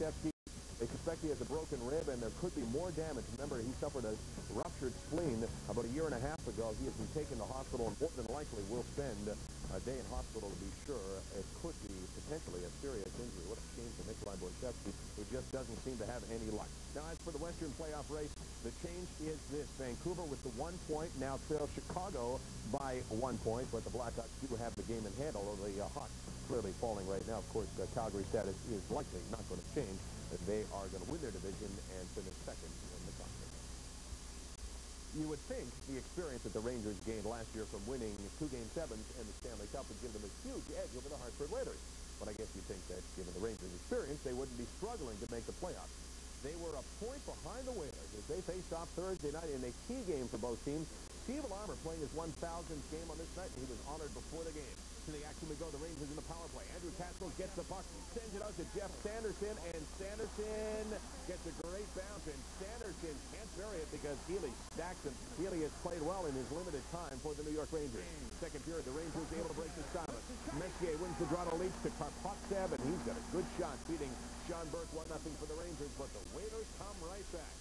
Wojciechowski. They suspect he has a broken rib, and there could be more damage. Remember, he suffered a ruptured spleen about a year and a half ago. He has been taken to hospital and more than likely will spend a day in hospital to be sure. It could be potentially a serious injury. What a shame for Nikolai Wojciechowski, who just doesn't seem to have any luck. Now, as for the Western playoff race, the change is this. Vancouver with the one point now trails Chicago by one point, but the Blackhawks do have the game in hand, although the uh, Hawks clearly falling right now. Of course, uh, Calgary status is likely not going to change they are going to win their division and finish second in the conference. You would think the experience that the Rangers gained last year from winning two Game 7s and the Stanley Cup would give them a huge edge over the Hartford Whalers. But I guess you'd think that, given the Rangers' experience, they wouldn't be struggling to make the playoffs. They were a point behind the Whalers as they faced off Thursday night in a key game for both teams. Steve Larmer playing his 1,000th game on this night, and he was honored before the game to the action we go. The Rangers in the power play. Andrew Cassels gets the puck, sends it out to Geoff Sanderson, and Sanderson gets a great bounce, and Sanderson can't bury it because Healy stacks him. Healy has played well in his limited time for the New York Rangers. Second period, the Rangers able to break the silence. Messier wins the draw to lead to Karpovtsev, and he's got a good shot, beating Sean Burke 1-0 for the Rangers, but the Whalers come right back.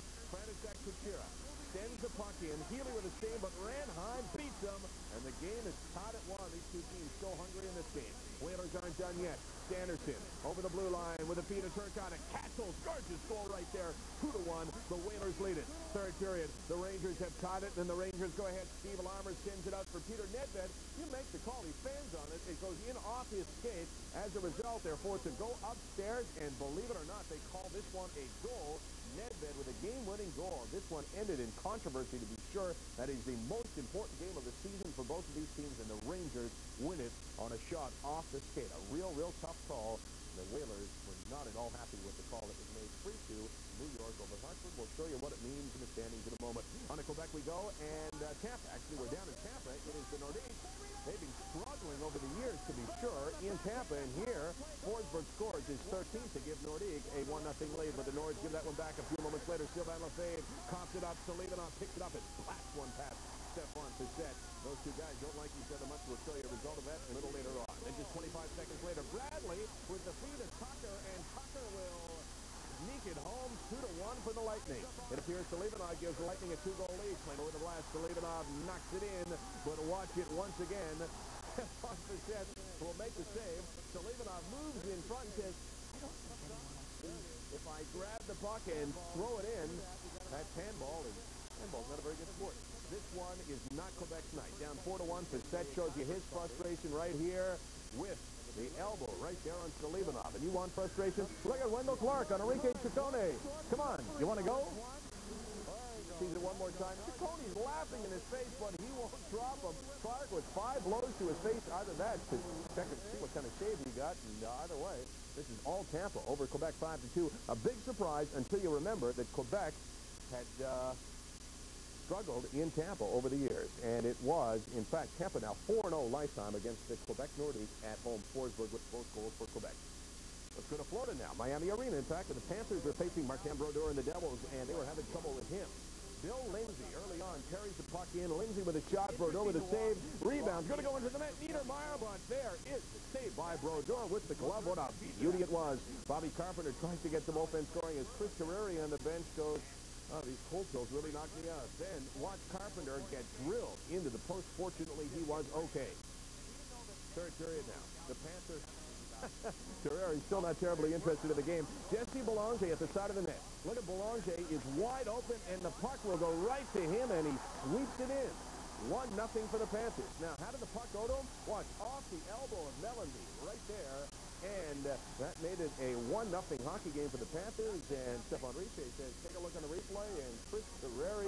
Sends the puck in. Healy with a save, but Ranheim beats him, and the game is tied at one. These two teams so hungry in this game. Whalers aren't done yet. Sanderson over the blue line with a feed to Turcotte. Cassels gorgeous goal right there. Two to one. The Whalers lead it. Third period. The Rangers have tied it, and the Rangers go ahead. Steve Larmer sends it out for Peter Nedved. He makes the call. He fans on it. It goes in off his skate. As a result, they're forced to go upstairs, and believe it or not, they call this one a goal. Nedved with a game-winning goal. This one ended in controversy, to be sure. That is the most important game of the season for both of these teams, and the Rangers win it on a shot off the skate. A real, real tough call. The Whalers were not at all happy with the call that was made 3-2 New York over Hartford. We'll show you what it means in the standings in a moment. On to Quebec we go, and uh, Tampa. Actually, we're down in Tampa. It is the Nordiques. They've been struggling over the years, to be sure, in Tampa. And here, Forsberg scores his 13th to give Nordique a 1-0 lead. But the Nords give that one back a few moments later. Sylvain Lefebvre cops it up. Selivanov picks it up and blasts one past Stephane Fiset. Those two guys don't like each other much. We'll show you a result of that a little later on. And just 25 seconds later, Bradley with the feed of Tucker, and Tucker will sneak it home 2 to one for the Lightning. It appears Selivanov gives the Lightning a two-goal lead. Playing over the blast, Selivanov knocks it in, but watch it once again. Fiset will make the save. Selivanov moves in front and says, if I grab the puck and throw it in, that's handball, and handball's not a very good sport. This one is not Quebec's night. Down 4 to 1. Fiset shows you his frustration right here with the elbow right there on Selivanov. And you want frustration? Look at Wendell Clark on Enrico Ciccone. Come on, you want to go? Sees it one more time. Ciccone's laughing in his face, but he won't drop him. Clark with five blows to his face. Either that, to check and see what kind of shave he got. And either way, this is all Tampa over Quebec 5 to 2. A big surprise until you remember that Quebec had uh, struggled in Tampa over the years, and it was, in fact, Tampa now 4-0 lifetime against the Quebec Nordiques at home. Forsberg with both goals for Quebec. Let's go to Florida now. Miami Arena, in fact, the Panthers are facing Martin Brodeur and the Devils, and they were having trouble with him. Bill Lindsay early on carries the puck in. Lindsay with a shot. Brodeur with a save. Rebound. Going to go into the net. Niedermayer, but there is the save by Brodeur with the glove. What a beauty it was. Bobby Carpenter tries to get some offense scoring as Chris Terreri on the bench goes Oh, these cold pills really knocked me out. Then watch Carpenter get drilled into the post. Fortunately, he was okay. Third period now. The Panthers. Terreri still not terribly interested in the game. Jesse Belanger at the side of the net. Look at Belanger is wide open, and the puck will go right to him, and he sweeps it in. One nothing for the Panthers. Now, how did the puck go to him? Watch, off the elbow of Mellanby, right there, and uh, that made it a 1-0 hockey game for the Panthers. And Stephane Richer says, take a look on the replay. And Chris Terreri,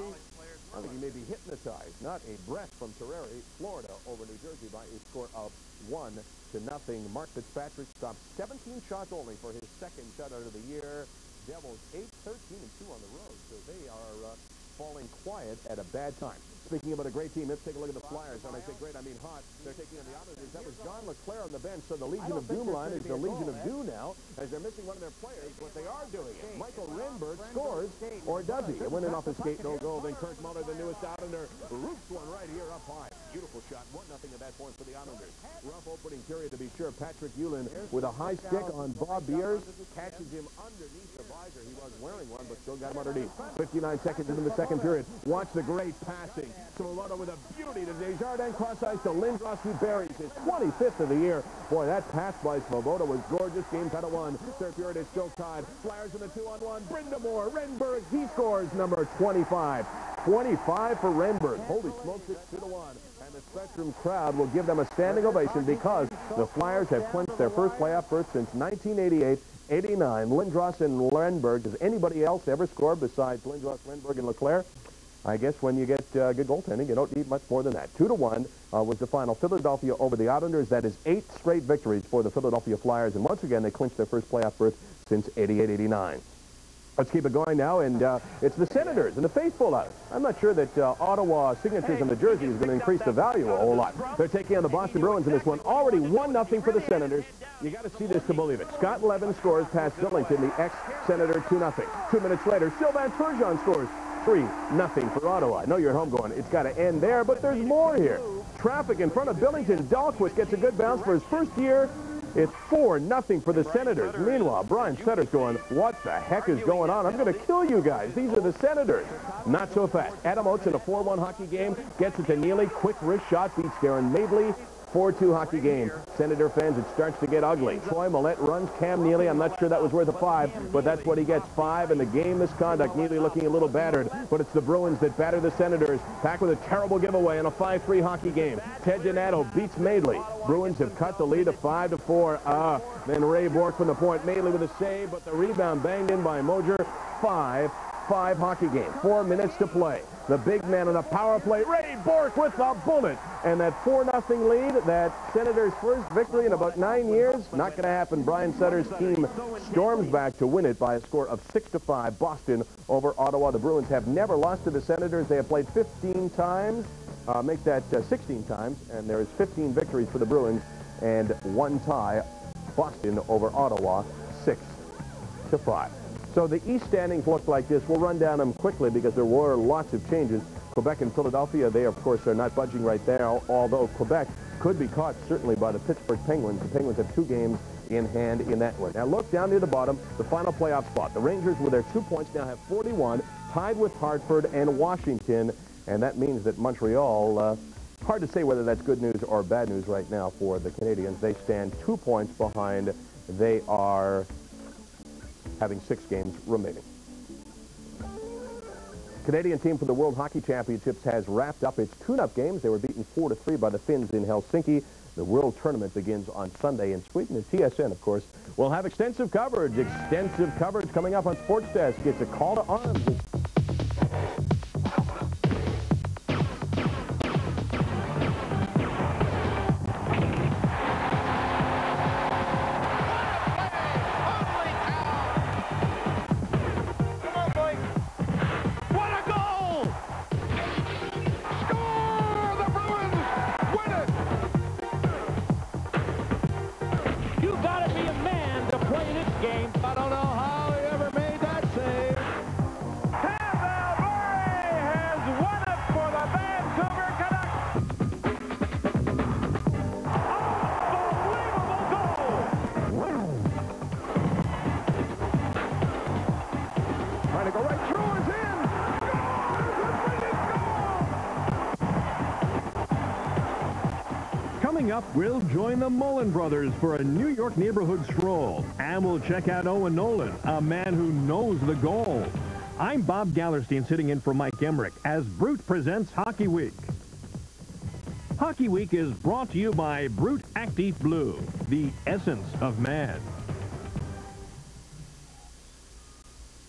I think he may be hypnotized. Not a breath from Terreri. Florida over New Jersey by a score of 1 to nothing. Mark Fitzpatrick stopped 17 shots only for his second shutout of the year. Devils 8, 13, and 2 on the road. So they are uh, falling quiet at a bad time. Speaking about a great team, let's take a look at the Flyers. When I say great, I mean hot. They're taking on the Islanders. That was John LeClair on the bench, so the Legion of Doom line is the Legion of Doom now, as they're missing one of their players, but they are doing it. Michael Renberg scores, or does he? It went in off his skate, no goal. Then Kirk Muller, the newest Islander, roots one right here up high. Beautiful shot. 1 nothing at that point for the Islanders. Rough opening period to be sure. Patrick Juhlin with a high stick on Bob Beers, catches him underneath the visor. He was wearing one, but still got him underneath. 59 seconds into the second period. Watch the great passing. Simomoto with a beauty to Desjardins cross ice to Lindros who buries his 25th of the year. Boy, that pass by Svoboda was gorgeous. Game cut of one. Third period is still tied. Flyers in the two-on-one. Brind'Amour, Renberg, he scores number 25. 25 for Renberg. Holy smokes, it's 2 to 1. And the Spectrum crowd will give them a standing ovation because the Flyers have clinched their first playoff berth since 1988 89. Lindros and Renberg. Does anybody else ever score besides Lindros, Renberg, and LeClair? I guess when you get uh, good goaltending, you don't need much more than that. Two to one uh, was the final. Philadelphia over the Islanders. That is eight straight victories for the Philadelphia Flyers, and once again they clinched their first playoff berth since 88-89. Let's keep it going now, and uh, it's the Senators and the faithful out. I'm not sure that uh, Ottawa signatures on the jersey is going to increase the value a whole lot. They're taking on the Boston Bruins in this one. Already 1-0 for the Senators. You got to see this to believe it. Scott Levin scores past Billington, the ex-Senator, 2-0. Two minutes later, Sylvain Turgeon scores 3 nothing for Ottawa. I know you're at home going, it's got to end there, but there's more here. Traffic in front of Billington. Dahlquist gets a good bounce for his first year. It's 4 nothing for the Senators. Meanwhile, Brian Sutter's going, what the heck is going on? I'm going to kill you guys. These are the Senators. Not so fast. Adam Oates in a 4-1 hockey game gets it to Neely. Quick wrist shot beats Darrin Madeley. 4-2 hockey game. Senator fans, it starts to get ugly. Troy Mallette runs Cam Neely. I'm not sure that was worth a five, but that's what he gets. Five in the game misconduct. Neely looking a little battered, but it's the Bruins that batter the Senators. Back with a terrible giveaway in a 5-3 hockey game. Ted Donato beats Madeley. Bruins have cut the lead to 5 to 4. Ah, then Ray Bourque from the point. Madeley with a save, but the rebound banged in by Moger. 5 5 hockey game. Four minutes to play. The big man on the power play, Ray Bourque with the bullet. And that 4-0 lead, that Senators' first victory in about nine years, not going to happen. Brian Sutter's team storms back to win it by a score of 6-5. Boston over Ottawa. The Bruins have never lost to the Senators. They have played 15 times. Uh, make that uh, 16 times, and there is 15 victories for the Bruins and one tie. Boston over Ottawa, 6 to 5. So the East standings look like this. We'll run down them quickly because there were lots of changes. Quebec and Philadelphia, they, of course, are not budging right there, although Quebec could be caught, certainly, by the Pittsburgh Penguins. The Penguins have two games in hand in that one. Now look down near the bottom, the final playoff spot. The Rangers, with their two points, now have 41, tied with Hartford and Washington, and that means that Montreal, uh, hard to say whether that's good news or bad news right now for the Canadiens. They stand two points behind. They are having six games remaining. Canadian team for the World Hockey Championships has wrapped up its tune-up games. They were beaten 4-3 by the Finns in Helsinki. The World Tournament begins on Sunday in Sweden. And TSN, of course, will have extensive coverage. Extensive coverage coming up on Sports Desk. It's a call to arms. We'll join the Mullen brothers for a New York neighborhood stroll. And we'll check out Owen Nolan, a man who knows the goal. I'm Bob Gallerstein sitting in for Mike Emrick as Brut presents Hockey Week. Hockey Week is brought to you by Brut Active Blue, the essence of man.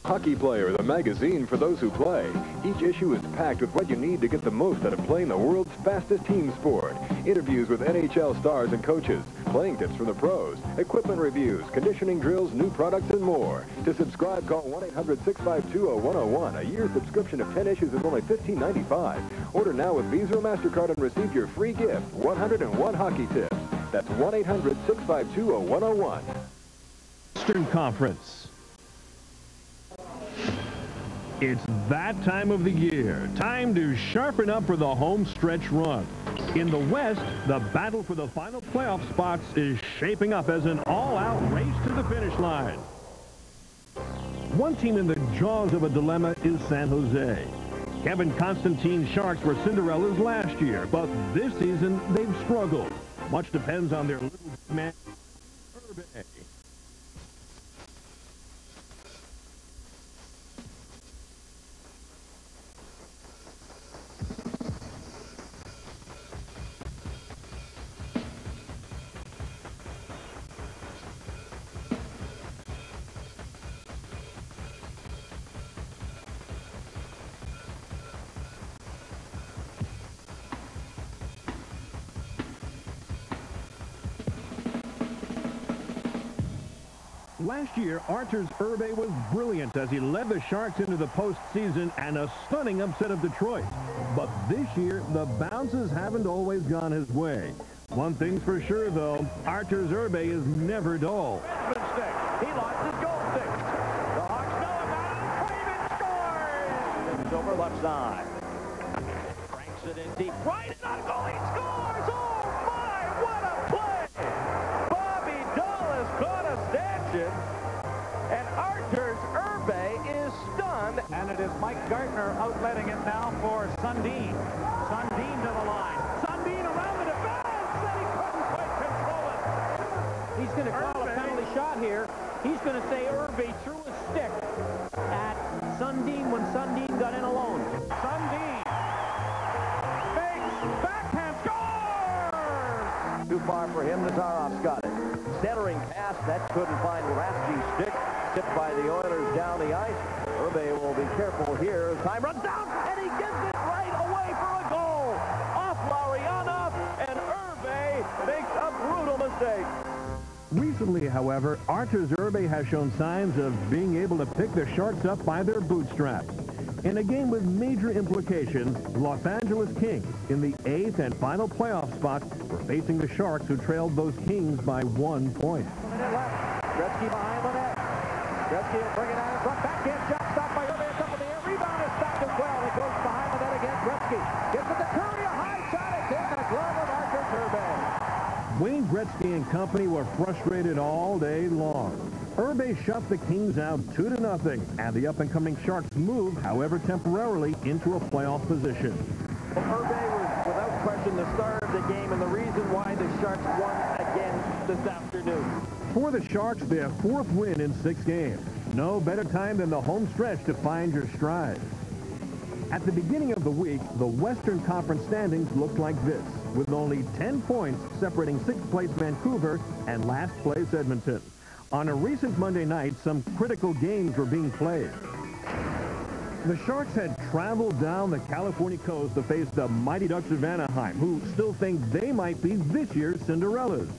Hockey Player, the magazine for those who play. Each issue is packed with what you need to get the most out of playing the world's fastest team sport. Interviews with NHL stars and coaches, playing tips from the pros, equipment reviews, conditioning drills, new products, and more. To subscribe, call 1-800-652-0101. A year subscription of 10 issues is only $15.95. Order now with Visa or MasterCard and receive your free gift, 101 hockey tips. That's 1-800-652-0101. Eastern Conference. It's that time of the year. Time to sharpen up for the home stretch run. In the West, the battle for the final playoff spots is shaping up as an all-out race to the finish line. One team in the jaws of a dilemma is San Jose. Kevin Constantine's Sharks were Cinderellas last year, but this season they've struggled. Much depends on their little man, Last year, Arturs Irbe was brilliant as he led the Sharks into the postseason and a stunning upset of Detroit. But this year, the bounces haven't always gone his way. One thing's for sure, though, Arturs Irbe is never dull. He lost his goal stick. The Hawks know about it. Craven scores! It's over left side. Cranks it in deep. Right in on goal. It is Mike outletting it now for Sundin. Sundin to the line. Sundin around the defense, and he couldn't quite control it. He's going to call a penalty shot here. He's going to say Irbe threw a stick at Sundin when Sundin got in alone. Sundin makes backhand scores! Too far for him. Nazarov's got it. Centering pass. That couldn't find Rasky's stick. Tipped by the Oilers down the ice. Irbe will be careful here. as Time runs down, and he gets it right away for a goal. Off Laureana, and Irbe makes a brutal mistake. Recently, however, Arturs Irbe has shown signs of being able to pick the Sharks up by their bootstraps. In a game with major implications, Los Angeles Kings, in the eighth and final playoff spot, were facing the Sharks who trailed those Kings by one point. Gretzky behind the net. Gretzky will bring it out in front. Backhand shot stopped by Irbe. It's up in the air. Rebound is stopped as well. It goes behind the net again. Gretzky gets it to Curry. A high shot. It's in the glove of Arthur Irbe. Wayne Gretzky and company were frustrated all day long. Irbe shut the Kings out 2 to nothing, and the up-and-coming Sharks move, however temporarily, into a playoff position. Well, was without question the star of the game and the reason why the Sharks won again this afternoon. For the Sharks, their fourth win in six games. No better time than the home stretch to find your stride. At the beginning of the week, the Western Conference standings looked like this, with only 10 points separating sixth place Vancouver and last place Edmonton. On a recent Monday night, some critical games were being played. The Sharks had traveled down the California coast to face the Mighty Ducks of Anaheim, who still think they might be this year's Cinderellas.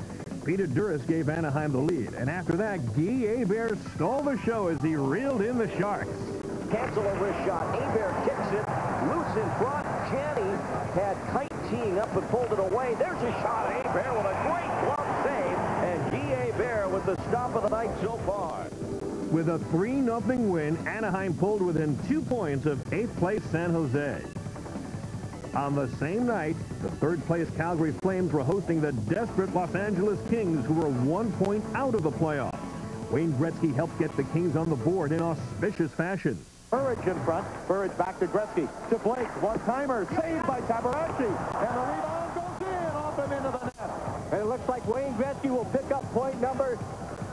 Peter Douris gave Anaheim the lead, and after that, Guy Hebert stole the show as he reeled in the Sharks. Cancel over his shot. Hebert kicks it. Loose in front. Janney had Kite teeing up and pulled it away. There's a shot. Hebert with a great glove save. And Guy Hebert with the stop of the night so far. With a 3-0 win, Anaheim pulled within two points of 8th place San Jose. On the same night, the third-place Calgary Flames were hosting the desperate Los Angeles Kings, who were one point out of the playoffs. Wayne Gretzky helped get the Kings on the board in auspicious fashion. Burridge in front. Burridge back to Gretzky. To Blake. One-timer. Saved by Tabaracci. And the rebound goes in off him into the net. And it looks like Wayne Gretzky will pick up point number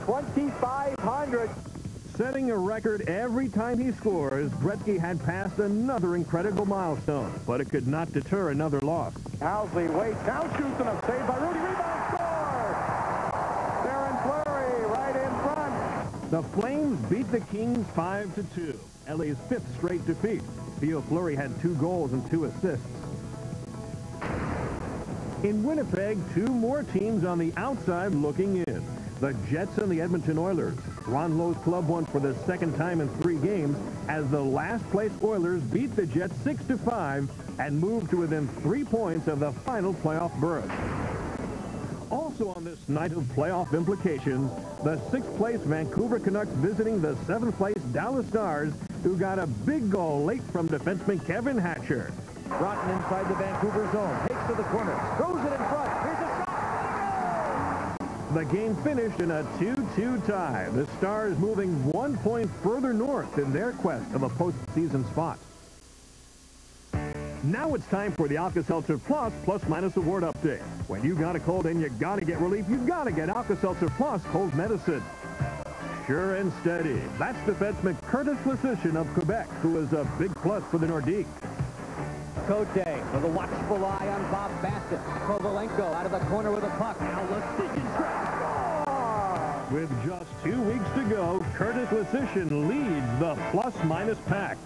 2,500. Setting a record every time he scores, Gretzky had passed another incredible milestone, but it could not deter another loss. Housley waits. Now shoots and a save by Rudy. Rebound score! Darren Fleury right in front. The Flames beat the Kings 5 to 2. LA's fifth straight defeat. Theo Fleury had two goals and two assists. In Winnipeg, two more teams on the outside looking in. The Jets and the Edmonton Oilers. Ron Low's club won for the second time in three games as the last-place Oilers beat the Jets 6-5 and moved to within three points of the final playoff berth. Also on this night of playoff implications, the sixth-place Vancouver Canucks visiting the seventh-place Dallas Stars, who got a big goal late from defenseman Kevin Hatcher. Broughton inside the Vancouver zone. Takes to the corner. Throws it in front. Here's a shot. The game finished in a 2-2 tie. The Stars moving one point further north in their quest of a postseason spot. Now it's time for the Alka-Seltzer Plus Plus Minus Award Update. When you got a cold and you got to get relief, you got to get Alka-Seltzer Plus Cold Medicine. Sure and steady. That's defenseman Curtis Leschyshyn of Quebec, who is a big plus for the Nordique. Cote with a watchful eye on Bob Bassen. Kovalenko out of the corner with a puck. Now Leschyshyn tries With just two weeks to go, Curtis Leschyshyn leads the plus-minus pack.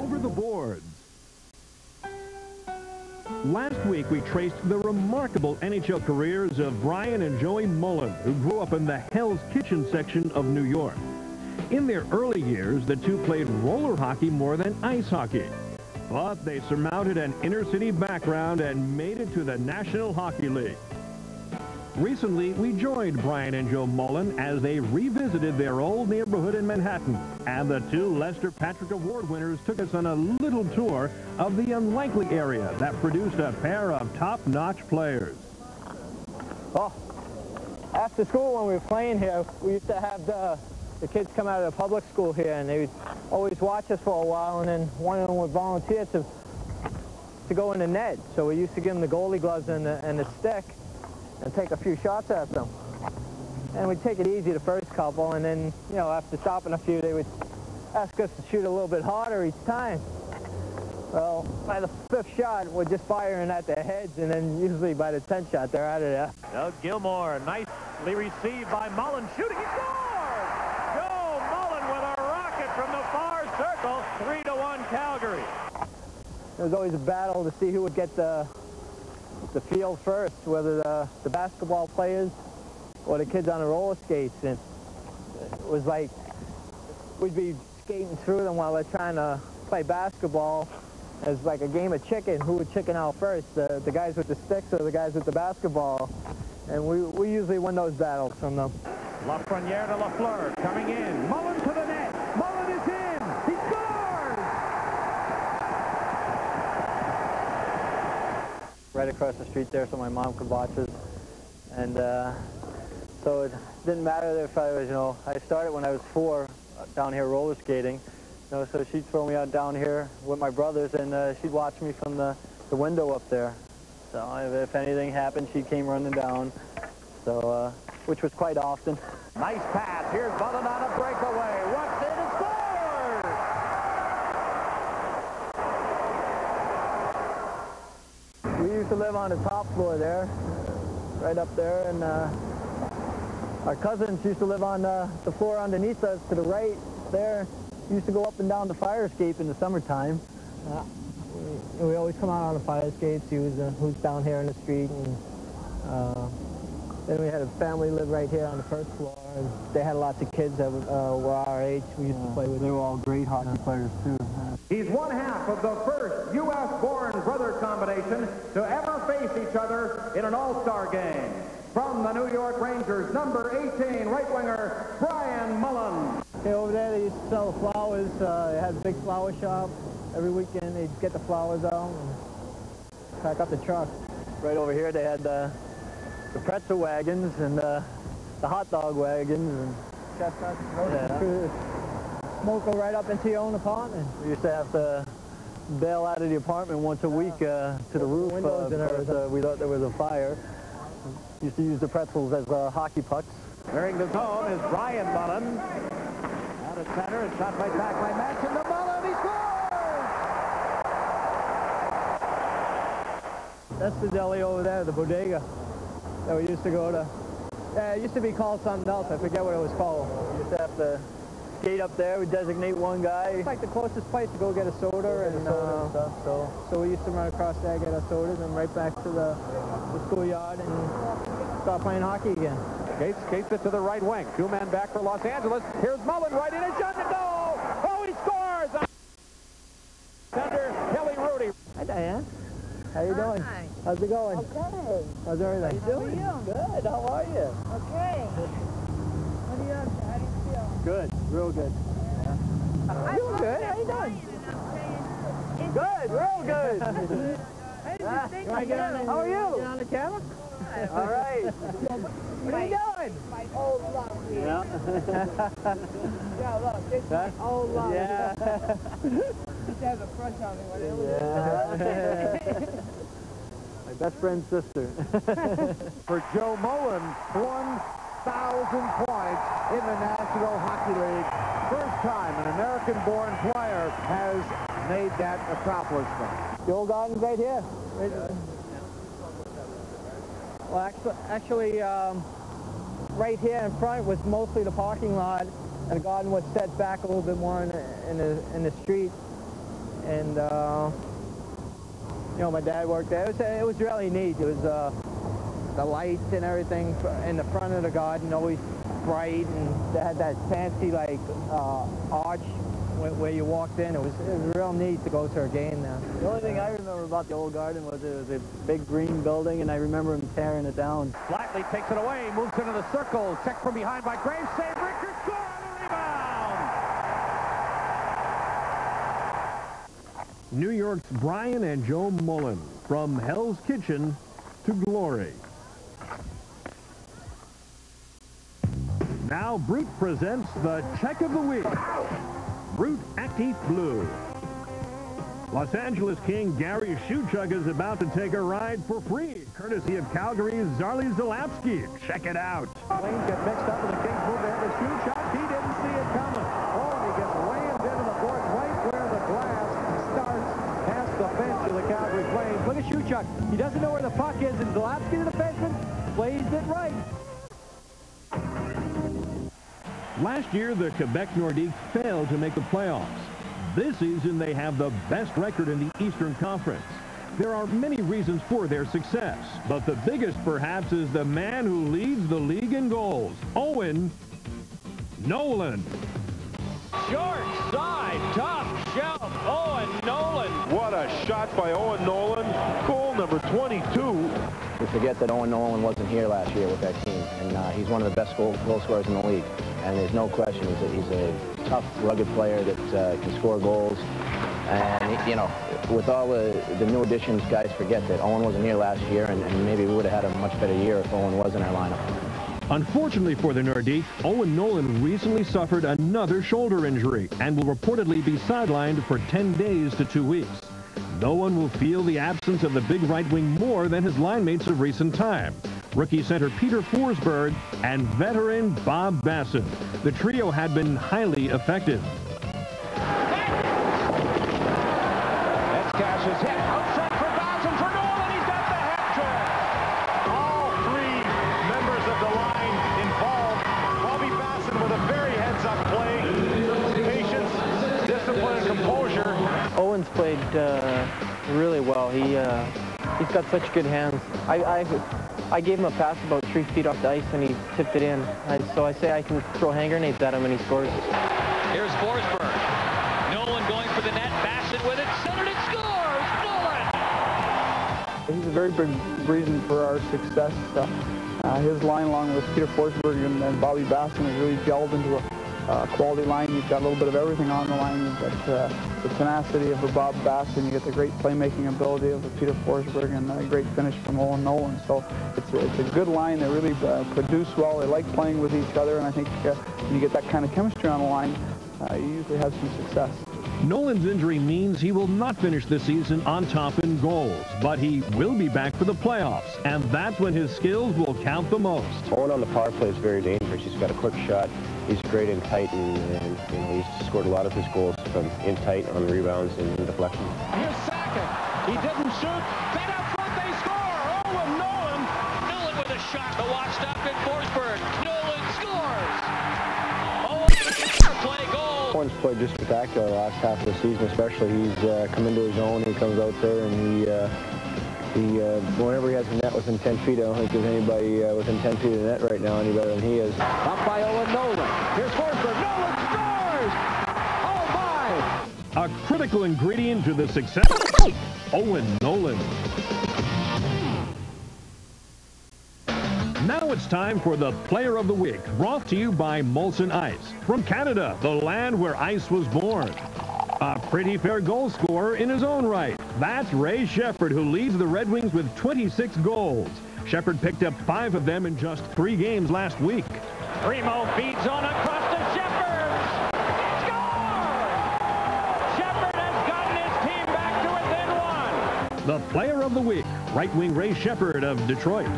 Over the boards. Last week, we traced the remarkable NHL careers of Brian and Joey Mullen, who grew up in the Hell's Kitchen section of New York. In their early years, the two played roller hockey more than ice hockey. But they surmounted an inner-city background and made it to the National Hockey League. Recently, we joined Brian and Joe Mullen as they revisited their old neighborhood in Manhattan. And the two Lester Patrick Award winners took us on a little tour of the unlikely area that produced a pair of top-notch players. Oh, after school when we were playing here, we used to have the, the kids come out of the public school here and they would always watch us for a while and then one of them would volunteer to, to go in the net. So we used to give them the goalie gloves and the, and the stick and take a few shots at them. And we'd take it easy the first couple, and then, you know, after stopping a few, they would ask us to shoot a little bit harder each time. Well, by the fifth shot, we're just firing at their heads, and then usually by the 10th shot, they're out of there. Doug Gilmour, nicely received by Mullen, shooting, he scores! Joe Mullen with a rocket from the far circle, 3 to one Calgary. There was always a battle to see who would get the the field first, whether the, the basketball players or the kids on the roller skates. And it was like we'd be skating through them while they're trying to play basketball. It's like a game of chicken. Who would chicken out first, the, the guys with the sticks or the guys with the basketball? And we, we usually win those battles from them. Lafreniere to Lafleur coming in. Mullen to the net. Mullen is in. He scores! Right across the street there so my mom could watch us. And uh, so it didn't matter if I was, you know, I started when I was four uh, down here roller skating. You know, so she'd throw me out down here with my brothers and uh, she'd watch me from the, the window up there. So if, if anything happened, she came running down. So, uh, which was quite often. Nice pass. Here's Mullen on a breakaway. What's in and scores! We used to live on the top floor there, right up there, and uh, our cousins used to live on uh, the floor underneath us to the right there. Used to go up and down the fire escape in the summertime. Uh, we, we always come out on the fire escape, He was, uh, who's down here in the street, and uh, then we had a family live right here on the first floor. And they had lots of kids that uh, were our age. We used to play with. They were all great hockey players too. He's one half of the first U.S.-born brother combination to ever face each other in an all-star game. From the New York Rangers, number 18, right winger, Brian Mullen. Hey, over there they used to sell flowers. Uh, they had a big flower shop. Every weekend they'd get the flowers out and pack up the truck. Right over here they had uh, the pretzel wagons and uh, the hot dog wagons and chestnuts. Yeah. Smoke go right up into your own apartment. We used to have to bail out of the apartment once a week uh, to the roof uh, because uh, we thought there was a fire. Used to use the pretzels as uh, hockey pucks. Clearing the zone is Brian Mullen. Out of center and shot right back by Matson to Mullen. He scores! That's the deli over there, the bodega that we used to go to. Yeah, it used to be called something else. I forget what it was called. We used to have to skate up there. We designate one guy. It's like the closest place to go get a soda and, a soda uh, stuff. So, so we used to run across there, get our sodas, and then right back to the, the schoolyard and start playing hockey again. Gates skates it to the right wing. Two men back for Los Angeles. Here's Mullen right in. It's shot to goal. Oh, he scores! Center Kelly Rudy. Hi, Diane. How you doing? How's it going? Okay. How's everything? How are you? Good. How are you? Okay. What are you up to? How do you feel? Good. Real good. I'm Doing good. How you doing? Good. Real good. Ah. I didn't think on you. How are you? Get on the camera? All right. What are you doing? My old love. Yeah. Yeah, look, this is my old love. Yeah. To have a crush on me when I was Yeah. My best friend's sister. For Joe Mullen, 1,000 points in the National Hockey League. First time an American-born player has made that accomplishment. The old garden's right here. Right well, actually, actually um, right here in front was mostly the parking lot, and the garden was set back a little bit more in the, in the, in the street. And, uh, you know, my dad worked there. It was, it was really neat. It was uh, the lights and everything in the front of the garden, always bright, and they had that fancy, like, uh, arch where, where you walked in. It was, it was real neat to go to a game there. The only thing I remember about the old garden was it was a big green building, and I remember him tearing it down. Flatley takes it away, moves into the circle, checked from behind by Graves, save Richter, score on the rebound! New York's Brian and Joe Mullen from Hell's Kitchen to glory. Now Brut presents the Check of the Week. Brut Active Blue. Los Angeles King Gary Shuchuk is about to take a ride for free, courtesy of Calgary's Zarley Zalapski. Check it out. Get mixed up and the Kings move ahead shoot shot. He didn't see it coming. Oh, and he gets rammed into the board right where the glass starts past the bench of the Calgary Flames. Look at Shuchuk. He doesn't know where the puck is, and Zalapski, the defenseman, plays it right. Last year, the Quebec Nordiques failed to make the playoffs. This season, they have the best record in the Eastern Conference. There are many reasons for their success, but the biggest, perhaps, is the man who leads the league in goals, Owen Nolan. Short side, top shelf, Owen Nolan. What a shot by Owen Nolan. Goal number 22. We forget that Owen Nolan wasn't here last year with that team, and uh, he's one of the best goal, goal scorers in the league. And there's no question he's a, he's a tough, rugged player that uh, can score goals. And, you know, with all the, the new additions, guys forget that Owen wasn't here last year, and, and maybe we would have had a much better year if Owen was in our lineup. Unfortunately for the Nordiques, Owen Nolan recently suffered another shoulder injury and will reportedly be sidelined for 10 days to two weeks. No one will feel the absence of the big right wing more than his line mates of recent time. Rookie center Peter Forsberg and veteran Bob Bassen. The trio had been highly effective. That's Cash's hit. Out played uh, really well. He uh, he's got such good hands. I, I I gave him a pass about three feet off the ice and he tipped it in. I, so I say I can throw hand grenades at him and he scores. Here's Forsberg. Nolan going for the net. Bassen with it. Centered it. Scores. Nolan. He's a very big reason for our success. Uh, uh, his line, along with Peter Forsberg and, and Bobby Bassen, has really gelled into a uh, quality line. You've got a little bit of everything on the line. You've got uh, the tenacity of a Bob Bassen. You get the great playmaking ability of a Peter Forsberg and a great finish from Owen Nolan. So it's a, it's a good line. They really uh, produce well. They like playing with each other, and I think uh, when you get that kind of chemistry on the line, uh, you usually have some success. Nolan's injury means he will not finish the season on top in goals, but he will be back for the playoffs, and that's when his skills will count the most. Owen on the power play is very dangerous. He's got a quick shot. He's great in tight, and, and you know, he's scored a lot of his goals from in tight on rebounds and in deflections. Here's Sakic. He didn't shoot. Fade out front. They score. Owen Nolan. Nolan with a shot. The watch stopped at Forsberg. Nolan scores. Owen play Nolan's played just spectacular the last half of the season, especially. He's uh, come into his own. He comes out there and he, uh, he uh, whenever he has a net within 10 feet, I don't think there's anybody uh, within 10 feet of the net right now any better than he is. Up by Owen Nolan. Here's Forsberg. Nolan scores! Oh, my! A critical ingredient to the success. Owen Nolan. Now it's time for the Player of the Week, brought to you by Molson Ice. From Canada, the land where ice was born. A pretty fair goal scorer in his own right. That's Ray Sheppard, who leads the Red Wings with 26 goals. Sheppard picked up five of them in just three games last week. Primeau feeds on across to Sheppard. Score! Sheppard has gotten his team back to within one. The Player of the Week, right wing Ray Sheppard of Detroit.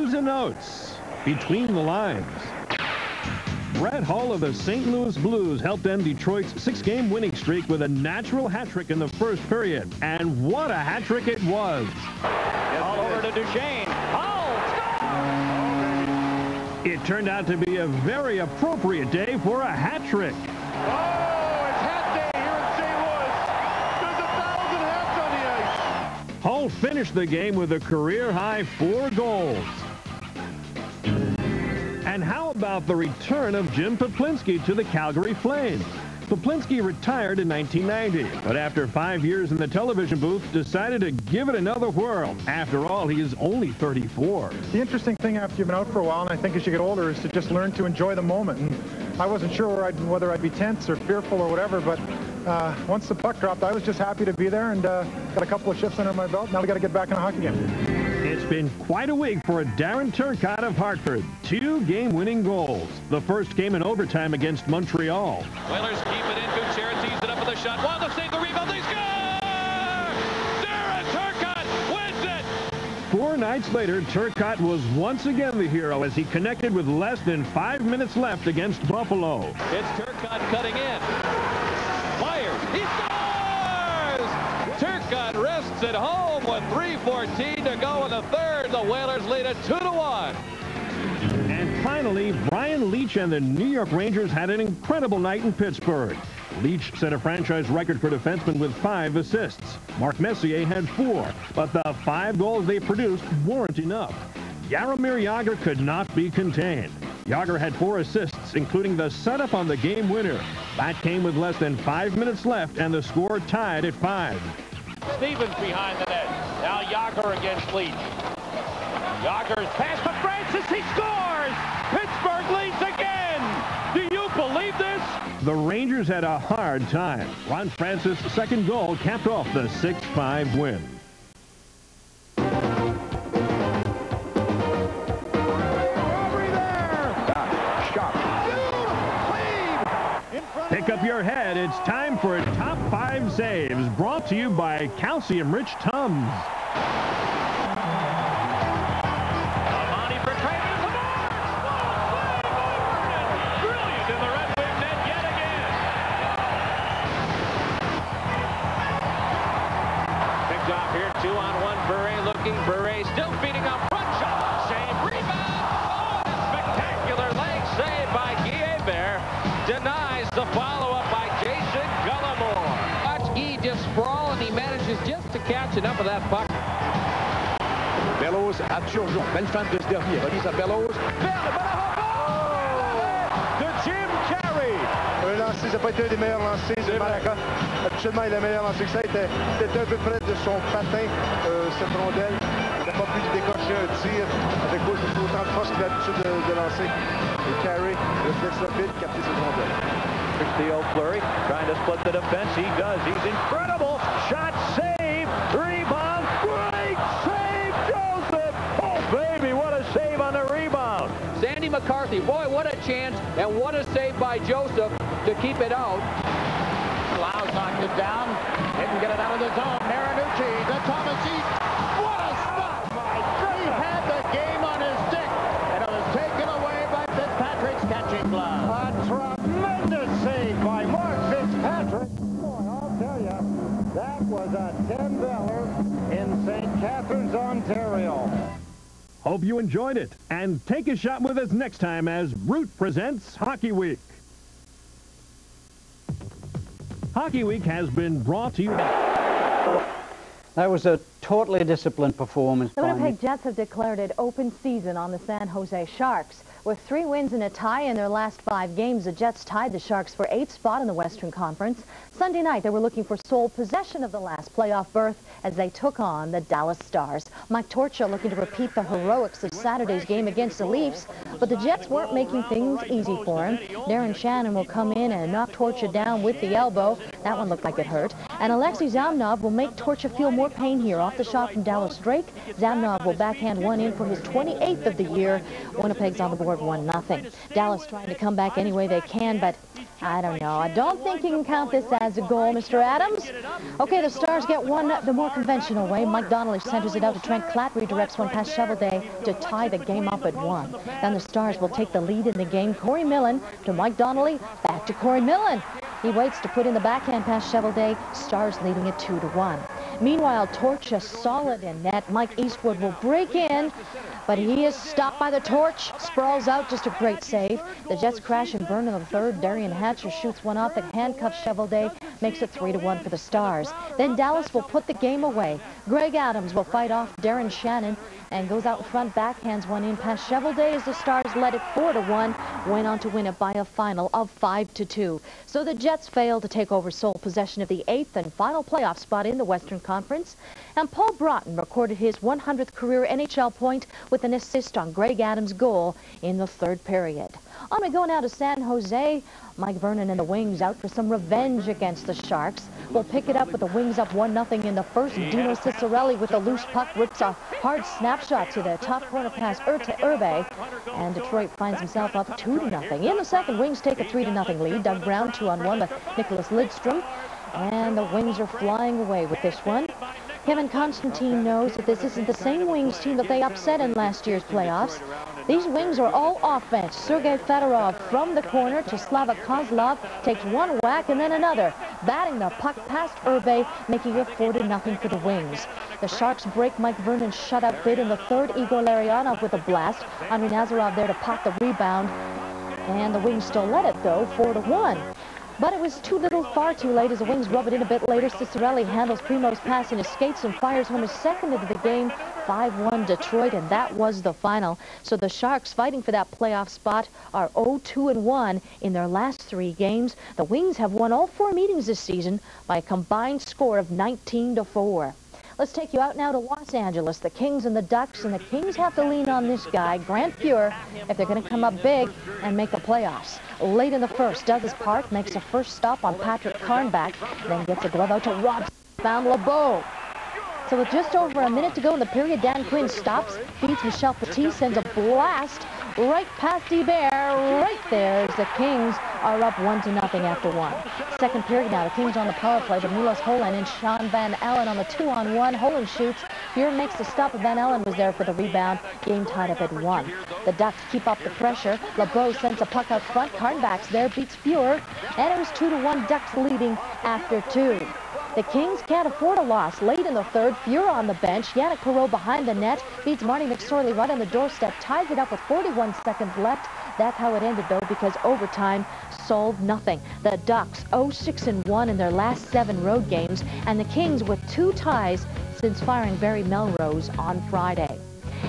News and notes between the lines. Brett Hull of the St. Louis Blues helped end Detroit's six-game winning streak with a natural hat trick in the first period. And what a hat trick it was. All over to Duchesne. Hull It turned out to be a very appropriate day for a hat trick. Oh, it's hat day here in St. Louis. There's a thousand hats on the ice. Hull finished the game with a career-high four goals. And how about the return of Jim Peplinski to the Calgary Flames? Peplinski retired in 1990, but after five years in the television booth, decided to give it another whirl. After all, he is only 34. The interesting thing after you've been out for a while, and I think as you get older, is to just learn to enjoy the moment. And I wasn't sure I'd, whether I'd be tense or fearful or whatever, but uh, once the puck dropped, I was just happy to be there and uh, got a couple of shifts under my belt. Now we got to get back in the hockey game. Been quite a week for Darren Turcotte of Hartford. Two game-winning goals. The first came in overtime against Montreal. Whalers keep it in. Gutierrez tees it up with a shot. One to save the rebound. They score! Darren Turcotte wins it! Four nights later, Turcotte was once again the hero as he connected with less than five minutes left against Buffalo. It's Turcotte cutting in. Fires. He scores! Turcotte rests at home with 3.14 to go in the third. The Whalers lead it 2 to 1. And finally, Brian Leetch and the New York Rangers had an incredible night in Pittsburgh. Leach set a franchise record for defensemen with five assists. Mark Messier had four, but the five goals they produced weren't enough. Jaromir Jagr could not be contained. Jagr had four assists, including the setup on the game winner. That came with less than five minutes left, and the score tied at five. Stevens behind the net. Now Jagr against Leetch. Jagr's pass to Francis. He scores! Pittsburgh leads again! Do you believe this? The Rangers had a hard time. Ron Francis' second goal capped off the 6-5 win. Pick up your head. It's time for Top 5 Saves, brought to you by Calcium Rich Tums. Just to catch enough of that puck. Bellows à Turgeon. Belle feinte de ce dernier. Remise à Bellows. Oh! De Jim Carey. Un lancer, ça n'a pas été un des meilleurs lancers de Malaga. Absolument, il a le meilleur lancé que ça. Était, était un peu près de son patin, euh, cette rondelle. Il n'a pas pu décocher un euh, tir avec autant de force qu'il a l'habitude de, de lancer. Et Carey, réflexe rapide, capter cette rondelle. Here's Theo Fleury trying to split the defense. He does. He's incredible. Shot save. McCarthy, boy, what a chance, and what a save by Joseph to keep it out. Lau knocked it down. Didn't get it out of the zone. Marinucci to Thomas East. Hope you enjoyed it. And take a shot with us next time as Brut presents Hockey Week. Hockey Week has been brought to you. That was a totally disciplined performance. The Winnipeg Jets have declared it open season on the San Jose Sharks. With three wins and a tie in their last five games, the Jets tied the Sharks for eighth spot in the Western Conference. Sunday night, they were looking for sole possession of the last playoff berth as they took on the Dallas Stars. Mike Torchia looking to repeat the heroics of Saturday's game against the Leafs, but the Jets weren't making things easy for him. Darren Shannon will come in and knock Torchia down with the elbow. That one looked like it hurt. And Alexei Zhamnov will make Torchia feel more pain here. Off the shot from Dallas Drake, Zhamnov will backhand one in for his 28th of the year. Winnipeg's on the board 1-0. Dallas trying to come back any way they can, but I don't know. I don't think you can count this as a goal, Mr. Adams. Okay, the Stars get one the more conventional way. Mike Donnelly centers it out to Trent Klatt, redirects one past Cheveldae to tie the game up at one. Then the Stars will take the lead in the game. Corey Millen to Mike Donnelly, back to Corey Millen. He waits to put in the backhand past Cheveldae. Stars leading it 2 to 1. Meanwhile, Torch is solid in net. Mike Eastwood will break in, but he is stopped by the Torch. Sprawls out, just a great save. The Jets crash and burn in the third. Derian Hatcher shoots one off the handcuff Cheveldae, makes it 3 to 1 for the Stars. Then Dallas will put the game away. Greg Adams will fight off Darren Shannon and goes out in front, backhands one in past Cheveldae as the Stars led it 4 to 1, went on to win it by a final of 5 to 2. So the Jets fail to take over sole possession of the eighth and final playoff spot in the Western Conference. And Paul Broten recorded his 100th career NHL point with an assist on Greg Adams' goal in the third period. On we go now to San Jose. Mike Vernon and the Wings out for some revenge against the Sharks. We'll pick it up with the Wings up 1-0 in the first. Dino Ciccarelli with a loose puck rips a hard snapshot to the top corner pass to Irbe. And Detroit finds himself up 2-0. In the second, Wings take a 3-0 lead. Doug Brown 2-on-1 with Nicklas Lidstrom. And the Wings are flying away with this one. Kevin Constantine knows that this isn't the same Wings team that they upset in last year's playoffs. These Wings are all offense. Sergei Fedorov from the corner to Slava Kozlov takes one whack and then another, batting the puck past Irbe, making it 4 to nothing for the Wings. The Sharks break Mike Vernon's shutout bid in the third. Igor Larionov with a blast. Andrei Nazarov there to pot the rebound. And the Wings still let it, though, 4 to 1. But it was too little, far too late as the Wings rub it in a bit later. Ciccarelli handles Primeau's pass and skates and fires home his second into the game. 5-1 Detroit, and that was the final. So the Sharks fighting for that playoff spot are 0-2-1 in their last three games. The Wings have won all four meetings this season by a combined score of 19-4. Let's take you out now to Los Angeles, the Kings and the Ducks, and the Kings have to lean on this guy, Grant Fuhr, if they're going to come up big and make the playoffs. Late in the first, Douglas Park makes a first stop on Patrick Carnback, then gets a glove out to Rob Found LeBeau. So with just over a minute to go in the period, Dan Quinn stops, beats Michel Petit, sends a blast right past Hebert, right there as the Kings are up one to nothing after one. Second period now, the Kings on the power play, but Milos Holan and Shaun Van Allen on the two-on-one. Holan shoots. Fuhr makes the stop, Van Allen was there for the rebound. Game tied up at one. The Ducks keep up the pressure. LeBeau sends a puck out front. Carnback's there, beats Fuhr, and it was two to one. Ducks leading after two. The Kings can't afford a loss. Late in the third, Fuhr on the bench. Yannick Perreault behind the net. Beats Marty McSorley right on the doorstep. Ties it up with 41 seconds left. That's how it ended, though, because overtime solved nothing. The Ducks 0-6-1 in their last seven road games, and the Kings with two ties since firing Barry Melrose on Friday.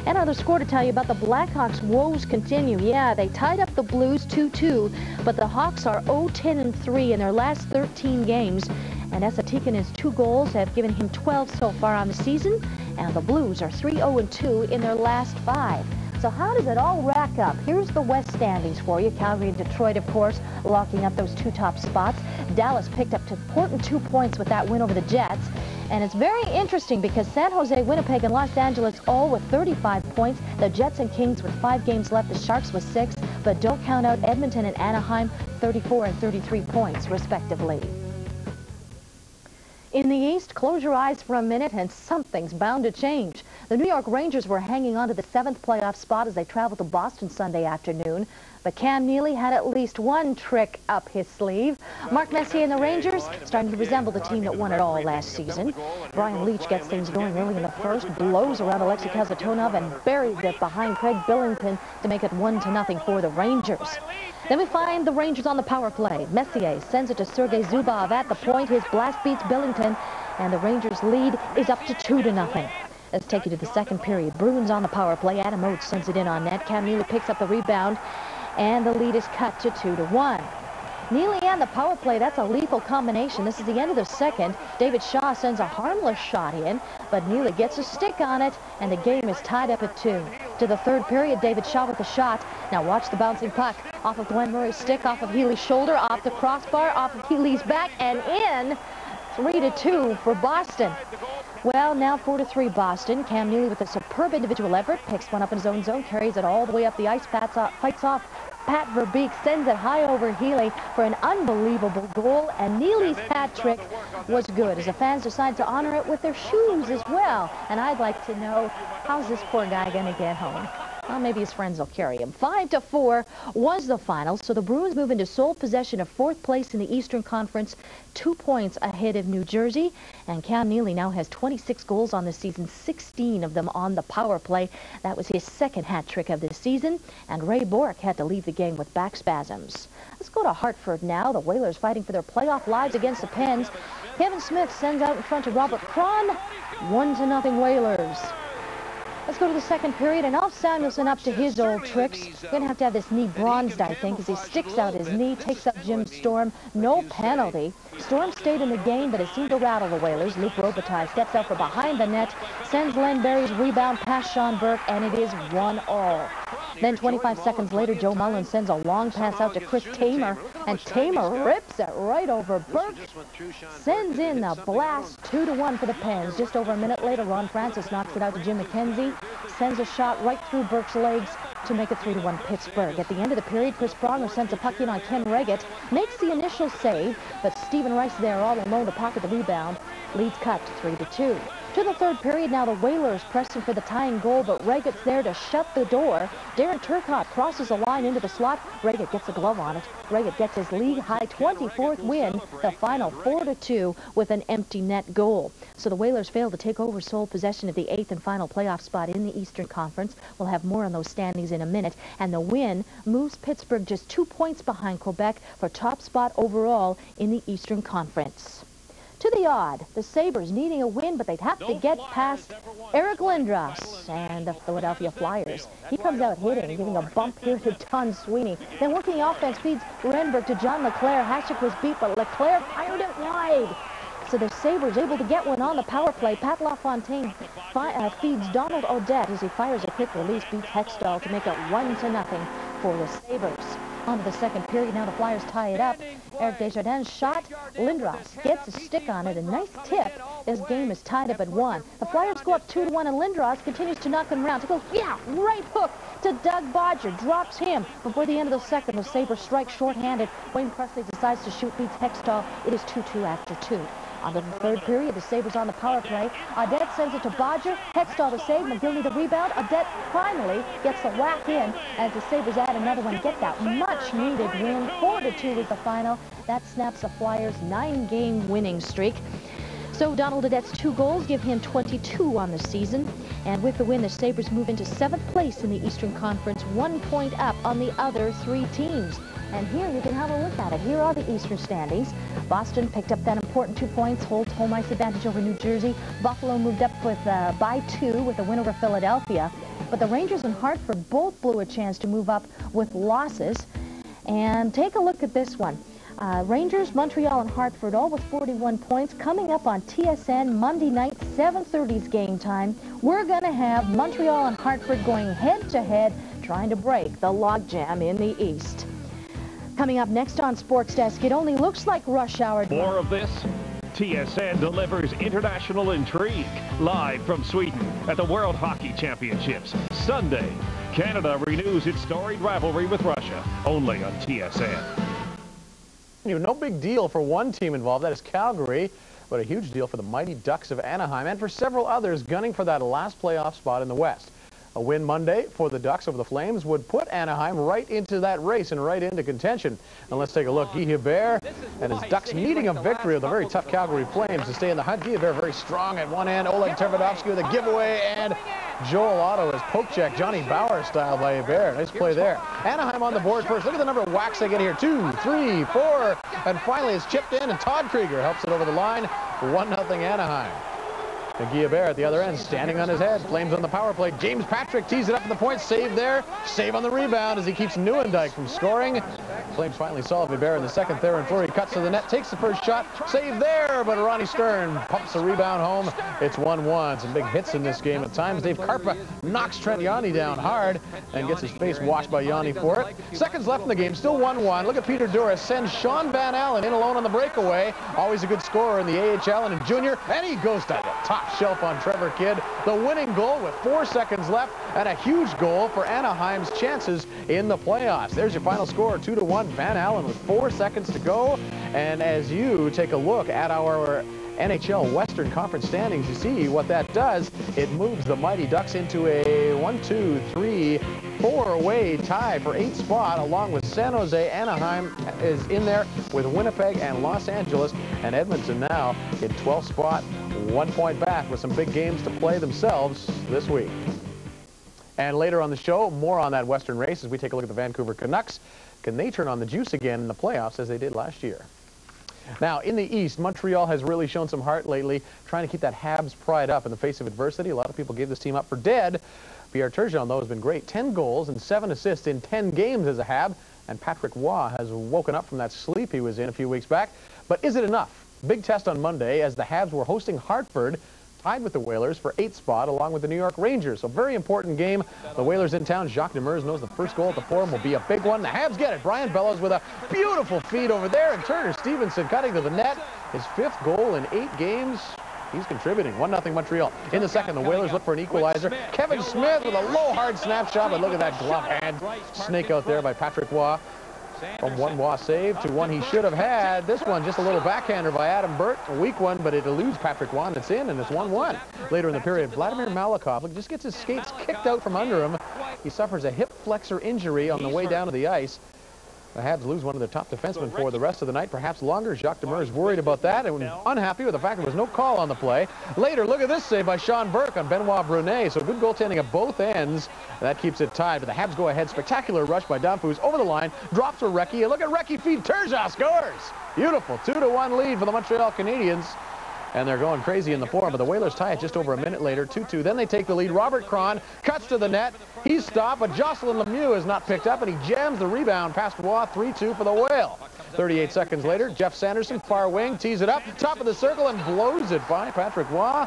And other score to tell you about the Blackhawks woes continue. Yeah, they tied up the Blues 2-2, but the Hawks are 0-10-3 in their last 13 games. And Esa Tikkanen's two goals have given him 12 so far on the season, and the Blues are 3-0-2 in their last five. So how does it all rack up? Here's the West standings for you. Calgary and Detroit, of course, locking up those two top spots. Dallas picked up important two points with that win over the Jets. And it's very interesting because San Jose, Winnipeg, and Los Angeles all with 35 points. The Jets and Kings with five games left. The Sharks with six. But don't count out Edmonton and Anaheim, 34 and 33 points, respectively. In the East, close your eyes for a minute and something's bound to change. The New York Rangers were hanging on to the seventh playoff spot as they traveled to Boston Sunday afternoon. But Cam Neely had at least one trick up his sleeve. Mark Messier and the Rangers starting to resemble the team that won it all last season. Brian Leetch gets things going early in the first, blows around Alexei Kasatonov and buries it behind Craig Billington to make it one to nothing for the Rangers. Then we find the Rangers on the power play. Messier sends it to Sergei Zubov at the point. His blast beats Billington, and the Rangers' lead is up to two to nothing. Let's take you to the second period. Bruins on the power play. Adam Oates sends it in on net. Cam Neely picks up the rebound, and the lead is cut to two to one. Neely and the power play, that's a lethal combination. This is the end of the second. David Shaw sends a harmless shot in, but Neely gets a stick on it, and the game is tied up at two. To the third period, David Shaw with the shot. Now watch the bouncing puck off of Glenn Murray's stick, off of Healy's shoulder, off the crossbar, off of Healy's back, and in. Three to two for Boston. Well, now 4 to 3 Boston. Cam Neely with a superb individual effort picks one up in his own zone, carries it all the way up the ice, off, fights off Pat Verbeek sends it high over Healy for an unbelievable goal, and Neely's hat trick was good as the fans decide to honor it with their shoes as well. And I'd like to know, how's this poor guy going to get home? Well, maybe his friends will carry him. Five to four was the final, so the Bruins move into sole possession of fourth place in the Eastern Conference, two points ahead of New Jersey. And Cam Neely now has 26 goals on the season, 16 of them on the power play. That was his second hat trick of the season. And Ray Bourque had to leave the game with back spasms. Let's go to Hartford now. The Whalers fighting for their playoff lives against the Pens. Kevin Smith sends out in front to Robert Kron. One to nothing Whalers. Let's go to the second period, and Ulf Samuelsson up to his old tricks. Going to have to have this knee bronzed, I think, as he sticks out his knee, takes up Jim Storm. No penalty. Storm stayed in the game, but it seemed to rattle the Whalers. Luc Robitaille steps out from behind the net, sends Len Barrie's rebound past Sean Burke, and it is one all. Then 25 seconds later, Joe Mullen sends a long pass out to Chris Tamer, and Tamer rips it right over Burke. Sends in the blast, 2 to one for the Pens. Just over a minute later, Ron Francis knocks it out to Jim McKenzie, sends a shot right through Burke's legs to make it 3 to one Pittsburgh. At the end of the period, Chris Pronger sends a puck in on Ken Wregget, makes the initial save, but Steven Rice there all alone to pocket the rebound. Leads cut to 3 to the third period now, the Whalers pressing for the tying goal, but Wregget's there to shut the door. Darren Turcotte crosses the line into the slot. Wregget gets a glove on it. Wregget gets his league-high 24th win, the final 4-2 with an empty net goal. So the Whalers fail to take over sole possession of the eighth and final playoff spot in the Eastern Conference. We'll have more on those standings in a minute. And the win moves Pittsburgh just two points behind Quebec for top spot overall in the Eastern Conference to the odd. The Sabres needing a win, but they'd have to get past Eric Lindros and the Philadelphia Flyers. He comes out hitting, giving a bump here to Don Sweeney. Then working the offense feeds Renberg to John LeClair. Hasek was beat, but LeClaire fired it wide. So the Sabres able to get one on the power play. Pat LaFontaine uh, feeds Donald Audette as he fires a quick release, beats Hextall to make it one to nothing for the Sabres. On to the second period. Now the Flyers tie it up. Eric Desjardins shot. Lindros gets a stick on it. A nice tip. This game is tied up at one. The Flyers go up two to one, and Lindros continues to knock him around. To go, yeah, right hook to Doug Bodger. Drops him. Before the end of the second, the Sabres strike shorthanded. Wayne Presley decides to shoot, beats Hextall. It is 2-2 after two. On the third period, the Sabres on the power play. Audette sends it to Bodger. Hextall the save. Mogilny the rebound. Audette finally gets the whack in as the Sabres add another one. Get that much-needed win. 4-2 is the final. That snaps the Flyers' nine-game winning streak. So Donald Audette's two goals give him 22 on the season. And with the win, the Sabres move into seventh place in the Eastern Conference, one point up on the other three teams. And here you can have a look at it. Here are the Eastern standings. Boston picked up that important two points, holds home ice advantage over New Jersey. Buffalo moved up with uh, by two with a win over Philadelphia. But the Rangers and Hartford both blew a chance to move up with losses. And take a look at this one. Uh, Rangers, Montreal, and Hartford all with 41 points. Coming up on TSN Monday night, 7.30's game time. We're going to have Montreal and Hartford going head-to-head, -head, trying to break the logjam in the East. Coming up next on Sports Desk, it only looks like rush hour. More of this? TSN delivers international intrigue live from Sweden at the World Hockey Championships. Sunday, Canada renews its storied rivalry with Russia, only on TSN. You know, no big deal for one team involved, that is Calgary, but a huge deal for the Mighty Ducks of Anaheim and for several others gunning for that last playoff spot in the West. A win Monday for the Ducks over the Flames would put Anaheim right into that race and right into contention. And let's take a look. Guy Hebert and his Ducks needing a victory with the very tough Calgary Flames to stay in the hunt. Guy Hebert very strong at one end. Oleg Tverdovsky with a giveaway and Joel Otto is poke check Johnny Bower style by Hebert. Nice play there. Anaheim on the board first. Look at the number of whacks they get here. Two, three, four, and finally it's chipped in and Todd Krygier helps it over the line. 1-0 Anaheim. Guy Hebert at the other end, standing on his head. Flames on the power play. James Patrick tees it up in the point. Save there. Save on the rebound as he keeps Nieuwendyk from scoring. Flames finally solve Guy Hebert in the second. Theoren Fleury cuts to the net, takes the first shot. Save there, but Ronnie Stern pumps the rebound home. It's 1-1. Some big hits in this game at times. Dave Karpa knocks Trent Yawney down hard and gets his face washed by Yawney for it. Seconds left in the game, still 1-1. Look at Peter Douris sends Shaun Van Allen in alone on the breakaway. Always a good scorer in the AHL and in junior, and he goes to the top shelf on Trevor Kidd. The winning goal with four seconds left and a huge goal for Anaheim's chances in the playoffs. There's your final score, 2 to one. Van Allen with four seconds to go. And as you take a look at our NHL Western Conference standings, you see what that does. It moves the Mighty Ducks into a one, two, three, four-way tie for eighth spot, along with San Jose. Anaheim is in there with Winnipeg and Los Angeles, and Edmonton now in 12th spot, one point back with some big games to play themselves this week. And later on the show, more on that Western race as we take a look at the Vancouver Canucks. Can they turn on the juice again in the playoffs as they did last year? Now, in the East, Montreal has really shown some heart lately, trying to keep that Habs pride up in the face of adversity. A lot of people gave this team up for dead. Pierre Turgeon, though, has been great. 10 goals and 7 assists in 10 games as a Hab. And Patrick Roy has woken up from that sleep he was in a few weeks back. But is it enough? Big test on Monday as the Habs were hosting Hartford tied with the Whalers for eighth spot along with the New York Rangers. So very important game. The Whalers in town. Jacques Demers knows the first goal at the Forum will be a big one. The Habs get it. Brian Bellows with a beautiful feed over there and Turner Stevenson cutting to the net. His fifth goal in eight games. He's contributing. 1-0 Montreal. In the second, the Whalers look for an equalizer. Kevin Smith with a low, hard snapshot, but look at that glove hand snake out there by Patrick Roy. From one Roy save to one he should have had. This one just a little backhander by Adam Burt. A weak one, but it eludes Patrick Roy. It's in, and it's 1-1. Later in the period, Vladimir Malakhov just gets his skates kicked out from under him. He suffers a hip flexor injury on the way down to the ice. The Habs lose one of their top defensemen for the rest of the night, perhaps longer. Jacques Demers is worried about that and unhappy with the fact there was no call on the play. Later, look at this save by Sean Burke on Benoit Brunet. So good goaltending at both ends. That keeps it tied, but the Habs go ahead. Spectacular rush by Damphousse over the line, drops for Recchi. And look at Recchi feed. Turgeon scores! Beautiful. 2 to one lead for the Montreal Canadiens and they're going crazy in the forum. But the Whalers tie it just over a minute later, 2-2. Then they take the lead. Robert Kron cuts to the net. He's stopped, but Jocelyn Lemieux is not picked up, and he jams the rebound past Roy, 3-2 for the Whale. 38 seconds later, Geoff Sanderson, far wing, tees it up, top of the circle, and blows it by Patrick Roy.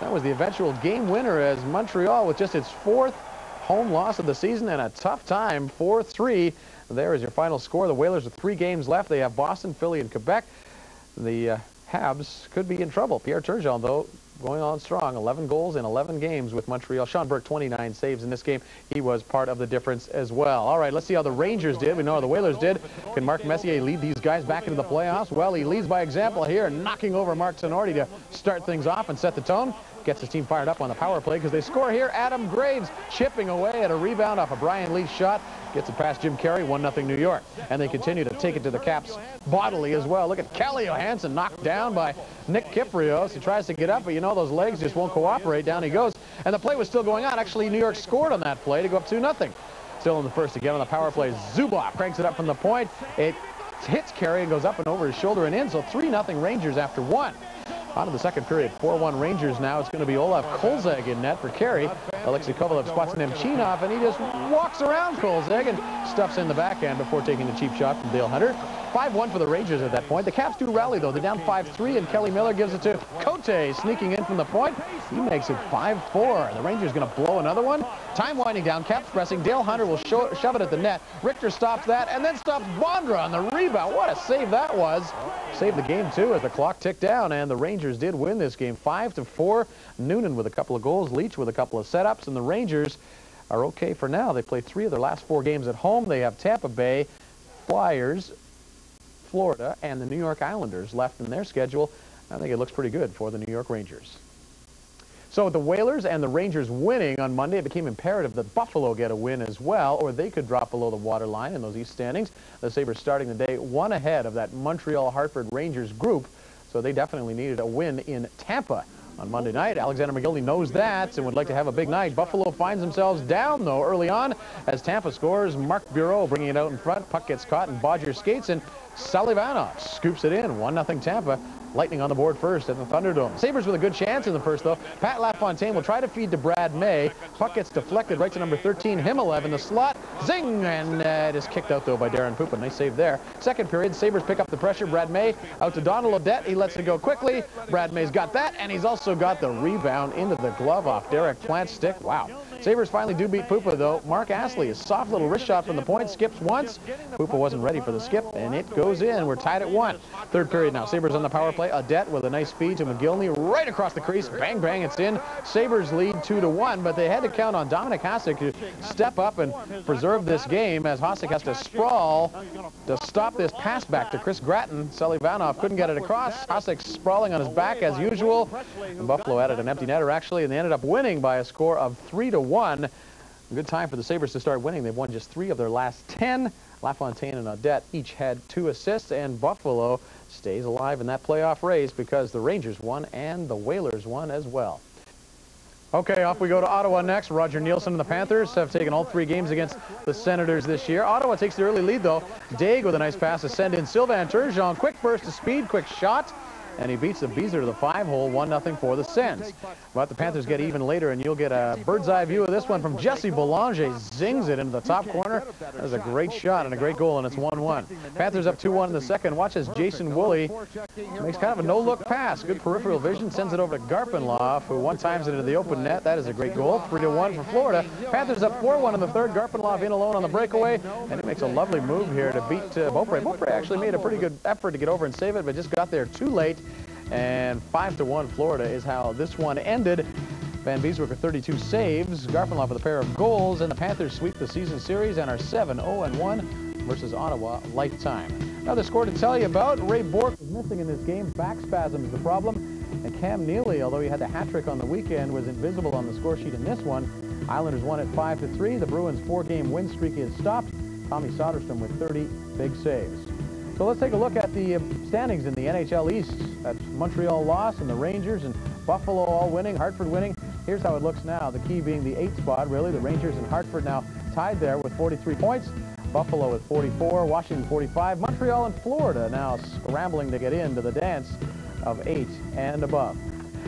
That was the eventual game winner as Montreal, with just its fourth home loss of the season and a tough time, 4-3. There is your final score. The Whalers with three games left. They have Boston, Philly, and Quebec. The uh, Habs could be in trouble. Pierre Turgeon, though, going on strong. 11 goals in 11 games with Montreal. Sean Burke, 29 saves in this game. He was part of the difference as well. All right, let's see how the Rangers did. We know how the Whalers did. Can Mark Messier lead these guys back into the playoffs? Well, he leads by example here, knocking over Mark Tinordi to start things off and set the tone. Gets his team fired up on the power play because they score here. Adam Graves chipping away at a rebound off a Brian Leetch shot. Gets it past Jim Carey, 1-0 New York. And they continue to take it to the Caps bodily as well. Look at Calle Johansson knocked down by Nick Kypreos. He tries to get up, but you know those legs just won't cooperate. Down he goes. And the play was still going on. Actually, New York scored on that play to go up 2-0. Still in the first again on the power play. Zubov cranks it up from the point. It hits Carey and goes up and over his shoulder and in. So 3-0 Rangers after one. On to the second period, 4-1 Rangers now. It's going to be Olaf Kolzig in net for Carey. Alexei Kovalev spots Nemchinov, and he just walks around Kolzig and stuffs in the backhand before taking the cheap shot from Dale Hunter. 5-1 for the Rangers at that point. The Caps do rally, though. They're down 5-3, and Kelly Miller gives it to Cote, sneaking in from the point. He makes it 5-4. The Rangers going to blow another one. Time winding down. Caps pressing. Dale Hunter will show, shove it at the net. Richter stops that, and then stops Bondra on the rebound. What a save that was. Saved the game, too, as the clock ticked down, and the Rangers did win this game 5 to four. Noonan with a couple of goals, Leetch with a couple of setups, and the Rangers are okay for now. They play three of their last four games at home. They have Tampa Bay, Flyers, Florida, and the New York Islanders left in their schedule. I think it looks pretty good for the New York Rangers. So the Whalers and the Rangers winning on Monday, it became imperative that Buffalo get a win as well, or they could drop below the waterline in those East standings. The Sabres starting the day one ahead of that Montreal-Hartford Rangers group, so they definitely needed a win in Tampa on Monday night. Alexander Mogilny knows that and would like to have a big night. Buffalo finds themselves down, though, early on as Tampa scores. Mark Bureau bringing it out in front. Puck gets caught and Bodger skates, and Selivanov scoops it in. 1-0 Tampa. Lightning on the board first at the Thunderdome. Sabres with a good chance in the first, though. Pat LaFontaine will try to feed to Brad May. Puck gets deflected right to number 13, Khmylev in the slot. Zing! And uh, it is kicked out, though, by Daren Puppa. Nice save there. Second period, Sabres pick up the pressure. Brad May out to Donald Audette. He lets it go quickly. Brad May's got that, and he's also got the rebound into the glove off Derek Plante's stick. Wow. Sabres finally do beat Puppa, though. Mark Astley, a soft little wrist shot from the point, skips once. Puppa wasn't ready for the skip, and it goes in. We're tied at one. Third period now. Sabres on the power play. Audette with a nice feed to Mogilny right across the crease. Bang, bang, it's in. Sabres lead 2 to one, but they had to count on Dominik Hasek to step up and preserve this game as Hasek has to sprawl to stop this pass back to Chris Gratton. Selivanov couldn't get it across. Hasek sprawling on his back as usual. And Buffalo added an empty netter, actually, and they ended up winning by a score of 3 to 1 one. A good time for the Sabres to start winning. They've won just three of their last 10. LaFontaine and Audette each had two assists, and Buffalo stays alive in that playoff race because the Rangers won and the Whalers won as well. Okay, off we go to Ottawa next. Roger Neilson and the Panthers have taken all three games against the Senators this year. Ottawa takes the early lead, though. Daig with a nice pass to send in Sylvain Turgeon. Quick burst of speed, quick shot and he beats the Beezer to the five-hole, 1-0 for the Sens. But the Panthers get even later, and you'll get a bird's-eye view of this one from Jesse Belanger. Zings it into the top corner. That is a great shot and a great goal, and it's 1-1. Panthers up 2-1 in the second. Watch as Jason Woolley makes kind of a no-look pass. Good peripheral vision, sends it over to Garpenlov, who one times it into the open net. That is a great goal. 3-1 for Florida. Panthers up 4-1 in the third. Garpenlov in alone on the breakaway, and he makes a lovely move here to beat uh, Beaupre. Beaupre actually made a pretty good effort to get over and save it, but just got there too late. And 5 to one Florida is how this one ended. Vanbiesbrouck with 32 saves, Garpenlov with a pair of goals, and the Panthers sweep the season series and are 7-0-1 versus Ottawa lifetime. Another score to tell you about. Ray Bourque was missing in this game. Back spasm is the problem. And Cam Neely, although he had the hat trick on the weekend, was invisible on the score sheet in this one. Islanders won at 5 to 3. The Bruins' four-game win streak is stopped. Tommy Soderstrom with 30 big saves. So let's take a look at the standings in the NHL East. That's Montreal lost and the Rangers and Buffalo all winning, Hartford winning. Here's how it looks now. The key being the eighth spot, really. The Rangers and Hartford now tied there with 43 points. Buffalo with 44, Washington 45. Montreal and Florida now scrambling to get into the dance of eight and above.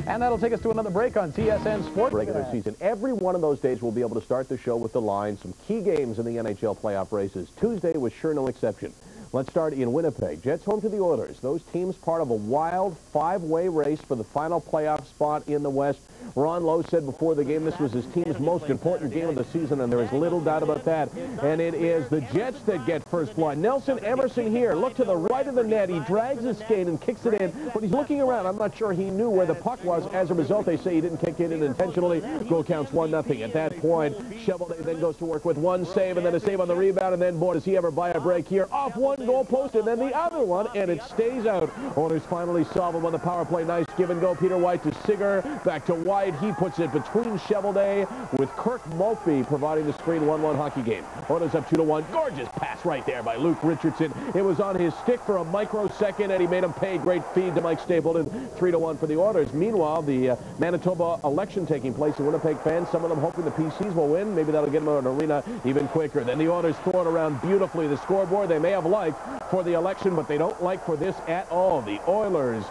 And that'll take us to another break on TSN Sports. Regular season. Every one of those days we'll be able to start the show with the line. Some key games in the NHL playoff races. Tuesday was sure no exception. Let's start in Winnipeg. Jets home to the Oilers. Those teams part of a wild five-way race for the final playoff spot in the West. Ron Low said before the game this was his team's most important game of the season, and there is little doubt about that. And it is the Jets that get first blood. Nelson Emerson here. Look to the right of the net. He drags his skate and kicks it in. But he's looking around. I'm not sure he knew where the puck was. As a result, they say he didn't kick it in intentionally. Goal counts 1-0. At that point, Cheveldae then goes to work with one save and then a save on the rebound. And then, boy, does he ever buy a break here. Off one goal post and then the other one, and it stays out. Oilers finally solve him on the power play. Nice give and go. Peter White to Singer. Back to White. He puts it between Cheveldae with Kirk Maltby providing the screen 1-1 hockey game. Oilers up 2-1. Gorgeous pass right there by Luke Richardson. It was on his stick for a microsecond, and he made him pay. Great feed to Mike Stapleton. 3-1 for the Oilers. Meanwhile, the uh, Manitoba election taking place in Winnipeg fans, some of them hoping the PCs will win. Maybe that'll get them an arena even quicker. Then the Oilers throw it around beautifully. The scoreboard they may have liked for the election, but they don't like for this at all. The Oilers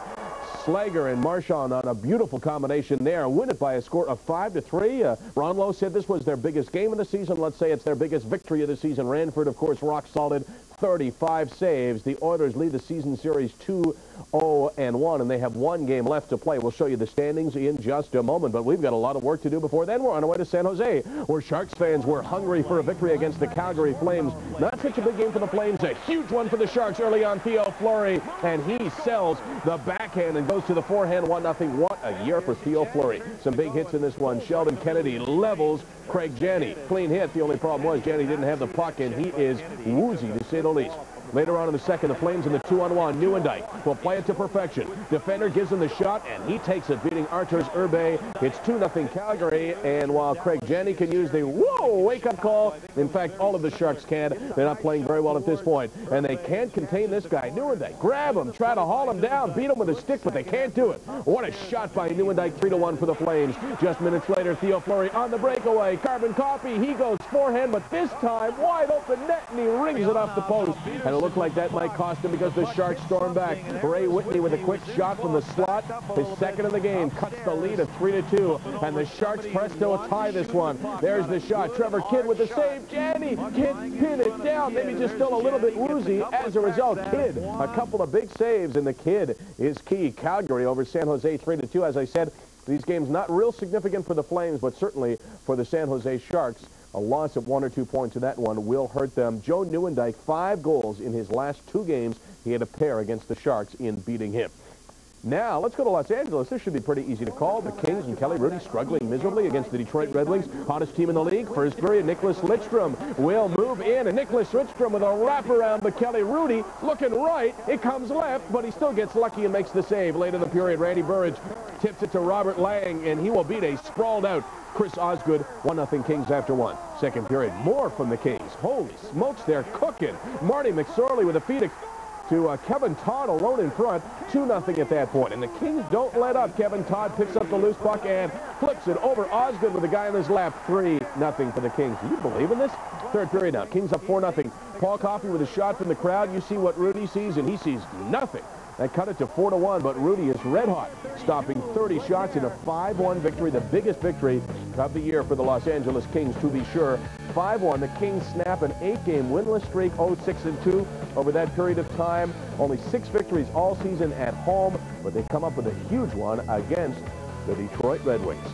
Slager and Marchant on a beautiful combination there. Win it by a score of 5 to 3. Uh, Ron Low said this was their biggest game of the season. Let's say it's their biggest victory of the season. Ranford, of course, rock solid. 35 saves. The Oilers lead the season series 2-0 and 1, and they have one game left to play. We'll show you the standings in just a moment, but we've got a lot of work to do before then. We're on our way to San Jose, where Sharks fans were hungry for a victory against the Calgary Flames. Not such a big game for the Flames, a huge one for the Sharks early on. Theo Fleury, and he sells the backhand and goes to the forehand 1-0. What a year for Theo Fleury. Some big hits in this one. Sheldon Kennedy levels Craig Janney. Clean hit. The only problem was Janney didn't have the puck, and he is woozy to say the least. Later on in the second, the Flames in the two-on-one. Nieuwendyk will play it to perfection. Defender gives him the shot, and he takes it, beating Arturs Irbe. It's 2-0 Calgary, and while Craig Janney can use the whoa wake-up call, in fact, all of the Sharks can. They're not playing very well at this point, and they can't contain this guy. Nieuwendyk, grab him, try to haul him down, beat him with a stick, but they can't do it. What a shot by Nieuwendyk, 3-1 for the Flames. Just minutes later, Theo Fleury on the breakaway. Carbon Coffee, he goes forehand, but this time, wide open net, and he rings it off the post. And it looked like that might cost him because the Sharks storm back. Ray Whitney with a quick shot from the slot. His second of the game cuts the lead of 3 to 2. And the Sharks presto tie this one. There's the shot. Trevor Kidd with the save. Janney can't pin it down. Maybe just still a little bit woozy. As a result, Kidd, a couple of big saves, and the Kidd is key. Calgary over San Jose 3 to 2. As I said, these games not real significant for the Flames, but certainly for the San Jose Sharks. A loss of one or two points in that one will hurt them. Joe Nieuwendyk, five goals in his last two games. He had a pair against the Sharks in beating him. Now, let's go to Los Angeles. This should be pretty easy to call. The Kings and Kelly Hrudey struggling miserably against the Detroit Red Wings. Hottest team in the league. First period, Nicklas Lidstrom will move in. And Nicklas Lidstrom with a wraparound but Kelly Hrudey looking right. It comes left, but he still gets lucky and makes the save. Late in the period, Randy Burridge tips it to Robert Lang, and he will beat a sprawled out Chris Osgood, 1-0 Kings after one. Second period, more from the Kings. Holy smokes, they're cooking. Marty McSorley with a feed to uh, Kevin Todd alone in front, 2-0 at that point. And the Kings don't let up. Kevin Todd picks up the loose puck and flips it over Osgood with the guy on his lap. 3-0 for the Kings. Do you believe in this? Third period now. Kings up 4-0. Paul Coffey with a shot from the crowd. You see what Hrudey sees, and he sees nothing. That cut it to 4 to 1, but Hrudey is red hot, stopping 30 shots in a 5-1 victory, the biggest victory of the year for the Los Angeles Kings, to be sure. 5-1, the Kings snap an eight-game winless streak, 0-6-2 over that period of time. Only six victories all season at home, but they come up with a huge one against the Detroit Red Wings.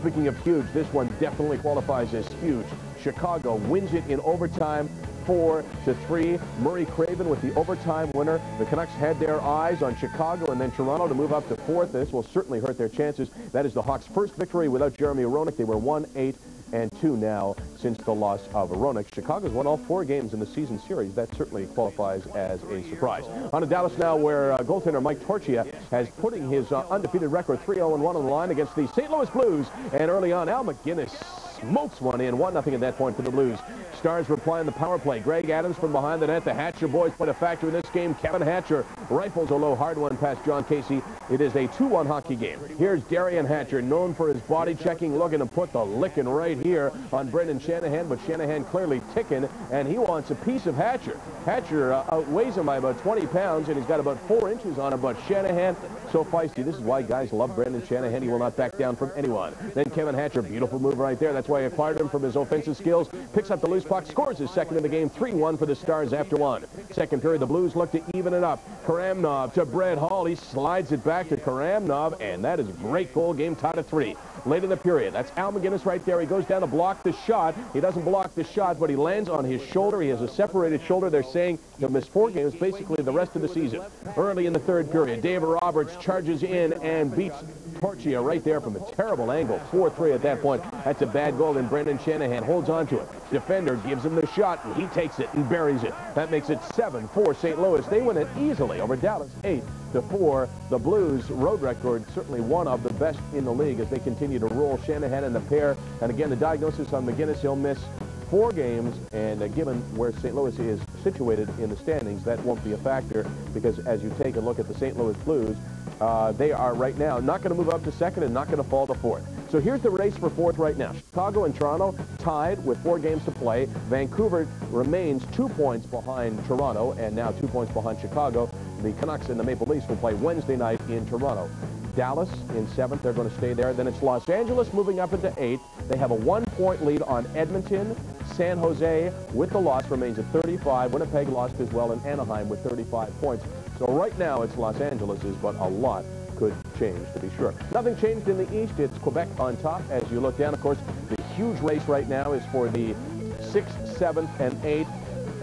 Speaking of huge, this one definitely qualifies as huge. Chicago wins it in overtime, four to three. Murray Craven with the overtime winner. The Canucks had their eyes on Chicago and then Toronto to move up to fourth. This will certainly hurt their chances. That is the Hawks' first victory without Jeremy Roenick. They were 1-8 and 2 now since the loss of Roenick. Chicago's won all four games in the season series. That certainly qualifies as a surprise. On to Dallas now where uh, goaltender Mike Torchia has putting his uh, undefeated record 3-0-1 on the line against the St. Louis Blues. And early on, Al MacInnis smokes one in. 1-0 at that point for the Blues. Stars replying the power play. Greg Adams from behind the net. The Hatcher boys play a factor in this game. Kevin Hatcher rifles a low hard one past Jon Casey. It is a 2-1 hockey game. Here's Derian Hatcher, known for his body checking, looking to put the licking right here on Brendan Shanahan, but Shanahan clearly ticking, and he wants a piece of Hatcher. Hatcher uh, outweighs him by about 20 pounds, and he's got about four inches on him, but Shanahan so feisty. This is why guys love Brendan Shanahan. He will not back down from anyone. Then Kevin Hatcher, beautiful move right there. That's why I acquired him from his offensive skills. Picks up the loose puck, scores his second in the game, 3-1 for the Stars after one. Second period, the Blues look to even it up. Karamnov to Brett Hull. He slides it back to Karamnov, and that is a great goal. Game tied at three. Late in the period, that's Al MacInnis right there. He goes down to block the shot. He doesn't block the shot, but he lands on his shoulder. He has a separated shoulder. They're saying he'll miss four games, basically the rest of the season. Early in the third period, David Roberts charges in and beats Torchia right there from a terrible angle. 4-3 at that point. That's a bad goal, and Brendan Shanahan holds on to it. Defender gives him the shot, and he takes it and buries it. That makes it 7-4 St. Louis. They win it easily over Dallas, 8 to 4. The Blues road record, certainly one of the best in the league as they continue to roll Shanahan and the pair. And again, the diagnosis on MacInnis, he'll miss four games, and uh, given where St. Louis is situated in the standings, that won't be a factor because as you take a look at the St. Louis Blues, uh, they are right now not going to move up to second and not going to fall to fourth. So here's the race for fourth right now. Chicago and Toronto tied with four games to play. Vancouver remains two points behind Toronto and now two points behind Chicago. The Canucks and the Maple Leafs will play Wednesday night in Toronto. Dallas in seventh. They're going to stay there. Then it's Los Angeles moving up into eighth. They have a one-point lead on Edmonton. San Jose, with the loss, remains at 35. Winnipeg lost as well, and Anaheim with 35 points. So right now it's Los Angeles's, but a lot could change, to be sure. Nothing changed in the East. It's Quebec on top. As you look down, of course, the huge race right now is for the 6th, 7th, and 8th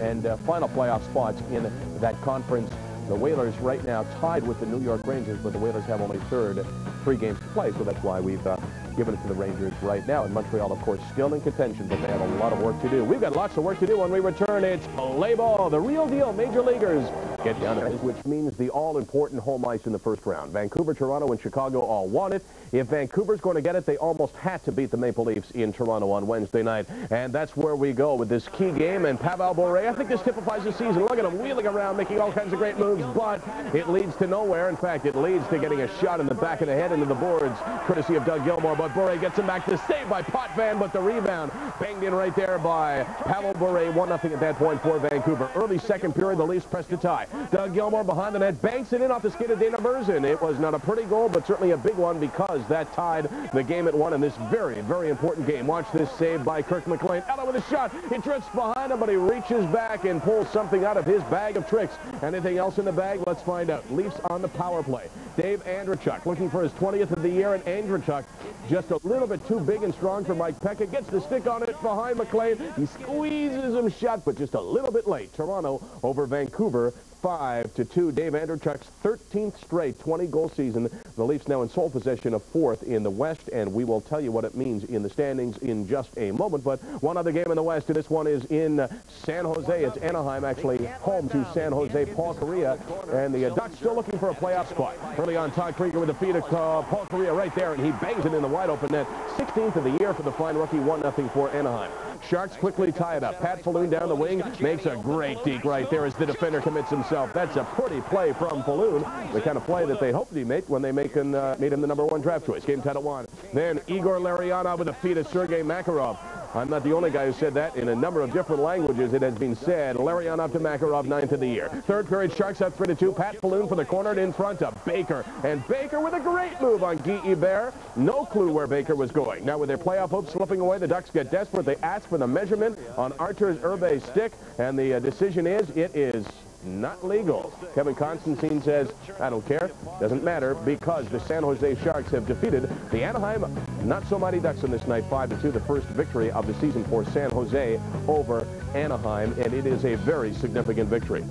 and uh, final playoff spots in that conference. The Whalers right now tied with the New York Rangers, but the Whalers have only third three games to play, so that's why we've uh, given it to the Rangers right now. And Montreal, of course, still in contention, but they have a lot of work to do. We've got lots of work to do when we return. It's play ball, the real deal. Major leaguers get it, which means the all-important home ice in the first round. Vancouver, Toronto, and Chicago all want it. If Vancouver's going to get it, they almost had to beat the Maple Leafs in Toronto on Wednesday night. And that's where we go with this key game. And Pavel Bure, I think this typifies the season. Look at him wheeling around, making all kinds of great moves, but it leads to nowhere. In fact, it leads to getting a shot in the back of the head into the boards, courtesy of Doug Gilmour. But Bure gets him back to save by Potvin, but the rebound banged in right there by Pavel Bure. 1-0 at that point for Vancouver. Early second period, the Leafs pressed to tie. Doug Gilmour behind the net, banks it in off the skate of Dana Murzyn. It was not a pretty goal, but certainly a big one because that tied the game at one in this very, very important game. Watch this save by Kirk McLean. Ella with a shot. He drifts behind him, but he reaches back and pulls something out of his bag of tricks. Anything else in the bag? Let's find out. Leafs on the power play. Dave Andreychuk looking for his 20th of the year, and Andreychuk just a little bit too big and strong for Mike Peca. Gets the stick on it behind McLean. He squeezes him shut, but just a little bit late. Toronto over Vancouver 5 to 2. Dave Andreychuk's 13th straight 20-goal season. The Leafs now in sole possession of fourth in the West, and we will tell you what it means in the standings in just a moment. But one other game in the West, and this one is in San Jose. It's Anaheim, actually home to San Jose. Paul Kariya, and the Ducks still looking for a playoff spot. Early on, Todd Krygier with the feed of uh, Paul Kariya right there, and he bangs it in the wide open net. 16th of the year for the fine rookie, 1-0 for Anaheim. Sharks quickly tie it up. Pat Falloon down the wing makes a great deke right there as the defender commits himself. That's a pretty play from Falloon, the kind of play that they hoped he'd make when they make uh, made him the number one draft choice. Game at one. Then Igor Larionov with a feed of Sergei Makarov. I'm not the only guy who said that. In a number of different languages, it has been said. Larionov to Makarov, ninth of the year. Third period, Sharks up 3 to 2. Pat Falloon for the corner and in front of Baker. And Baker with a great move on Guy Hebert. No clue where Baker was going. Now, with their playoff hopes slipping away, the Ducks get desperate. They ask for the measurement on Arturs Irbe's stick, and the uh, decision is it is not legal. Kevin Constantine says, I don't care, doesn't matter, because the San Jose Sharks have defeated the Anaheim Not So Mighty Ducks on this night, 5-2, the first victory of the season for San Jose over Anaheim, and it is a very significant victory.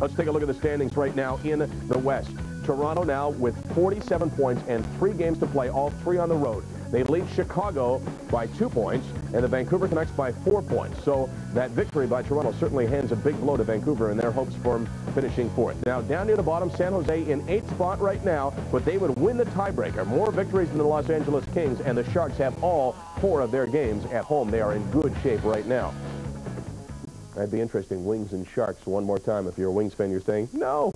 Let's take a look at the standings right now in the West. Toronto now with 47 points and three games to play, all three on the road. They lead Chicago by two points and the Vancouver Canucks by four points. So that victory by Toronto certainly hands a big blow to Vancouver in their hopes for finishing fourth. Now down near the bottom, San Jose in eighth spot right now, but they would win the tiebreaker. More victories than the Los Angeles Kings, and the Sharks have all four of their games at home. They are in good shape right now. That'd be interesting. Wings and Sharks one more time. If you're a Wings fan, you're saying, no.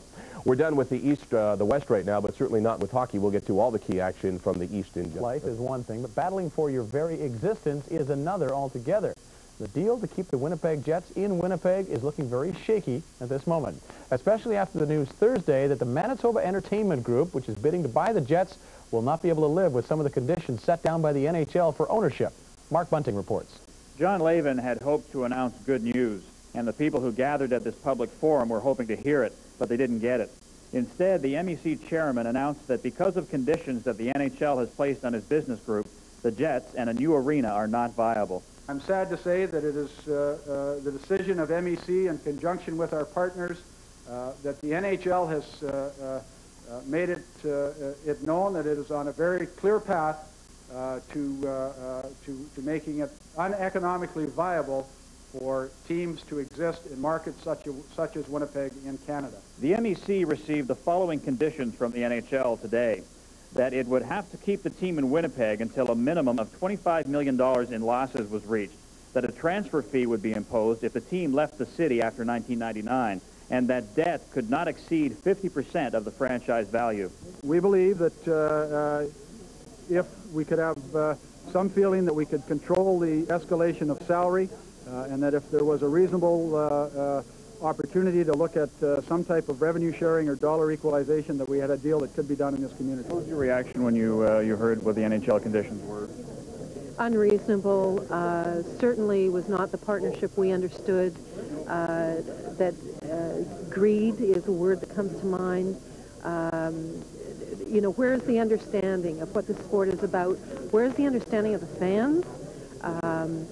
We're done with the East, uh, the West right now, but certainly not with hockey. We'll get to all the key action from the East in just Life is one thing, but battling for your very existence is another altogether. The deal to keep the Winnipeg Jets in Winnipeg is looking very shaky at this moment, especially after the news Thursday that the Manitoba Entertainment Group, which is bidding to buy the Jets, will not be able to live with some of the conditions set down by the NHL for ownership. Mark Bunting reports. John Lavin had hoped to announce good news, and the people who gathered at this public forum were hoping to hear it but they didn't get it. Instead, the MEC chairman announced that because of conditions that the NHL has placed on his business group, the Jets and a new arena are not viable. I'm sad to say that it is uh, uh, the decision of MEC in conjunction with our partners uh, that the NHL has uh, uh, uh, made it, it known that it is on a very clear path to, to, to making it uneconomically viable for teams to exist in markets such as, such as Winnipeg in Canada. The MEC received the following conditions from the NHL today, that it would have to keep the team in Winnipeg until a minimum of $25 million in losses was reached, that a transfer fee would be imposed if the team left the city after 1999, and that debt could not exceed 50% of the franchise value. We believe that uh, uh, if we could have uh, some feeling that we could control the escalation of salary, and that if there was a reasonable uh, uh, opportunity to look at some type of revenue sharing or dollar equalization, that we had a deal that could be done in this community. What was your reaction when you, you heard what the NHL conditions were? Unreasonable, certainly was not the partnership we understood. that greed is a word that comes to mind. Um, you know, where's the understanding of what the sport is about? Where's the understanding of the fans? Um,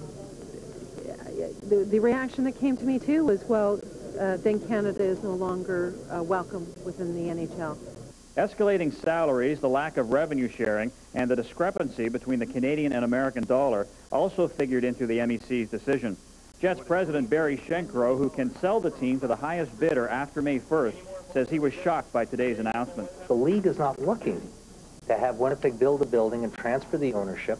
the, the reaction that came to me too was, well, uh, then Canada is no longer uh, welcome within the NHL. Escalating salaries, the lack of revenue sharing, and the discrepancy between the Canadian and American dollar also figured into the MEC's decision. Jets president Barry Shenkarow, who can sell the team to the highest bidder after May 1st, says he was shocked by today's announcement. The league is not looking to have Winnipeg build a building and transfer the ownership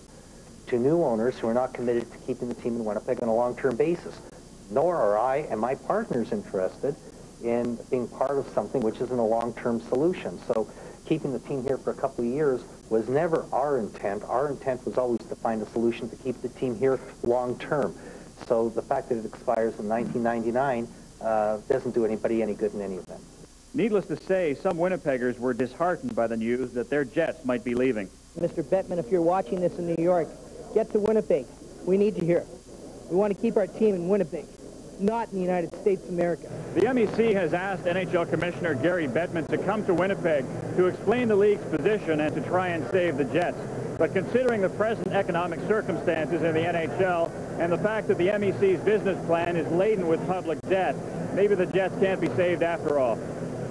to new owners who are not committed to keeping the team in Winnipeg on a long-term basis. Nor are I and my partners interested in being part of something which isn't a long-term solution. So keeping the team here for a couple of years was never our intent. Our intent was always to find a solution to keep the team here long-term. So the fact that it expires in 1999 uh, doesn't do anybody any good in any event. Needless to say, some Winnipeggers were disheartened by the news that their Jets might be leaving. Mr. Bettman, if you're watching this in New York, get to Winnipeg. We need you here. We want to keep our team in Winnipeg, not in the United States of America. The MEC has asked NHL Commissioner Gary Bettman to come to Winnipeg to explain the league's position and to try and save the Jets. But considering the present economic circumstances in the NHL and the fact that the MEC's business plan is laden with public debt, maybe the Jets can't be saved after all.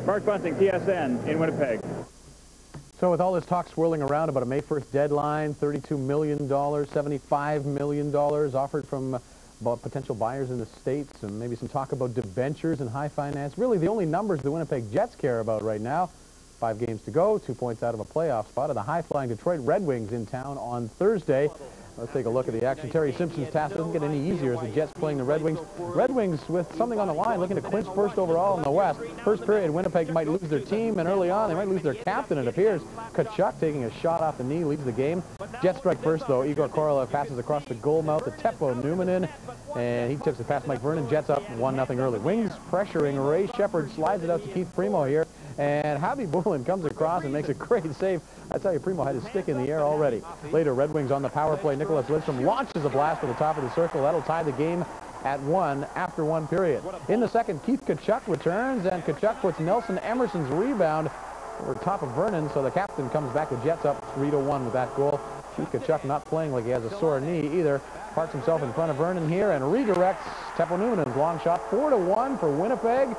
Mark Bunting, TSN in Winnipeg. So with all this talk swirling around about a May 1st deadline, $32 million, $75 million offered from uh, about potential buyers in the States, and maybe some talk about debentures and high finance. Really, the only numbers the Winnipeg Jets care about right now, five games to go, two points out of a playoff spot, and the high-flying Detroit Red Wings in town on Thursday. Let's take a look at the action. Terry Simpson's task doesn't get any easier as the Jets playing the Red Wings. Red Wings with something on the line, looking to clinch first overall in the West. First period, Winnipeg might lose their team, and early on, they might lose their captain, it appears. Tkachuk taking a shot off the knee, leaves the game. Jets strike first, though. Igor Korolev passes across the goal mouth to Teppo Numminen, and he tips it past Mike Vernon. Jets up 1-0 early. Wings pressuring. Ray Sheppard, slides it out to Keith Primeau here. And Khabibulin comes across and makes a great save. I tell you, Primeau had his stick in the air already. Later, Red Wings on the power play. Nicklas Lidstrom launches a blast to the top of the circle. That'll tie the game at one after one period. In the second, Keith Tkachuk returns, and Tkachuk puts Nelson Emerson's rebound over top of Vernon, so the captain comes back. The Jets up 3 to one with that goal. Keith Tkachuk not playing like he has a sore knee either. Parks himself in front of Vernon here and redirects Teppo Numminen's long shot. 4 to one for Winnipeg.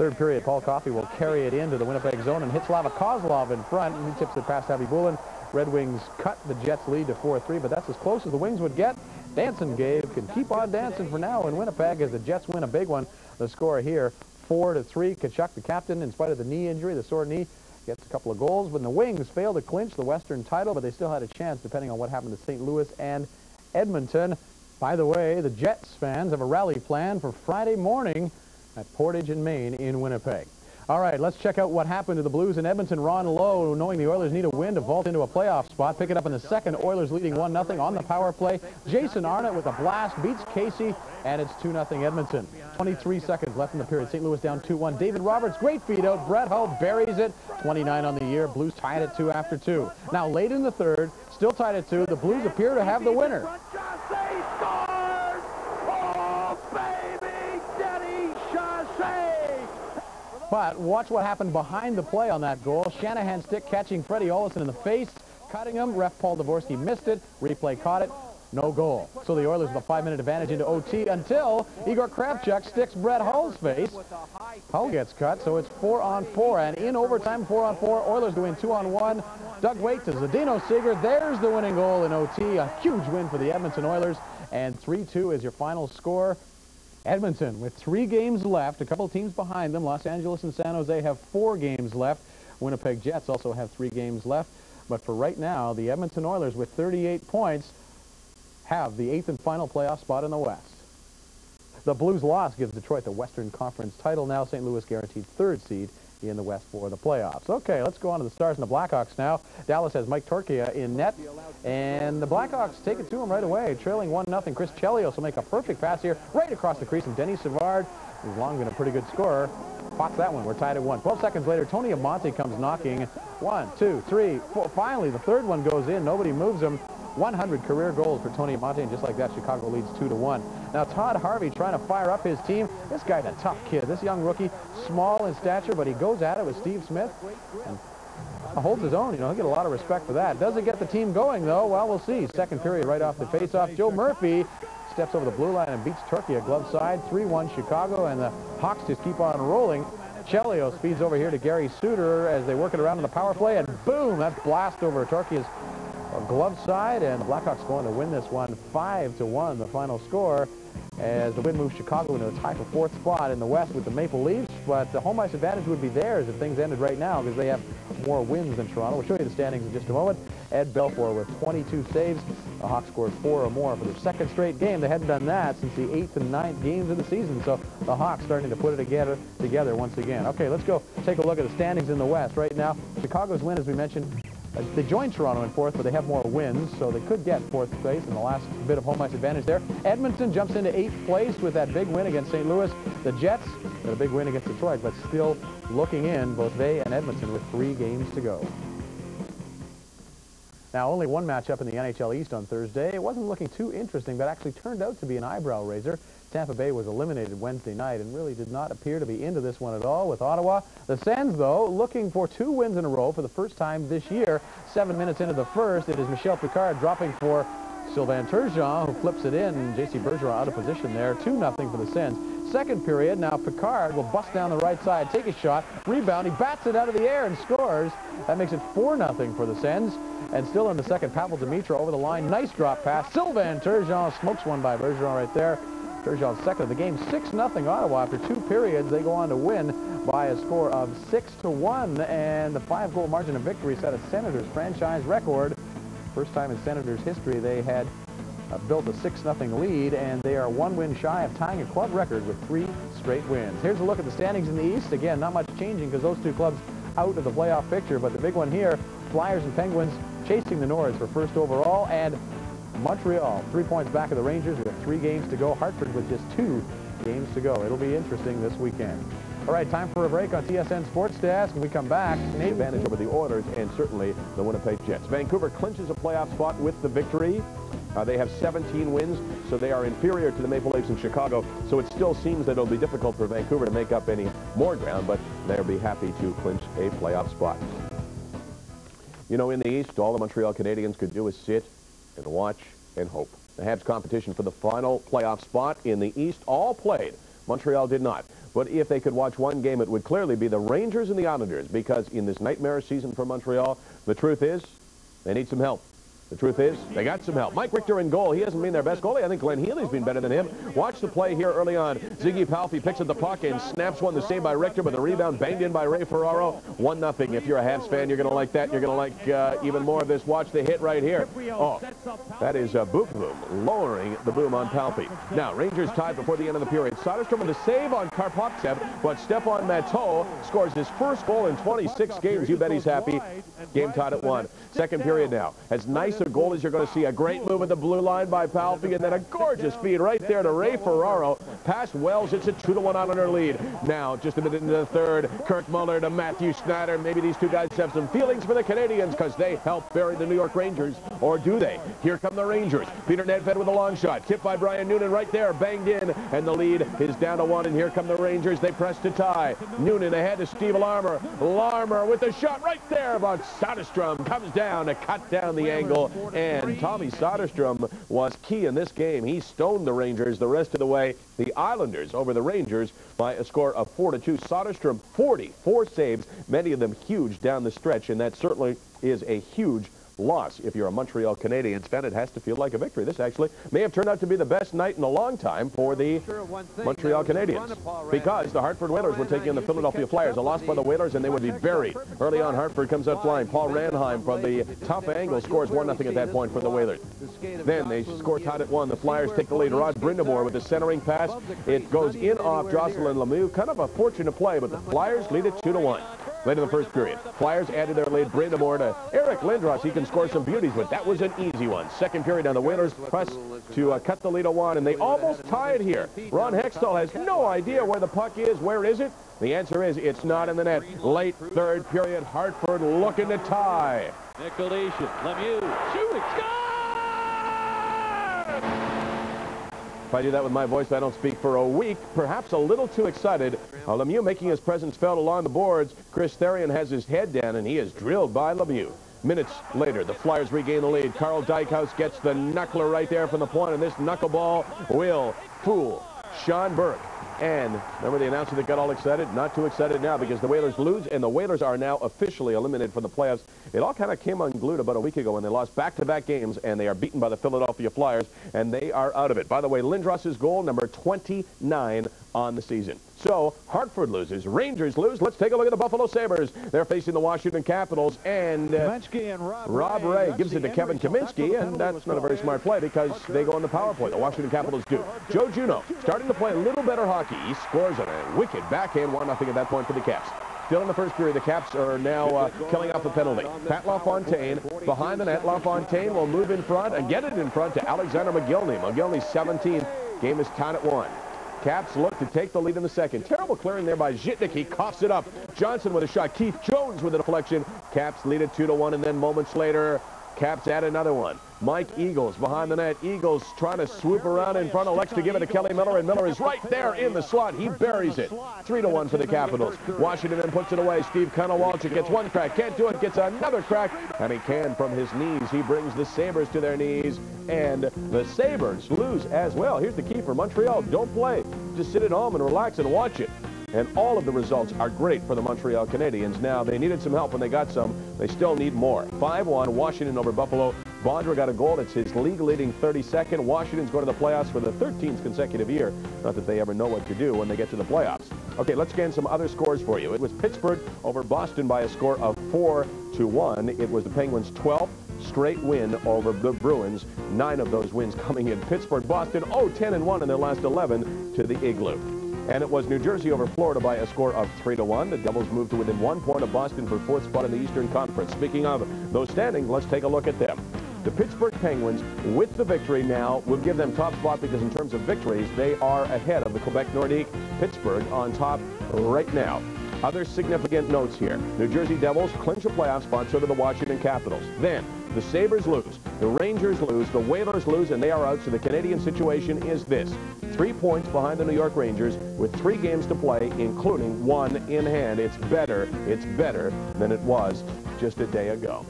Third period, Paul Coffey will carry it into the Winnipeg zone and hit Slava Kozlov in front. And he tips it past Khabibulin. Red Wings cut the Jets' lead to 4-3, but that's as close as the Wings would get. Dancing, Gabe, can keep on dancing for now in Winnipeg as the Jets win a big one. The score here, 4-3. Tkachuk, the captain, in spite of the knee injury, the sore knee, gets a couple of goals. When the Wings fail to clinch the Western title, but they still had a chance depending on what happened to St. Louis and Edmonton. By the way, the Jets fans have a rally plan for Friday morning at Portage and Main in Winnipeg. All right, let's check out what happened to the Blues in Edmonton. Ron Low, knowing the Oilers need a win to vault into a playoff spot, pick it up in the second. Oilers leading 1-0 on the power play. Jason Arnott with a blast beats Casey, and it's 2-0 Edmonton. 23 seconds left in the period. St. Louis down 2-1. David Roberts, great feed out. Brett Hull buries it. 29 on the year. Blues tied at 2 after 2. Now, late in the third, still tied at 2. The Blues appear to have the winner. But watch what happened behind the play on that goal. Shanahan stick catching Freddie Olausson in the face, cutting him. Ref Paul Devorski missed it. Replay caught it. No goal. So the Oilers with a five-minute advantage into OT until Igor Kravchuk sticks Brett Hull's face. Hull gets cut, so it's four on four. And in overtime, four on four, Oilers doing two on one. Doug Weight to Zdeno Ciger. There's the winning goal in OT. A huge win for the Edmonton Oilers. And 3-2 is your final score. Edmonton with three games left, a couple teams behind them. Los Angeles and San Jose have four games left. Winnipeg Jets also have three games left. But for right now, the Edmonton Oilers with 38 points have the eighth and final playoff spot in the West. The Blues loss gives Detroit the Western Conference title. Now St. Louis guaranteed third seed in the West for the playoffs. Okay, let's go on to the Stars and the Blackhawks now. Dallas has Mike Torchia in net, and the Blackhawks take it to him right away, trailing 1-0. Chris Chelios will make a perfect pass here right across the crease, and Denny Savard, who's long been a pretty good scorer, pots that one. We're tied at one. 12 seconds later, Tony Amonte comes knocking. One, two, three, four. Finally, the third one goes in. Nobody moves him. 100 career goals for Tony Amonte, and just like that, Chicago leads 2 to one. Now, Todd Harvey trying to fire up his team. This guy's a tough kid. This young rookie, small in stature, but he goes at it with Steve Smith and holds his own. You know, he'll get a lot of respect for that. Does it get the team going, though? Well, we'll see. Second period right off the faceoff. Joe Murphy steps over the blue line and beats Turkey at glove side. 3-1 Chicago, and the Hawks just keep on rolling. Chelio speeds over here to Gary Suter as they work it around in the power play, and boom, that blast over Torchia's glove side, and Blackhawks going to win this one 5 to one, the final score as the win moves Chicago into a tie for fourth spot in the West with the Maple Leafs. But the home ice advantage would be theirs if things ended right now because they have more wins than Toronto. We'll show you the standings in just a moment. Ed Belfour with 22 saves. The Hawks scored four or more for their second straight game. They hadn't done that since the eighth and ninth games of the season. So the Hawks starting to put it together, together once again. Okay, let's go take a look at the standings in the West right now. Chicago's win, as we mentioned, Uh, they joined Toronto in fourth, but they have more wins, so they could get fourth place in the last bit of home ice advantage there. Edmonton jumps into eighth place with that big win against St. Louis. The Jets got a big win against Detroit, but still looking in, both they and Edmonton with three games to go. Now, only one matchup in the NHL East on Thursday. It wasn't looking too interesting, but actually turned out to be an eyebrow raiser. Tampa Bay was eliminated Wednesday night and really did not appear to be into this one at all with Ottawa. The Sens, though, looking for two wins in a row for the first time this year. Seven minutes into the first, it is Michel Picard dropping for Sylvain Turgeon, who flips it in. J.C. Bergeron out of position there. 2-0 for the Sens. Second period, now Picard will bust down the right side, take a shot, rebound, he bats it out of the air and scores. That makes it 4-0 for the Sens. And still in the second, Pavel Demitra over the line. Nice drop pass. Sylvain Turgeon smokes one by Bergeron right there. Turgeon second of the game. 6-0 Ottawa. After two periods, they go on to win by a score of 6 to one, and the five-goal margin of victory set a Senators franchise record. First time in Senators history they had uh, built a 6-0 lead, and they are one win shy of tying a club record with three straight wins. Here's a look at the standings in the East. Again, not much changing because those two clubs out of the playoff picture, but the big one here, Flyers and Penguins chasing the Nords for first overall, and Montreal, three points back of the Rangers with three games to go. Hartford with just two games to go. It'll be interesting this weekend. All right, time for a break on TSN Sports Desk. When we come back, Canadian advantage over the Oilers and certainly the Winnipeg Jets. Vancouver clinches a playoff spot with the victory. Uh, they have 17 wins, so they are inferior to the Maple Leafs in Chicago. So it still seems that it'll be difficult for Vancouver to make up any more ground, but they'll be happy to clinch a playoff spot. You know, in the East, all the Montreal Canadiens could do is sit and watch and hope. The Habs competition for the final playoff spot in the East all played. Montreal did not. But if they could watch one game, it would clearly be the Rangers and the Islanders because in this nightmare season for Montreal, the truth is they need some help. The truth is, they got some help. Mike Richter in goal. He hasn't been their best goalie. I think Glenn Healy's been better than him. Watch the play here early on. Ziggy Palffy picks up the puck and snaps one. The save by Richter, but the rebound banged in by Ray Ferraro. 1-0. If you're a Habs fan, you're going to like that. You're going to like uh, even more of this. Watch the hit right here. Oh, that is uh, Boom Boom lowering the boom on Palffy. Now, Rangers tied before the end of the period. Soderstrom with a save on Karpovtsev, but Stefan Matteau scores his first goal in 26 games. You bet he's happy. Game tied at one. Second period now. As nice a goal as you're going to see. A great move at the blue line by Palffy, and then a gorgeous feed right there to Ray Ferraro. Past Wells, it's a 2-1 Islander lead. Now, just a minute into the third, Kirk Muller to Mathieu Schneider. Maybe these two guys have some feelings for the Canadians because they helped bury the New York Rangers, or do they? Here come the Rangers. Petr Nedved with a long shot. Tipped by Brian Noonan right there, banged in, and the lead is down to one, and here come the Rangers. They press to tie. Noonan ahead to Steve Larmer. Larmer with the shot right there, but Soderstrom comes down to cut down the angle, and Tommy Soderstrom was key in this game. He stoned the Rangers the rest of the way. The Islanders over the Rangers by a score of 4 to 2. Soderstrom 44 saves, many of them huge down the stretch, and that certainly is a huge loss. If you're a Montreal Canadiens fan, it has to feel like a victory. This actually may have turned out to be the best night in a long time for the Montreal Canadiens because the Hartford Whalers were taking on the Philadelphia Flyers. A loss by the Whalers, and they would be buried. Early on, Hartford comes out flying. Paul Ranheim from the tough angle scores 1-0 at that point for the Whalers. Then they score tied at one. The Flyers take the lead. Rod Brind'Amour with the centering pass. It goes in off Jocelyn Lemieux. Kind of a fortunate play, but the Flyers lead it 2-1 late in the first period. Flyers added their lead. Brind'Amour to Eric Lindros. He can score some beauties, but that was an easy one. Second period, now the winners press to uh, cut the lead a one, and they almost tie it here. Ron Hextall has no idea where the puck is. Where is it? The answer is it's not in the net. Late third period, Hartford looking to tie. Nikolishin, Lemieux, shooting, score! If I do that with my voice, I don't speak for a week. Perhaps a little too excited. Uh, Lemieux making his presence felt along the boards. Chris Therien has his head down, and he is drilled by Lemieux. Minutes later, the Flyers regain the lead. Karl Dykhuis gets the knuckler right there from the point, and this knuckleball will fool Sean Burke. And remember the announcer that got all excited? Not too excited now because the Whalers lose, and the Whalers are now officially eliminated from the playoffs. It all kind of came unglued about a week ago when they lost back-to-back games, and they are beaten by the Philadelphia Flyers, and they are out of it. By the way, Lindros's goal, number 29 on the season. So, Hartford loses. Rangers lose. Let's take a look at the Buffalo Sabres. They're facing the Washington Capitals, and, uh, and Rob, Rob Ray, Ray gives it to Kevin Kaminski, and that's not a very smart play because they go on the power play. The Washington Capitals do. Joe Juneau starting to play a little better hockey. He scores on a wicked backhand, 1-0 at that point for the Caps. Still in the first period, the Caps are now uh, killing off the penalty. Pat LaFontaine behind the net. LaFontaine will move in front and get it in front to Alexander Mogilny. Mogilny's 17th. Game is tied at one. Caps look to take the lead in the second. Terrible clearing there by Zhitnik. He coughs it up. Johnson with a shot. Keith Jones with a deflection. Caps lead it 2 to 1, and then moments later, Caps add another one. Mike Eagles behind the net. Eagles trying to swoop around in front of Lex to give it to Kelly Miller, and Miller is right there in the slot. He buries it. 3 to 1 for the Capitals. Washington then puts it away. Steve Konowalchuk gets one crack, can't do it, gets another crack, and he can from his knees. He brings the Sabres to their knees, and the Sabres lose as well. Here's the key for Montreal. Don't play. Just sit at home and relax and watch it. And all of the results are great for the Montreal Canadiens. Now, they needed some help when they got some. They still need more. 5-1, Washington over Buffalo. Bondra got a goal. It's his league-leading 32nd. Washington's going to the playoffs for the 13th consecutive year. Not that they ever know what to do when they get to the playoffs. Okay, let's scan some other scores for you. It was Pittsburgh over Boston by a score of 4 to 1. It was the Penguins' 12th straight win over the Bruins. Nine of those wins coming in Pittsburgh. Boston, oh, 10 and 1 in their last 11 to the Igloo. And it was New Jersey over Florida by a score of 3 to 1. The Devils moved to within one point of Boston for fourth spot in the Eastern Conference. Speaking of those standings, let's take a look at them. The Pittsburgh Penguins, with the victory now, will give them top spot because in terms of victories, they are ahead of the Quebec Nordique. Pittsburgh on top right now. Other significant notes here. New Jersey Devils clinch a playoff spot, so do the Washington Capitals. Then, the Sabres lose, the Rangers lose, the Whalers lose, and they are out. So the Canadian situation is this. Three points behind the New York Rangers with three games to play, including one in hand. It's better, it's better than it was just a day ago.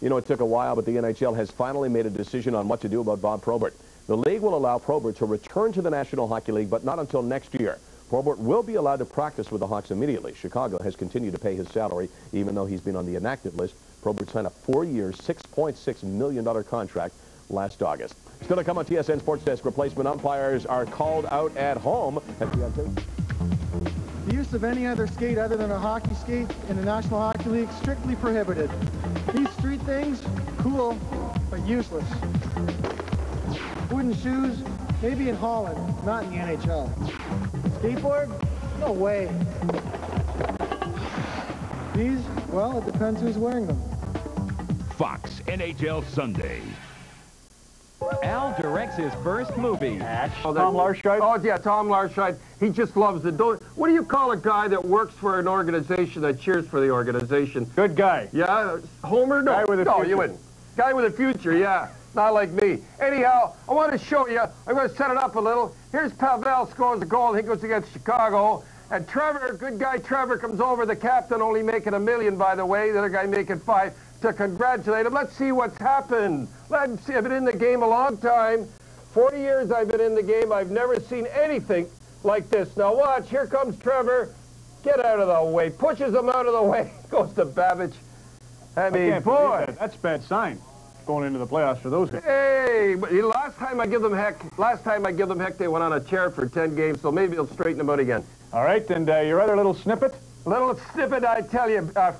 You know, it took a while, but the NHL has finally made a decision on what to do about Bob Probert. The league will allow Probert to return to the National Hockey League, but not until next year. Probert will be allowed to practice with the Hawks immediately. Chicago has continued to pay his salary, even though he's been on the inactive list. Probert signed a four-year, $6.6 million contract last August. Still to come on TSN Sports Desk, replacement umpires are called out at home. The use of any other skate other than a hockey skate in the National Hockey League strictly prohibited. These three things, cool, but useless. Wooden shoes, maybe in Holland, not in the NHL. Skateboard? No way. These, well, it depends who's wearing them. Fox NHL Sunday. Al directs his first movie. Oh, Tom Larscheid? Oh, yeah, Tom Larscheid. He just loves it. Don't, what do you call a guy that works for an organization that cheers for the organization? Good guy. Yeah, Homer? No, guy with a no, future. you wouldn't. Guy with a future, yeah. Not like me. Anyhow, I want to show you. I'm going to set it up a little. Here's Pavel scores a goal. He goes against Chicago. And Trevor, good guy Trevor, comes over. The captain only making a million, by the way. The other guy making five to congratulate him. Let's see what's happened. Let's see. I've been in the game a long time. 40 years I've been in the game. I've never seen anything like this. Now watch. Here comes Trevor. Get out of the way. Pushes him out of the way. Goes to Babych. I mean, I boy. That. That's bad sign. Going into the playoffs for those guys. Hey, last time I give them heck, last time I give them heck, they went on a chair for 10 games, so maybe they'll straighten them out again. All right, and uh, your other little snippet? Little snippet, I tell you. Uh,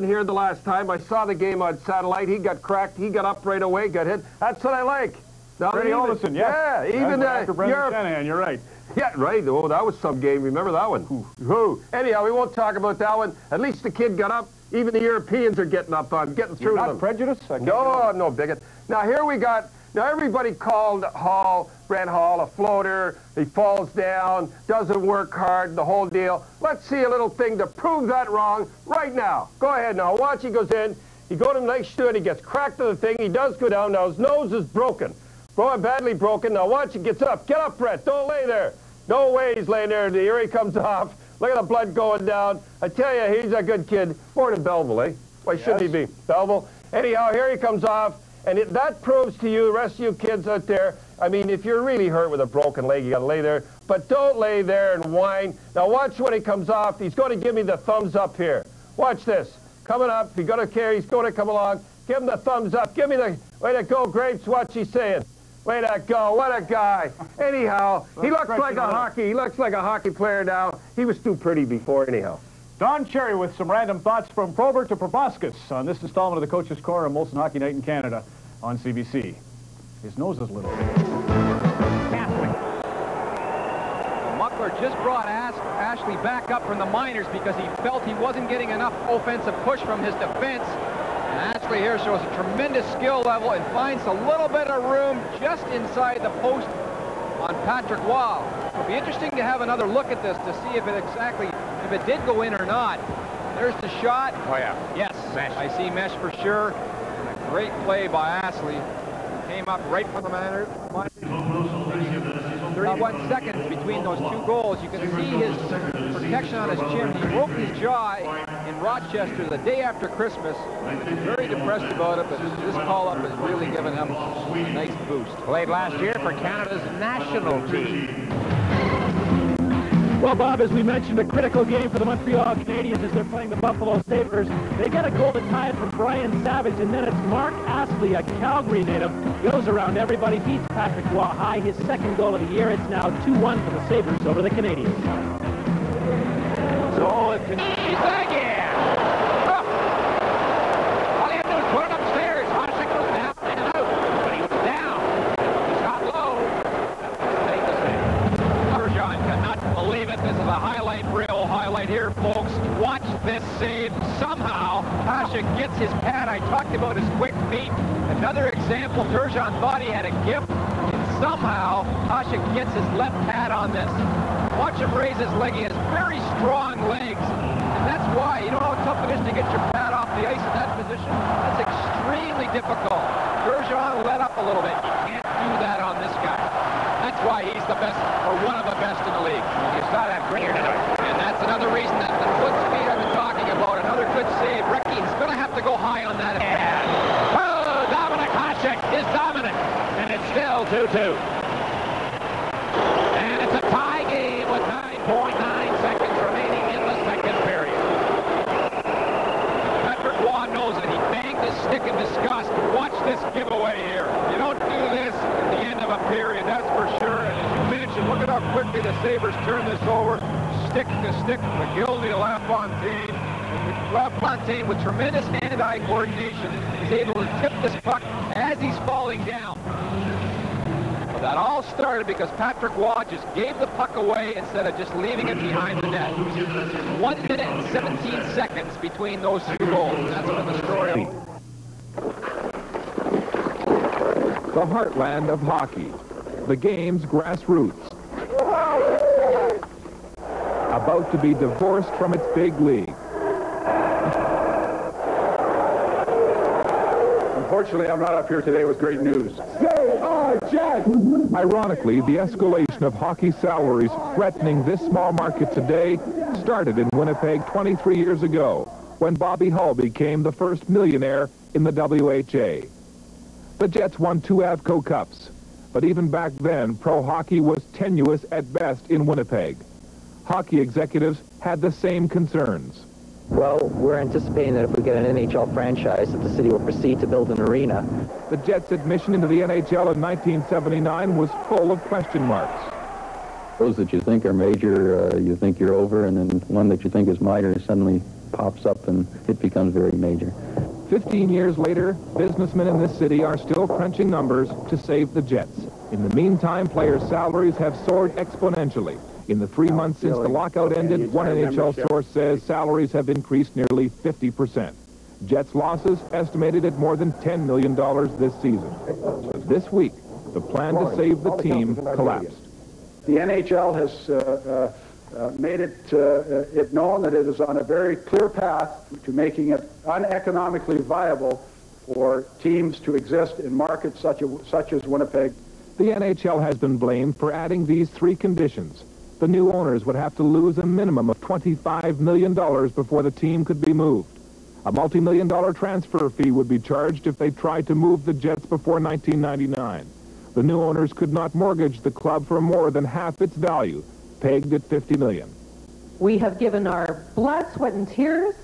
here the last time. I saw the game on satellite. He got cracked. He got up right away, got hit. That's what I like. Now, Freddie even, yes. Yeah, even uh, after Brendan Europe. Shanahan, you're right. Yeah, right. Oh, that was some game. Remember that one? Ooh. Ooh. Anyhow, we won't talk about that one. At least the kid got up. Even the Europeans are getting up on, getting through You're not to them. prejudiced? No, I'm no bigot. Now, here we got, now everybody called Hall, Brett Hull, a floater. He falls down, doesn't work hard, the whole deal. Let's see a little thing to prove that wrong right now. Go ahead now. Watch, he goes in. He goes to the next to it. He gets cracked to the thing. He does go down. Now, his nose is broken. Boy, badly broken. Now, watch, he gets up. Get up, Brett. Don't lay there. No way he's laying there. Here he comes off. Look at the blood going down. I tell you, he's a good kid. Born in Belleville, eh? Why shouldn't he be? Belleville. Anyhow, here he comes off. And it, that proves to you, the rest of you kids out there, I mean, if you're really hurt with a broken leg, you got to lay there. But don't lay there and whine. Now watch when he comes off. He's going to give me the thumbs up here. Watch this. Coming up. He's going to carry. He's going to come along. Give him the thumbs up. Give me the, way to go, Grapes. What's he saying? Way to go. What a guy. Anyhow, he looks like a hockey. He looks like a hockey player now. He was too pretty before anyhow. Don Cherry with some random thoughts from Probert to Proboscis on this installment of the Coach's Corner on Molson Hockey Night in Canada on CBC. His nose is little. Muckler just brought Ash Astley back up from the minors because he felt he wasn't getting enough offensive push from his defense. And Astley here shows a tremendous skill level and finds a little bit of room just inside the post on Patrick Roy. It'll be interesting to have another look at this to see if it exactly, if it did go in or not. There's the shot. Oh, yeah. Yes, mesh. I see mesh for sure. And a great play by Astley. Came up right from the manor. 31 seconds between those two goals. You can see his protection on his chin. He broke his jaw in Rochester the day after Christmas. Very depressed about it, but this call-up has really given him a nice boost. Played last year for Canada's national team. Well, Bob, as we mentioned, a critical game for the Montreal Canadiens as they're playing the Buffalo Sabres. They get a goal to tie it from Brian Savage, and then it's Mark Astley, a Calgary native, goes around everybody, beats Patrick high, his second goal of the year. It's now 2-1 for the Sabres over the Canadiens. So easy again. All he had to do was put it upstairs. Hasek was down and out, but he was down. He shot low. Take the save. Turgeon cannot believe it. This is a highlight reel highlight here, folks. Watch this save. Somehow, Hasek gets his pad. I talked about his quick feet. Another example, Turgeon thought he had a gift, and somehow Hasek gets his left pad on this. Watch him raise his leg. He has very strong legs. And that's why, you know how tough it is to get your pad off the ice in that position? That's extremely difficult. Turgeon let up a little bit. You can't do that on this guy. That's why he's the best, or one of the best in the league. You saw that great And that's another reason that the foot speed I've been talking about, another good save. Ricky is going to have to go high on that. Oh, Dominic Hasek is dominant. And it's still 2-2. And it's a tie game with 9.9 seconds remaining in the second period. Patrick Roy knows it. He banged his stick in disgust. Watch this giveaway here. You don't do this at the end of a period, that's for sure. And as you mentioned, look at how quickly the Sabres turn this over. Stick to stick, Mogilny to LaFontaine. LaFontaine, with tremendous hand-eye coordination, is able to tip this puck as he's falling down. That all started because Patrick Roy just gave the puck away instead of just leaving it behind the net. One minute and 17 seconds between those two goals. That's been the story. The heartland of hockey. The game's grassroots. About to be divorced from its big league. Unfortunately, I'm not up here today with great news. Oh, Ironically, the escalation of hockey salaries threatening this small market today started in Winnipeg 23 years ago when Bobby Hull became the first millionaire in the WHA. The Jets won two Avco Cups, but even back then, pro hockey was tenuous at best in Winnipeg. Hockey executives had the same concerns. Well, we're anticipating that if we get an NHL franchise, that the city will proceed to build an arena. The Jets' admission into the NHL in 1979 was full of question marks. Those that you think are major, uh, you think you're over, and then one that you think is minor suddenly pops up and it becomes very major. 15 years later, businessmen in this city are still crunching numbers to save the Jets. In the meantime, players' salaries have soared exponentially. In the three months since the lockout ended, one NHL source says salaries have increased nearly 50%. Jets losses estimated at more than $10 million this season. But this week, the plan to save the team collapsed. The NHL has uh, uh, uh, made it, uh, it known that it is on a very clear path to making it uneconomically viable for teams to exist in markets such as, such as Winnipeg. The NHL has been blamed for adding these three conditions. The new owners would have to lose a minimum of $25 million before the team could be moved. A multi-million dollar transfer fee would be charged if they tried to move the Jets before 1999. The new owners could not mortgage the club for more than half its value, pegged at 50 million. We have given our blood, sweat, and tears.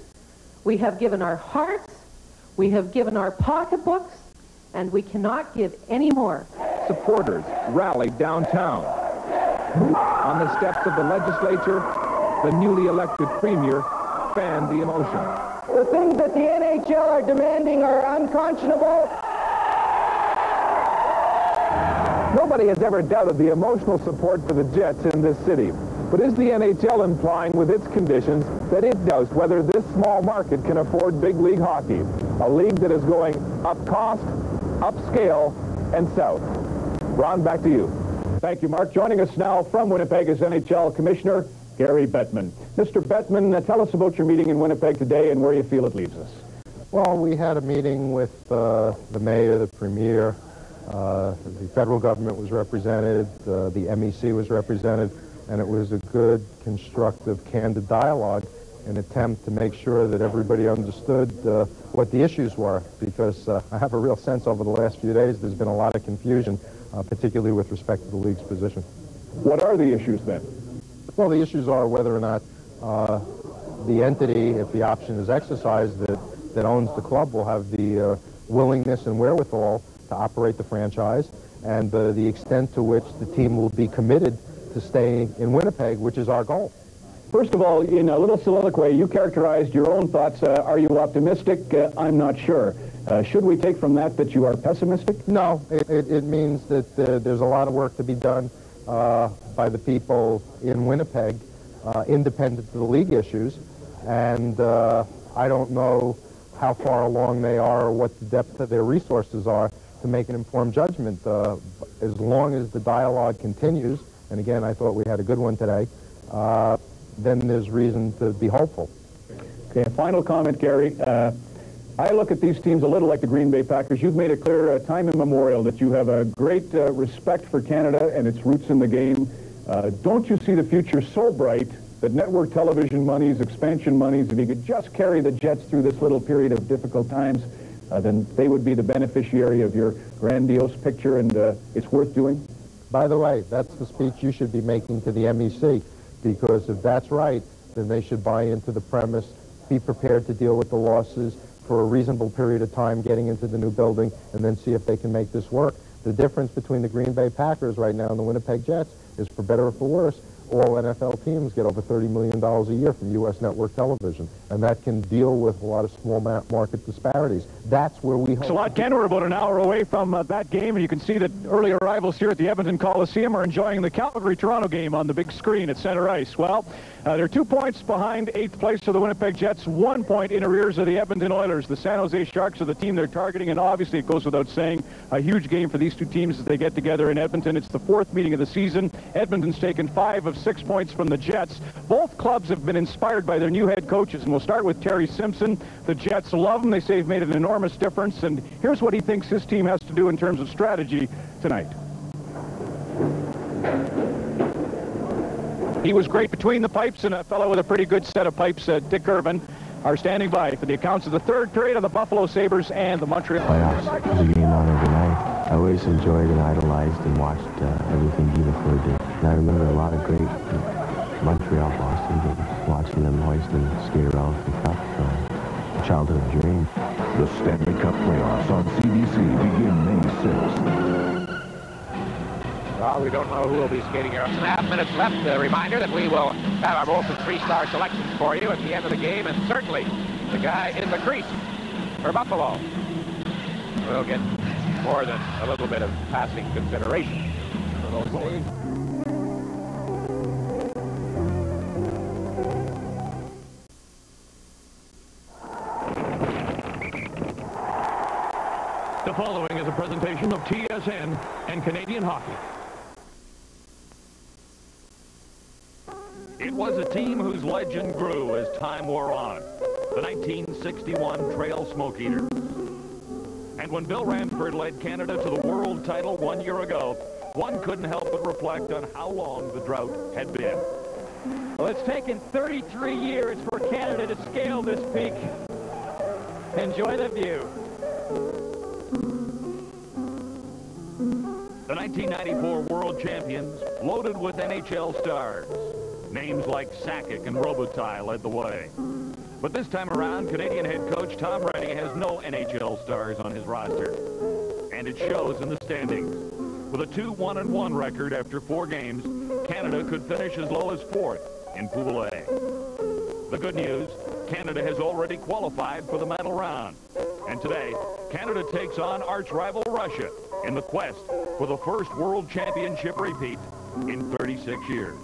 We have given our hearts. We have given our pocketbooks. And we cannot give any more. Supporters rallied downtown. On the steps of the legislature, the newly elected premier fanned the emotion. The things that the NHL are demanding are unconscionable. Nobody has ever doubted the emotional support for the Jets in this city. But is the NHL implying with its conditions that it doubts whether this small market can afford big league hockey? A league that is going up cost, upscale, and south. Ron, back to you. Thank you, Mark. Joining us now from Winnipeg is NHL Commissioner Gary Bettman. Mr. Bettman, uh, tell us about your meeting in Winnipeg today and where you feel it leaves us. Well, we had a meeting with uh, the mayor, the premier, uh, the federal government was represented, uh, the MEC was represented, and it was a good, constructive, candid dialogue an attempt to make sure that everybody understood uh, what the issues were, because uh, I have a real sense over the last few days there's been a lot of confusion, uh, particularly with respect to the league's position. What are the issues then? Well, the issues are whether or not uh, the entity, if the option is exercised, that, that owns the club will have the uh, willingness and wherewithal to operate the franchise, and uh, the extent to which the team will be committed to staying in Winnipeg, which is our goal. First of all, in a little soliloquy, you characterized your own thoughts. Uh, are you optimistic? Uh, I'm not sure. Uh, should we take from that that you are pessimistic? No, it, it, it means that uh, there's a lot of work to be done uh, by the people in Winnipeg, uh, independent of the league issues. And I don't know how far along they are or what the depth of their resources are to make an informed judgment. as long as the dialogue continues, and again, I thought we had a good one today, then there's reason to be hopeful. Okay, a final comment, Gary. Uh, I look at these teams a little like the Green Bay Packers. You've made it clear uh, time immemorial that you have a great uh, respect for Canada and its roots in the game. Uh, don't you see the future so bright that network television monies, expansion monies, if you could just carry the Jets through this little period of difficult times, uh, then they would be the beneficiary of your grandiose picture, and uh, it's worth doing? By the way, that's the speech you should be making to the MEC because if that's right, then they should buy into the premise, be prepared to deal with the losses for a reasonable period of time getting into the new building, and then see if they can make this work. The difference between the Green Bay Packers right now and the Winnipeg Jets is, for better or for worse, all NFL teams get over $30 million a year from U.S. network television, and that can deal with a lot of small market disparities. That's where we hope. So, Ken, we're about an hour away from uh, that game, and you can see that early arrivals here at the Edmonton Coliseum are enjoying the Calgary-Toronto game on the big screen at center ice. Well, uh, they're two points behind eighth place for the Winnipeg Jets, one point in arrears of the Edmonton Oilers. The San Jose Sharks are the team they're targeting, and obviously it goes without saying, a huge game for these two teams as they get together in Edmonton. It's the fourth meeting of the season. Edmonton's taken five of six points from the Jets. Both clubs have been inspired by their new head coaches, and we'll start with Terry Simpson. The Jets love him. They say they've made an enormous difference, and here's what he thinks his team has to do in terms of strategy tonight. He was great between the pipes and a fellow with a pretty good set of pipes, uh, Dick Irvin, are standing by for the accounts of the third period of the Buffalo Sabres and the Montreal. Playoffs is a game on every night. I always enjoyed and idolized and watched uh, everything Guy Lafleur did. And I remember a lot of great Montreal Boston games, watching them hoist and skate around the cup. Uh, childhood dream. The Stanley Cup playoffs on CBC begin May 6th. Well, we don't know who will be skating here. Two and a half minutes left. A reminder that we will have our Molson three-star selections for you at the end of the game, and certainly the guy in the crease for Buffalo will get more than a little bit of passing consideration for those goals. A presentation of TSN and Canadian Hockey. It was a team whose legend grew as time wore on. The 1961 Trail Smoke Eaters. And when Bill Ranford led Canada to the world title one year ago, one couldn't help but reflect on how long the drought had been. Well, it's taken 33 years for Canada to scale this peak. Enjoy the view. The 1994 World Champions loaded with NHL stars. Names like Sakic and Robitaille led the way. But this time around, Canadian head coach Tom Renney has no NHL stars on his roster. And it shows in the standings. With a 2-1-1 record after four games, Canada could finish as low as fourth in Pool A. The good news, Canada has already qualified for the medal round. And today, Canada takes on arch rival Russia in the quest for the first World Championship repeat in 36 years.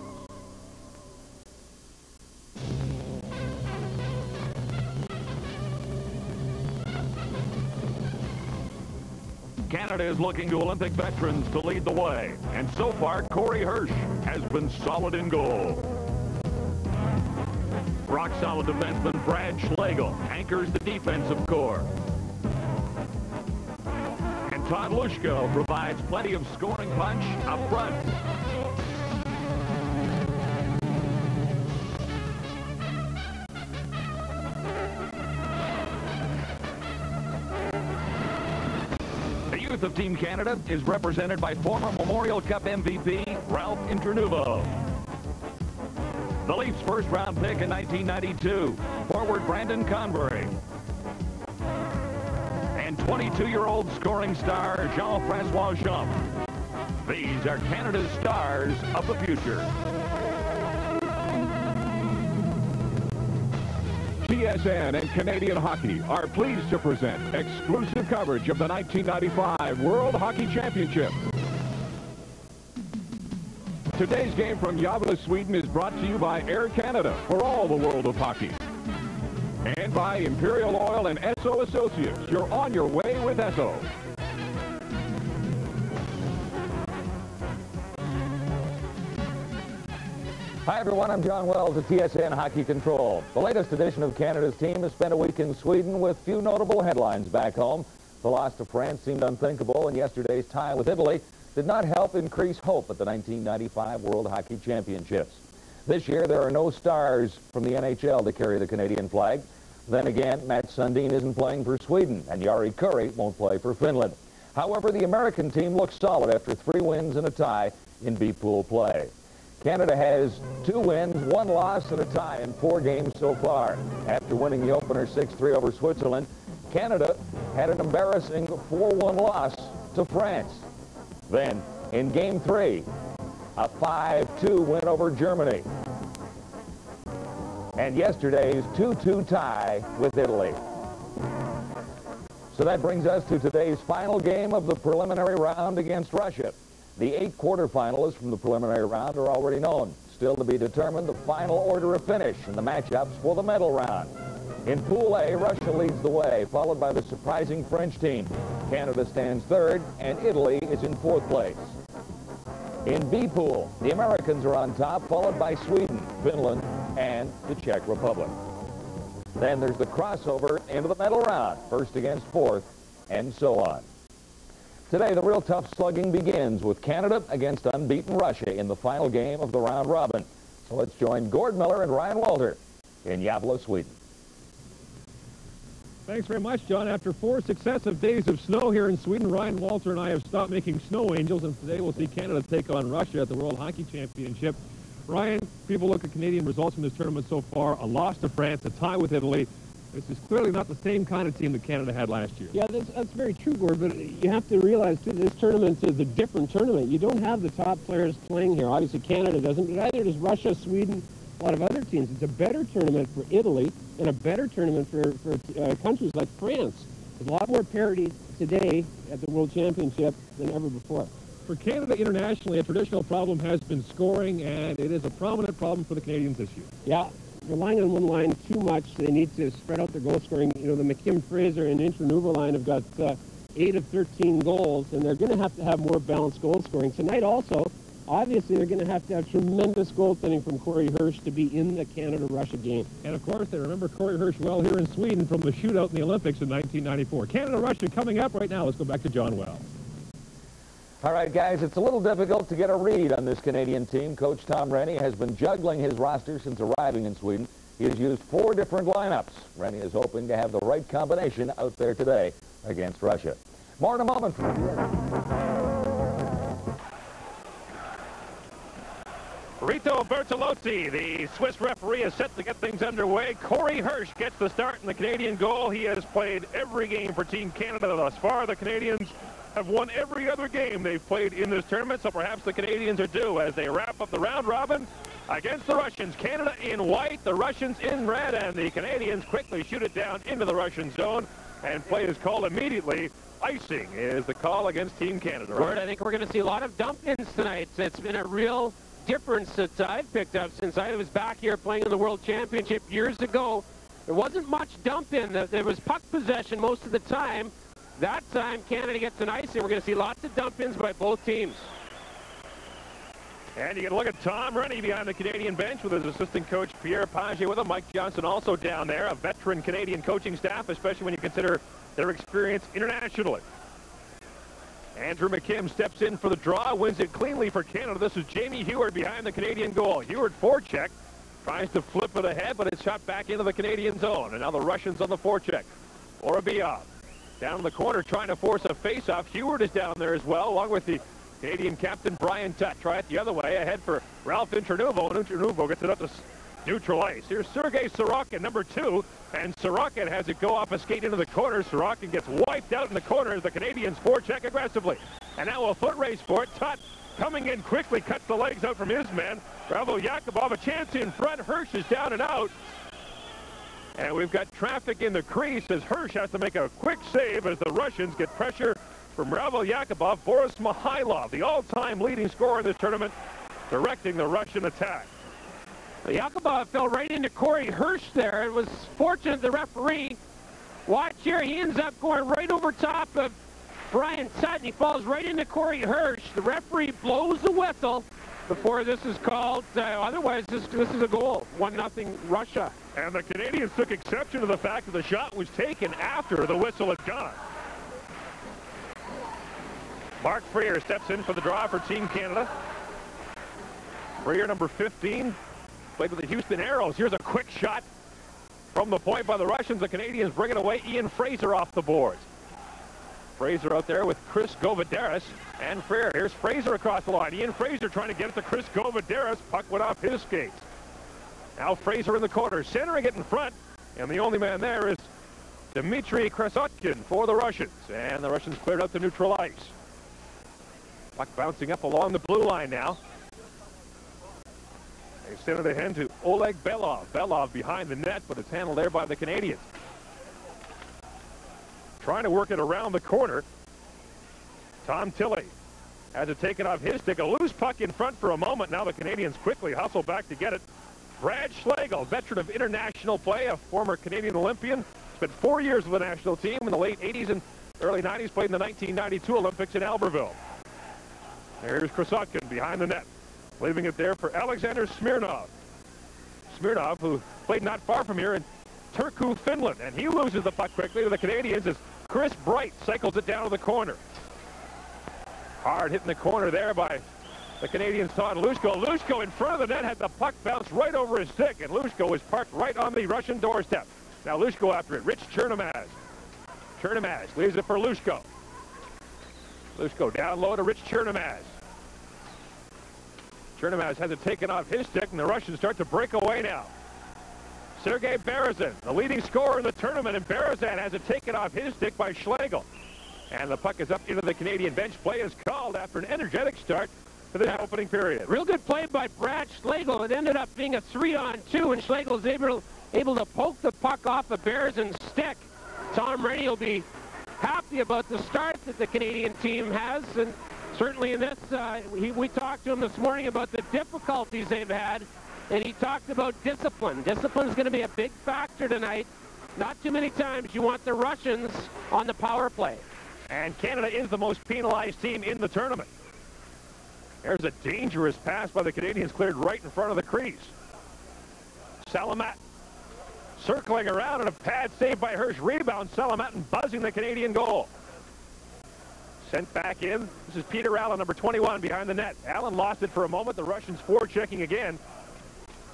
Canada is looking to Olympic veterans to lead the way. And so far, Corey Hirsch has been solid in goal. Rock-solid defenseman Brad Schlegel anchors the defensive core. And Todd Hlushko provides plenty of scoring punch up front. The youth of Team Canada is represented by former Memorial Cup MVP Ralph Intranuovo. The Leafs' first-round pick in 1992, forward Brandon Convery. And 22-year-old scoring star Jean-Francois Jomphe. These are Canada's stars of the future. TSN and Canadian Hockey are pleased to present exclusive coverage of the 1995 World Hockey Championship. Today's game from Gävle, Sweden is brought to you by Air Canada for all the world of hockey. And by Imperial Oil and Esso Associates. You're on your way with Esso. Hi, everyone. I'm John Wells at TSN Hockey Control. The latest edition of Canada's team has spent a week in Sweden with few notable headlines back home. The loss to France seemed unthinkable, in yesterday's tie with Italy did not help increase hope at the 1995 World Hockey Championships. This year, there are no stars from the NHL to carry the Canadian flag. Then again, Matt Sundin isn't playing for Sweden, and Jari Kurri won't play for Finland. However, the American team looks solid after three wins and a tie in B-Pool play. Canada has two wins, one loss, and a tie in four games so far. After winning the opener 6-3 over Switzerland, Canada had an embarrassing 4-1 loss to France. Then, in game three, a 5-2 win over Germany. And yesterday's 2-2 tie with Italy. So that brings us to today's final game of the preliminary round against Russia. The eight quarterfinalists from the preliminary round are already known. Still to be determined the final order of finish in the matchups for the medal round. In Pool A, Russia leads the way, followed by the surprising French team. Canada stands third, and Italy is in fourth place. In B Pool, the Americans are on top, followed by Sweden, Finland, and the Czech Republic. Then there's the crossover into the medal round, first against fourth, and so on. Today, the real tough slugging begins with Canada against unbeaten Russia in the final game of the round robin. So let's join Gord Miller and Ryan Walter in Gävle, Sweden. Thanks very much, John. After four successive days of snow here in Sweden, Ryan Walter and I have stopped making snow angels, and today we'll see Canada take on Russia at the World Hockey Championship. Ryan, people look at Canadian results from this tournament so far. A loss to France, a tie with Italy. This is clearly not the same kind of team that Canada had last year. Yeah, that's, that's very true, Gord, but you have to realize, too, this tournament is a different tournament. You don't have the top players playing here. Obviously, Canada doesn't, but either does Russia, Sweden, a lot of other teams. It's a better tournament for Italy and a better tournament for, for uh, countries like France. There's a lot more parity today at the World Championship than ever before. For Canada internationally, a traditional problem has been scoring, and it is a prominent problem for the Canadians this year. Yeah, relying on one line too much. They need to spread out their goal scoring. You know, the McKim Fraser and Intranuovo line have got uh, 8 of 13 goals, and they're going to have to have more balanced goal scoring. Tonight also, obviously, they're going to have to have tremendous goaltending from Corey Hirsch to be in the Canada-Russia game. And, of course, they remember Corey Hirsch well here in Sweden from the shootout in the Olympics in 1994. Canada-Russia coming up right now. Let's go back to John Wells. All right, guys, it's a little difficult to get a read on this Canadian team. Coach Tom Renney has been juggling his roster since arriving in Sweden. He has used four different lineups. Renney is hoping to have the right combination out there today against Russia. More in a moment. Rito Bertolotti, the Swiss referee, is set to get things underway. Corey Hirsch gets the start in the Canadian goal. He has played every game for Team Canada thus far. The Canadians have won every other game they've played in this tournament, so perhaps the Canadians are due as they wrap up the round robin against the Russians. Canada in white, the Russians in red, and the Canadians quickly shoot it down into the Russian zone, and play is called immediately. Icing is the call against Team Canada. Word, I think we're going to see a lot of dump-ins tonight. It's been a real difference that I've picked up since I was back here playing in the World Championship years ago. There wasn't much dump-in. There was puck possession most of the time. That time, Canada gets an icing. We're going to see lots of dump-ins by both teams. And you can look at Tom Renney behind the Canadian bench with his assistant coach Pierre Page with him. Mike Johnson also down there, a veteran Canadian coaching staff, especially when you consider their experience internationally. Andrew McKim steps in for the draw, wins it cleanly for Canada. This is Jamie Heward behind the Canadian goal. Heward forecheck, tries to flip it ahead, but it's shot back into the Canadian zone. And now the Russians on the forecheck. Vorobiyov down in the corner trying to force a face-off. Heward is down there as well, along with the Canadian captain Brian Tutt. Try it the other way, ahead for Ralph Intranuovo. And Intranuovo gets it up to neutral ice. Here's Sergei Sorokin, number two, and Sorokin has it go off a skate into the corner. Sorokin gets wiped out in the corner as the Canadians forecheck aggressively. And now a foot race for it. Tutt coming in quickly, cuts the legs out from his man. Bravo Yakubov, a chance in front. Hirsch is down and out. And we've got traffic in the crease as Hirsch has to make a quick save as the Russians get pressure from Ravil Yakubov. Boris Mikhailov, the all-time leading scorer in this tournament, directing the Russian attack. Yakubov fell right into Corey Hirsch there. It was fortunate the referee. Watch here, he ends up going right over top of Brian Sutton. He falls right into Corey Hirsch. The referee blows the whistle before this is called. Uh, otherwise, this, this is a goal. 1-0 Russia. And the Canadians took exception to the fact that the shot was taken after the whistle had gone. Mark Freer steps in for the draw for Team Canada. Freer, number 15, played with the Houston Aeros. Here's a quick shot from the point by the Russians. The Canadians bring it away. Ian Fraser off the boards. Fraser out there with Chris Govedaris and Freer. Here's Fraser across the line. Ian Fraser trying to get it to Chris Govedaris. Puck went off his skates. Now Fraser in the corner, centering it in front. And the only man there is Dmitry Krasotkin for the Russians. And the Russians cleared out the neutral ice. Puck bouncing up along the blue line now. They send it ahead to Oleg Belov. Belov behind the net, but it's handled there by the Canadians. Trying to work it around the corner. Tom Tilley has it taken off his stick. A loose puck in front for a moment. Now the Canadians quickly hustle back to get it. Brad Schlegel, veteran of international play, a former Canadian Olympian. Spent four years with the national team in the late 80s and early 90s. Played in the 1992 Olympics in Albertville. There's Krasotkin behind the net. Leaving it there for Alexander Smirnov. Smirnov, who played not far from here in Turku, Finland. And he loses the puck quickly to the Canadians as Chris Bright cycles it down to the corner. Hard hitting the corner there by the Canadians Todd Hlushko. Hlushko in front of the net had the puck bounce right over his stick, and Hlushko was parked right on the Russian doorstep. Now Hlushko after it. Rich Chernomaz. Chernomaz leaves it for Hlushko. Hlushko down low to Rich Chernomaz. Chernomaz has it taken off his stick, and the Russians start to break away now. Sergei Berezin, the leading scorer in the tournament, and Berezin has it taken off his stick by Schlegel. And the puck is up into the Canadian bench. Play is called after an energetic start to the opening period. Real good play by Brad Schlegel. It ended up being a three-on-two, and Schlegel was able, able to poke the puck off of Berezin's stick. Tom Renney will be happy about the start that the Canadian team has, and certainly in this, uh, he, we talked to him this morning about the difficulties they've had, and he talked about discipline. Discipline is going to be a big factor tonight. Not too many times you want the Russians on the power play. And Canada is the most penalized team in the tournament. There's a dangerous pass by the Canadians cleared right in front of the crease. Salamat circling around and a pad saved by Hirsch. Rebound, Salamat and buzzing the Canadian goal. Sent back in. This is Peter Allen, number 21, behind the net. Allen lost it for a moment. The Russians forechecking again.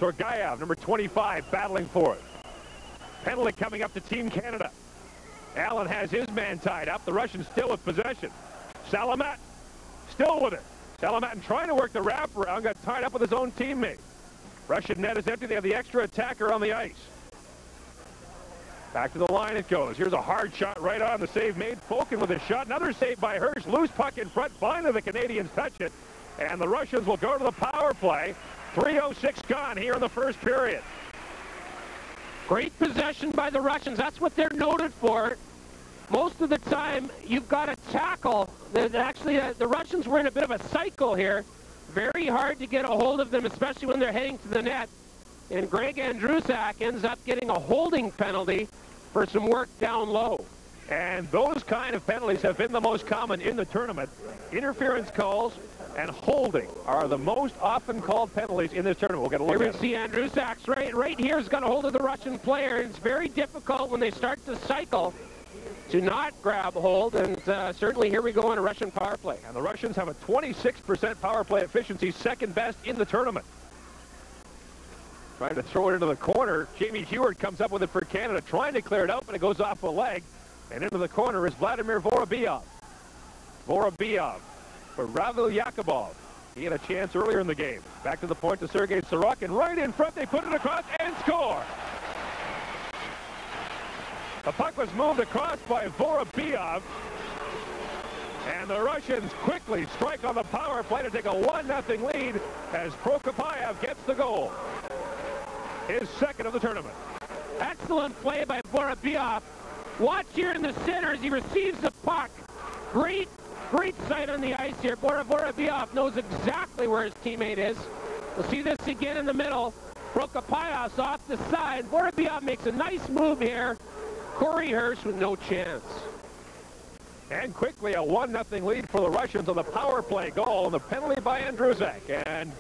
Torgayev, number 25, battling for it. Penalty coming up to Team Canada. Allen has his man tied up. The Russians still with possession. Salamat still with it. Salamatin trying to work the wraparound, got tied up with his own teammate. Russian net is empty. They have the extra attacker on the ice. Back to the line it goes. Here's a hard shot right on the save made. Fokin with a shot. Another save by Hirsch. Loose puck in front. Finally, the Canadians touch it. And the Russians will go to the power play. 3.06 gone here in the first period. Great possession by the Russians. That's what they're noted for. Most of the time, you've got to tackle. Actually, uh, the Russians were in a bit of a cycle here. Very hard to get a hold of them, especially when they're heading to the net. And Greg Andrusak ends up getting a holding penalty for some work down low. And those kind of penalties have been the most common in the tournament. Interference calls and holding are the most often called penalties in this tournament. We'll get a look here at we see Andrusak right, right here has got a hold of the Russian player. It's very difficult when they start to cycle to not grab hold. And uh, certainly here we go on a Russian power play. And the Russians have a 26% power play efficiency, second best in the tournament. Trying to throw it into the corner. Jamie Heward comes up with it for Canada, trying to clear it out, but it goes off a leg. And into the corner is Vladimir Vorobiyov. Vorobiyov for Ravil Yakubov. He had a chance earlier in the game. Back to the point to Sergei Sorokin. Right in front, they put it across and score. The puck was moved across by Vorobiyov. And the Russians quickly strike on the power play to take a 1-0 lead as Prokopyev gets the goal. His second of the tournament. Excellent play by Vorobiyov. Watch here in the center as he receives the puck. Great, great sight on the ice here. Vorobiyov knows exactly where his teammate is. We'll see this again in the middle. Prokopyev's off the side. Vorobiyov makes a nice move here. Corey Hirsch with no chance. And quickly a 1-0 lead for the Russians on the power play goal and the penalty by Andrusak. And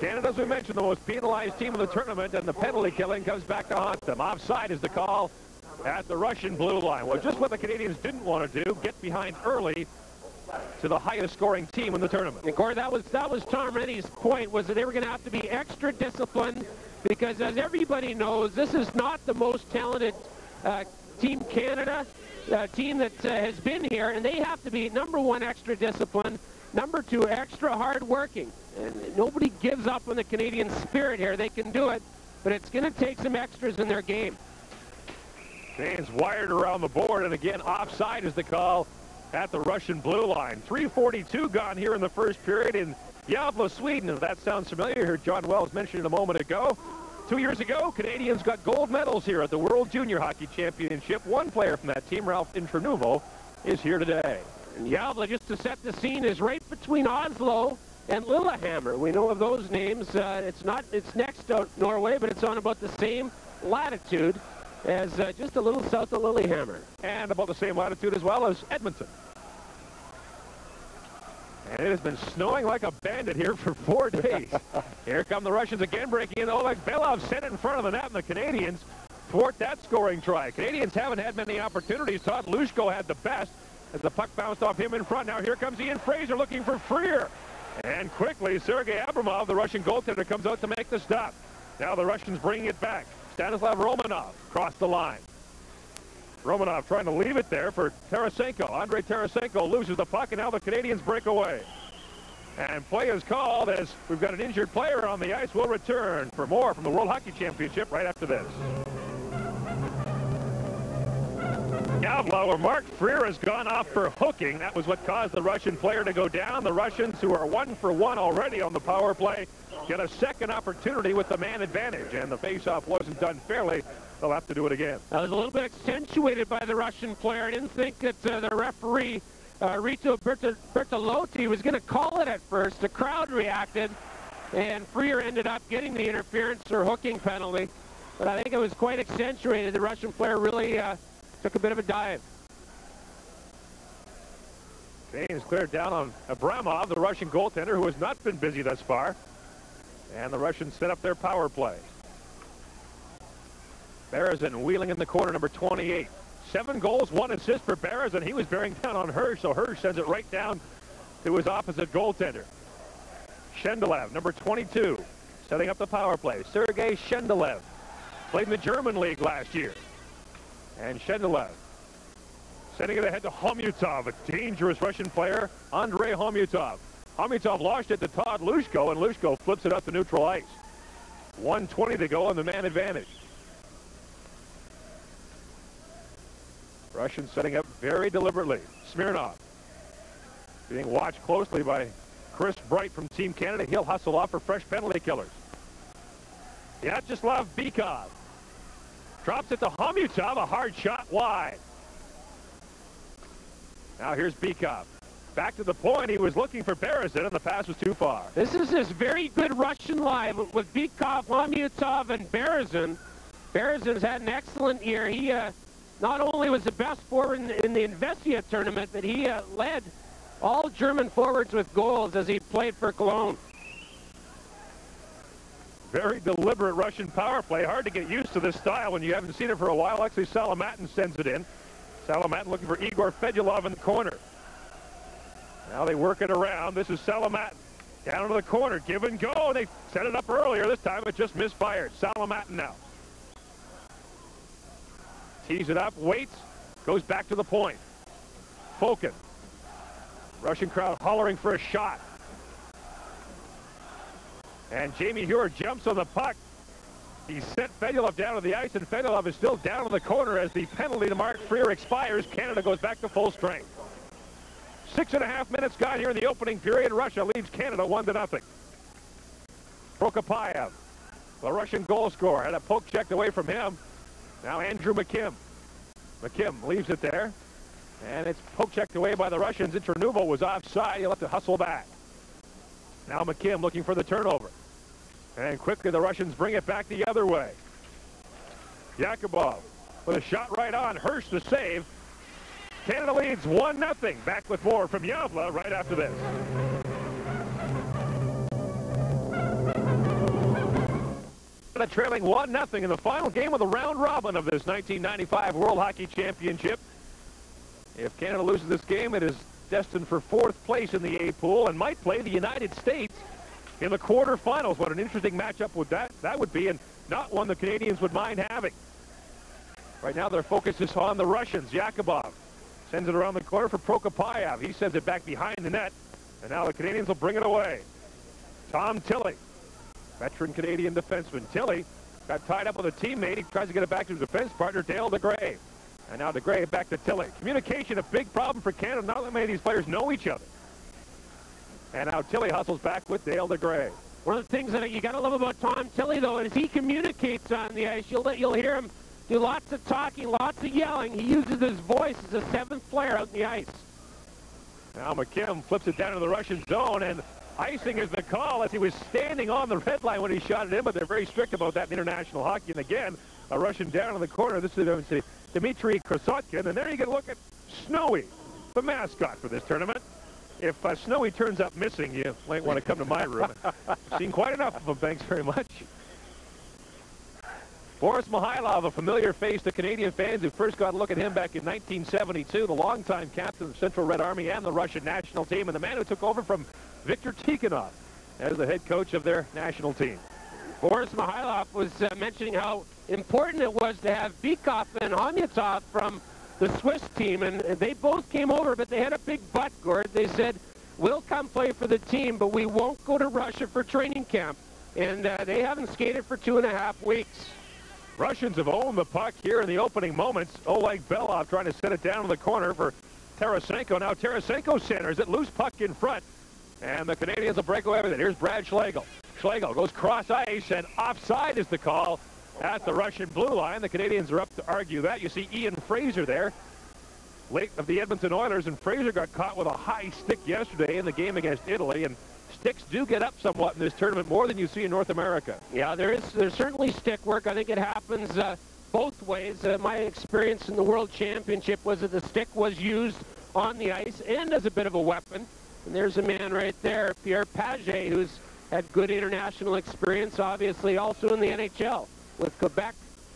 Canada, as we mentioned, the most penalized team in the tournament, and the penalty killing comes back to haunt them. Offside is the call at the Russian blue line. Well, just what the Canadians didn't want to do, get behind early to the highest scoring team in the tournament. And Corey, that was that was Tom Renney's point, was that they were going to have to be extra disciplined because as everybody knows, this is not the most talented uh, Team Canada, uh, team that uh, has been here, and they have to be, number one, extra disciplined, number two, extra hard-working. And nobody gives up on the Canadian spirit here. They can do it, but it's going to take some extras in their game. James wired around the board, and again, offside is the call at the Russian blue line. 3.42 gone here in the first period in Gävle, Sweden. If that sounds familiar, John Wells mentioned it a moment ago. Two years ago, Canadians got gold medals here at the World Junior Hockey Championship. One player from that team, Ralph Intranuovo, is here today. And just to set the scene, is right between Oslo and Lillehammer. We know of those names. Uh, it's not, it's next to Norway, but it's on about the same latitude as uh, just a little south of Lillehammer. And about the same latitude as well as Edmonton. And it has been snowing like a bandit here for four days. here come the Russians again breaking in. Oleg Belov sent it in front of the net, and the Canadians thwart that scoring try. Canadians haven't had many opportunities. Todd Hlushko had the best as the puck bounced off him in front. Now here comes Ian Fraser looking for Freer. And quickly, Sergei Abramov, the Russian goaltender, comes out to make the stop. Now the Russians bring it back. Stanislav Romanov crossed the line. Romanov trying to leave it there for Tarasenko. Andre Tarasenko loses the puck, and now the Canadians break away. And play is called as we've got an injured player on the ice. We'll return for more from the World Hockey Championship right after this. Where Mark Freer has gone off for hooking. That was what caused the Russian player to go down. The Russians, who are one for one already on the power play, get a second opportunity with the man advantage. And the faceoff wasn't done fairly. They'll have to do it again. That was a little bit accentuated by the Russian player. I didn't think that uh, the referee, uh, Rito Bertolotti, was going to call it at first. The crowd reacted, and Freer ended up getting the interference or hooking penalty. But I think it was quite accentuated. The Russian player really uh, took a bit of a dive. James cleared down on Abramov, the Russian goaltender, who has not been busy thus far. And the Russians set up their power play. Berezin wheeling in the corner, number 28. Seven goals, one assist for Berezin. He was bearing down on Hirsch, so Hirsch sends it right down to his opposite goaltender. Shendelev, number 22. setting up the power play. Sergei Shendelev played in the German league last year. And Shendelev sending it ahead to Homutov, a dangerous Russian player, Andrei Homutov. Homutov lost it to Todd Hlushko, and Hlushko flips it up to neutral ice. 120 to go on the man advantage. Russians setting up very deliberately. Smirnov being watched closely by Chris Bright from Team Canada. He'll hustle off for fresh penalty killers. Vyacheslav Bykov drops it to Homutov, a hard shot wide. Now here's Bykov. Back to the point. He was looking for Berezin, and the pass was too far. This is this very good Russian line with Bykov, Homutov, and Berezin. Berezin's had an excellent year. He uh, not only was the best forward in, in the Izvestia tournament, but he uh, led all German forwards with goals as he played for Cologne. Very deliberate Russian power play. Hard to get used to this style when you haven't seen it for a while. Actually, Salamatin sends it in. Salamatin looking for Igor Fedulov in the corner. Now they work it around. This is Salamatin. Down to the corner. Give and go. They set it up earlier. This time it just misfired. Salamatin now. Tees it up. Waits. Goes back to the point. Fokin. Russian crowd hollering for a shot. And Jamie Heward jumps on the puck. He sent Fedulov down to the ice, and Fedulov is still down in the corner as the penalty to Mark Freer expires. Canada goes back to full strength. Six and a half minutes gone here in the opening period. Russia leads Canada one to nothing. Prokopiev, the Russian goal scorer, had a poke checked away from him. Now Andrew McKim. McKim leaves it there. And it's poke checked away by the Russians. Intranuovo was offside. He'll have to hustle back. Now McKim looking for the turnover. And quickly the Russians bring it back the other way. Yakubov with a shot right on. Hirsch the save. Canada leads 1-0. Back with more from Gävle right after this. Trailing 1-0 in the final game of the round robin of this 1995 World Hockey Championship. If Canada loses this game, it is destined for fourth place in the A pool and might play the United States in the quarterfinals. What an interesting matchup would that that would be, and not one the Canadians would mind having. Right now, their focus is on the Russians. Yakubov sends it around the corner for Prokopiev. He sends it back behind the net, and now the Canadians will bring it away. Tom Tilley, veteran Canadian defenseman. Tilley got tied up with a teammate. He tries to get it back to his defense partner, Dale DeGray. And now DeGray back to Tilley. Communication, a big problem for Canada. Not that many of these players know each other. And now Tilly hustles back with Dale DeGray. One of the things that you got to love about Tom Tilly, though, is he communicates on the ice. You'll, you'll hear him do lots of talking, lots of yelling. He uses his voice as a seventh player out in the ice. Now McKim flips it down to the Russian zone, and icing is the call as he was standing on the red line when he shot it in, but they're very strict about that in international hockey. And again, a Russian down in the corner. This is Dmitry Krasotkin, and there you can look at Snowy, the mascot for this tournament. If uh, Snowy turns up missing, you might want to come to my room. Seen quite enough of him, thanks very much. Boris Mikhailov, a familiar face to Canadian fans who first got a look at him back in 1972, the longtime captain of Central Red Army and the Russian national team, and the man who took over from Viktor Tikhonov as the head coach of their national team. Boris Mikhailov was uh, mentioning how important it was to have Bykov and Homutov from the Swiss team, and they both came over, but they had a big butt, Gord. They said, we'll come play for the team, but we won't go to Russia for training camp. And uh, they haven't skated for two and a half weeks. Russians have owned the puck here in the opening moments. Oleg Belov trying to set it down in the corner for Tarasenko. Now Tarasenko centers it. Loose puck in front. And the Canadians will break away with it. Here's Brad Schlegel. Schlegel goes cross ice, and offside is the call at the Russian blue line. The Canadians are up to argue that. You see Ian Fraser there, late of the Edmonton Oilers, and Fraser got caught with a high stick yesterday in the game against Italy, and sticks do get up somewhat in this tournament, more than you see in North America. Yeah, there is there's certainly stick work. I think it happens uh, both ways. Uh, my experience in the World Championship was that the stick was used on the ice and as a bit of a weapon. And there's a man right there, Pierre Pagé, who's had good international experience, obviously also in the NHL with Quebec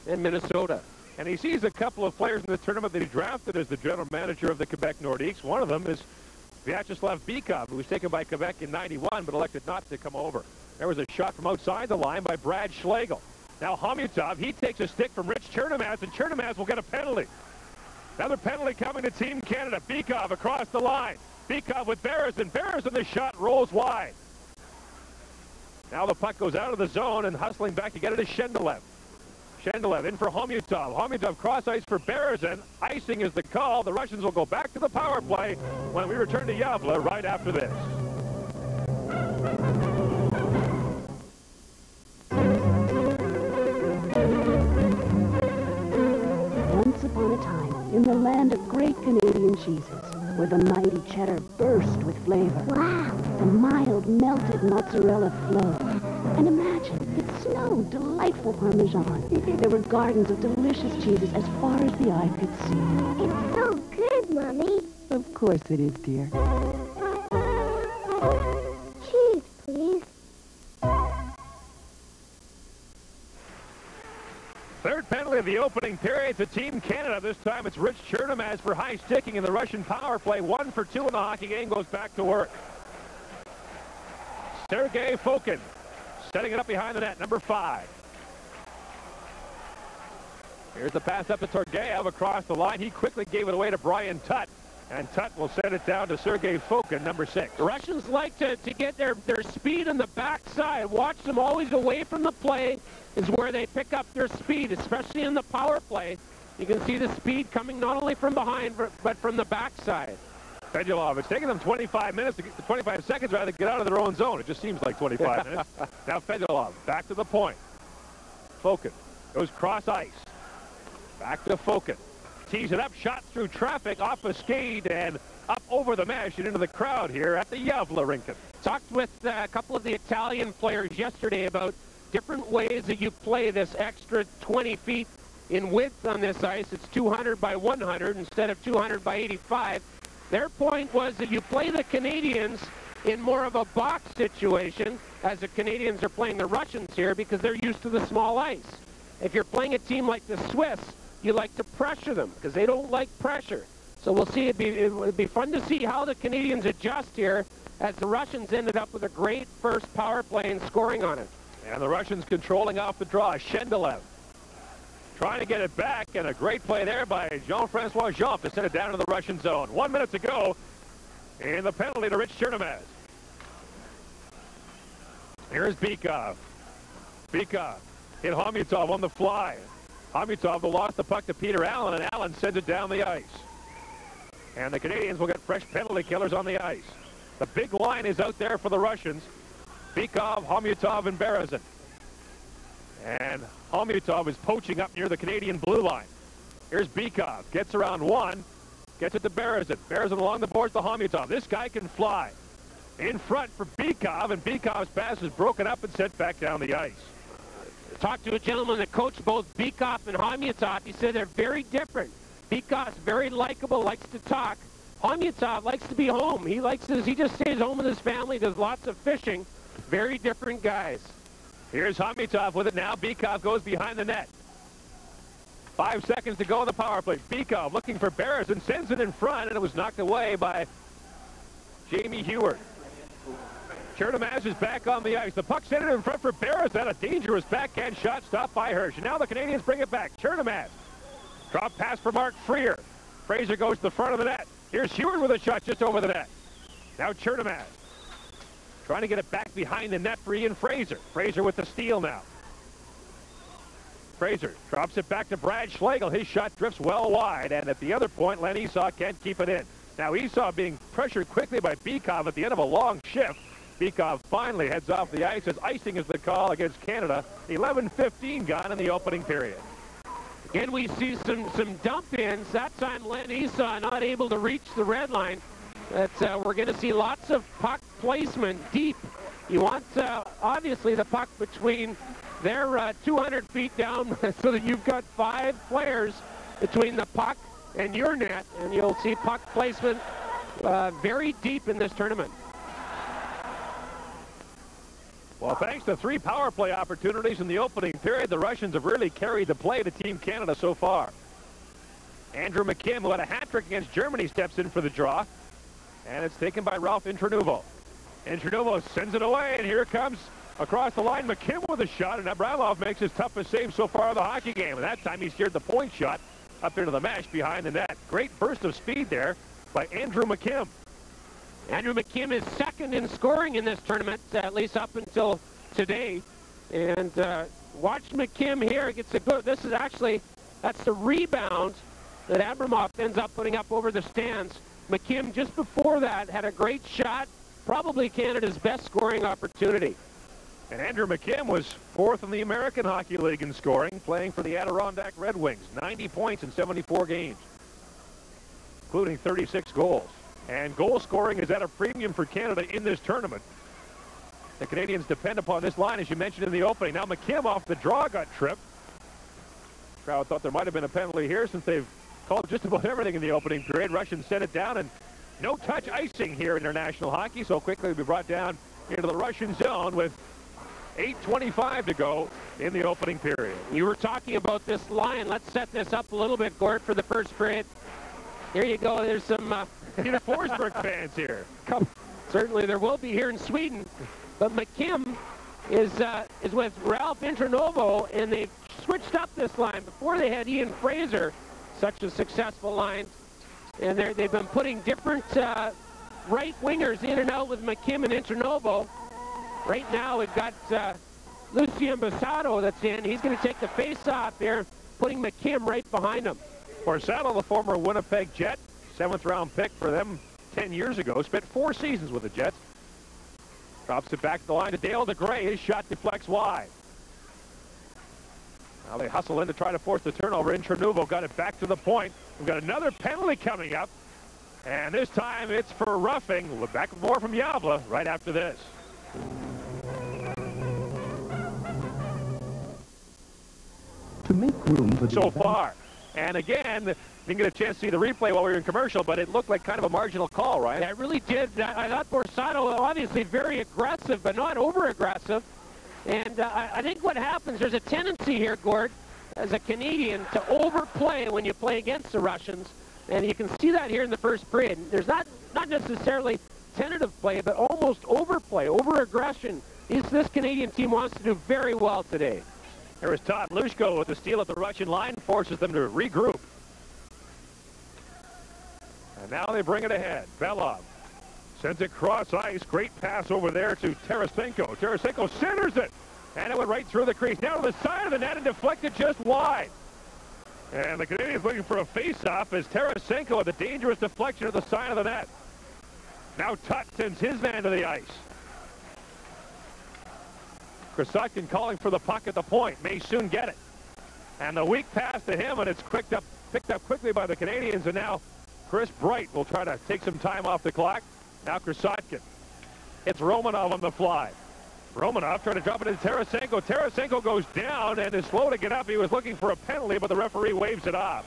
and Minnesota. And he sees a couple of players in the tournament that he drafted as the general manager of the Quebec Nordiques. One of them is Vyacheslav Bykov, who was taken by Quebec in 91 but elected not to come over. There was a shot from outside the line by Brad Schlegel. Now Homutov, he takes a stick from Rich Chernomaz, and Chernomaz will get a penalty. Another penalty coming to Team Canada. Bykov across the line. Bykov with Berezin. Berezin, the shot rolls wide. Now the puck goes out of the zone and hustling back to get it is Shendelev. Shendelev in for Homutov. Homutov cross ice for Berezin. Icing is the call. The Russians will go back to the power play when we return to Gävle right after this. Once upon a time, in the land of great Canadian cheeses, where the mighty cheddar burst with flavor. Wow! The mild melted mozzarella flowed. And imagine, it snowed delightful Parmesan. there were gardens of delicious cheeses as far as the eye could see. It's so good, Mommy. Of course it is, dear. Cheese, please. Third penalty of the opening period to Team Canada. This time it's Rich Chernomaz for high sticking in the Russian power play. One for two in the hockey game goes back to work. Sergei Fokin setting it up behind the net, number five. Here's the pass up to Torgeyev across the line. He quickly gave it away to Brian Tutt. And Tutt will send it down to Sergei Fokin, number six. The Russians like to, to get their, their speed on the backside. Watch them always away from the play is where they pick up their speed, especially in the power play. You can see the speed coming not only from behind, but from the backside. Fedulov, it's taking them 25 minutes, to get, 25 seconds rather to get out of their own zone. It just seems like 25 minutes. Now Fedulov, back to the point. Fokin goes cross ice. Back to Fokin. Tees it up, shot through traffic, off a skate, and up over the mesh and into the crowd here at the Gävle Rinken. Talked with uh, a couple of the Italian players yesterday about different ways that you play this extra 20 feet in width on this ice. It's 200 by 100 instead of 200 by 85. Their point was that you play the Canadians in more of a box situation as the Canadians are playing the Russians here because they're used to the small ice. If you're playing a team like the Swiss, you like to pressure them because they don't like pressure. So we'll see. It'd be, it would be fun to see how the Canadians adjust here as the Russians ended up with a great first power play and scoring on it. And the Russians controlling off the draw. Shendelev trying to get it back, and a great play there by Jean-Francois Jomphe to send it down to the Russian zone. One minute to go, and the penalty to Rich Chernomaz. Here's Bykov. Bykov hit Homutov on the fly. Homutov lost the puck to Peter Allen, and Allen sends it down the ice. And the Canadians will get fresh penalty killers on the ice. The big line is out there for the Russians. Bykov, Homutov, and Berezin. And Homutov is poaching up near the Canadian blue line. Here's Bykov. Gets around one. Gets it to Berezin. Berezin along the boards to Homutov. This guy can fly. In front for Bykov, and Bykov's pass is broken up and sent back down the ice. Talked to a gentleman that coached both Bykov and Homutov. He said they're very different. Bykov's very likable, likes to talk. Homutov likes to be home. He likes to, he just stays home with his family, does lots of fishing. Very different guys. Here's Homutov with it now. Bykov goes behind the net. Five seconds to go on the power play. Bykov looking for Berezin, sends it in front, and it was knocked away by Jamie Heward. Chernomaz is back on the ice. The puck sent it in front for Berezin. A dangerous backhand shot stopped by Hirsch. And now the Canadians bring it back. Chernomaz. Drop pass for Mark Freer. Fraser goes to the front of the net. Here's Heward with a shot just over the net. Now Chernomaz. Trying to get it back behind the net for Ian Fraser. Fraser with the steal now. Fraser drops it back to Brad Schlegel. His shot drifts well wide, and at the other point, Len Esau can't keep it in. Now Esau being pressured quickly by Bykov at the end of a long shift. Bykov finally heads off the ice as icing is the call against Canada. 11-15 gone in the opening period. Again, we see some, some dump-ins. That time, Len Esau not able to reach the red line. But uh, we're going to see lots of puck placement deep. You want, uh, obviously, the puck between their uh, 200 feet down so that you've got five players between the puck and your net, and you'll see puck placement uh, very deep in this tournament. Well, thanks to three power play opportunities in the opening period, the Russians have really carried the play to Team Canada so far. Andrew McKim, who had a hat trick against Germany, steps in for the draw. And it's taken by Ralph Intranuovo. Intranuovo sends it away, and here comes Across the line, McKim with a shot, and Abramov makes his toughest save so far of the hockey game. And that time he steered the point shot up into the mesh behind the net. Great burst of speed there by Andrew McKim. Andrew McKim is second in scoring in this tournament, at least up until today. And uh, watch McKim here. Gets a good. This is actually that's the rebound that Abramov ends up putting up over the stands. McKim just before that had a great shot, probably Canada's best scoring opportunity. And Andrew McKim was fourth in the American Hockey League in scoring, playing for the Adirondack Red Wings. 90 points in 74 games, including 36 goals. And goal scoring is at a premium for Canada in this tournament. The Canadians depend upon this line, as you mentioned in the opening. Now McKim off the draw got tripped. Crowd thought there might have been a penalty here since they've called just about everything in the opening period. Russians set it down, and no touch icing here in international hockey, so quickly we brought down into the Russian zone with 8.25 to go in the opening period. You were talking about this line. Let's set this up a little bit, Gord, for the first period. There you go. There's some uh, Forsberg fans here. Come. Certainly there will be here in Sweden. But McKim is uh, is with Ralph Intranuovo, and they've switched up this line. Before they had Ian Fraser, such a successful line. And they've been putting different uh, right wingers in and out with McKim and Intranuovo. Right now we've got uh, Lucien Borsato that's in. He's going to take the face-off here, putting McKim right behind him. Borsato, the former Winnipeg Jet, seventh round pick for them 10 years ago, spent four seasons with the Jets. Drops it back to the line to Dale DeGray. His shot deflects wide. Now they hustle in to try to force the turnover. Intranuovo got it back to the point. We've got another penalty coming up. And this time it's for roughing. We'll back with more from Gävle right after this. To make room for so far. And again, you didn't get a chance to see the replay while we were in commercial, but it looked like kind of a marginal call, right? Yeah, it really did. I thought Borsato obviously very aggressive, but not over-aggressive. And uh, I think what happens, there's a tendency here, Gord, as a Canadian, to overplay when you play against the Russians. And you can see that here in the first period. There's not, not necessarily tentative play, but almost overplay, over-aggression. This, this Canadian team wants to do very well today. There is Todd Hlushko with the steal at the Russian line, forces them to regroup. And now they bring it ahead. Belov sends it cross ice. Great pass over there to Tarasenko. Tarasenko centers it. And it went right through the crease. Now to the side of the net and deflected just wide. And the Canadians looking for a face-off as Tarasenko with a dangerous deflection of the side of the net. Now Tut sends his man to the ice. Krasotkin calling for the puck at the point. May soon get it. And the weak pass to him, and it's picked up, picked up quickly by the Canadians. And now Chris Bright will try to take some time off the clock. Now Krasotkin. It's Romanov on the fly. Romanov trying to drop it to Tarasenko. Tarasenko goes down and is slow to get up. He was looking for a penalty, but the referee waves it off.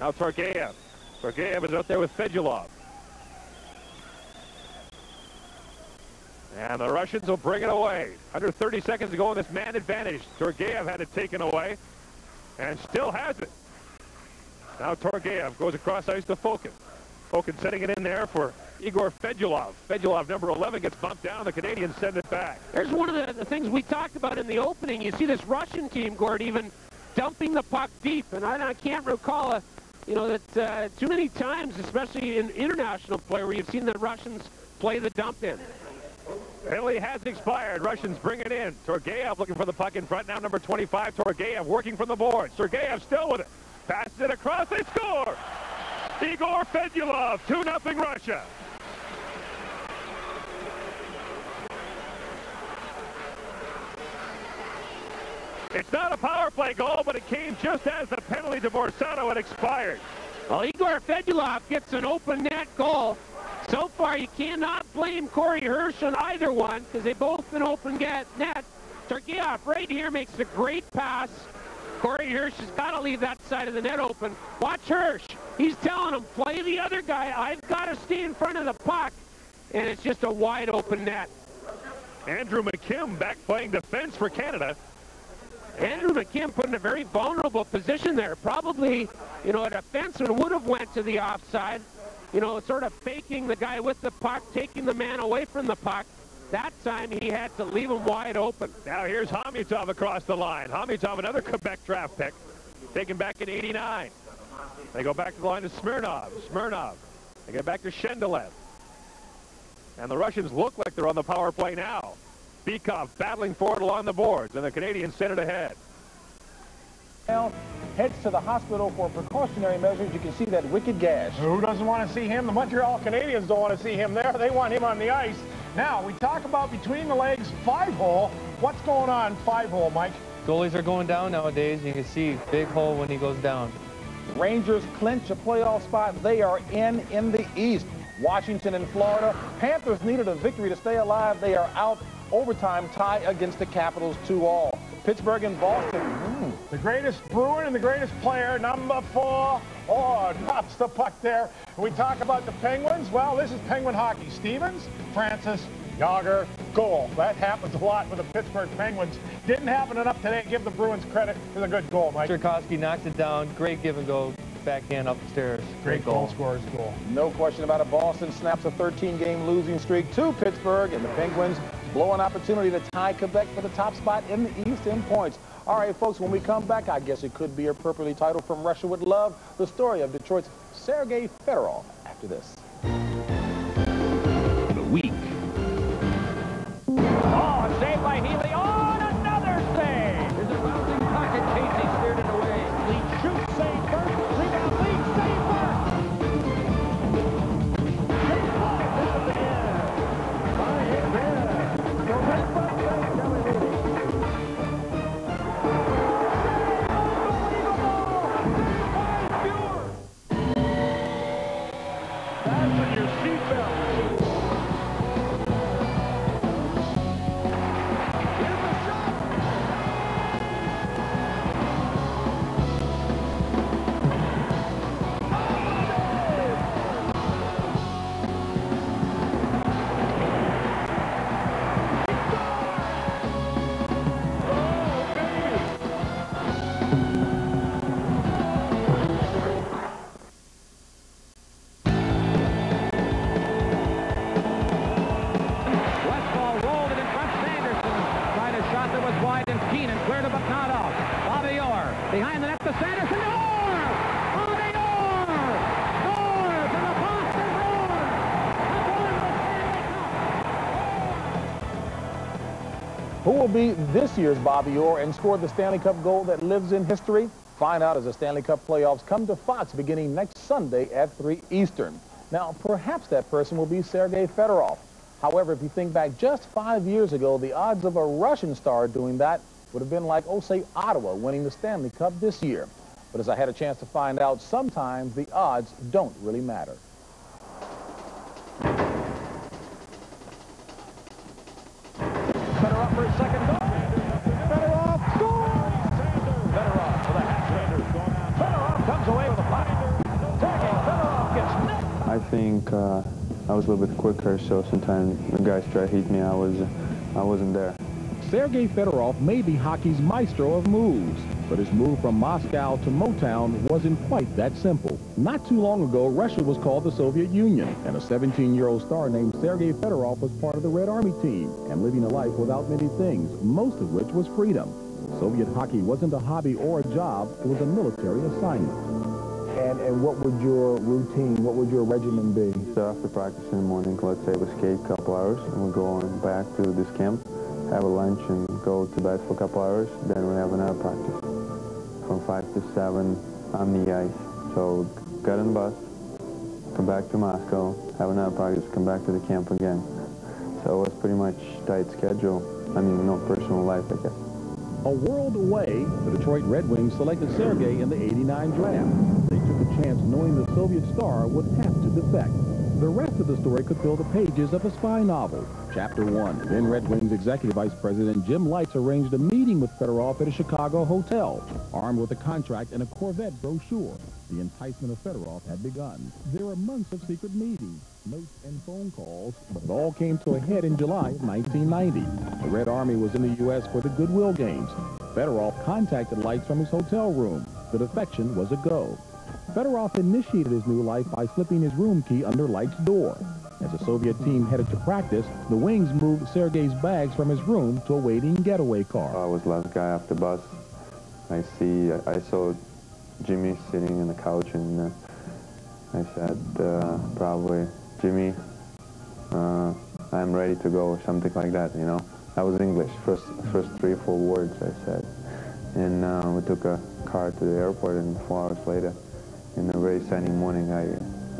Now Torgeyev. Torgeyev is out there with Fedulov. And the Russians will bring it away. Under 30 seconds to go in this man advantage. Torgeyev had it taken away and still has it. Now Torgeyev goes across ice to Fokin. Fokin setting it in there for Igor Fedulov. Fedulov, number 11, gets bumped down. The Canadians send it back. There's one of the, the things we talked about in the opening. You see this Russian team, Gord, even dumping the puck deep. And I, I can't recall, a, you know, that uh, too many times, especially in international play, where you've seen the Russians play the dump in. Penalty has expired. Russians bring it in. Torgeyev looking for the puck in front. Now number 25, Torgeyev working from the board. Torgeyev still with it. Passes it across. They score. Igor Fedulov, 2-0 Russia. It's not a power play goal, but it came just as the penalty to Borsato had expired. Well, Igor Fedulov gets an open net goal. So far, you cannot blame Corey Hirsch on either one because they both been open net. Torgeyev right here makes a great pass. Corey Hirsch has got to leave that side of the net open. Watch Hirsch. He's telling him, play the other guy. I've got to stay in front of the puck. And it's just a wide open net. Andrew McKim back playing defense for Canada. Andrew McKim put in a very vulnerable position there. Probably, you know, a defenseman would have went to the offside. you know, sort of faking the guy with the puck, taking the man away from the puck. That time he had to leave him wide open. Now here's Homutov across the line. Homutov, another Quebec draft pick, taken back in 89. They go back to the line to Smirnov. Smirnov. They get back to Shendelev. And the Russians look like they're on the power play now. Bykov battling forward along the boards, and the Canadians send it ahead. Now heads to the hospital for precautionary measures. You can see that wicked gash. Who doesn't want to see him? The Montreal Canadiens don't want to see him there. They want him on the ice. Now, we talk about between the legs five-hole. What's going on five-hole, Mike? Goalies are going down nowadays. You can see big hole when he goes down. Rangers clinch a playoff spot. They are in in the East. Washington and Florida. Panthers needed a victory to stay alive. They are out. Overtime tie against the Capitals 2-all. Pittsburgh and Boston. Mm. The greatest Bruin and the greatest player, number four. Oh, drops the puck there. We talk about the Penguins. Well, this is Penguin hockey. Stevens, Francis, Jagr, goal. That happens a lot with the Pittsburgh Penguins. Didn't happen enough today. Give the Bruins credit for the good goal, Mike. Czerkawski knocks it down. Great give and go. Backhand up the stairs. Great, Great goal goal. scorer's goal. No question about it. Boston snaps a 13-game losing streak to Pittsburgh, and the Penguins blow an opportunity to tie Quebec for the top spot in the East in points. All right, folks, when we come back, I guess it could be a purpley title from Russia with love. The story of Detroit's Sergei Fedorov after this. The week. Oh, saved by Healy. Oh, this year's Bobby Orr and scored the Stanley Cup goal that lives in history? Find out as the Stanley Cup playoffs come to Fox beginning next Sunday at 3 Eastern. Now, perhaps that person will be Sergei Fedorov. However, if you think back just five years ago, the odds of a Russian star doing that would have been like, oh, say, Ottawa winning the Stanley Cup this year. But as I had a chance to find out, sometimes the odds don't really matter. Think uh, I was a little bit quicker, so sometimes the guys try to hit me. I was, I wasn't there. Sergei Fedorov may be hockey's maestro of moves, but his move from Moscow to Motown wasn't quite that simple. Not too long ago, Russia was called the Soviet Union, and a 17-year-old star named Sergei Fedorov was part of the Red Army team and living a life without many things, most of which was freedom. Soviet hockey wasn't a hobby or a job, it was a military assignment. And, and what would your routine, what would your regimen be? So after practice in the morning, let's say we skate a couple hours, and we go on back to this camp, have a lunch, and go to bed for a couple hours. Then we have another practice from 5 to 7 on the ice. So get on the bus, come back to Moscow, have another practice, come back to the camp again. So it was pretty much tight schedule. I mean, no personal life, I guess. A world away, the Detroit Red Wings selected Sergei in the 89 draft. A chance knowing the Soviet star would have to defect. The rest of the story could fill the pages of a spy novel. Chapter 1. Then Red Wings Executive Vice President Jim Lites arranged a meeting with Fedorov at a Chicago hotel, armed with a contract and a Corvette brochure. The enticement of Fedorov had begun. There were months of secret meetings, notes, and phone calls, but it all came to a head in July of 1990. The Red Army was in the U.S. for the Goodwill Games. Fedorov contacted Lights from his hotel room. The defection was a go. Fedorov initiated his new life by slipping his room key under Lites' door. As the Soviet team headed to practice, the Wings moved Sergei's bags from his room to a waiting getaway car. I was last guy off the bus. I see, I saw Jimmy sitting in the couch and uh, I said, uh, probably, Jimmy, uh, I'm ready to go, or something like that, you know. That was English, first, first three, four words I said. And uh, we took a car to the airport and four hours later, in a very sunny morning, I,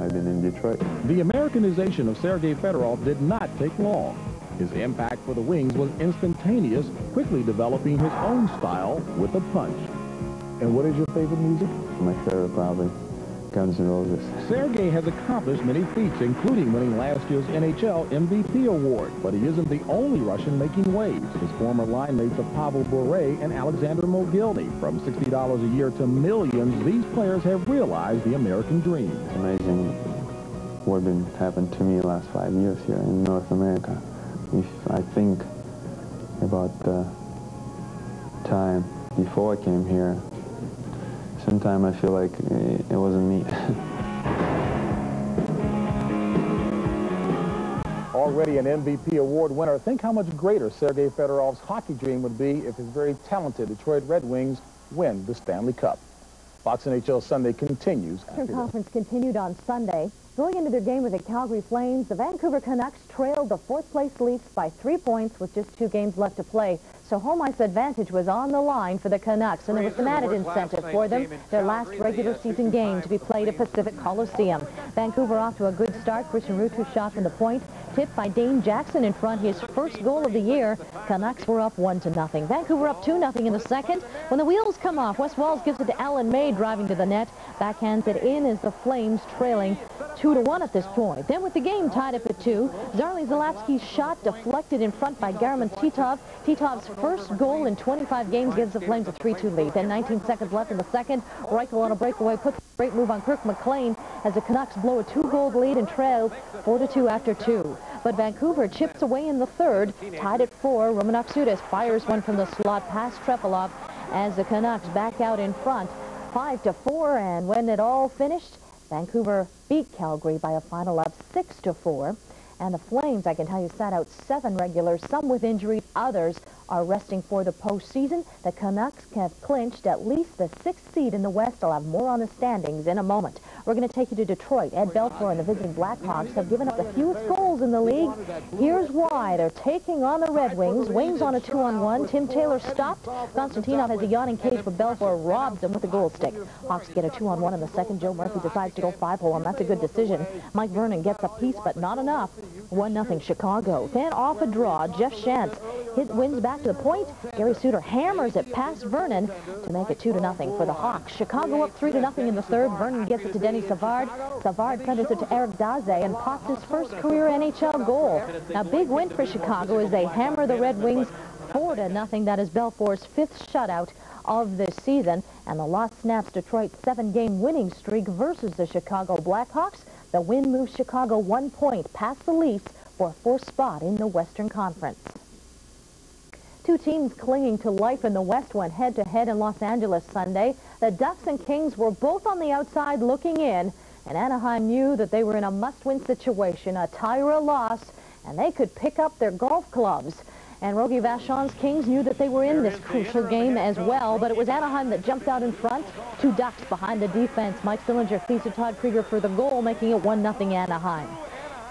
I've been in Detroit. The Americanization of Sergei Fedorov did not take long. His impact for the Wings was instantaneous, quickly developing his own style with a punch. And what is your favorite music? My favorite probably Guns N' Roses. Sergei has accomplished many feats, including winning last year's NHL MVP award. But he isn't the only Russian making waves. His former line mates are Pavel Bure and Alexander Mogilny. From $60 a year to millions, these players have realized the American dream. It's amazing what been happened to me last five years here in North America. If I think about the time before I came here, sometimes I feel like it wasn't me. Already an MVP award winner, think how much greater Sergei Fedorov's hockey dream would be if his very talented Detroit Red Wings win the Stanley Cup. Fox NHL Sunday continues. Eastern Conference continued on Sunday. Going into their game with the Calgary Flames, the Vancouver Canucks trailed the fourth-place Leafs by three points with just two games left to play. So home ice advantage was on the line for the Canucks, and there was an added incentive for them, their last regular season game to be played at Pacific Coliseum. Vancouver off to a good start. Christian Ruuttu shot from the point, tipped by Dane Jackson in front, his first goal of the year. Canucks were up one to nothing. Vancouver up two nothing in the second. When the wheels come off, Wes Walz gives it to Alan May driving to the net. Backhands it in as the Flames trailing two to one at this point. Then with the game tied up at two, Zarley Zalapski's shot deflected in front by German Titov. Titov's first goal in 25 games gives the Flames a 3-2 lead. Then 19 seconds left in the second. Reichel on a breakaway puts a great move on Kirk McLean as the Canucks blow a two-goal lead and trail 4-2 after two. But Vancouver chips away in the third, tied at four. Roman Oksiuta fires one from the slot past Trefilov as the Canucks back out in front. 5 to four, and when it all finished, Vancouver beat Calgary by a final of 6 to four. And the Flames, I can tell you, sat out seven regulars, some with injuries, others are resting for the postseason. The Canucks have clinched at least the sixth seed in the West. I'll have more on the standings in a moment. We're going to take you to Detroit. Ed Belfour and the visiting Blackhawks have given up the fewest goals in the league. Here's why. They're taking on the Red Wings. Wings on a two-on-one. Tim Taylor stopped. Konstantinov has a yawning cage, but Belfour robs him with a goal stick. Hawks get a two-on-one in the second. Joe Murphy decides to go five-hole, and that's a good decision. Mike Vernon gets a piece, but not enough. 1-0 Chicago. Then off a draw, Jeff Shantz wins back to the point. Gary Suter hammers it past Vernon to make it 2-0 for the Hawks. Chicago up 3-0 in the third. Vernon gets it to Denis Savard. Savard centers it to Eric Daze and pops his first career NHL goal. Now, big win for Chicago as they hammer the Red Wings 4-0. That is Belfour's fifth shutout of this season. And the loss snaps Detroit's seven-game winning streak versus the Chicago Blackhawks. The win moves Chicago one point past the Leafs for a fourth spot in the Western Conference. Two teams clinging to life in the West went head-to-head -head in Los Angeles Sunday. The Ducks and Kings were both on the outside looking in, and Anaheim knew that they were in a must-win situation, a tie or a loss, and they could pick up their golf clubs. And Rogie Vachon's Kings knew that they were in this crucial game as well, but it was Anaheim that jumped out in front. Two Ducks behind the defense. Mike Sillinger feeds to Todd Krygier for the goal, making it 1-0 Anaheim.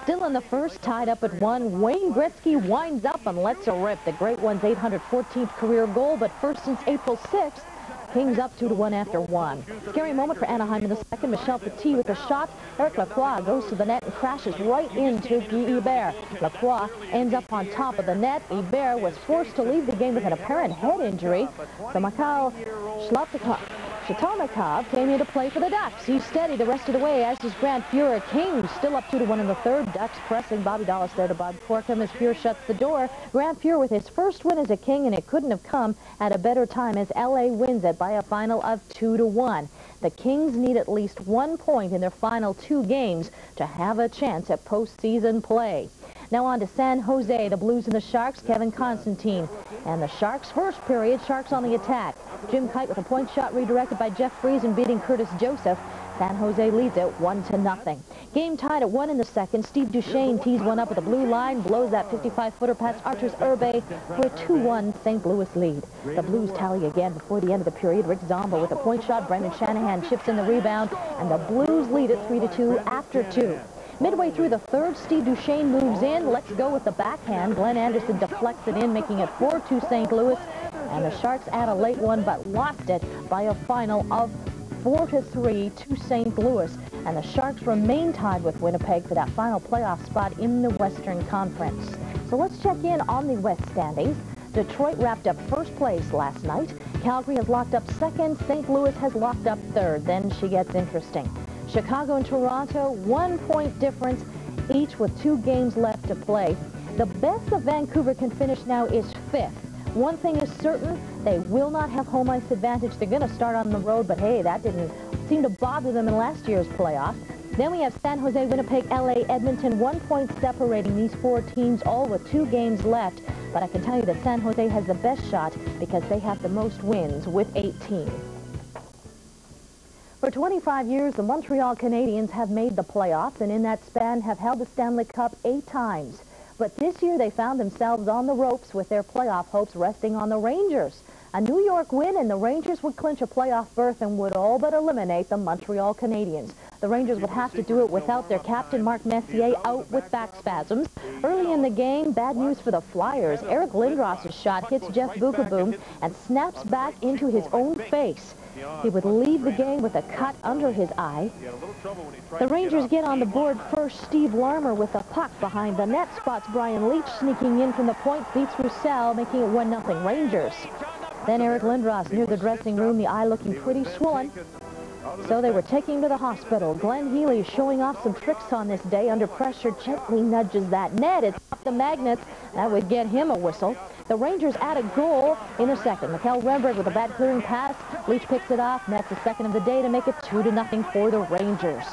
Still in the first, tied up at one. Wayne Gretzky winds up and lets it rip. The Great One's 814th career goal, but first since April 6th, Kings up 2 to 1 after one. Scary moment for Anaheim in the second. Michel Petit with a shot. Eric Lacroix goes to the net and crashes right into Guy Hebert. Lacroix ends up on top of the net. Hebert was forced to leave the game with an apparent head injury. So Mikhail Shtalenkov Shtalenkov came here to play for the Ducks. He's steady the rest of the way, as is Grant Fuhr. Kings still up 2 to 1 in the third. Ducks pressing Bobby Dollas there to Bob Corkum as Fuhr shuts the door. Grant Fuhr with his first win as a King, and it couldn't have come at a better time as L.A. wins it by a final of 2 to 1. The Kings need at least one point in their final two games to have a chance at postseason play. Now on to San Jose, the Blues and the Sharks, Kevin Constantine. And the Sharks' first period, Sharks on the attack. Jim Kyte with a point shot redirected by Jeff Friesen beating Curtis Joseph. San Jose leads it 1 to nothing. Game tied at 1 in the second. Steve Duchesne tees one up with a blue line, blows that 55-footer past Arturs Irbe for a 2-1 St. Louis lead. The Blues tally again before the end of the period. Rick Zombo with a point shot. Brendan Shanahan chips in the rebound, and the Blues lead it 3-2 after two. Midway through the third, Steve Duchesne moves in. Let's go with the backhand. Glenn Anderson deflects it in, making it 4-2 St. Louis. And the Sharks add a late one, but lost it by a final of 4 to 3 to St. Louis. And the Sharks remain tied with Winnipeg for that final playoff spot in the Western Conference. So let's check in on the West standings. Detroit wrapped up first place last night. Calgary has locked up second. St. Louis has locked up third. Then she gets interesting. Chicago and Toronto, one point difference, each with two games left to play. The best that Vancouver can finish now is fifth. One thing is certain, they will not have home ice advantage. They're going to start on the road, but hey, that didn't seem to bother them in last year's playoffs. Then we have San Jose, Winnipeg, LA, Edmonton, one point separating these four teams, all with two games left. But I can tell you that San Jose has the best shot because they have the most wins with 18. For 25 years, the Montreal Canadiens have made the playoffs and in that span have held the Stanley Cup eight times. But this year they found themselves on the ropes with their playoff hopes resting on the Rangers. A New York win and the Rangers would clinch a playoff berth and would all but eliminate the Montreal Canadiens. The Rangers would have to do it without their captain Mark Messier out with back spasms. Early in the game, bad news for the Flyers. Eric Lindros' shot hits Jeff Beukeboom and snaps back into his own face. He would leave the game with a cut under his eye. The Rangers get on the board first. Steve Larmer with the puck behind the net spots Brian Leetch sneaking in from the point, beats Roussel, making it 1-0 Rangers. Then Eric Lindros near the dressing room, the eye looking pretty swollen. So they were taking him to the hospital. Glenn Healy showing off some tricks on this day. Under pressure, gently nudges that net. It's up the magnets. That would get him a whistle. The Rangers add a goal in the second. Mikael Renberg with a bad clearing pass. Leetch picks it off. Nets the second of the day to make it 2 to nothing for the Rangers.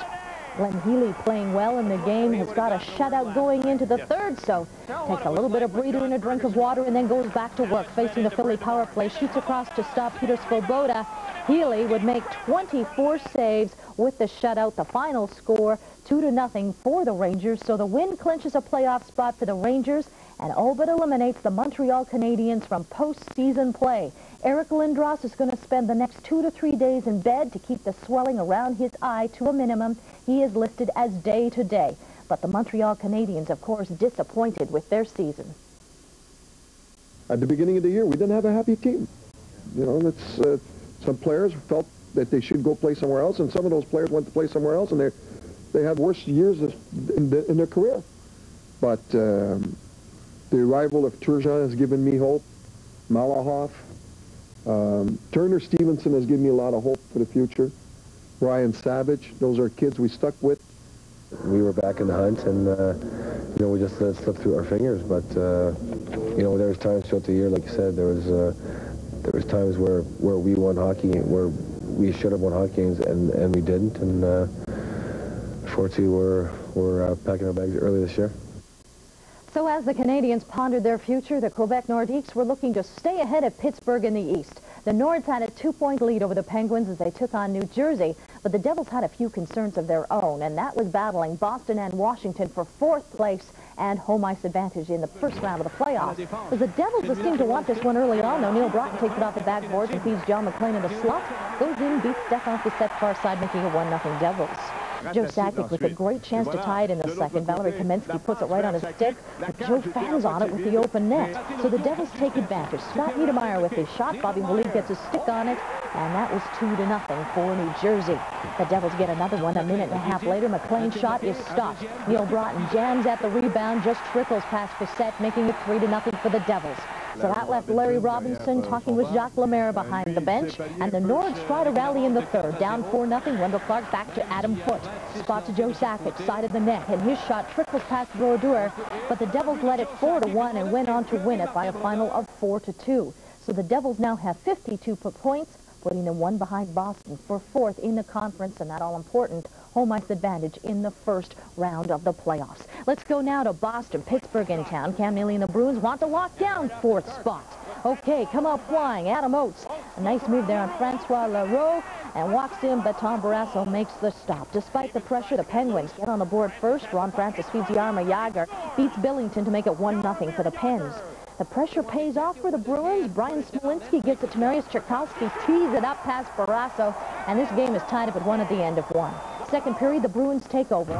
Glenn Healy playing well in the game, has got a shutout going into the third, so takes a little bit of breather and a drink of water and then goes back to work facing the Philly power play, shoots across to stop Peter Svoboda. Healy would make 24 saves with the shutout. The final score, 2 to nothing for the Rangers, so the win clinches a playoff spot for the Rangers and all but eliminates the Montreal Canadiens from postseason play. Eric Lindros is going to spend the next two to three days in bed to keep the swelling around his eye to a minimum. He is listed as day-to-day. -day. But the Montreal Canadiens, of course, disappointed with their season. At the beginning of the year, we didn't have a happy team. You know, that's, uh, some players felt that they should go play somewhere else, and some of those players went to play somewhere else, and they they had worse years in, the, in their career. But um, the arrival of Turgeon has given me hope. Malakhov. Um, Turner Stevenson has given me a lot of hope for the future. Ryan Savage. Those are kids we stuck with. We were back in the hunt, and, uh, you know, we just let it slip through our fingers. But, uh, you know, there was times throughout the year, like you said, there was uh, there was times where, where we won hockey, where we should have won hockey games, and, and we didn't. And, uh, we're, we're uh, packing our bags early this year. So as the Canadiens pondered their future, the Quebec Nordiques were looking to stay ahead of Pittsburgh in the East. The Nords had a two-point lead over the Penguins as they took on New Jersey, but the Devils had a few concerns of their own, and that was battling Boston and Washington for fourth place and home ice advantage in the first round of the playoffs. As the Devils just seemed to want this one early on, though. Neil Broten takes it off the backboards and feeds John McLean in the slot, goes in, beats off the set far side, making it 1-0 Devils. Joe Sakic with a great chance to tie it in the second. Valeri Kamensky puts it right on his stick, but Joe fans on it with the open net. So the Devils take advantage. Scott Niedermayer with his shot. Bobby Willett gets a stick on it, and that was two to nothing for New Jersey. The Devils get another one a minute and a half later. McLean's shot is stopped. Neil Broten jams at the rebound, just trickles past Fiset, making it three to nothing for the Devils. So that left Larry Robinson talking with Jacques Lemaire behind the bench. And the Nords try to rally in the third. Down 4-0. Wendel Clark back to Adam Foote. Spot to Joe Sakic, side of the net. And his shot trickles past Brodeur. But the Devils led it 4-1 and went on to win it by a final of 4-2. So the Devils now have 52 points, putting them one behind Boston for fourth in the conference, and that all important home ice advantage in the first round of the playoffs. Let's go now to Boston, Pittsburgh in town. Cam Neely and the Bruins want to lock down fourth spot. Okay, come out flying. Adam Oates A nice move there on Francois Leroux and walks in, but Tom Barrasso makes the stop. Despite the pressure, the Penguins get on the board first. Ron Francis feeds Jaromir Jagr, beats Billington to make it 1-0 for the Pens. The pressure pays off for the Bruins. Bryan Smolinski gets it to Mariusz Czerkawski, tees it up past Barrasso, and this game is tied up at one at the end of one. Second period, the Bruins take over.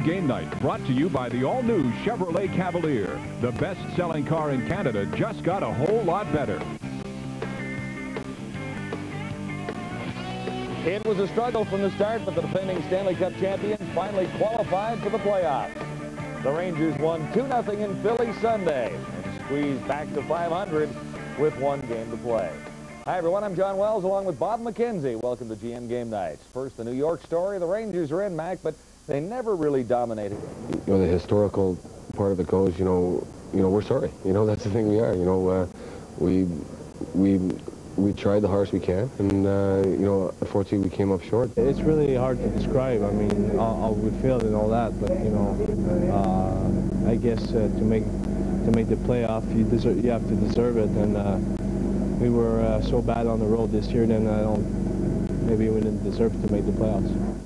Game Night, brought to you by the all-new Chevrolet Cavalier. The best-selling car in Canada just got a whole lot better. It was a struggle from the start, but the defending Stanley Cup champions finally qualified for the playoffs. The Rangers won 2-0 in Philly Sunday and squeezed back to 500 with one game to play. Hi, everyone. I'm John Wells along with Bob McKenzie. Welcome to GM Game Nights. First, the New York story. The Rangers are in, Mac, but they never really dominated. You know, the historical part of it goes, you know, you know, we're sorry. You know, that's the thing we are. You know, uh, we, we, we tried the hardest we can, and, uh, you know, unfortunately we came up short. It's really hard to describe. I mean, how we failed and all that, but, you know, uh, I guess uh, to make to make the playoff, you, deserve, you have to deserve it, and uh, we were uh, so bad on the road this year, then I don't, maybe we didn't deserve to make the playoffs.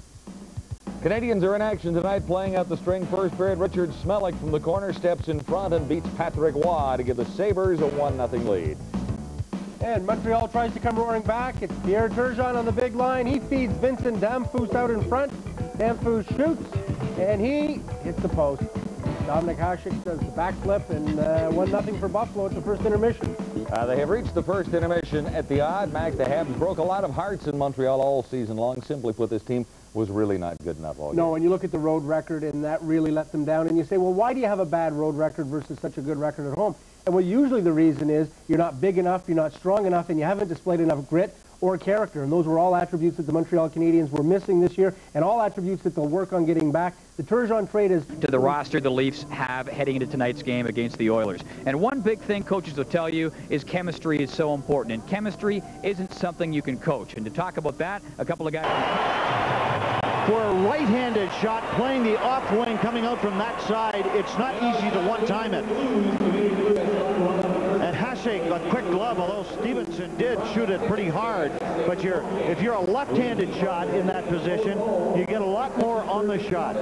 Canadiens are in action tonight playing out the string first period. Richard Smehlik from the corner steps in front and beats Patrick Roy to give the Sabres a 1-0 lead. And Montreal tries to come roaring back. It's Pierre Turgeon on the big line. He feeds Vincent Damphousse out in front. Damphousse shoots, and he hits the post. Dominik Hasek does the backflip, and uh, 1-0 for Buffalo at the first intermission. Uh, they have reached the first intermission at the odd. Mac, the Habs broke a lot of hearts in Montreal all season long. Simply put, this team was really not good enough all year. No, and you look at the road record, and that really let them down. And you say, well, why do you have a bad road record versus such a good record at home? And well, usually the reason is you're not big enough, you're not strong enough, and you haven't displayed enough grit or character. And those were all attributes that the Montreal Canadiens were missing this year, and all attributes that they'll work on getting back. The Turgeon trade is... To the roster the Leafs have heading into tonight's game against the Oilers. And one big thing coaches will tell you is chemistry is so important. And chemistry isn't something you can coach. And to talk about that, a couple of guys for a right-handed shot, playing the off wing, coming out from that side. It's not easy to one-time it. Hasek, a quick glove, although Stevenson did shoot it pretty hard. But you're, if you're a left-handed shot in that position, you get a lot more on the shot.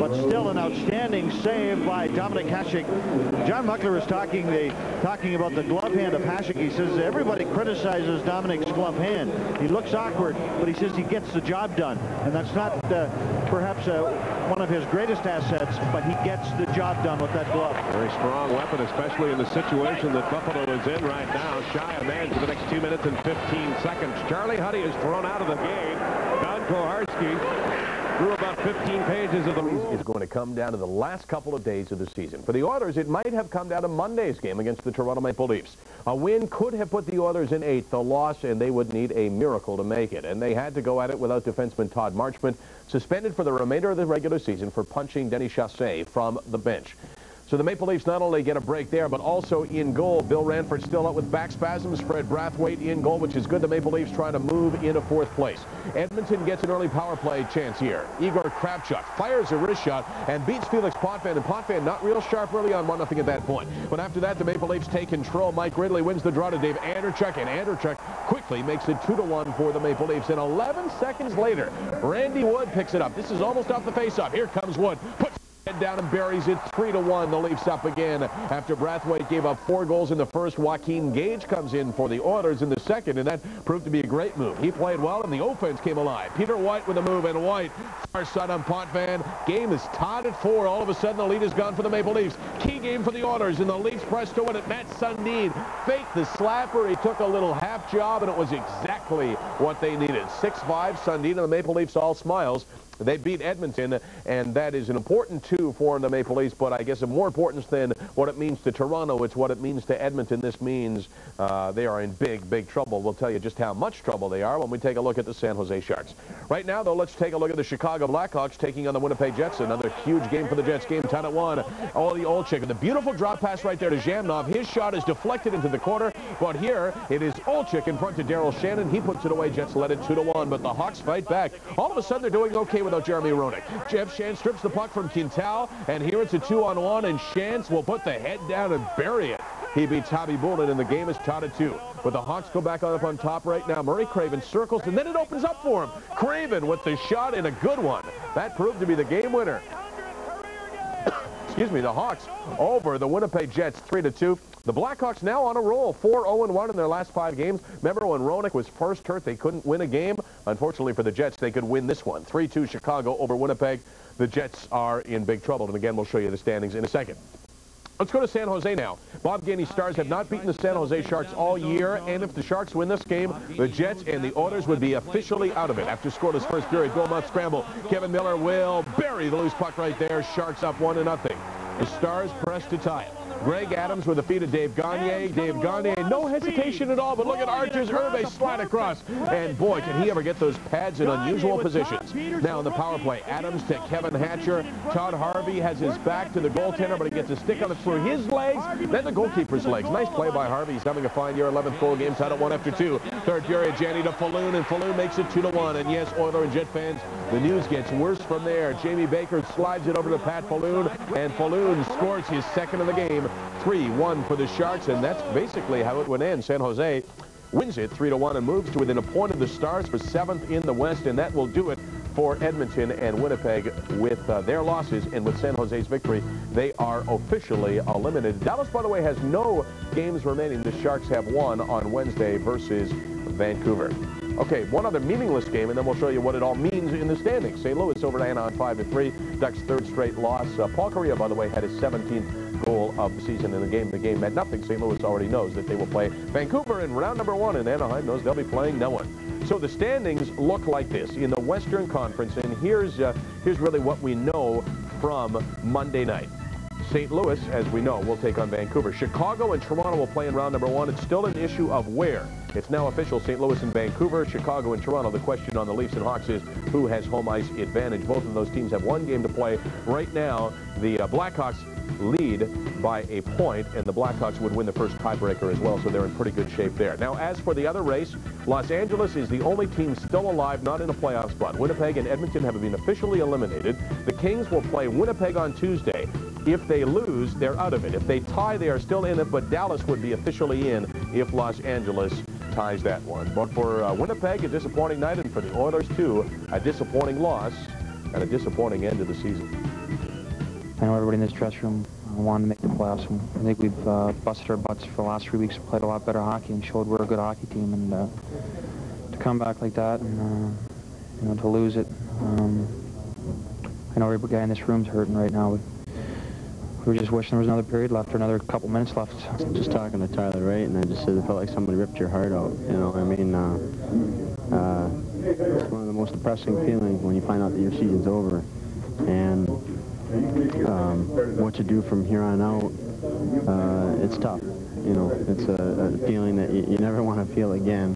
But still an outstanding save by Dominik Hasek. John Muckler was talking, the, talking about the glove hand of Hasek. He says everybody criticizes Dominik's glove hand. He looks awkward, but he says he gets the job done. And that's not uh, perhaps uh, one of his greatest assets, but he gets the job done with that glove. Very strong weapon, especially in the situation that Buffalo is in right now. Shy of man for the next two minutes and 15 seconds. Charlie Huddy is thrown out of the game. Don Koharski through about 15 pages of the is going to come down to the last couple of days of the season. For the Oilers, it might have come down to Monday's game against the Toronto Maple Leafs. A win could have put the Oilers in eighth, a loss, and they would need a miracle to make it. And they had to go at it without defenseman Todd Marchment, suspended for the remainder of the regular season for punching Denis Chassé from the bench. So the Maple Leafs not only get a break there, but also in goal. Bill Ranford still out with back spasms. Fred Brathwaite in goal, which is good. The Maple Leafs trying to move into fourth place. Edmonton gets an early power play chance here. Igor Kravchuk fires a wrist shot and beats Felix Potvin. And Potvin not real sharp early on 1-0 at that point. But after that, the Maple Leafs take control. Mike Ridley wins the draw to Dave Andreychuk, and Andreychuk quickly makes it 2-1 for the Maple Leafs. And 11 seconds later, Randy Wood picks it up. This is almost off the face-off. Here comes Wood. Puts Head down and buries it 3 to one. The Leafs up again after Brathwaite gave up four goals in the first. Joaquin Gage comes in for the Oilers in the second, and that proved to be a great move. He played well, and the offense came alive. Peter White with a move, and White, far side on Potvin. Game is tied at four. All of a sudden, the lead is gone for the Maple Leafs. Key game for the Oilers, and the Leafs press to win it. Mats Sundin faked the slapper. He took a little half job, and it was exactly what they needed. 6-5, Sundin and the Maple Leafs all smiles They beat Edmonton, and that is an important two for the Maple Leafs, but I guess of more importance than what it means to Toronto, it's what it means to Edmonton. This means uh, they are in big, big trouble. We'll tell you just how much trouble they are when we take a look at the San Jose Sharks. Right now, though, let's take a look at the Chicago Blackhawks taking on the Winnipeg Jets. Another huge game for the Jets. Game tied at one. Oh, the old chicken. The beautiful drop pass right there to Zhamnov. His shot is deflected into the corner, but here it is Olczyk in front to Darryl Shannon. He puts it away. Jets led it 2 to 1, but the Hawks fight back. All of a sudden, they're doing okay without Jeremy Roenick. Jeff Shantz strips the puck from Quintal, and here it's a two-on-one, and Shantz will put the head down and bury it. He beats Khabibulin, and the game is tied at two. But the Hawks go back up on top right now. Murray Craven circles, and then it opens up for him. Craven with the shot and a good one. That proved to be the game winner. Excuse me, the Hawks over the Winnipeg Jets 3 to 2. The Blackhawks now on a roll, 4-0-1 in their last five games. Remember when Roenick was first hurt, they couldn't win a game? Unfortunately for the Jets, they could win this one. 3-2 Chicago over Winnipeg. The Jets are in big trouble, and again, we'll show you the standings in a second. Let's go to San Jose now. Bob Gainey Stars have not beaten the San Jose Sharks all year, and if the Sharks win this game, the Jets and the Oilers would be officially out of it. After scoreless first period, Mudd scramble. Kevin Miller will bury the loose puck right there. Sharks up one to nothing. The Stars press to tie it. Greg Adams with the feed of Dave Gagner. Dave Gagner, no hesitation at all, but look at Arturs Irbe slide across. And boy, can he ever get those pads in unusual positions. Now in the power play, Adams to Kevin Hatcher. Todd Harvey has his back to the goaltender, but he gets a stick on it through his legs, then the goalkeeper's legs. Nice play by Harvey. He's having a fine year. 11th goal game, tied at one after two. Third period, Janney to Falloon, and Falloon makes it two to one. And yes, Oiler and Jet fans, the news gets worse from there. Jamie Baker slides it over to Pat Falloon, and Falloon scores his second of the game. 3-1 for the Sharks, and that's basically how it would end. San Jose wins it 3-1 and moves to within a point of the Stars for seventh in the West, and that will do it for Edmonton and Winnipeg with uh, their losses and with San Jose's victory, they are officially eliminated. Dallas, by the way, has no games remaining. The Sharks have one on Wednesday versus Vancouver. Okay, one other meaningless game, and then we'll show you what it all means in the standings. St. Louis over to Anaheim 5-3. Ducks' third straight loss. Uh, Paul Kariya, by the way, had his 17th goal of the season in the game. The game meant nothing. St. Louis already knows that they will play Vancouver in round number one, and Anaheim knows they'll be playing no one. So the standings look like this in the Western Conference, and here's, uh, here's really what we know from Monday night. St. Louis, as we know, will take on Vancouver. Chicago and Toronto will play in round number one. It's still an issue of where. It's now official, St. Louis and Vancouver, Chicago and Toronto. The question on the Leafs and Hawks is who has home ice advantage. Both of those teams have one game to play. Right now, the uh, Blackhawks lead by a point, and the Blackhawks would win the first tiebreaker as well, so they're in pretty good shape there. Now, as for the other race, Los Angeles is the only team still alive, not in a playoff spot. Winnipeg and Edmonton have been officially eliminated. The Kings will play Winnipeg on Tuesday. If they lose, they're out of it. If they tie, they are still in it, but Dallas would be officially in if Los Angeles ties that one. But for uh, Winnipeg, a disappointing night, and for the Oilers, too, a disappointing loss and a disappointing end to the season. I know everybody in this dressing room uh, wanted to make the playoffs, and I think we've uh, busted our butts for the last three weeks, played a lot better hockey, and showed we're a good hockey team, and uh, to come back like that, and uh, you know, to lose it, um, I know every guy in this room's hurting right now, but we were just wishing there was another period left or another couple minutes left. Just talking to Tyler Wright, and I just said it felt like somebody ripped your heart out. You know, I mean, uh, uh, it's one of the most depressing feelings when you find out that your season's over. And um, what you do from here on out, uh, it's tough. You know, it's a, a feeling that you, you never want to feel again.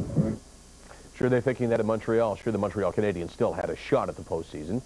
Sure, they're thinking that in Montreal. Sure, the Montreal Canadiens still had a shot at the postseason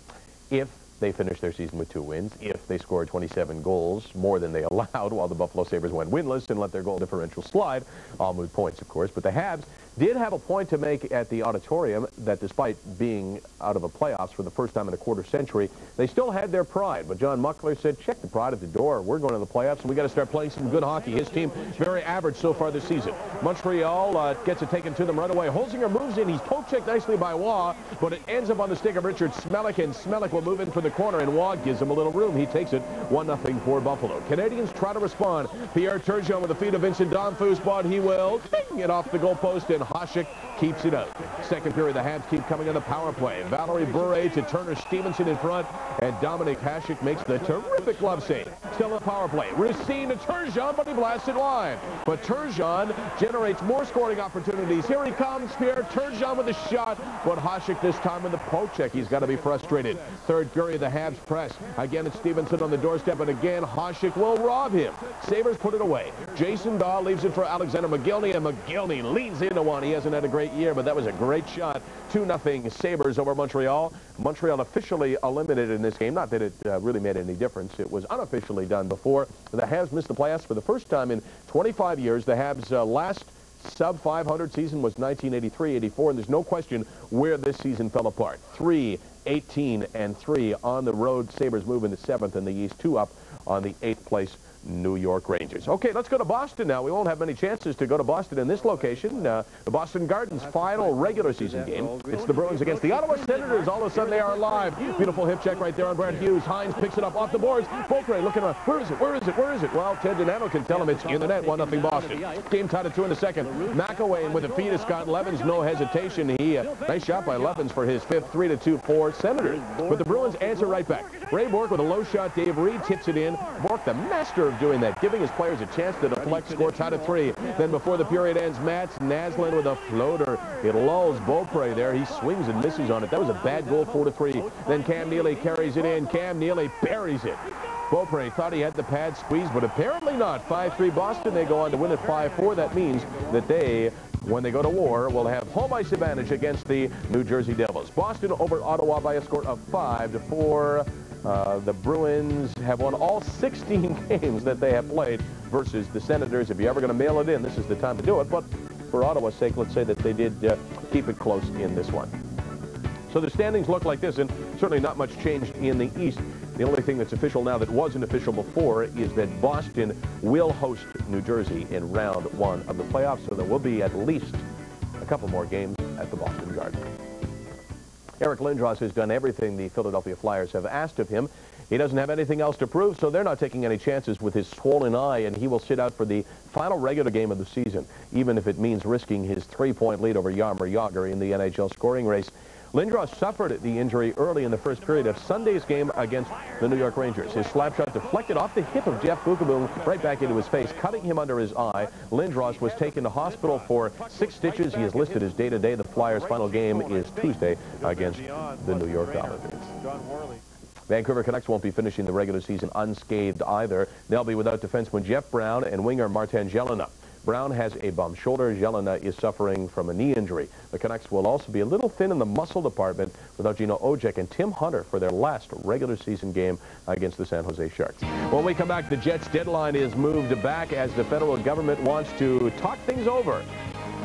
if they finished their season with two wins, if they scored 27 goals, more than they allowed, while the Buffalo Sabres went winless and let their goal differential slide. All moot points, of course. But the Habs did have a point to make at the auditorium that despite being out of the playoffs for the first time in a quarter century, they still had their pride. But John Muckler said, check the pride at the door. We're going to the playoffs, and we got to start playing some good hockey. His team, very average so far this season. Montreal uh, gets it taken to them right away. Holzinger moves in. He's poke checked nicely by Roy, but it ends up on the stick of Richard Smehlik, and Smehlik will move in for the corner, and Roy gives him a little room. He takes it 1-0 for Buffalo. Canadiens try to respond. Pierre Turgeon with the feet of Vincent Damphousse, but he will ding it off the goalpost, and Hasek keeps it up. Second period, the Habs keep coming on the power play. Valeri Bure to Turner Stevenson in front, and Dominik Hasek makes the terrific glove save. Still a power play. Racine to Turgeon, but he blasts it wide. But Turgeon generates more scoring opportunities. Here he comes, Pierre Turgeon with a shot, but Hasek this time with the poke check. He's got to be frustrated. Third period, the Habs press. Again, it's Stevenson on the doorstep, and again, Hasek will rob him. Sabres put it away. Jason Dawe leaves it for Alexander Mogilny, and Mogilny leans into one. He hasn't had a great year, but that was a great shot. 2-0 Sabres over Montreal. Montreal officially eliminated in this game. Not that it uh, really made any difference. It was unofficially done before. The Habs missed the playoffs for the first time in 25 years. The Habs' uh, last sub 500 season was 1983-84, and there's no question where this season fell apart. 3, 18, and 3 on the road. Sabres move into seventh in the East, two up on the eighth place New York Rangers. Okay, let's go to Boston now. We won't have many chances to go to Boston in this location. Uh, the Boston Gardens final regular season game. It's the Bruins against the Ottawa Senators. All of a sudden they are alive. Beautiful hip check right there on Brad Hughes. Hines picks it up off the boards. Beaupre looking around. Where is it? Where is it? Where is it? Well, Ted Donato can tell him it's in the net. 1-0 Boston. Game tied at two in the second. McAway with a feed of Scott Levins. No hesitation. He, uh, nice shot by Levins for his fifth 3-2 for Senators. But the Bruins answer right back. Ray Bourque with a low shot. Dave Reid tips it in. Bourque, the master of doing that, giving his players a chance to deflect, score tied at three. Then before the period ends, Mats Naslund with a floater. It lulls Beaupre there. He swings and misses on it. That was a bad goal, four to three. Then Cam Neely carries it in. Cam Neely buries it. Beaupre thought he had the pad squeezed, but apparently not. 5-3 Boston. They go on to win at 5-4. That means that they when they go to war, will have home ice advantage against the New Jersey Devils. Boston over Ottawa by a score of 5 to 4. Uh, the Bruins have won all 16 games that they have played versus the Senators. If you're ever going to mail it in, this is the time to do it. But for Ottawa's sake, let's say that they did uh, keep it close in this one. So the standings look like this, and certainly not much changed in the East. The only thing that's official now that wasn't official before is that Boston will host New Jersey in round one of the playoffs, so there will be at least a couple more games at the Boston Garden. Eric Lindros has done everything the Philadelphia Flyers have asked of him. He doesn't have anything else to prove, so they're not taking any chances with his swollen eye, and he will sit out for the final regular game of the season, even if it means risking his three-point lead over Jaromir Jagr in the NHL scoring race. Lindros suffered the injury early in the first period of Sunday's game against the New York Rangers. His slap shot deflected off the hip of Jeff Beukeboom right back into his face, cutting him under his eye. Lindros was taken to hospital for six stitches. He is listed as day-to-day. -day. The Flyers' final game is Tuesday against the New York Dolphins. Vancouver Canucks won't be finishing the regular season unscathed either. They'll be without defenseman Jeff Brown and winger Martin Gelinas. Brown has a bum shoulder. Gelinas is suffering from a knee injury. The Canucks will also be a little thin in the muscle department without Gino Odjick and Tim Hunter for their last regular season game against the San Jose Sharks. When we come back, the Jets' deadline is moved back as the federal government wants to talk things over.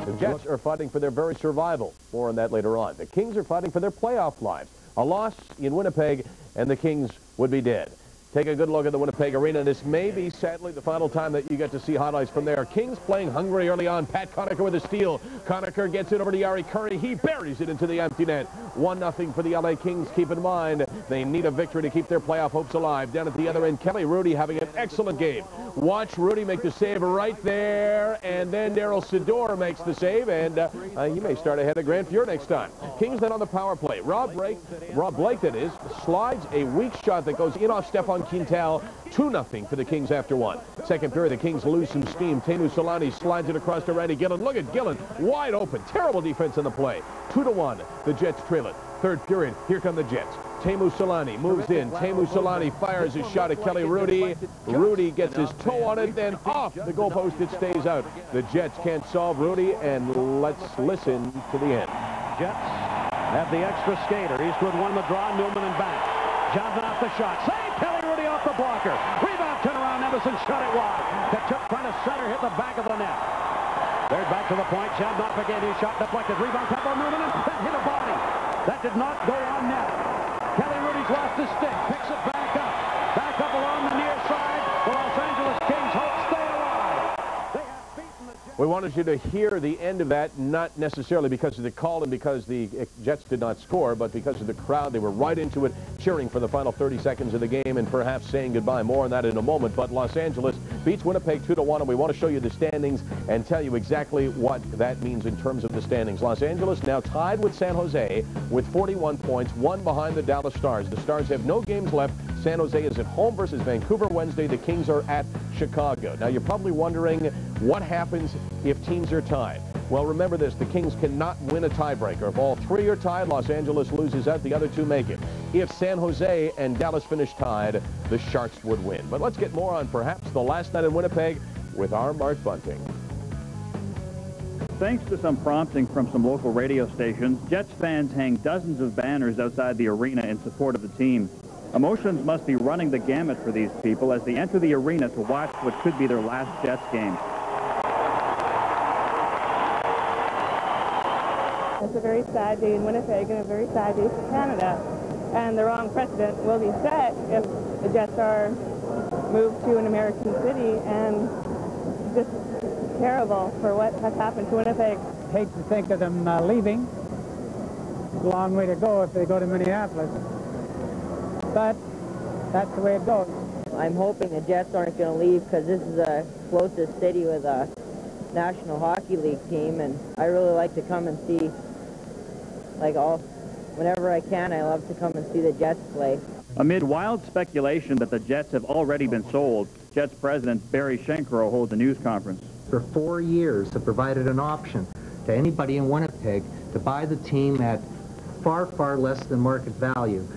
The Jets are fighting for their very survival. More on that later on. The Kings are fighting for their playoff lives. A loss in Winnipeg, and the Kings would be dead. Take a good look at the Winnipeg Arena. This may be, sadly, the final time that you get to see highlights from there. Kings playing hungry early on. Pat Conacher with a steal. Conacher gets it over to Jari Kurri. He buries it into the empty net. 1-0 for the LA Kings. Keep in mind, they need a victory to keep their playoff hopes alive. Down at the other end, Kelly Hrudey having an excellent game. Watch Hrudey make the save right there, and then Darryl Sydor makes the save, and uh, uh, he may start ahead of Grant Fuhr next time. Kings then on the power play. Rob Blake, Rob Blake, that is, slides a weak shot that goes in off Stephane Quintal. 2-0 for the Kings after one. Second period, the Kings lose some steam. Teemu Selanne slides it across to Randy Gilhen. Look at Gilhen, wide open. Terrible defense in the play. 2-1, the Jets trail it. Third period, here come the Jets. Teemu Selanne moves in. Teemu Selanne fires his shot at Kelly Hrudey. Hrudey gets his toe on it, then off the goalpost. It stays out. The Jets can't solve Hrudey, and let's listen to the end. Jets have the extra skater. Eastwood won the draw. Numminen and back. Johnson off the shot. Save The blocker. Rebound, turn around. Emerson shot it wide. Tkachuk trying to center, hit the back of the net. They're back to the point. Zhamnov again. His shot deflected. Rebound, Teppo Numminen, and hit a body. That did not go on net. Kelly Hrudey's lost his stick. Picks it back up. Back up along the near side. The Los Angeles Kings hope stay alive. We wanted you to hear the end of that, not necessarily because of the call and because the Jets did not score, but because of the crowd. They were right into it, cheering for the final 30 seconds of the game and perhaps saying goodbye. More on that in a moment. But Los Angeles beats Winnipeg 2-1, and we want to show you the standings and tell you exactly what that means in terms of the standings. Los Angeles now tied with San Jose with 41 points, one behind the Dallas Stars. The Stars have no games left. San Jose is at home versus Vancouver Wednesday. The Kings are at Chicago. Now, you're probably wondering what happens if teams are tied. Well, remember this, the Kings cannot win a tiebreaker. If all three are tied, Los Angeles loses out, the other two make it. If San Jose and Dallas finish tied, the Sharks would win. But let's get more on perhaps the last night in Winnipeg with our Mark Bunting. Thanks to some prompting from some local radio stations, Jets fans hang dozens of banners outside the arena in support of the team. Emotions must be running the gamut for these people as they enter the arena to watch what could be their last Jets game. It's a very sad day in Winnipeg and a very sad day for Canada. And the wrong precedent will be set if the Jets are moved to an American city and just terrible for what has happened to Winnipeg. Hate to think of them uh, leaving. It's a long way to go if they go to Minneapolis but that's the way it goes. I'm hoping the Jets aren't going to leave because this is the closest city with a National Hockey League team, and I really like to come and see, like all, whenever I can, I love to come and see the Jets play. Amid wild speculation that the Jets have already been sold, Jets president Barry Shenkarow holds a news conference. For four years have provided an option to anybody in Winnipeg to buy the team at far, far less than market value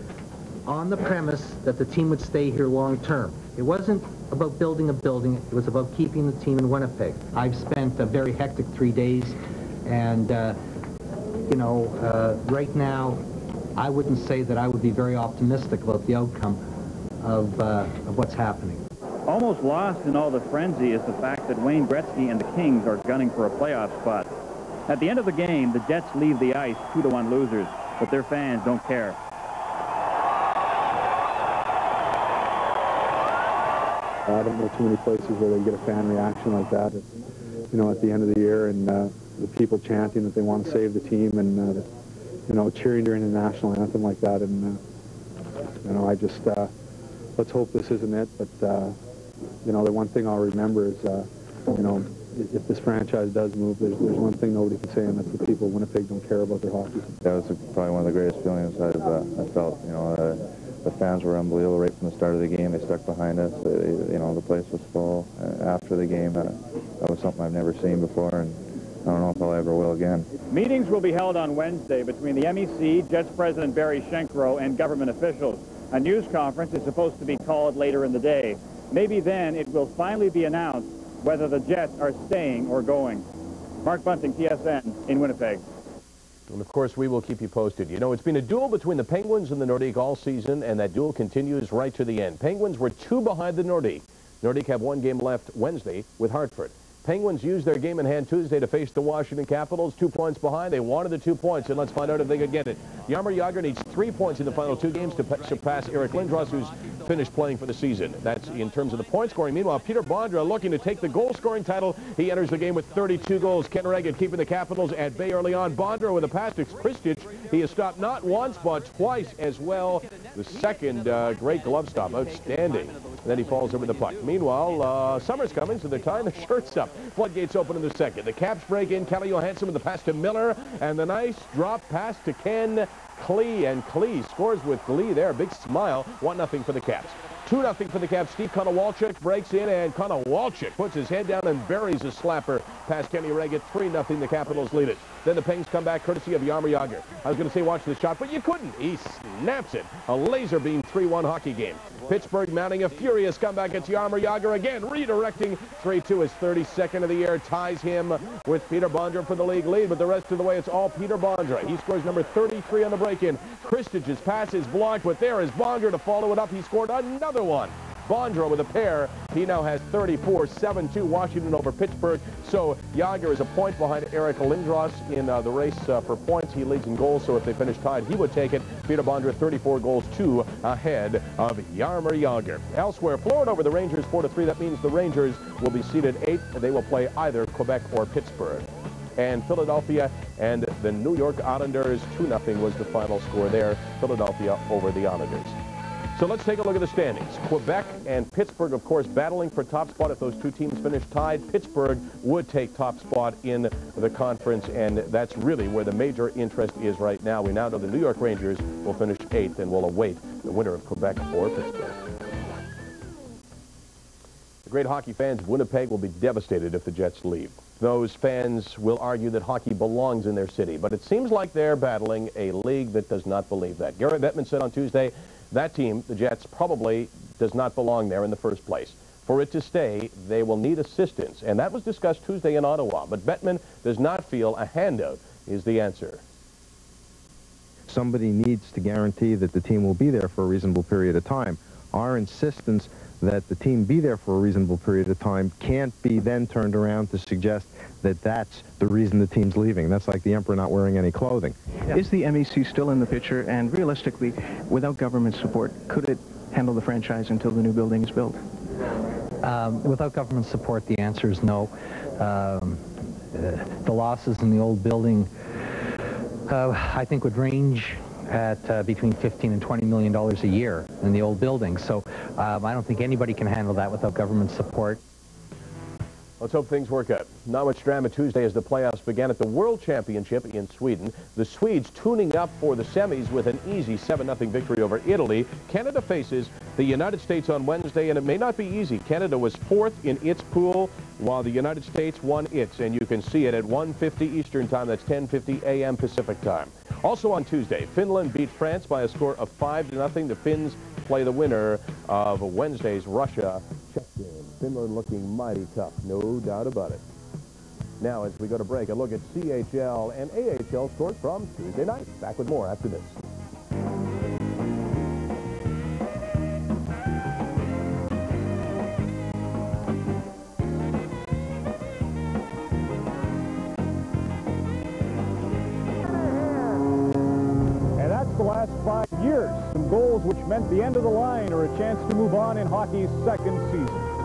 on the premise that the team would stay here long term. It wasn't about building a building, it was about keeping the team in Winnipeg. I've spent a very hectic three days, and, uh, you know, uh, right now, I wouldn't say that I would be very optimistic about the outcome of, uh, of what's happening. Almost lost in all the frenzy is the fact that Wayne Gretzky and the Kings are gunning for a playoff spot. At the end of the game, the Jets leave the ice 2-1 losers, but their fans don't care. I don't know too many places where they get a fan reaction like that. It's, you know, at the end of the year and uh, the people chanting that they want to save the team and, uh, you know, cheering during the national anthem like that. And, uh, you know, I just, uh, let's hope this isn't it. But, uh, you know, the one thing I'll remember is, uh, you know, if this franchise does move, there's, there's one thing nobody can say, and that's the people of Winnipeg don't care about their hockey. That was probably one of the greatest feelings I've uh, I felt. You know, uh, the fans were unbelievable right from the start of the game. They stuck behind us. They, you know, the place was full. Uh, after the game, uh, that was something I've never seen before, and I don't know if I'll ever will again. Meetings will be held on Wednesday between the MEC, Jets President Barry Shenkarow, and government officials. A news conference is supposed to be called later in the day. Maybe then it will finally be announced whether the Jets are staying or going. Mark Bunting, TSN, in Winnipeg. And of course, we will keep you posted. You know, it's been a duel between the Penguins and the Nordique all season, and that duel continues right to the end. Penguins were two behind the Nordique. Nordique have one game left Wednesday with Hartford. Penguins used their game in hand Tuesday to face the Washington Capitals. Two points behind. They wanted the two points, and let's find out if they could get it. Jaromir Jagr needs three points in the final two games to surpass Eric Lindros, who's finished playing for the season. That's in terms of the point scoring. Meanwhile, Peter Bondra looking to take the goal scoring title. He enters the game with 32 goals. Ken Wregget keeping the Capitals at bay early on. Bondra with a pass to Khristich. He has stopped not once, but twice as well. The second uh, great glove stop. Outstanding. And then he falls over the puck. Meanwhile, uh, summer's coming, so they're tying the shirts up. Floodgates open in the second. The Caps break in. Calle Johansson with the pass to Miller. And the nice drop pass to Ken Klee. And Klee scores with glee there. Big smile. 1-0 for the Caps. 2-0 for the Caps. Steve Konowalchuk breaks in, and Konowalchuk puts his head down and buries a slapper past Kenny Wregget. 3-0 the Capitals lead it. Then the Pengs come back courtesy of Jagr. I was going to say watch the shot, but you couldn't. He snaps it. A laser beam 3-1 hockey game. Pittsburgh mounting a furious comeback Jaromir Jagr again, redirecting 3-2. His 32nd of the year ties him with Peter Bondra for the league lead, but the rest of the way it's all Peter Bondra. He scores number 33 on the break-in. Khristich's pass is blocked, but there is Bondra to follow it up. He scored another one. Bondra with a pair. He now has 34, 7-2 Washington over Pittsburgh. So Jagr is a point behind Eric Lindros in uh, the race uh, for points. He leads in goals, so if they finish tied, he would take it. Peter Bondra, 34 goals, two ahead of Jaromir Jagr. Elsewhere, Florida over the Rangers 4-3. That means the Rangers will be seated eighth. They will play either Quebec or Pittsburgh and Philadelphia and the New York Islanders. 2-0 was the final score there. Philadelphia over the Islanders. So let's take a look at the standings. Quebec and Pittsburgh, of course, battling for top spot. If those two teams finish tied, Pittsburgh would take top spot in the conference, and that's really where the major interest is right now. We now know the New York Rangers will finish eighth and will await the winner of Quebec or Pittsburgh. The great hockey fans of Winnipeg will be devastated if the Jets leave. Those fans will argue that hockey belongs in their city, but it seems like they're battling a league that does not believe that. Gary Bettman said on Tuesday that team, the Jets, probably does not belong there in the first place. For it to stay, they will need assistance, and that was discussed Tuesday in Ottawa. But Bettman does not feel a handout is the answer. Somebody needs to guarantee that the team will be there for a reasonable period of time. Our insistence that the team be there for a reasonable period of time can't be then turned around to suggest that that's the reason the team's leaving. That's like the emperor not wearing any clothing. Yeah. Is the MEC still in the picture? And realistically, without government support, could it handle the franchise until the new building is built? Um, without government support, the answer is no. Um, uh, the losses in the old building, uh, I think, would range at uh, between 15 and 20 million dollars a year in the old building. So um, I don't think anybody can handle that without government support. Let's hope things work out. Not much drama Tuesday as the playoffs began at the World Championship in Sweden. The Swedes tuning up for the semis with an easy 7-0 victory over Italy. Canada faces the United States on Wednesday, and it may not be easy. Canada was fourth in its pool, while the United States won its, and you can see it at 1.50 Eastern Time. That's 10.50 a.m. Pacific Time. Also on Tuesday, Finland beat France by a score of 5 to nothing. The Finns play the winner of Wednesday's Russia chess game. Finland looking mighty tough, no doubt about it. Now, as we go to break, a look at CHL and AHL scores from Tuesday night. Back with more after this. And that's the last five years. Some goals which meant the end of the line or a chance to move on in hockey's second season.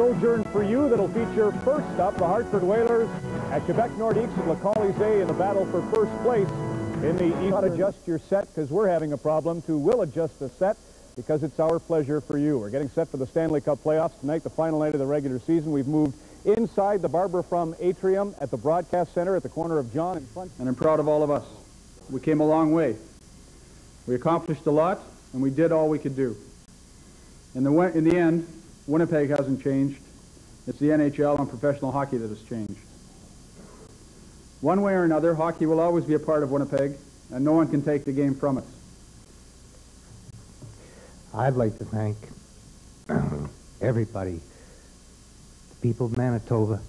Sojourn for you that'll feature first up the Hartford Whalers at Quebec Nordiques at Le Colisée in the battle for first place in the East. Not adjust your set because we're having a problem. To will adjust the set because it's our pleasure for you. We're getting set for the Stanley Cup playoffs tonight, the final night of the regular season. We've moved inside the Barbara Frum Atrium at the Broadcast Center at the corner of John and and I'm proud of all of us. We came a long way. We accomplished a lot, and we did all we could do. In the, in the end, Winnipeg hasn't changed. It's the NHL and professional hockey that has changed. One way or another, hockey will always be a part of Winnipeg, and no one can take the game from us. I'd like to thank everybody, the people of Manitoba,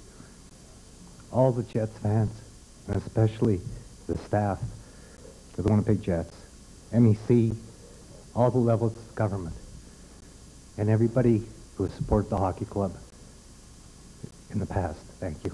all the Jets fans, and especially the staff of the Winnipeg Jets, MEC, all the levels of government, and everybody who has supported the hockey club in the past. Thank you.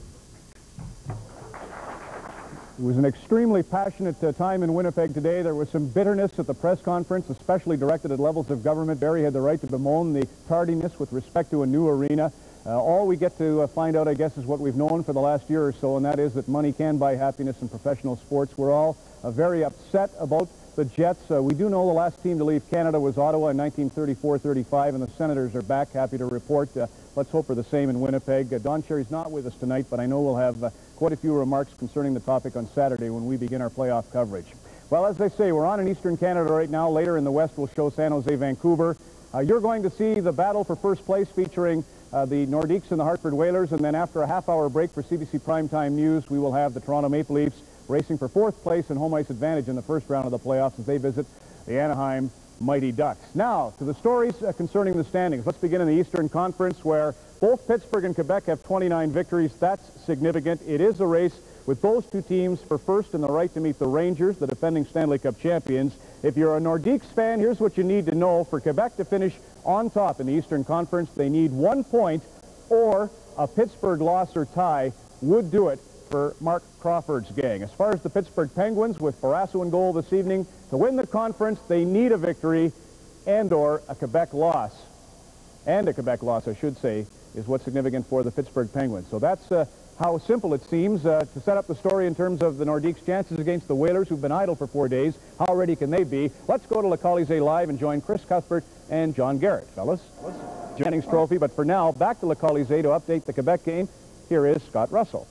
It was an extremely passionate uh, time in Winnipeg today. There was some bitterness at the press conference, especially directed at levels of government. Barry had the right to bemoan the tardiness with respect to a new arena. Uh, all we get to uh, find out, I guess, is what we've known for the last year or so, and that is that money can buy happiness in professional sports. We're all uh, very upset about the Jets. Uh, we do know the last team to leave Canada was Ottawa in 1934-35, and the Senators are back. Happy to report. Uh, let's hope for the same in Winnipeg. Uh, Don Cherry's not with us tonight, but I know we'll have uh, quite a few remarks concerning the topic on Saturday when we begin our playoff coverage. Well, as they say, we're on in Eastern Canada right now. Later in the West, we'll show San Jose, Vancouver. Uh, you're going to see the battle for first place featuring uh, the Nordiques and the Hartford Whalers, and then after a half-hour break for CBC Primetime News, we will have the Toronto Maple Leafs racing for fourth place and home ice advantage in the first round of the playoffs as they visit the Anaheim Mighty Ducks. Now, to the stories uh, concerning the standings. Let's begin in the Eastern Conference where both Pittsburgh and Quebec have 29 victories. That's significant. It is a race with those two teams for first and the right to meet the Rangers, the defending Stanley Cup champions. If you're a Nordiques fan, here's what you need to know. For Quebec to finish on top in the Eastern Conference, they need one point or a Pittsburgh loss or tie would do it for Marc Crawford's gang. As far as the Pittsburgh Penguins, with Barrasso in goal this evening, to win the conference, they need a victory and or a Quebec loss. And a Quebec loss, I should say, is what's significant for the Pittsburgh Penguins. So that's uh, how simple it seems uh, to set up the story in terms of the Nordiques' chances against the Whalers, who've been idle for four days. How ready can they be? Let's go to Le Colisée Live and join Chris Cuthbert and John Garrett. Fellas, Jennings Trophy. But for now, back to Le Colisée to update the Quebec game. Here is Scott Russell.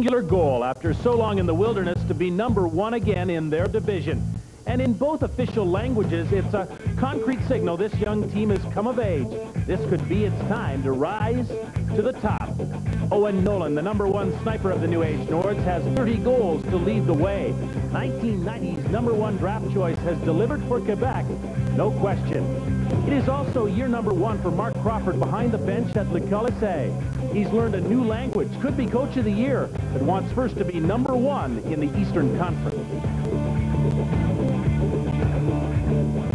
Singular goal after so long in the wilderness to be number one again in their division. And in both official languages, it's a concrete signal this young team has come of age. This could be its time to rise to the top. Owen Nolan, the number one sniper of the New Age Nords, has 30 goals to lead the way. 1990's number one draft choice has delivered for Quebec, no question. It is also year number one for Marc Crawford behind the bench at Le Colisée. He's learned a new language, could be coach of the year, but wants first to be number one in the Eastern Conference.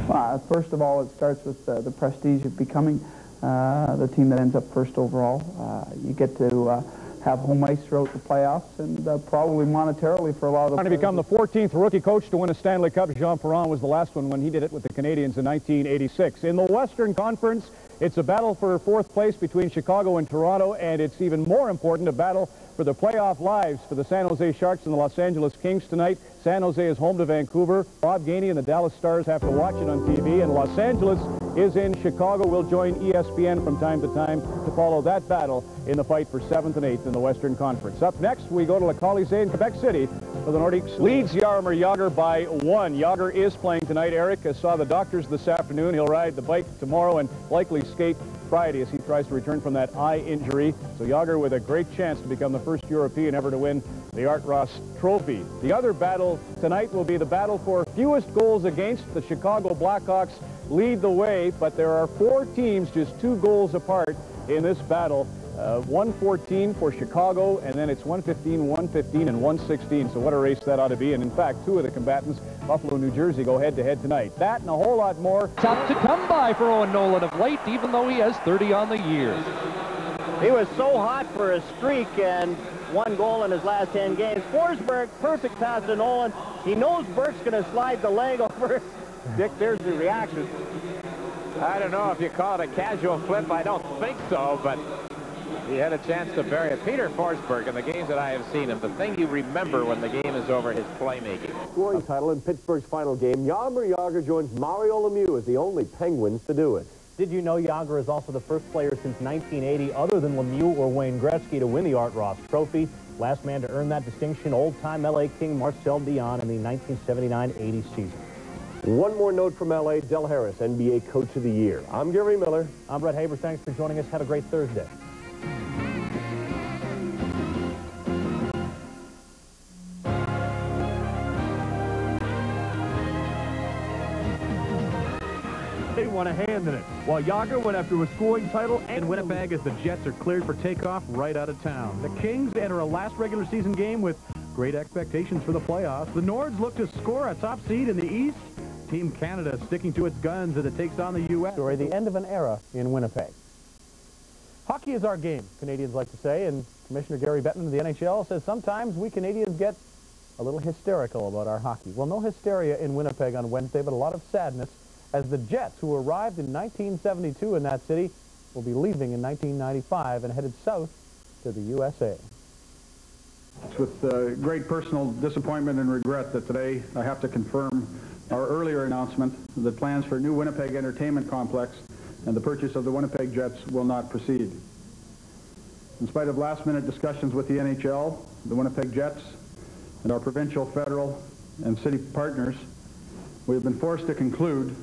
Well, first of all, it starts with uh, the prestige of becoming uh, the team that ends up first overall. Uh, you get to uh, have home ice throughout the playoffs and uh, probably monetarily for a lot of the Trying to become the 14th rookie coach to win a Stanley Cup. Jean Perron was the last one when he did it with the Canadiens in 1986. In the Western Conference, it's a battle for fourth place between Chicago and Toronto, and it's even more important, a battle for the playoff lives for the San Jose Sharks and the Los Angeles Kings tonight. San Jose is home to Vancouver. Bob Gainey and the Dallas Stars have to watch it on TV, and Los Angeles is in Chicago. We'll join ESPN from time to time to follow that battle in the fight for 7th and 8th in the Western Conference. Up next, we go to Le Colisée in Quebec City for the Nordiques. Leads Jaromir Jagr by one. Jagr is playing tonight. Eric saw the doctors this afternoon. He'll ride the bike tomorrow and likely skate Friday as he tries to return from that eye injury. So Jagr with a great chance to become the first European ever to win the Art Ross Trophy. The other battle tonight will be the battle for fewest goals against. The Chicago Blackhawks lead the way, but there are four teams just two goals apart in this battle. Uh, 114 for Chicago, and then it's 115, 115, and 116. So what a race that ought to be. And in fact, two of the combatants, Buffalo, New Jersey, go head-to-head -head tonight. That and a whole lot more. Tough to come by for Owen Nolan of late, even though he has 30 on the year. He was so hot for a streak and one goal in his last 10 games. Forsberg, perfect pass to Nolan. He knows Burke's going to slide the leg over. Dick, there's the reaction. I don't know if you call it a casual flip. I don't think so, but he had a chance to bury it. Peter Forsberg, in the games that I have seen him, the thing you remember when the game is over, his playmaking. Scoring title in Pittsburgh's final game, Jaromir Jagr joins Mario Lemieux as the only Penguins to do it. Did you know Jagr is also the first player since 1980, other than Lemieux or Wayne Gretzky, to win the Art Ross Trophy? Last man to earn that distinction, old-time L.A. King Marcel Dionne in the 1979-80 season. One more note from L.A. Del Harris, NBA Coach of the Year. I'm Gary Miller. I'm Brett Haber. Thanks for joining us. Have a great Thursday. Want a hand in it, while Jagr went after a scoring title and Winnipeg as the Jets are cleared for takeoff right out of town. The Kings enter a last regular season game with great expectations for the playoffs. The Nords look to score a top seed in the East. Team Canada sticking to its guns as it takes on the U.S. Story, the end of an era in Winnipeg. Hockey is our game, Canadians like to say, and Commissioner Gary Bettman of the NHL says sometimes we Canadians get a little hysterical about our hockey. Well, no hysteria in Winnipeg on Wednesday, but a lot of sadness as the Jets, who arrived in 1972 in that city, will be leaving in 1995 and headed south to the USA. It's with uh, great personal disappointment and regret that today I have to confirm our earlier announcement that plans for a new Winnipeg Entertainment Complex and the purchase of the Winnipeg Jets will not proceed. In spite of last-minute discussions with the NHL, the Winnipeg Jets, and our provincial, federal, and city partners, we have been forced to conclude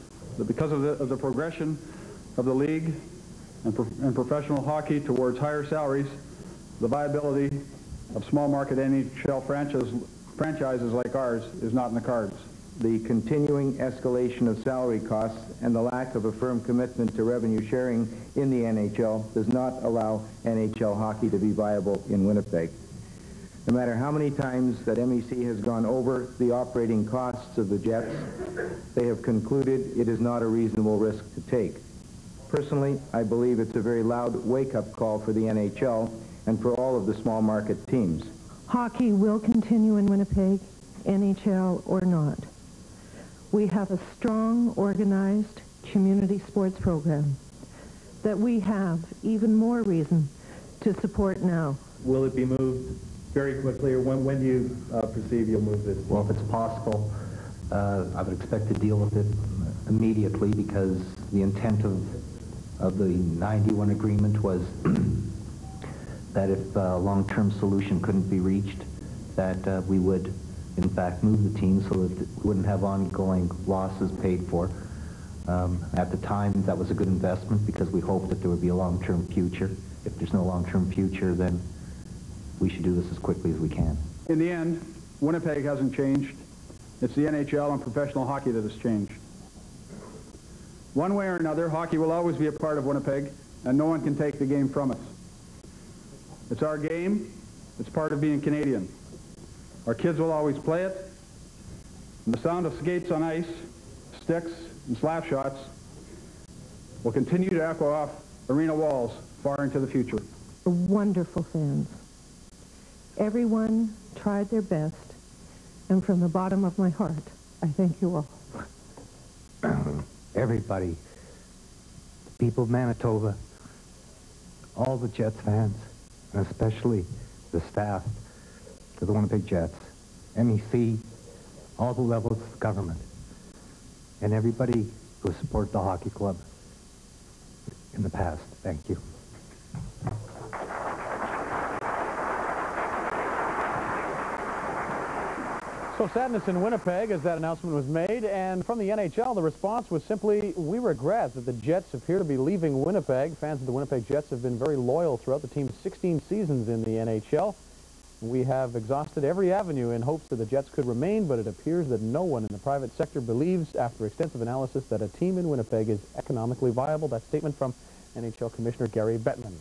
because of the, of the progression of the league and, pro and professional hockey towards higher salaries, the viability of small market NHL franchise, franchises like ours is not in the cards. The continuing escalation of salary costs and the lack of a firm commitment to revenue sharing in the NHL does not allow NHL hockey to be viable in Winnipeg. No matter how many times that MEC has gone over the operating costs of the Jets, they have concluded it is not a reasonable risk to take. Personally, I believe it's a very loud wake-up call for the NHL and for all of the small market teams. Hockey will continue in Winnipeg, NHL or not. We have a strong, organized community sports program that we have even more reason to support now. Will it be moved very quickly, or when, when do you uh, perceive you'll move this? Well, if it's possible, uh, I would expect to deal with it immediately because the intent of, of the 91 agreement was that if a long-term solution couldn't be reached, that uh, we would, in fact, move the team so that we wouldn't have ongoing losses paid for. Um, at the time, that was a good investment because we hoped that there would be a long-term future. If there's no long-term future, then we should do this as quickly as we can. In the end, Winnipeg hasn't changed. It's the NHL and professional hockey that has changed. One way or another, hockey will always be a part of Winnipeg, and no one can take the game from us. It's our game. It's part of being Canadian. Our kids will always play it. And the sound of skates on ice, sticks, and slap shots will continue to echo off arena walls far into the future. Wonderful fans. Everyone tried their best, and from the bottom of my heart, I thank you all. Everybody, the people of Manitoba, all the Jets fans, and especially the staff of the Winnipeg Jets, MEC, all the levels of government, and everybody who supported the hockey club in the past. Thank you. So sadness in Winnipeg as that announcement was made, and from the NHL, the response was simply, we regret that the Jets appear to be leaving Winnipeg. Fans of the Winnipeg Jets have been very loyal throughout the team's 16 seasons in the NHL. We have exhausted every avenue in hopes that the Jets could remain, but it appears that no one in the private sector believes, after extensive analysis, that a team in Winnipeg is economically viable. That statement from NHL Commissioner Gary Bettman.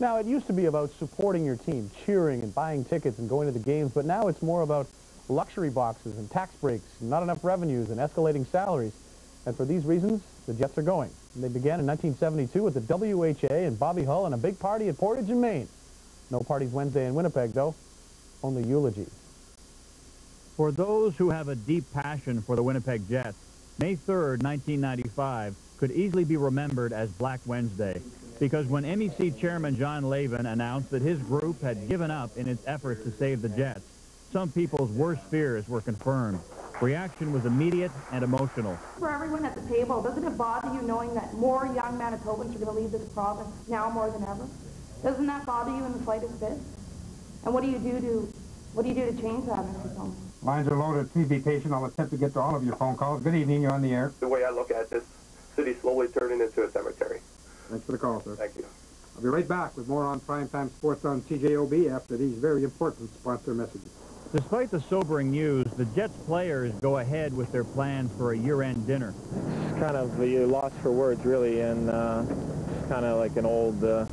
Now, it used to be about supporting your team, cheering and buying tickets and going to the games, but now it's more about luxury boxes and tax breaks, not enough revenues and escalating salaries. And for these reasons, the Jets are going. They began in 1972 with the WHA and Bobby Hull and a big party at Portage and Main. No parties Wednesday in Winnipeg, though. Only eulogies. For those who have a deep passion for the Winnipeg Jets, May 3rd, 1995 could easily be remembered as Black Wednesday because when MEC Chairman John Lavin announced that his group had given up in its efforts to save the Jets, some people's worst fears were confirmed. Reaction was immediate and emotional. For everyone at the table, doesn't it bother you knowing that more young Manitobans are going to leave this province now more than ever? Doesn't that bother you in the slightest bit? And what do you do to, what do you do to change that, Mr. Combs? Lines are loaded. Please be patient. I'll attempt to get to all of your phone calls. Good evening. You're on the air. The way I look at this, city slowly turning into a cemetery. Thanks for the call, sir. Thank you. I'll be right back with more on Primetime Sports on CJOB after these very important sponsor messages. Despite the sobering news, the Jets players go ahead with their plans for a year-end dinner. It's kind of you loss for words, really, and uh, it's kind of like an old uh,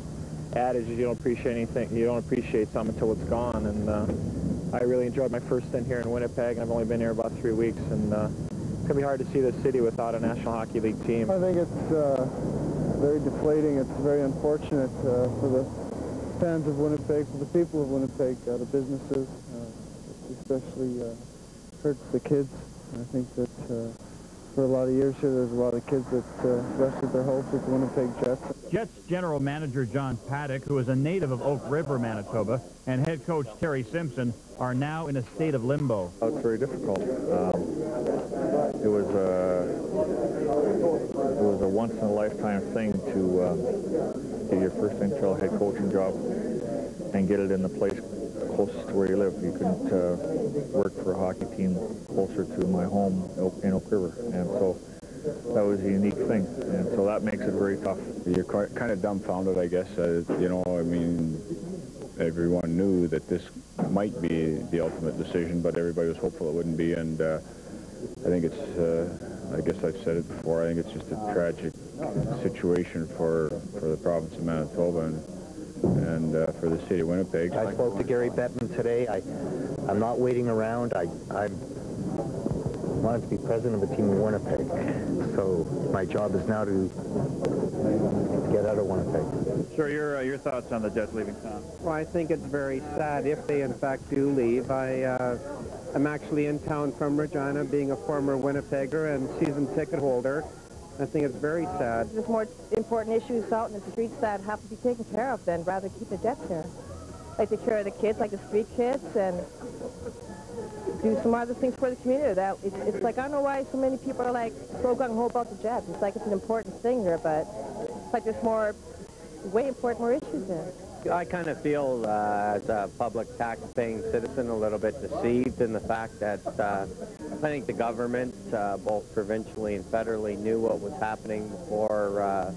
adage: you don't appreciate anything, you don't appreciate something until it's gone. And uh, I really enjoyed my first stint here in Winnipeg. And I've only been here about three weeks, and uh, it's gonna be hard to see the city without a National Hockey League team. I think it's uh, very deflating. It's very unfortunate uh, for the fans of Winnipeg, for the people of Winnipeg, uh, the businesses especially uh, hurts the kids. I think that uh, for a lot of years here, there's a lot of kids that uh, rested their hopes with the Winnipeg Jets. Jets general manager John Paddock, who is a native of Oak River, Manitoba, and head coach Terry Simpson are now in a state of limbo. Oh, it's very difficult. Um, it was a it was a once in a lifetime thing to uh, get your first NHL head coaching job and get it in the place closest to where you live. You couldn't uh, work for a hockey team closer to my home in Oak River. And so that was a unique thing, and so that makes it very tough. You're kind of dumbfounded, I guess. Uh, you know, I mean, everyone knew that this might be the ultimate decision, but everybody was hopeful it wouldn't be, and uh, I think it's, uh, I guess I've said it before, I think it's just a tragic situation for, for the province of Manitoba and, and uh, for the city of Winnipeg. I spoke to Gary Bettman today. I, I'm not waiting around. I, I wanted to be president of the team in Winnipeg. So my job is now to get out of Winnipeg. Sure, your, uh, your thoughts on the Jets leaving town? Well, I think it's very sad if they in fact do leave. I, uh, I'm actually in town from Regina, being a former Winnipegger and season ticket holder. I think it's very sad. There's more important issues out in the streets that have to be taken care of than rather keep the debt here. Like take care of the kids, like the street kids, and do some other things for the community. That it's, it's like I don't know why so many people are like so gung ho about the Jets. It's like it's an important thing here, but it's like there's more, way important more issues there. I kind of feel, uh, as a public tax-paying citizen, a little bit deceived in the fact that uh, I think the government, uh, both provincially and federally, knew what was happening before uh,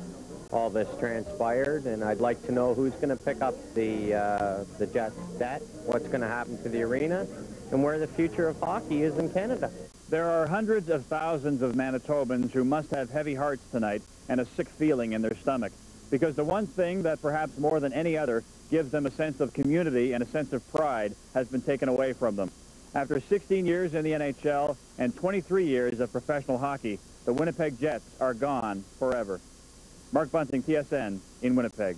all this transpired, and I'd like to know who's going to pick up the uh, the Jets' debt, what's going to happen to the arena, and where the future of hockey is in Canada. There are hundreds of thousands of Manitobans who must have heavy hearts tonight and a sick feeling in their stomach because the one thing that perhaps more than any other gives them a sense of community and a sense of pride has been taken away from them. After 16 years in the NHL and 23 years of professional hockey, the Winnipeg Jets are gone forever. Mark Bunting, TSN, in Winnipeg.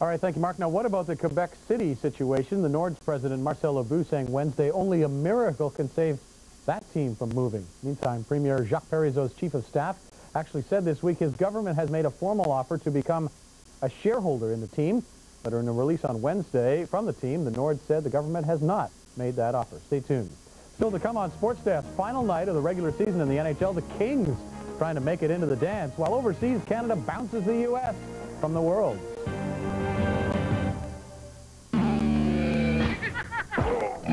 All right, thank you, Mark. Now, what about the Quebec City situation? The Nords president, Marcel Aubut, saying Wednesday only a miracle can save that team from moving. Meantime, Premier Jacques Parizeau's chief of staff actually said this week his government has made a formal offer to become a shareholder in the team. But in a release on Wednesday from the team, the Nords said the government has not made that offer. Stay tuned. Still to come on Sports Desk, final night of the regular season in the NHL, the Kings trying to make it into the dance, while overseas Canada bounces the U.S. from the World.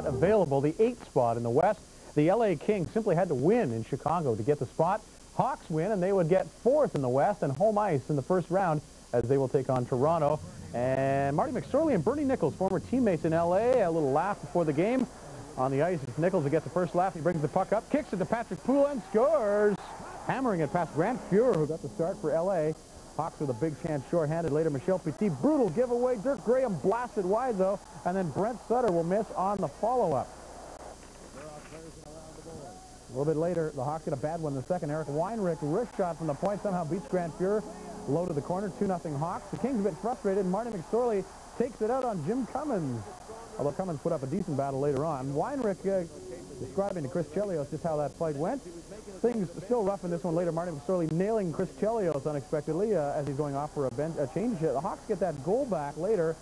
available, the eighth spot in the West. The L.A. Kings simply had to win in Chicago to get the spot. Hawks win, and they would get fourth in the West and home ice in the first round as they will take on Toronto. And Marty McSorley and Bernie Nicholls, former teammates in L.A., a little laugh before the game. On the ice, it's Nicholls who gets the first laugh. He brings the puck up, kicks it to Patrick Poulin, scores. Hammering it past Grant Fuhr, who got the start for L.A. Hawks with a big chance short-handed. Later, Michel Petit, brutal giveaway. Dirk Graham blasted wide, though. And then Brent Sutter will miss on the follow-up. A little bit later, the Hawks get a bad one in the second. Eric Weinrich, wrist shot from the point, somehow beats Grant Fuhr. Low to the corner, 2-0 Hawks. The Kings a bit frustrated. Marty McSorley takes it out on Jim Cummins. Although Cummins put up a decent battle later on. Weinrich uh, describing to Chris Chelios just how that fight went. Things still rough in this one later. Marty McSorley nailing Chris Chelios unexpectedly uh, as he's going off for a, bench, a change. The Hawks get that goal back later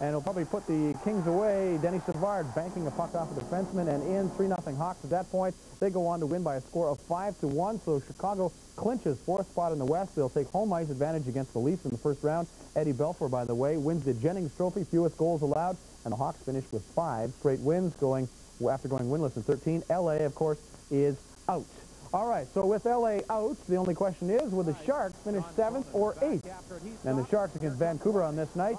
and it'll probably put the Kings away. Denny Savard banking a puck off a defenseman and in 3-0 Hawks at that point. They go on to win by a score of 5 to one. So Chicago clinches fourth spot in the West. They'll take home ice advantage against the Leafs in the first round. Eddie Belfour, by the way, wins the Jennings Trophy, fewest goals allowed, and the Hawks finish with five straight wins going after going winless in 13. L.A., of course, is out. All right, so with L.A. out, the only question is, will the Sharks finish seventh or eighth? And the Sharks against Vancouver on this night,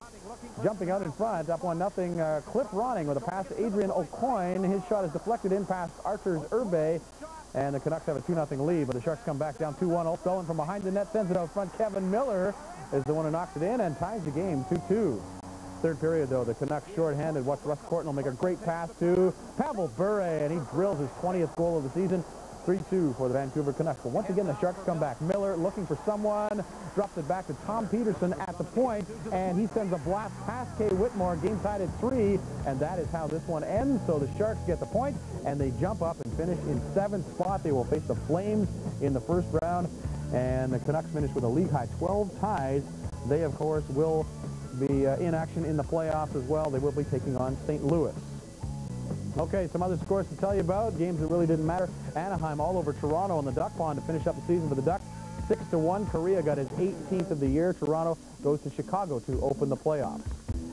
jumping out in front, up one nothing. Uh, Cliff Ronning with a pass to Adrian Aucoin. His shot is deflected in past Arturs Irbe, and the Canucks have a 2-0 lead, but the Sharks come back down 2-1. O'Sullivan from behind the net sends it out front. Kevin Miller is the one who knocks it in and ties the game 2-2. Third period, though, the Canucks short-handed. Watch Russ Courtnall make a great pass to Pavel Bure, and he drills his 20th goal of the season. 3-2 for the Vancouver Canucks. But once again, the Sharks come back. Miller looking for someone, drops it back to Tom Pederson at the point, and he sends a blast past Kay Whitmore, game tied at three, and that is how this one ends. So the Sharks get the point, and they jump up and finish in seventh spot. They will face the Flames in the first round, and the Canucks finish with a league high 12 ties. They, of course, will be uh, in action in the playoffs as well. They will be taking on St. Louis. Okay, some other scores to tell you about. Games that really didn't matter. Anaheim all over Toronto on the Duck Pond to finish up the season for the Ducks. 6 to 1. Kariya got his 18th of the year. Toronto goes to Chicago to open the playoffs.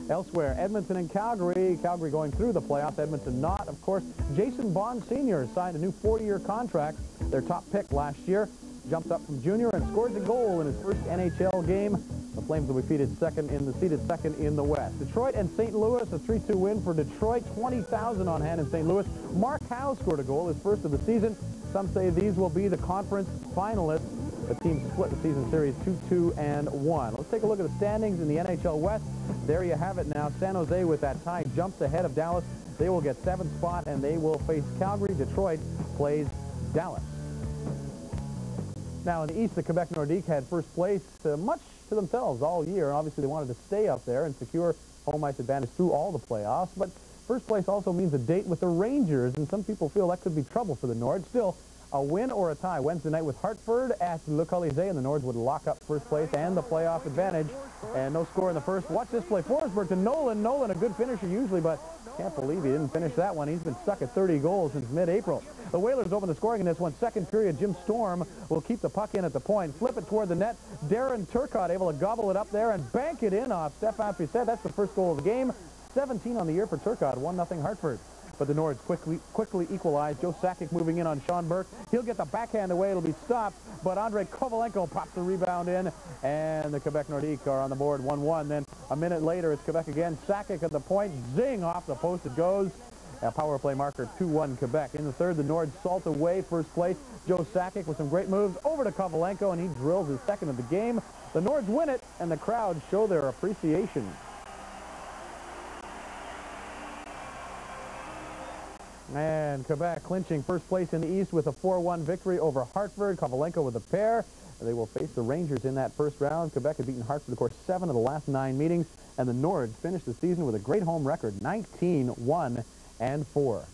Elsewhere, Edmonton and Calgary. Calgary going through the playoffs, Edmonton not. Of course, Jason Bonsignore signed a new four-year contract. Their top pick last year jumped up from junior and scores a goal in his first NHL game. The Flames will be seated second in the seated second in the West. Detroit and St. Louis, a 3-2 win for Detroit. 20,000 on hand in St. Louis. Mark Howe scored a goal, his first of the season. Some say these will be the conference finalists. The team split the season series 2-2 and 1. Let's take a look at the standings in the NHL West. There you have it now. San Jose with that tie jumps ahead of Dallas. They will get seventh spot and they will face Calgary. Detroit plays Dallas. Now in the East, the Quebec Nordique had first place uh, much to themselves all year. Obviously, they wanted to stay up there and secure home ice advantage through all the playoffs. But first place also means a date with the Rangers, and some people feel that could be trouble for the Nords. Still, a win or a tie Wednesday night with Hartford at Le Colisée, and the Nords would lock up first place and the playoff advantage. And no score in the first. Watch this play. Forsberg to Nolan. Nolan, a good finisher usually, but can't believe he didn't finish that one. He's been stuck at 30 goals since mid-April. The Whalers open the scoring in this one. Second period, Jim Storm will keep the puck in at the point, flip it toward the net. Darren Turcotte able to gobble it up there and bank it in off Stephane Fiset. That's the first goal of the game. 17 on the year for Turcotte, 1-0 Hartford but the Nords quickly quickly equalize. Joe Sakic moving in on Sean Burke. He'll get the backhand away. It'll be stopped, but Andrei Kovalenko pops the rebound in, and the Quebec Nordiques are on the board 1-1. Then a minute later, it's Quebec again. Sakic at the point. Zing off the post it goes. A power play marker 2-1 Quebec. In the third, the Nords salt away first place. Joe Sakic with some great moves over to Kovalenko, and he drills his second of the game. The Nords win it, and the crowd show their appreciation. And Quebec clinching first place in the East with a 4-1 victory over Hartford. Kovalenko with a pair. They will face the Rangers in that first round. Quebec had beaten Hartford, of course, seven of the last nine meetings. And the Nords finished the season with a great home record, 19-1 and 4.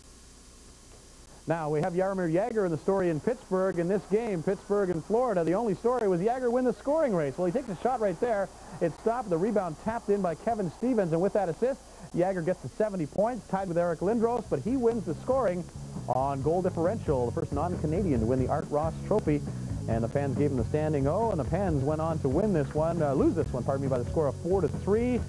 Now, we have Jaromir Jagr in the story in Pittsburgh. In this game, Pittsburgh and Florida, the only story was Jagr win the scoring race. Well, he takes a shot right there. It stopped. The rebound tapped in by Kevin Stevens, and with that assist, Jagr gets to 70 points, tied with Eric Lindros, but he wins the scoring on goal differential, the first non-Canadian to win the Art Ross Trophy. And the fans gave him the standing O, and the Pens went on to win this one, uh, lose this one, pardon me, by the score of 4 to 3.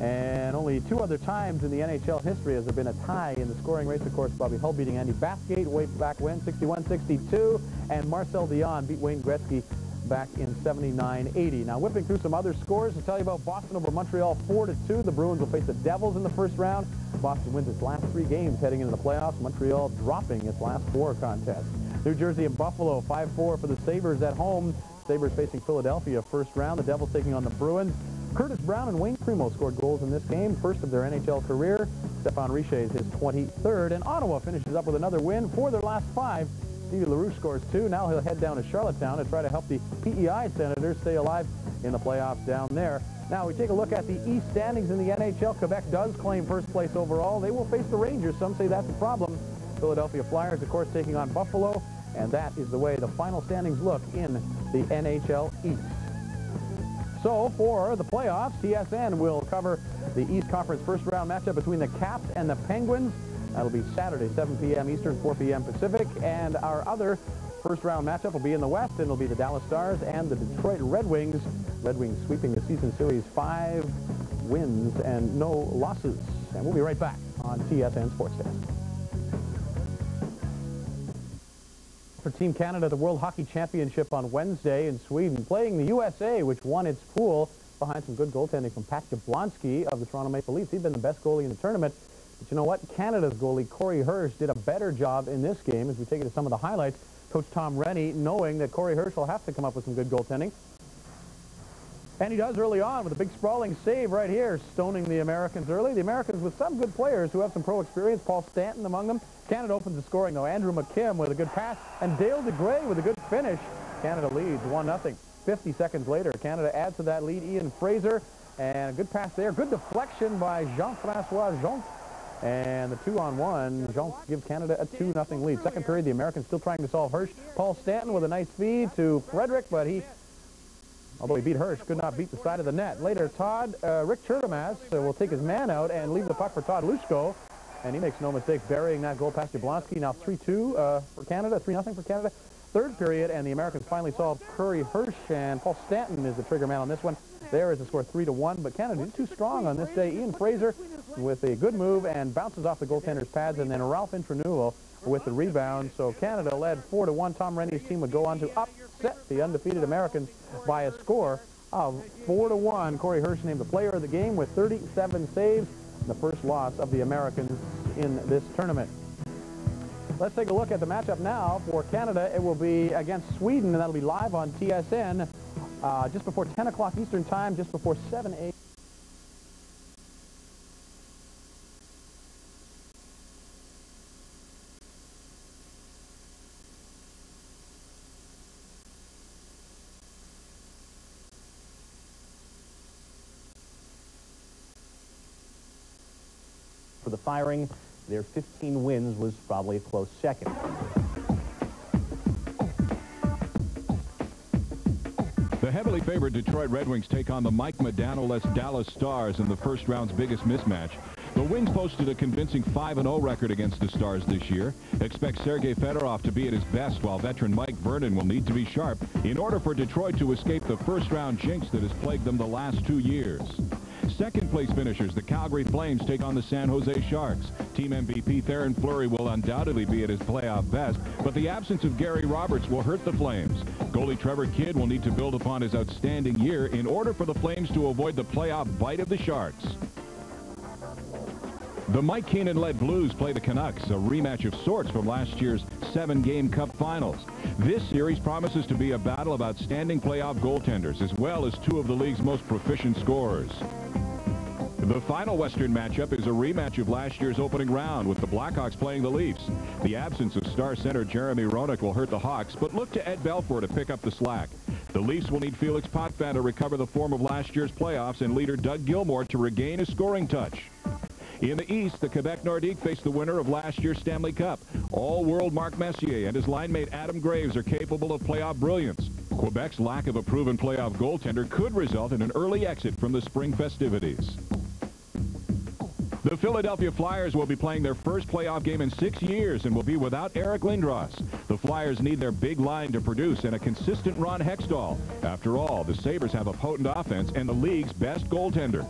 And only two other times in the NHL history has there been a tie in the scoring race. Of course, Bobby Hull beating Andy Bathgate way back when, 61-62. And Marcel Dionne beat Wayne Gretzky back in 79-80. Now, whipping through some other scores to tell you about Boston over Montreal 4-2. The Bruins will face the Devils in the first round. Boston wins its last three games heading into the playoffs. Montreal dropping its last four contests. New Jersey and Buffalo 5-4 for the Sabres at home. Sabres facing Philadelphia first round. The Devils taking on the Bruins. Curtis Brown and Wayne Primeau scored goals in this game, first of their NHL career. Stephane Richer is his 23rd, and Ottawa finishes up with another win for their last five. Stevie LaRouche scores two. Now he'll head down to Charlottetown to try to help the PEI Senators stay alive in the playoffs down there. Now we take a look at the East standings in the NHL. Quebec does claim first place overall. They will face the Rangers. Some say that's a problem. Philadelphia Flyers, of course, taking on Buffalo. And that is the way the final standings look in the NHL East. So for the playoffs, TSN will cover the East Conference first round matchup between the Caps and the Penguins. That'll be Saturday, 7 p.m. Eastern, 4 p.m. Pacific. And our other first round matchup will be in the West, and it'll be the Dallas Stars and the Detroit Red Wings. Red Wings sweeping the season series five wins and no losses. And we'll be right back on TSN Sports Desk. for Team Canada the World Hockey Championship on Wednesday in Sweden, playing the USA, which won its pool behind some good goaltending from Pat Jablonski of the Toronto Maple Leafs. He'd been the best goalie in the tournament. But you know what? Canada's goalie, Corey Hirsch, did a better job in this game as we take it to some of the highlights. Coach Tom Renney, knowing that Corey Hirsch will have to come up with some good goaltending, and he does early on with a big sprawling save right here, stoning the Americans early. The Americans with some good players who have some pro experience, Paul Stanton among them. Canada opens the scoring, though. Andrew McKim with a good pass, and Dale DeGray with a good finish. Canada leads 1-0. 50 seconds later, Canada adds to that lead. Ian Fraser, and a good pass there. Good deflection by Jean-Francois Jomphe. And the two-on-one, Jomphe gives Canada a 2-0 lead. Second period, the Americans still trying to solve Hirsch. Paul Stanton with a nice feed to Frederick, but he Although he beat Hirsch, could not beat the side of the net. Later, Todd, uh, Rick Chernomaz uh, will take his man out and leave the puck for Todd Hlushko. And he makes no mistake burying that goal past Jablonski. Now 3-2 uh, for Canada, 3-0 for Canada. third period, and the Americans finally saw Corey Hirsch, and Paul Stanton is the trigger man on this one. There is a score 3 to one, but Canada is too strong on this day. Ian Fraser with a good move and bounces off the goaltender's pads, and then Ralph Intranuovo with the rebound. So Canada led 4 to one. Tom Renney's team would go on to upset the undefeated Americans by a score of 4 to one. Corey Hirsch named the player of the game with 37 saves, the first loss of the Americans in this tournament. Let's take a look at the matchup now. For Canada, it will be against Sweden, and that'll be live on TSN uh, just before 10 o'clock Eastern Time, just before 7 a.m. For the firing, their 15 wins was probably a close second. The heavily favored Detroit Red Wings take on the Mike Modano-less Dallas Stars in the first round's biggest mismatch. The Wings posted a convincing 5-0 record against the Stars this year. Expect Sergei Fedorov to be at his best, while veteran Mike Vernon will need to be sharp in order for Detroit to escape the first-round jinx that has plagued them the last two years. Second place finishers, the Calgary Flames take on the San Jose Sharks. Team MVP Theoren Fleury will undoubtedly be at his playoff best, but the absence of Gary Roberts will hurt the Flames. Goalie Trevor Kidd will need to build upon his outstanding year in order for the Flames to avoid the playoff bite of the Sharks. The Mike Keenan-led Blues play the Canucks, a rematch of sorts from last year's seven-game Cup Finals. This series promises to be a battle of outstanding playoff goaltenders, as well as two of the league's most proficient scorers. The final Western matchup is a rematch of last year's opening round with the Blackhawks playing the Leafs. The absence of star center Jeremy Roenick will hurt the Hawks, but look to Ed Belfour to pick up the slack. The Leafs will need Felix Potvin to recover the form of last year's playoffs and leader Doug Gilmour to regain his scoring touch. In the East, the Quebec Nordique face the winner of last year's Stanley Cup. All-world Mark Messier and his line mate Adam Graves are capable of playoff brilliance. Quebec's lack of a proven playoff goaltender could result in an early exit from the spring festivities. The Philadelphia Flyers will be playing their first playoff game in six years and will be without Eric Lindros. The Flyers need their big line to produce and a consistent Ron Hextall. After all, the Sabres have a potent offense and the league's best goaltender.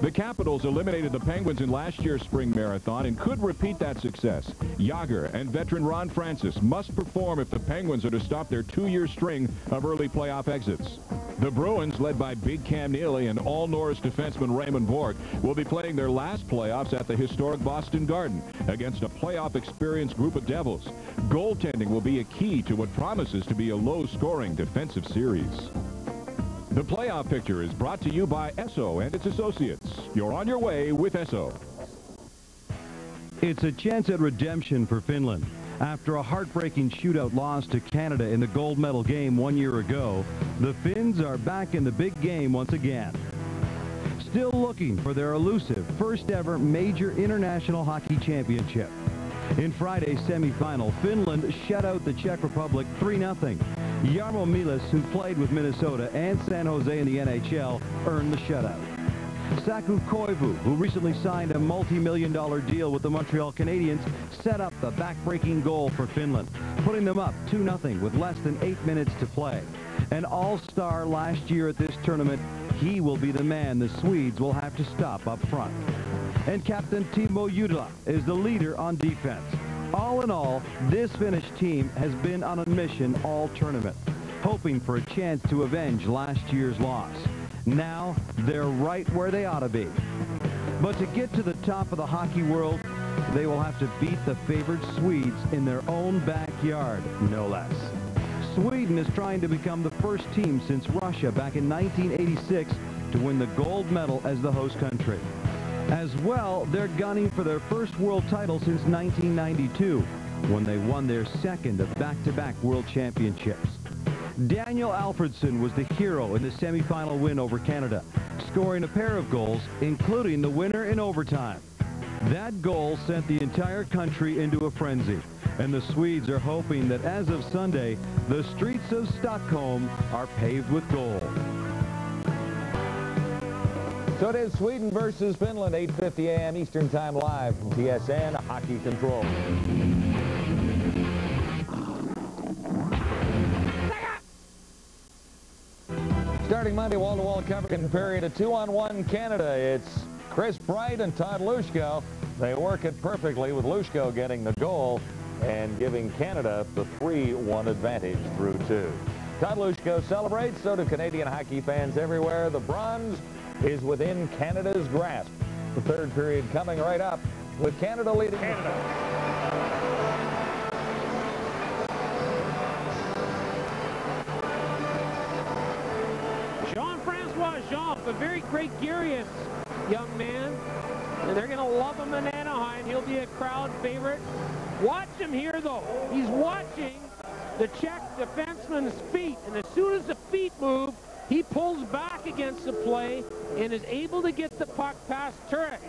The Capitals eliminated the Penguins in last year's spring marathon and could repeat that success. Jagr and veteran Ron Francis must perform if the Penguins are to stop their two-year string of early playoff exits. The Bruins, led by Big Cam Neely and all-Norris defenseman Raymond Bourque, will be playing their last playoffs at the historic Boston Garden against a playoff-experienced group of Devils. Goaltending will be a key to what promises to be a low-scoring defensive series. The playoff picture is brought to you by Esso and its associates. You're on your way with Esso. It's a chance at redemption for Finland. After a heartbreaking shootout loss to Canada in the gold medal game one year ago, the Finns are back in the big game once again. Still looking for their elusive first ever major international hockey championship. In Friday's semifinal, Finland shut out the Czech Republic 3-0. Jarmo Myllys, who played with Minnesota and San Jose in the NHL, earned the shutout. Saku Koivu, who recently signed a multi-million dollar deal with the Montreal Canadiens, set up the back-breaking goal for Finland, putting them up 2-0 with less than eight minutes to play. An all-star last year at this tournament, he will be the man the Swedes will have to stop up front. And Captain Timo Jutila is the leader on defense. All in all, this Finnish team has been on a mission all tournament, hoping for a chance to avenge last year's loss. Now, they're right where they ought to be. But to get to the top of the hockey world, they will have to beat the favored Swedes in their own backyard, no less. Sweden is trying to become the first team since Russia back in 1986 to win the gold medal as the host country. As well, they're gunning for their first world title since 1992, when they won their second of back-to-back -back world championships. Daniel Alfredsson was the hero in the semifinal win over Canada, scoring a pair of goals, including the winner in overtime. That goal sent the entire country into a frenzy, and the Swedes are hoping that as of Sunday, the streets of Stockholm are paved with gold. So it is Sweden versus Finland, 8.50 a.m. Eastern Time live from TSN Hockey Control. Starting Monday, wall-to-wall coverage comparing to two-on-one Canada. It's Chris Bright and Todd Hlushko. They work it perfectly with Hlushko getting the goal and giving Canada the 3-1 advantage through two. Todd Hlushko celebrates, so do Canadian hockey fans everywhere. The bronze is within Canada's grasp. The third period coming right up with Canada leading. Canada. Jean-Francois Jomphe, a very gregarious young man. And they're going to love him in Anaheim. He'll be a crowd favorite. Watch him here, though. He's watching the Czech defenseman's feet. And as soon as the feet move, he pulls back against the play and is able to get the puck past Turek.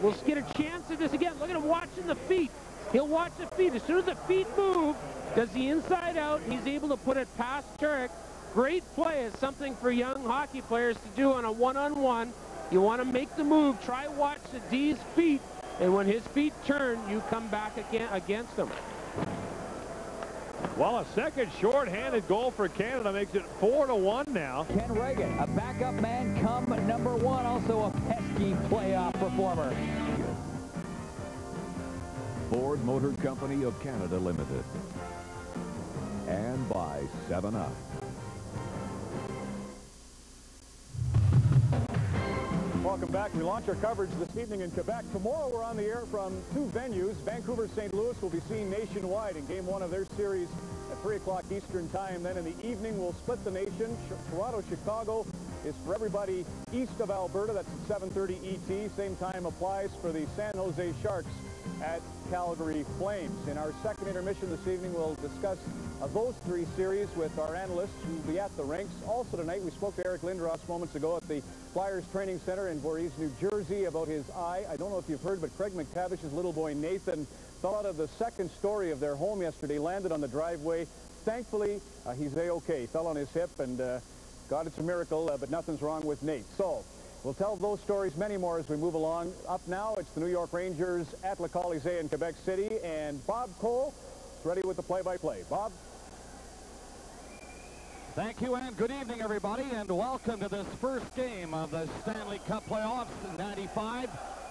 We'll get a chance at this again. Look at him watching the feet. He'll watch the feet. As soon as the feet move, does the inside out, he's able to put it past Turek. Great play is something for young hockey players to do on a one-on-one. -on -one. You want to make the move. Try watch the D's feet. And when his feet turn, you come back again against him. Well, a second short-handed goal for Canada makes it four to one now. Ken Reagan, a backup man, come number one, also a pesky playoff performer. Ford Motor Company of Canada Limited. And by 7-Up. Welcome back. We launch our coverage this evening in Quebec. Tomorrow we're on the air from two venues. Vancouver, St. Louis will be seen nationwide in game one of their series at 3 o'clock Eastern time. Then in the evening we'll split the nation. Toronto, Chicago is for everybody east of Alberta. That's at 7.30 ET. Same time applies for the San Jose Sharks at Calgary Flames. In our second intermission this evening, we'll discuss uh, those three series with our analysts who will be at the rinks. Also tonight, we spoke to Eric Lindros moments ago at the Flyers Training Center in Voorhees, New Jersey about his eye. I don't know if you've heard, but Craig MacTavish's little boy Nathan fell out of the second story of their home yesterday, landed on the driveway. Thankfully, uh, he's A-OK. Fell on his hip, and uh, God, it's a miracle, uh, but nothing's wrong with Nate. So, We'll tell those stories, many more, as we move along. Up now, it's the New York Rangers at Le Colisée in Quebec City, and Bob Cole is ready with the play-by-play. -play. Bob? Thank you, and good evening, everybody, and welcome to this first game of the Stanley Cup playoffs in 95.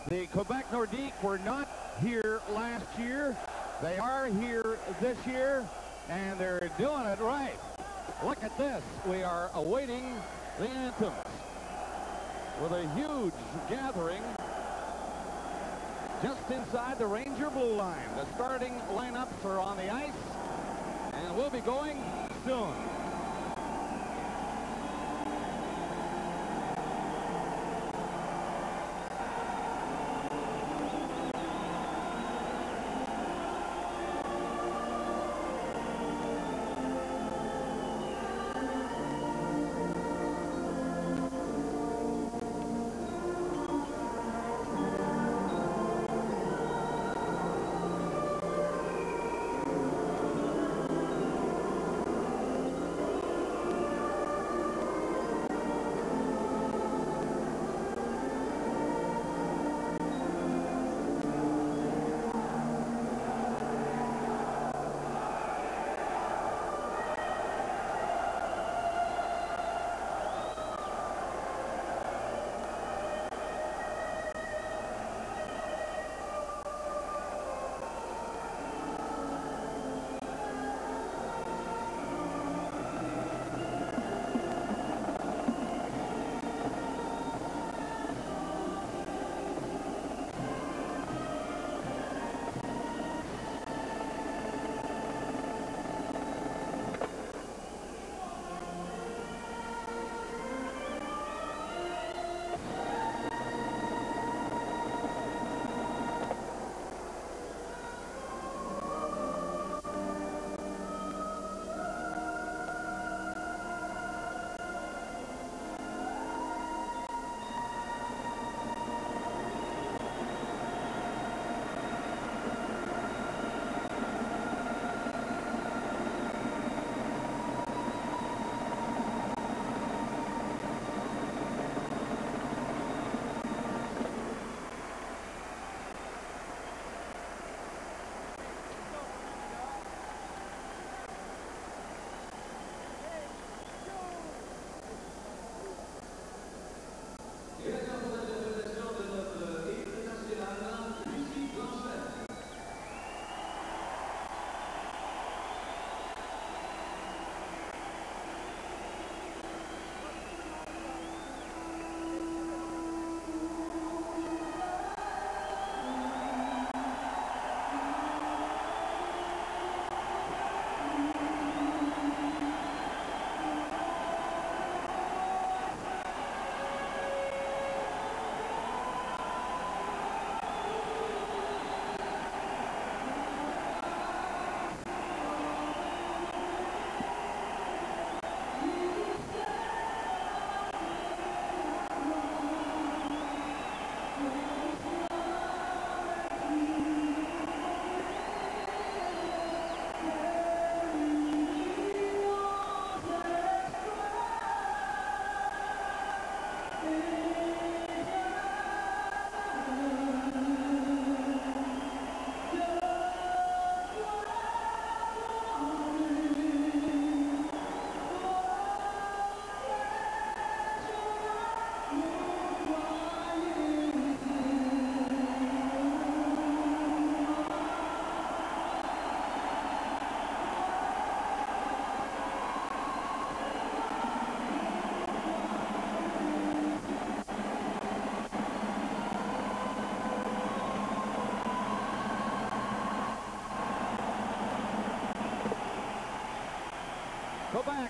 The Quebec Nordique were not here last year. They are here this year, and they're doing it right. Look at this. We are awaiting the anthems with a huge gathering just inside the Ranger blue line. The starting lineups are on the ice, and we'll be going soon.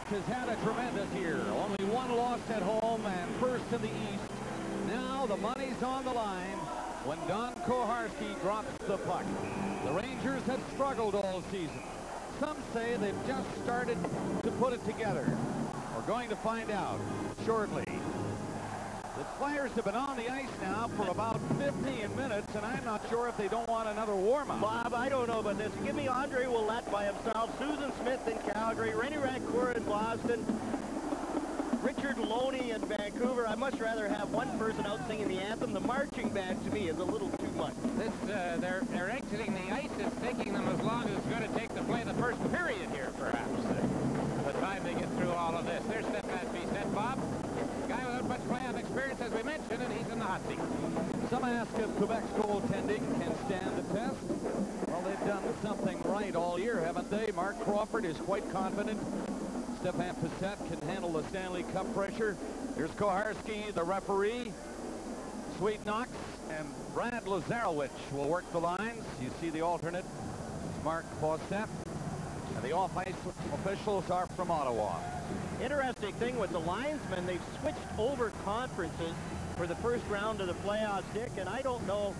Has had a tremendous year. Only one loss at home and first in the East. Now the money's on the line when Don Koharski drops the puck. The Rangers have struggled all season. Some say they've just started to put it together. We're going to find out shortly. The Flyers have been on the ice now for about 15 minutes, and I'm not sure if they don't want another warm-up. Bob, I don't know about this. Give me Andre Ouellette by himself, Susan Smith in Calgary, Rennie Rancourt in Boston, Richard Loney in Vancouver. I much rather have one person out singing the anthem. The marching band, to me, is a little too much. This, uh, they're, they're exiting the ice. It's taking them as long as it's going to take to play the first period here, perhaps. Uh, the time they get through all of this. There's Stefan Fiset, Bob. Guy without much playoff experience, as we mentioned, and he's in the hot seat. Some ask if Quebec's goaltending can stand the test. Well, they've done something right all year, haven't they? Marc Crawford is quite confident. Stefan Fiset can handle the Stanley Cup pressure. Here's Koharski, the referee. Swede Knox and Brad Lazarowich will work the lines. You see the alternate, Mark Faucette. And the off-ice officials are from Ottawa. Interesting thing with the linesmen, they've switched over conferences for the first round of the playoffs, Dick, and I don't know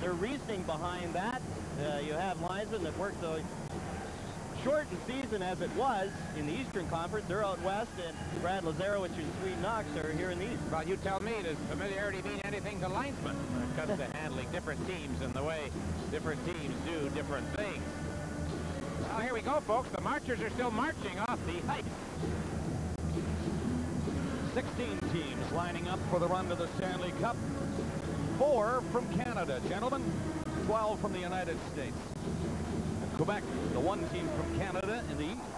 their reasoning behind that. Uh, you have linesmen that work the shortened season as it was in the Eastern Conference. They're out west, and Brad Lazarowich and Swede Knox are here in the East. Well, you tell me, does familiarity mean anything to linesmen when it comes to handling different teams and the way different teams do different things? Well, here we go, folks. The marchers are still marching off the ice. 16 teams lining up for the run to the Stanley Cup. Four from Canada, gentlemen. 12 from the United States. Quebec, the one team from Canada in the East.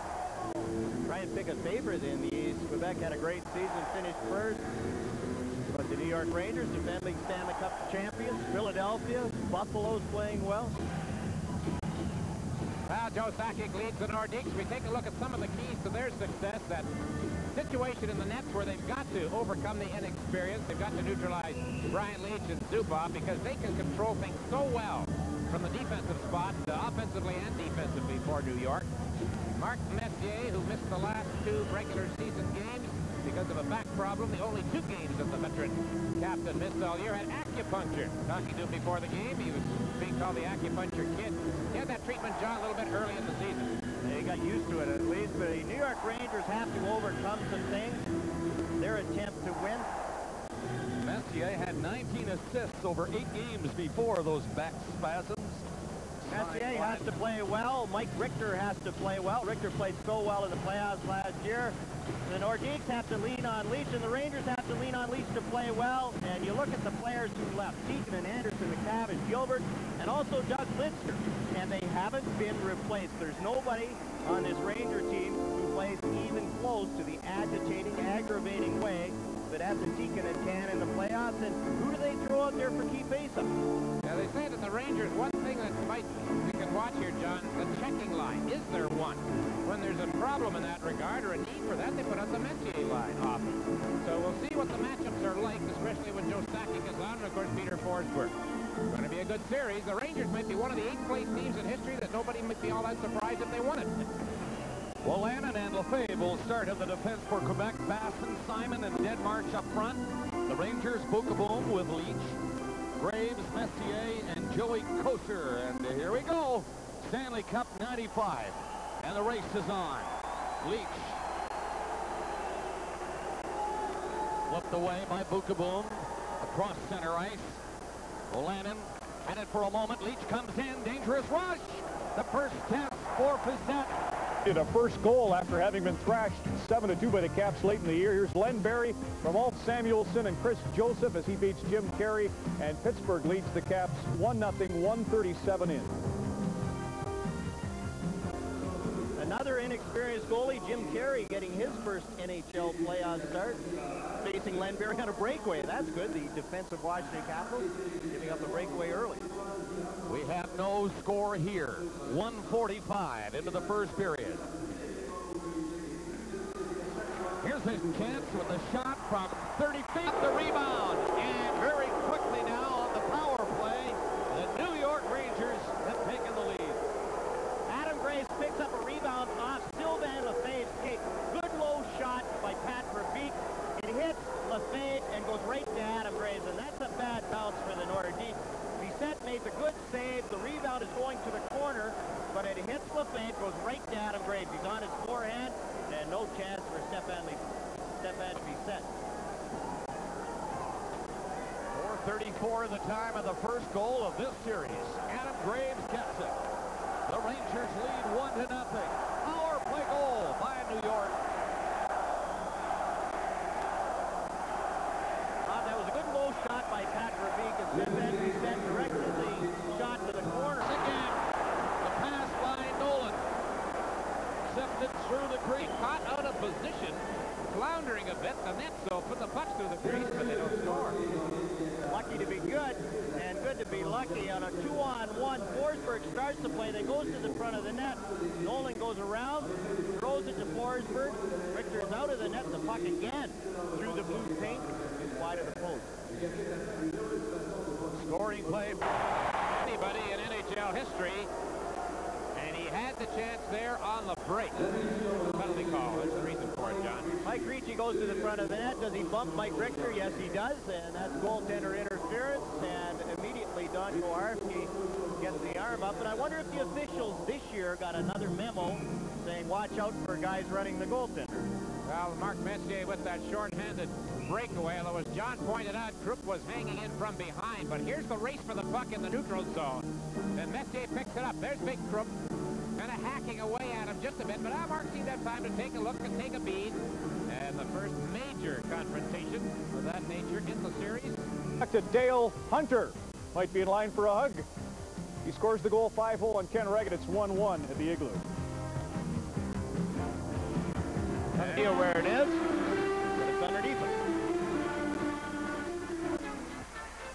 Try and pick a favorite in the East. Quebec had a great season, finished first. But the New York Rangers, defending Stanley Cup champions. Philadelphia, Buffalo's playing well. Well, Joe Sakic leads the Nordiques. We take a look at some of the keys to their success. That situation in the nets where they've got to overcome the inexperience. They've got to neutralize Brian Leetch and Zubov because they can control things so well from the defensive spot, offensively and defensively for New York. Mark Messier, who missed the last two regular season games because of a back problem, the only two games that the veteran captain missed all year, had acupuncture. Talking to him before the game, he was being called the acupuncture kid. He had that treatment, John, a little bit early in the season. They got used to it at least, but the New York Rangers have to overcome some things. Their attempt to win. Messier had 19 assists over eight games before those back spasms. Messier has to play well. Mike Richter has to play well. Richter played so well in the playoffs last year. The Nordiques have to lean on Leetch, and the Rangers have to lean on Leetch to play well. And you look at the players who left, Tikkanen Anderson, MacTavish, Gilbert, and also Doug Lidster. And they haven't been replaced. There's nobody on this Ranger team who plays even close to the agitating, aggravating way that Deacon and can playoffs. And who do they throw out there for key faceoff? Yeah, they say that the Rangers, one thing that might we can watch here, John, the checking line. Is there one? When there's a problem in that regard or a need for that, they put out the Messier line often. So we'll see what the matchups are like, especially when Joe Sakic is on, and of course Peter Forsberg. Going to be a good series. The Rangers might be one of the eighth-place teams in history that nobody might be all that surprised if they won it. Wolanin and Lefebvre will start in the defense for Quebec. Bassen, Simon, and Deadmarsh up front. The Rangers, Boom with Leetch, Graves, Messier, and Joey Kocur. And here we go. Stanley Cup 95. And the race is on. Leetch. Flipped away by Boom across center ice. Wolanin in it for a moment. Leetch comes in. Dangerous rush. The first test for Bissette. A first goal after having been thrashed 7-2 by the Caps late in the year. Here's Len Barrie from Ulf Samuelsson and Chris Joseph as he beats Jim Carey. And Pittsburgh leads the Caps 1-0, 137 in. Another inexperienced goalie, Jim Carey, getting his first NHL playoff start. Facing Len Barrie on a breakaway. That's good. The defensive Washington Capitals giving up the breakaway early. We have no score here. 145 into the first period. Here's his chance with a shot from 30 feet. The rebound. And very quickly now on the power play, the New York Rangers have taken the lead. Adam Graves picks up a rebound off Sylvain Lefebvre's kick. Good low hits the feint, goes right to Adam Graves. He's on his forehand, and no chance for Stefan, Stefan to be set. 4.34 the time of the first goal of this series. Adam Graves gets it. The Rangers lead one to nothing. Power play goal by New York. Uh, that was a good low shot by Pat Verbeek, and Stefan Fiset directed the shot to the corner. Again, the pass by Nolan. Accepted through the crease. Caught out of position. Floundering a bit. The net's open. The puck's through the crease, but they don't score. Lucky to be good, and good to be lucky. On a two-on-one, Forsberg starts the play, then goes to the front of the net. Nolan goes around, throws it to Forsberg. Richter is out of the net, the puck again through the blue paint, wide of the post. Scoring play anybody in NHL history. And he had the chance there on the break. Penalty call. There's the reason for it, John. Mike Ricci goes to the front of the net. Does he bump Mike Richter? Yes, he does. And that's goaltender interference. And immediately Don Koharski gets the arm up. But I wonder if the officials this year got another memo saying watch out for guys running the goaltender. Well, Mark Messier with that short-handed breakaway, although as John pointed out, Krupp was hanging in from behind. But here's the race for the puck in the neutral zone. And Messier picks it up. There's Big Krupp kind of hacking away at him just a bit. But ah, Mark seemed to have time to take a look and take a bead. And the first major confrontation of that nature in the series. Back to Dale Hunter. Might be in line for a hug. He scores the goal 5-0 on Ken Wregget. It's 1-1 at the Igloo. Idea where it is, but it's underneath him.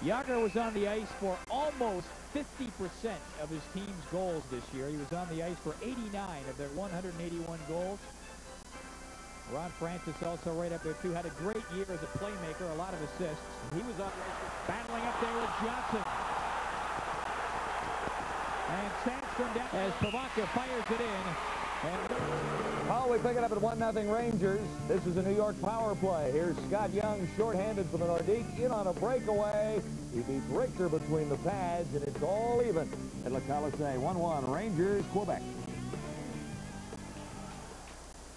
Jagr was on the ice for almost 50% of his team's goals this year. He was on the ice for 89 of their 181 goals. Ron Francis also right up there too. Had a great year as a playmaker, a lot of assists. He was on battling up there with Johnson. And Sandstrom down as Pivonka fires it in. And Oh, we pick it up at 1-0 Rangers. This is a New York power play. Here's Scott Young, shorthanded for the Nordique, in on a breakaway. He beats Richter between the pads, and it's all even at Le Colisée. 1-1 Rangers, Quebec.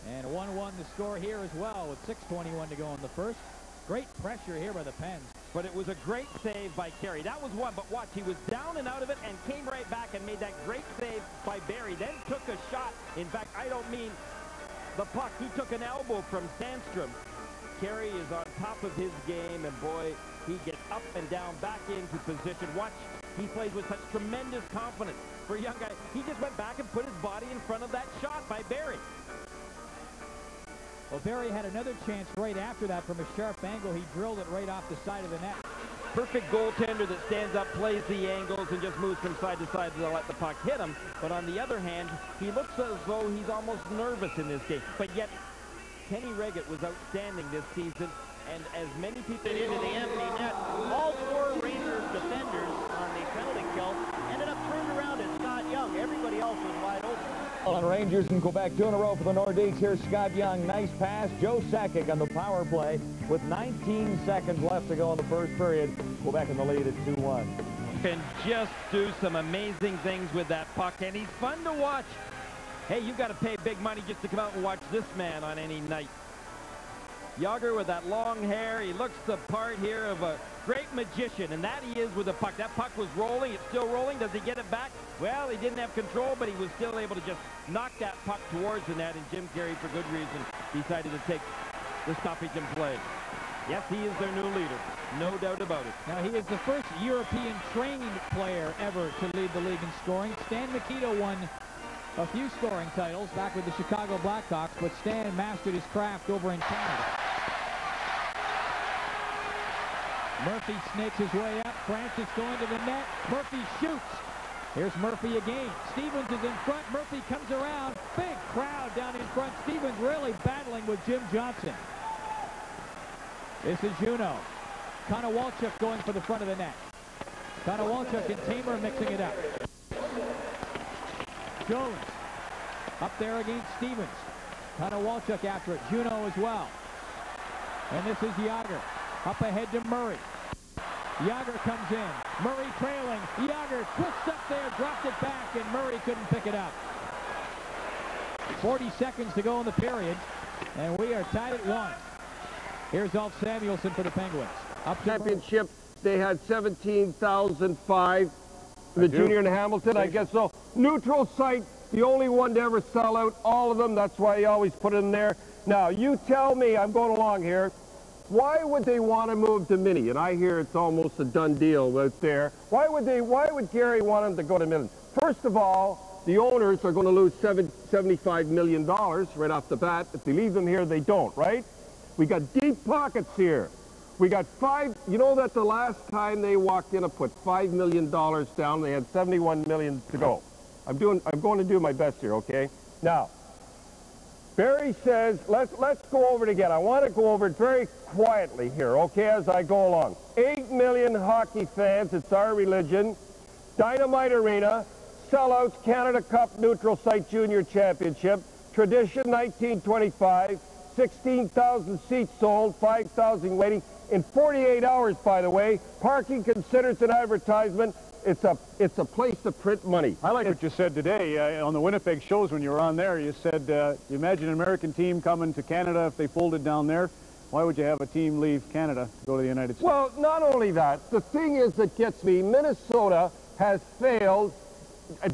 And 1-1 the score here as well with 6.21 to go in the first. Great pressure here by the Pens. But it was a great save by Carey. That was one, but watch, he was down and out of it and came right back and made that great save by Barrie. Then took a shot. In fact, I don't mean the puck. He took an elbow from Sandstrom. Carey is on top of his game, and boy, he gets up and down, back into position. Watch, he plays with such tremendous confidence. For a young guy, he just went back and put his body in front of that shot by Barrie. Well, Barrie had another chance right after that from a sharp angle. He drilled it right off the side of the net. Perfect goaltender that stands up, plays the angles, and just moves from side to side to let the puck hit him. But on the other hand, he looks as though he's almost nervous in this game. But yet, Kenny Wregget was outstanding this season, and as many people... Into the empty net. All four Rangers defenders on the penalty kill ended up turned around at Scott Young. Everybody else was wide open. On Rangers in Quebec, two in a row for the Nordiques. Here's Scott Young. Nice pass. Joe Sakic on the power play with 19 seconds left to go in the first period. Quebec in the lead at 2-1. Can just do some amazing things with that puck, and he's fun to watch. Hey, you've got to pay big money just to come out and watch this man on any night. Jagr with that long hair, he looks the part here of a great magician, and that he is with the puck. That puck was rolling, it's still rolling. Does he get it back? Well, he didn't have control, but he was still able to just knock that puck towards the net, and Jim Carey, for good reason, decided to take the stoppage in play. Yes, he is their new leader, no doubt about it. Now, he is the first European trained player ever to lead the league in scoring. Stan Mikita won a few scoring titles back with the Chicago Blackhawks, but Stan mastered his craft over in Canada. Murphy snakes his way up. Francis going to the net. Murphy shoots. Here's Murphy again. Stevens is in front. Murphy comes around. Big crowd down in front. Stevens really battling with Jim Johnson. This is Juneau. Konowalchuk going for the front of the net. Konowalchuk and Tamer mixing it up. Jones up there against Stevens. Konowalchuk after it. Juneau as well. And this is Jagr. Up ahead to Murray. Jagr comes in. Murray trailing. Jagr twists up there, dropped it back, and Murray couldn't pick it up. 40 seconds to go in the period, and we are tied at one. Here's Ulf Samuelsson for the Penguins. Up championship, they had 17,005 for the junior in Hamilton, I guess so. Neutral site, the only one to ever sell out, all of them, that's why you always put it in there. Now, you tell me, I'm going along here, why would they want to move to Mini? And I hear it's almost a done deal out there. Why would they, why would Gary want them to go to Mini? First of all, the owners are going to lose seven, $75 million right off the bat. If they leave them here, they don't, right? We got deep pockets here. We got five, you know that the last time they walked in and put $5 million down, they had 71 million to go. I'm doing, I'm going to do my best here, okay? Now, Barry says, let's, let's go over it again. I want to go over it very quietly here, okay, as I go along. Eight million hockey fans, it's our religion. Dynamite Arena, sellouts, Canada Cup Neutral Site Junior Championship, tradition 1925, 16,000 seats sold, 5,000 waiting. In 48 hours, by the way, parking considered an advertisement. It's a, it's a place to print money. I like what you said today uh, on the Winnipeg shows when you were on there. You said, uh, you imagine an American team coming to Canada if they folded down there. Why would you have a team leave Canada to go to the United States? Well, not only that, the thing is that gets me, Minnesota has failed,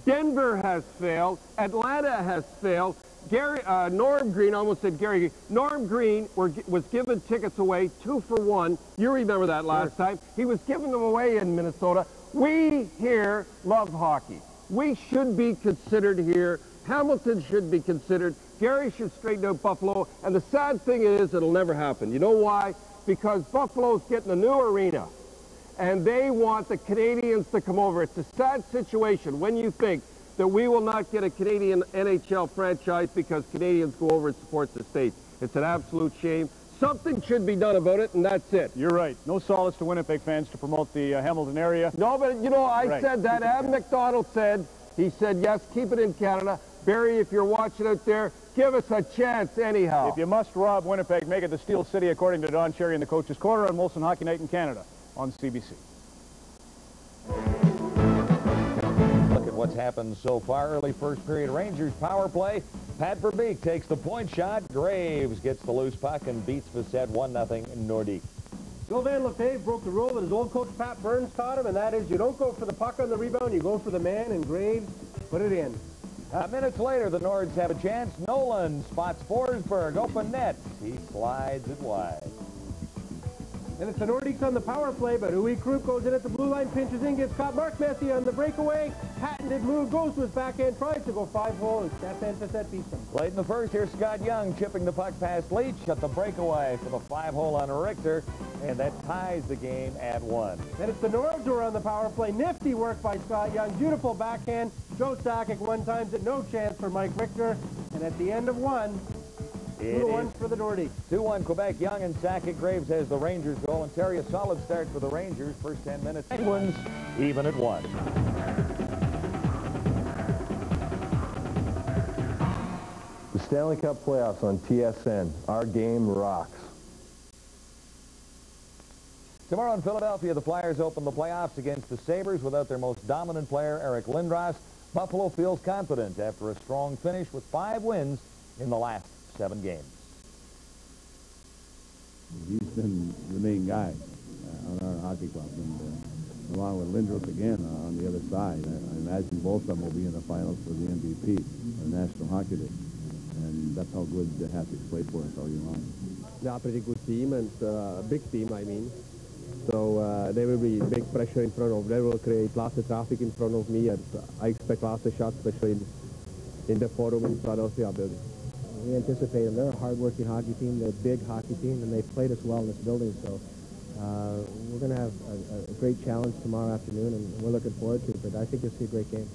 Denver has failed, Atlanta has failed, Gary, uh, Norm Green, I almost said Gary, Norm Green were, was given tickets away, two for one. You remember that last time. He was giving them away in Minnesota. We here love hockey. We should be considered here. Hamilton should be considered. Gary should straighten out Buffalo. And the sad thing is, it'll never happen. You know why? Because Buffalo's getting a new arena. And they want the Canadians to come over. It's a sad situation when you think that we will not get a Canadian NHL franchise because Canadians go over and support the States. It's an absolute shame. Something should be done about it, and that's it. You're right. No solace to Winnipeg fans to promote the uh, Hamilton area. No, but you know, I Right. said that. Adam McDonald said, he said, yes, keep it in Canada. Barry, if you're watching out there, give us a chance anyhow. If you must rob Winnipeg, make it the Steel City, according to Don Cherry in the Coach's Corner on Molson Hockey Night in Canada on CBC. What's happened so far. Early first period Rangers power play. Pat Verbeek takes the point shot. Graves gets the loose puck and beats Fiset 1-0 Nordique. Sylvain Lefebvre broke the rule that his old coach Pat Burns taught him, and that is you don't go for the puck on the rebound, you go for the man, and Graves put it in. Uh, minutes later, the Nords have a chance. Nolan spots Forsberg, open net. He slides it wide. And it's the Nordiques on the power play, but Uwe Krupp goes in at the blue line, pinches in, gets caught. Mark Messier on the breakaway. Patented move, goes to his backhand, tries to go five hole, and Stefan Fiset beats him. Late in the first, here's Scott Young chipping the puck past Leetch at the breakaway for the five-hole on Richter, and that ties the game at one. Then it's the Nords who are on the power play. Nifty work by Scott Young. Beautiful backhand. Joe Sakic one times it. No chance for Mike Richter. And at the end of one, It two is for the Nordiques. 2-1 Quebec. Young and Sakic Graves has the Rangers goal. And Terry, a solid start for the Rangers. First 10 minutes. Penguins even at one. The Stanley Cup playoffs on TSN. Our game rocks. Tomorrow in Philadelphia, the Flyers open the playoffs against the Sabres without their most dominant player, Eric Lindros. Buffalo feels confident after a strong finish with five wins in the last seven games. He's been the main guy uh, on our hockey club, and uh, along with Lindros again uh, on the other side. I, I imagine both of them will be in the finals for the MVP, the National Hockey League, and that's how good the Hatties played for us all year long. Yeah, pretty good team and uh, a big team, I mean. So uh, there will be big pressure in front of. They will create lots of traffic in front of me, and I expect lots of shots, especially in, in the forum in Philadelphia building. We anticipate them. They're a hard-working hockey team. They're a big hockey team, and they've played us well in this building. So uh, we're going to have a, a great challenge tomorrow afternoon, and we're looking forward to it. But I think you'll see a great game.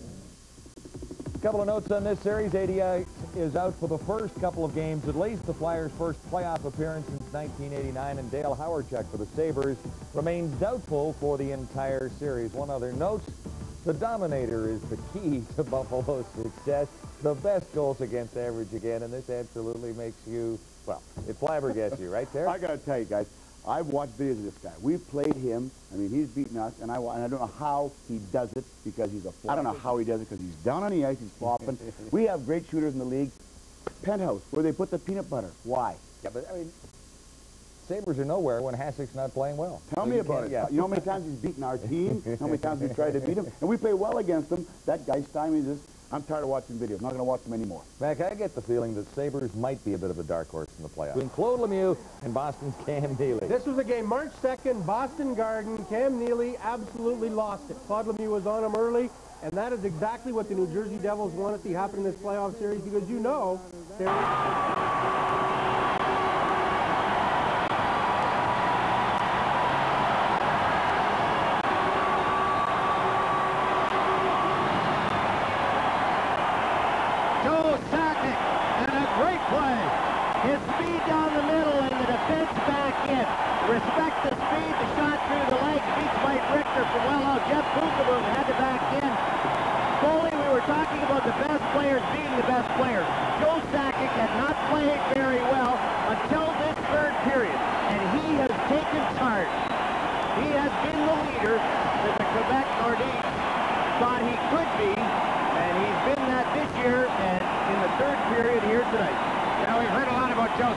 A couple of notes on this series. ADI is out for the first couple of games, at least. The Flyers' first playoff appearance since 1989, and Dale Hawerchuk for the Sabres remains doubtful for the entire series. One other note, the Dominator is the key to Buffalo's success. The best goals against average again, and this absolutely makes you, well, it flabbergasts you, right there? I got to tell you guys, I've watched videos of this guy. We've played him. I mean, he's beaten us, and I, and I don't know how he does it because he's a. I don't know how he does it because he's down on the ice, he's flopping. we have great shooters in the league. penthouse where they put the peanut butter. Why? Yeah, but I mean, Sabres are nowhere when Hasek's not playing well. Tell So me about it. Yeah. You know how many times he's beaten our team? how many times we tried to beat him? And we play well against him. That guy's timing is. just, I'm tired of watching videos. I'm not going to watch them anymore. Mac, I get the feeling that Sabres might be a bit of a dark horse in the playoffs. Between Claude Lemieux and Boston's Cam Neely. This was a game March 2nd, Boston Garden. Cam Neely absolutely lost it. Claude Lemieux was on him early, and that is exactly what the New Jersey Devils want to see happen in this playoff series because you know they're... Joe Sakic, and a great play. His speed down the middle and the defense back in. Respect the speed, the shot through the legs, beats Mike Richter from well out. Jeff Kuzma had to back in. Foley, we were talking about the best players being the best players. Joe Sakic had not played very well until this third period, and he has taken charge. He has been the leader that the Quebec Nordiques thought he could be, and he's been that this year and in the third period here tonight. Now, we've heard a lot about Joe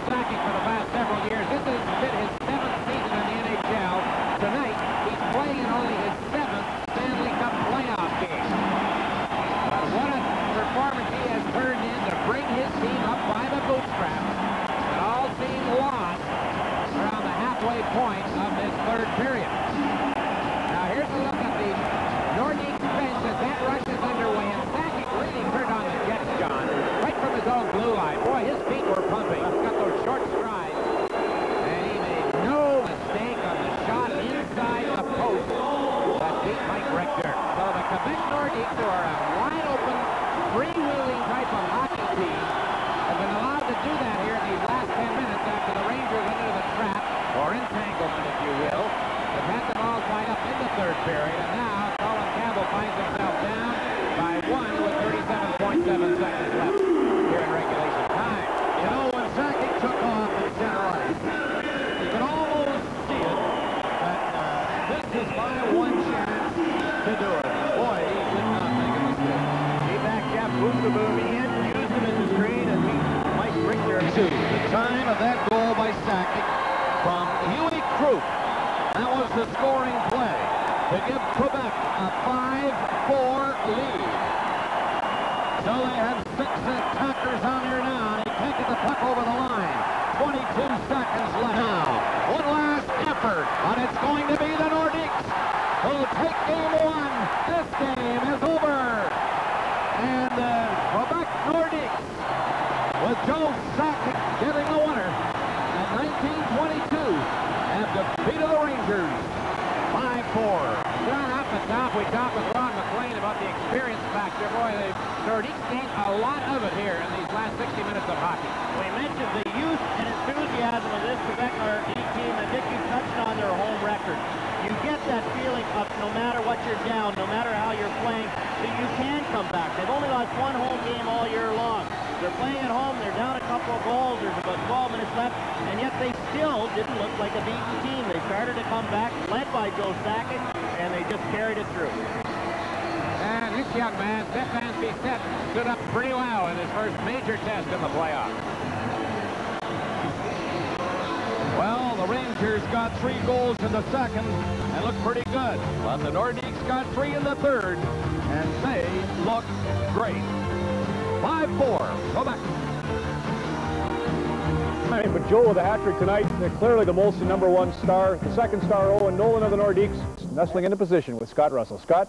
tonight, they're clearly the Molson number one star. The second star, Owen Nolan of the Nordiques, nestling into position with Scott Russell. Scott?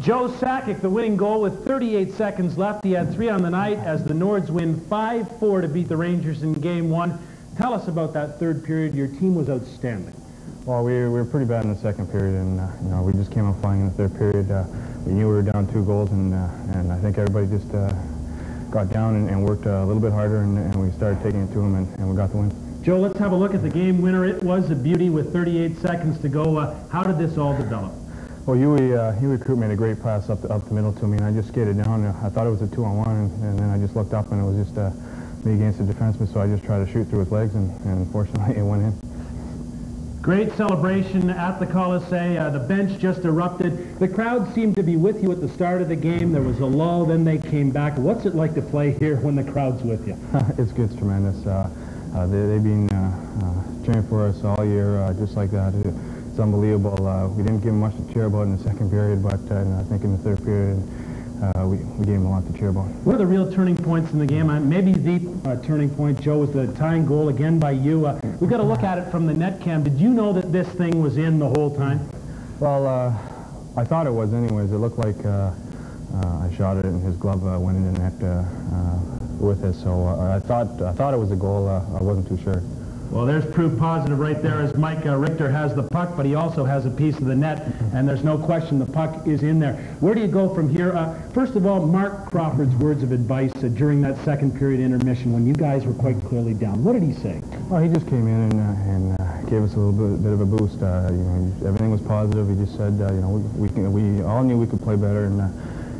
Joe Sakic, the winning goal with 38 seconds left. He had three on the night as the Nords win 5-4 to beat the Rangers in game one. Tell us about that third period. Your team was outstanding. Well, we, we were pretty bad in the second period, and uh, you know we just came out flying in the third period. Uh, we knew we were down two goals, and uh, and I think everybody just uh, got down and, and worked a little bit harder, and, and we started taking it to them, and, and we got the win. Joe, let's have a look at the game winner. It was a beauty with 38 seconds to go. Uh, how did this all develop? Well, Uwe, uh, Uwe Krupp made a great pass up the, up the middle to me, and I just skated down. And I thought it was a two-on-one, and, and then I just looked up, and it was just uh, me against the defenseman, so I just tried to shoot through his legs, and, and fortunately it went in. Great celebration at the Colisee. Uh, the bench just erupted. The crowd seemed to be with you at the start of the game. There was a lull, then they came back. What's it like to play here when the crowd's with you? it's good. It's tremendous. Uh, uh, they, have been uh, uh, cheering for us all year, uh, just like that. It's unbelievable. we didn't give them much to cheer about in the second period, but I think in the third period, uh, we, we gave him a lot to cheer about. What are the real turning points in the game? Uh, maybe the uh, turning point, Joe, was the tying goal again by you. Uh, we've got to look at it from the net cam. Did you know that this thing was in the whole time? Well, uh, I thought it was anyways. It looked like uh, I shot it and his glove went in the net with it. So I thought I thought it was a goal. I wasn't too sure. Well, there's proof positive right there as Mike uh, Richter has the puck, but he also has a piece of the net, and there's no question the puck is in there. Where do you go from here? Uh, first of all, Mark Crawford's words of advice uh, during that second period intermission when you guys were quite clearly down. What did he say? Well, he just came in and, uh, and uh, gave us a little bit, bit of a boost. You know, everything was positive. He just said, you know, we, we, we all knew we could play better, and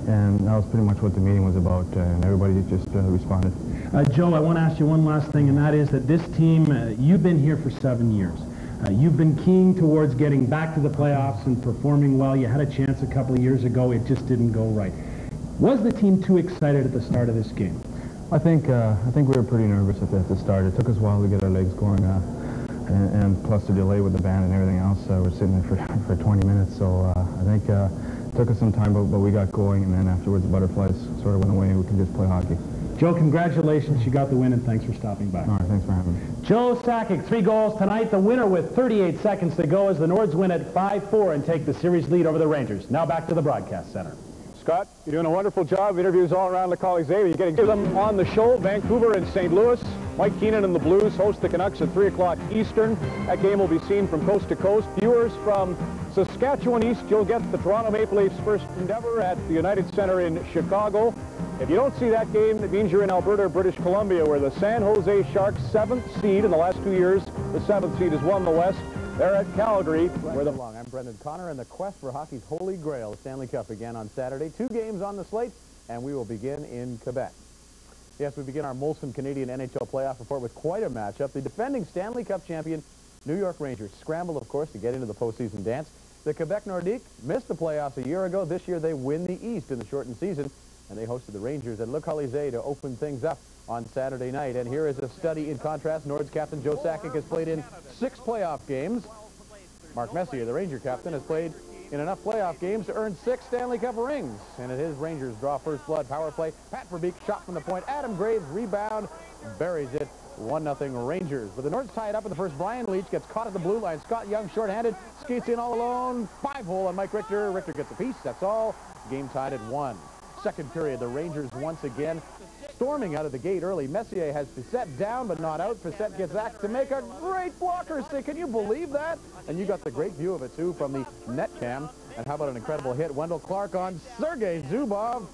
and that was pretty much what the meeting was about, and everybody just responded. Uh, Joe, I want to ask you one last thing, and that is that this team, uh, you've been here for seven years. Uh, you've been keen towards getting back to the playoffs and performing well. You had a chance a couple of years ago. It just didn't go right. Was the team too excited at the start of this game? I think uh, I think we were pretty nervous at the, start. It took us a while to get our legs going, and, and, plus the delay with the band and everything else. we're sitting there for, for 20 minutes, so I think it took us some time, but, but we got going, and then afterwards the butterflies sort of went away, and we could just play hockey. Joe, congratulations. You got the win, and thanks for stopping by. All right, thanks for having me. Joe Sakic, three goals tonight. The winner with 38 seconds to go as the Nords win at 5-4 and take the series lead over the Rangers. Now back to the broadcast center. Scott, you're doing a wonderful job. Interviews all around the Colisee. You're getting them on the show. Vancouver and St. Louis. Mike Keenan and the Blues host the Canucks at 3 o'clock Eastern. That game will be seen from coast to coast. Viewers from Saskatchewan East, you'll get the Toronto Maple Leafs first endeavor at the United Center in Chicago. If you don't see that game, it means you're in Alberta, British Columbia, where the San Jose Sharks, seventh seed in the last two years, the seventh seed has won the West. They're at Calgary, where the long. I'm Brendan Connor, and the quest for hockey's holy grail, the Stanley Cup, again on Saturday. Two games on the slate, and we will begin in Quebec. Yes, we begin our Molson Canadian NHL playoff report with quite a matchup. The defending Stanley Cup champion New York Rangers scramble, of course, to get into the postseason dance. The Quebec Nordique missed the playoffs a year ago. This year they win the East in the shortened season, and they hosted the Rangers at Le Colisée to open things up on Saturday night. And here is a study in contrast. Nord's captain Joe Sakic has played in six playoff games. Mark Messier, the Ranger captain, has played in enough playoff games to earn six Stanley Cup rings. And at his Rangers draw first blood power play. Pat Verbeek shot from the point. Adam Graves rebound, buries it 1-0 Rangers. But the Nords tie it up in the first. Brian Leetch gets caught at the blue line. Scott Young shorthanded, skates in all alone. Five hole on Mike Richter. Richter gets a piece. That's all. Game tied at one. Second period, the Rangers once again storming out of the gate early. Messier has Fiset down, but not out. Fiset gets back to make a great blocker stick. Can you believe that? And you got the great view of it, too, from the net cam. And how about an incredible hit? Wendel Clark on Sergei Zubov.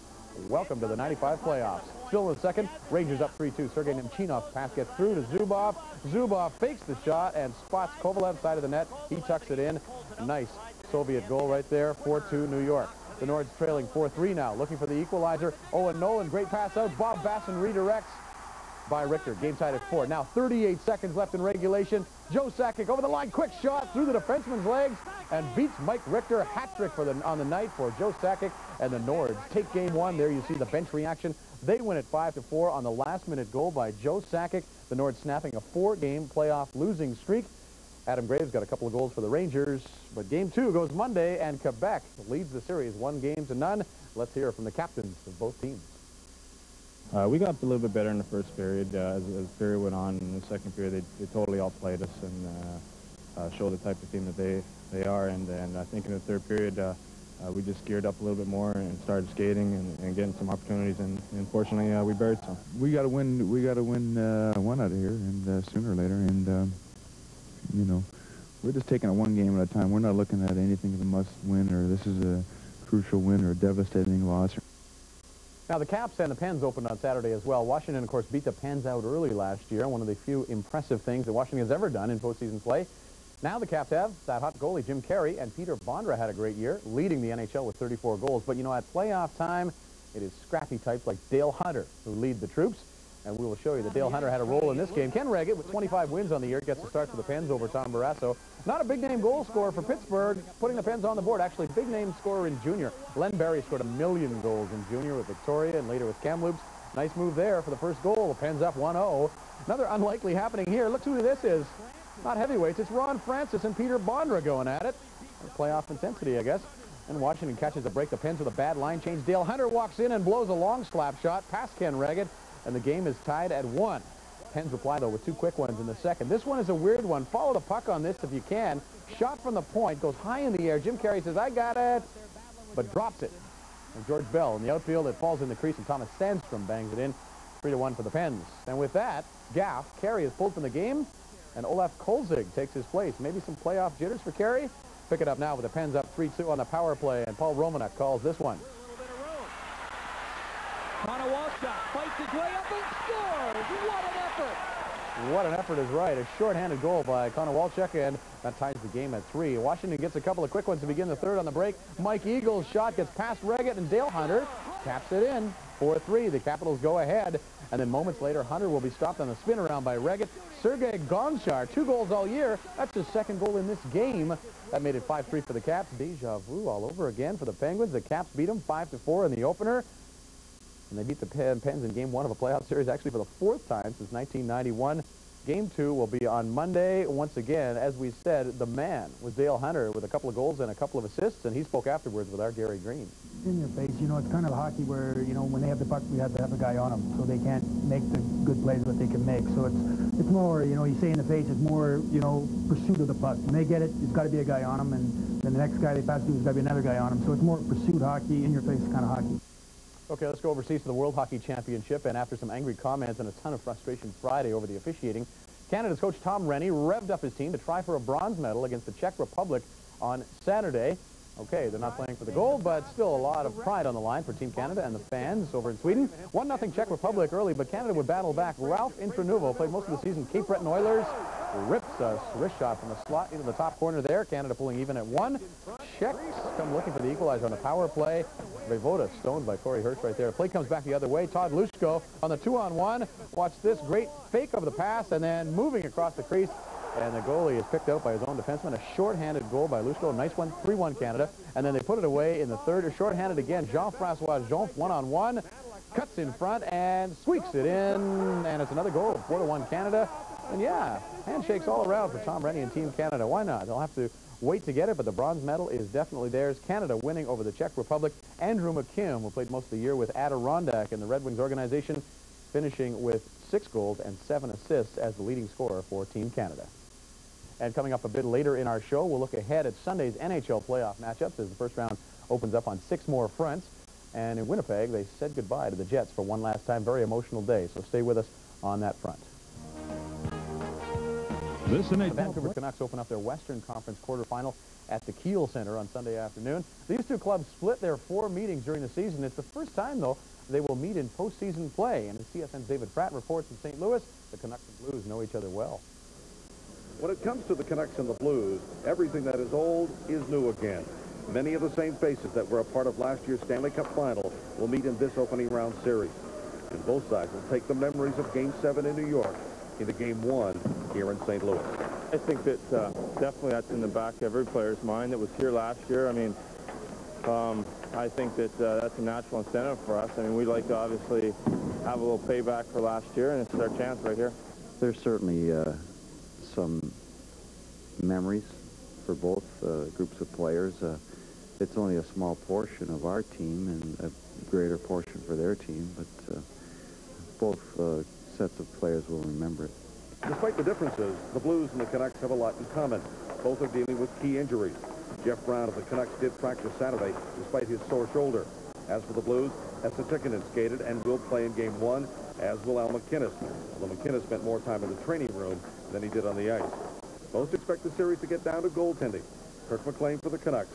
Welcome to the 95 playoffs. Still in the second, Rangers up 3-2. Sergei Nemchinov's pass gets through to Zubov. Zubov fakes the shot and spots Kovalev side of the net. He tucks it in. Nice Soviet goal right there, 4-2 New York. The Nords trailing 4-3 now, looking for the equalizer. Owen Nolan, great pass out. Bob Bassen redirects by Richter. Game tied at four. Now 38 seconds left in regulation. Joe Sakic over the line, quick shot through the defenseman's legs and beats Mike Richter. Hat trick for the, on the night for Joe Sakic and the Nords. Take game one. There you see the bench reaction. They win at 5 to four on the last minute goal by Joe Sakic. The Nords snapping a four-game playoff losing streak. Adam Graves got a couple of goals for the Rangers, but game two goes Monday, and Quebec leads the series one game to none. Let's hear from the captains of both teams. Uh, we got a little bit better in the first period. Uh, as, as the period went on in the second period, they, they totally outplayed us and uh, uh, showed the type of team that they, they are. And, and I think in the third period, uh, uh, we just geared up a little bit more and started skating and, and getting some opportunities. And, and unfortunately, uh, we buried some. We got to win. We got to win one out of here, and sooner or later. And um, you know, we're just taking it one game at a time. We're not looking at anything as a must-win or this is a crucial win or a devastating loss. Now, the Caps and the Pens opened on Saturday as well. Washington, of course, beat the Pens out early last year, one of the few impressive things that Washington has ever done in postseason play. Now the Caps have that hot goalie, Jim Carey, and Peter Bondra had a great year, leading the NHL with 34 goals. But, you know, at playoff time, it is scrappy types like Dale Hunter who lead the troops. And we will show you that Dale Hunter had a role in this game. Ken Wregget, with 25 wins on the year, gets the start for the Pens over Tom Barrasso. Not a big-name goal scorer for Pittsburgh, putting the Pens on the board. Actually, big-name scorer in junior. Len Barrie scored a million goals in junior with Victoria and later with Kamloops. Nice move there for the first goal. The Pens up 1-0. Another unlikely happening here. Look who this is. Not heavyweights. It's Ron Francis and Peter Bondra going at it. Playoff intensity, I guess. And Washington catches a break. The Pens with a bad line change. Dale Hunter walks in and blows a long slap shot past Ken Wregget, and the game is tied at one. Pens reply, though, with two quick ones in the second. This one is a weird one. Follow the puck on this if you can. Shot from the point, goes high in the air. Jim Carey says, I got it, but drops it. And George Bell in the outfield, it falls in the crease, and Tomas Sandstrom bangs it in. 3 to one for the Pens. And with that, Gaff, Carey is pulled from the game, and Olaf Kolzig takes his place. Maybe some playoff jitters for Carey? Pick it up now with the Pens up 3-2 on the power play, and Paul Romanuk calls this one. Konowalchuk fights his way up and scores. What an effort. What an effort is right. A short-handed goal by Konowalchuk, and that ties the game at three. Washington gets a couple of quick ones to begin the third on the break. Mike Eagle's shot gets past Wregget, and Dale Hunter taps it in. 4-3. The Capitals go ahead. And then moments later, Hunter will be stopped on the spin around by Wregget. Sergei Gonchar, two goals all year. That's his second goal in this game. That made it 5-3 for the Caps. Deja vu all over again for the Penguins. The Caps beat them 5-4 in the opener. And they beat the Pens in game one of a playoff series actually for the fourth time since 1991. Game two will be on Monday. Once again, as we said, the man was Dale Hunter with a couple of goals and a couple of assists, and he spoke afterwards with our Gary Green. In your face, you know, it's kind of hockey where, you know, when they have the puck, we have to have a guy on them, so they can't make the good plays that they can make. So it's it's more, you know, you say in the face, it's more, you know, pursuit of the puck. When they get it, it's got to be a guy on them, and then the next guy they pass to, there's got to be another guy on them. So it's more pursuit hockey, in your face kind of hockey. Okay, let's go overseas to the World Hockey Championship, and after some angry comments and a ton of frustration Friday over the officiating, Canada's coach Tom Renney revved up his team to try for a bronze medal against the Czech Republic on Saturday. Okay, they're not playing for the gold, but still a lot of pride on the line for Team Canada and the fans over in Sweden. 1-0 Czech Republic early, but Canada would battle back. Ralph Intranuovo played most of the season Cape Breton Oilers. Rips a wrist shot from the slot into the top corner there. Canada pulling even at one. Czechs come looking for the equalizer on the power play. Vejvoda stoned by Corey Hirsch right there. The play comes back the other way. Todd Hlushko on the two-on-one. Watch this great fake of the pass and then moving across the crease. And the goalie is picked out by his own defenseman. A short-handed goal by Hlushko. Nice one, 3-1 Canada. And then they put it away in the third. Short-handed again. Jean-Francois Jomphe one-on-one. Cuts in front and squeaks it in. And it's another goal. 4-1 Canada. And yeah, handshakes all around for Tom Renney and Team Canada. Why not? They'll have to wait to get it, but the bronze medal is definitely theirs. Canada winning over the Czech Republic. Andrew McKim, who played most of the year with Adirondack in the Red Wings organization, finishing with six goals and seven assists as the leading scorer for Team Canada. And coming up a bit later in our show, we'll look ahead at Sunday's NHL playoff matchups as the first round opens up on six more fronts. And in Winnipeg, they said goodbye to the Jets for one last time. Very emotional day, so stay with us on that front. This the Vancouver Canucks open up their Western Conference quarterfinal at the Kiel Center on Sunday afternoon. These two clubs split their four meetings during the season. It's the first time, though, they will meet in postseason play. And as TSN's David Pratt reports in St. Louis, the Canucks and Blues know each other well. When it comes to the Canucks and the Blues, everything that is old is new again. Many of the same faces that were a part of last year's Stanley Cup final will meet in this opening round series. And both sides will take the memories of Game 7 in New York into Game 1 here in St. Louis. I think that uh, definitely that's in the back of every player's mind that was here last year. I mean, um, I think that uh, that's a natural incentive for us. I mean, we'd like to obviously have a little payback for last year, and it's our chance right here. There's certainly uh, some memories for both uh, groups of players. Uh, it's only a small portion of our team and a greater portion for their team, but uh, both uh, sets of players will remember it. Despite the differences, the Blues and the Canucks have a lot in common. Both are dealing with key injuries. Jeff Brown of the Canucks did practice Saturday despite his sore shoulder. As for the Blues, Tikkanen skated and will play in Game 1, as will Al MacInnis, although MacInnis spent more time in the training room than he did on the ice. Most expect the series to get down to goaltending. Kirk McLean for the Canucks.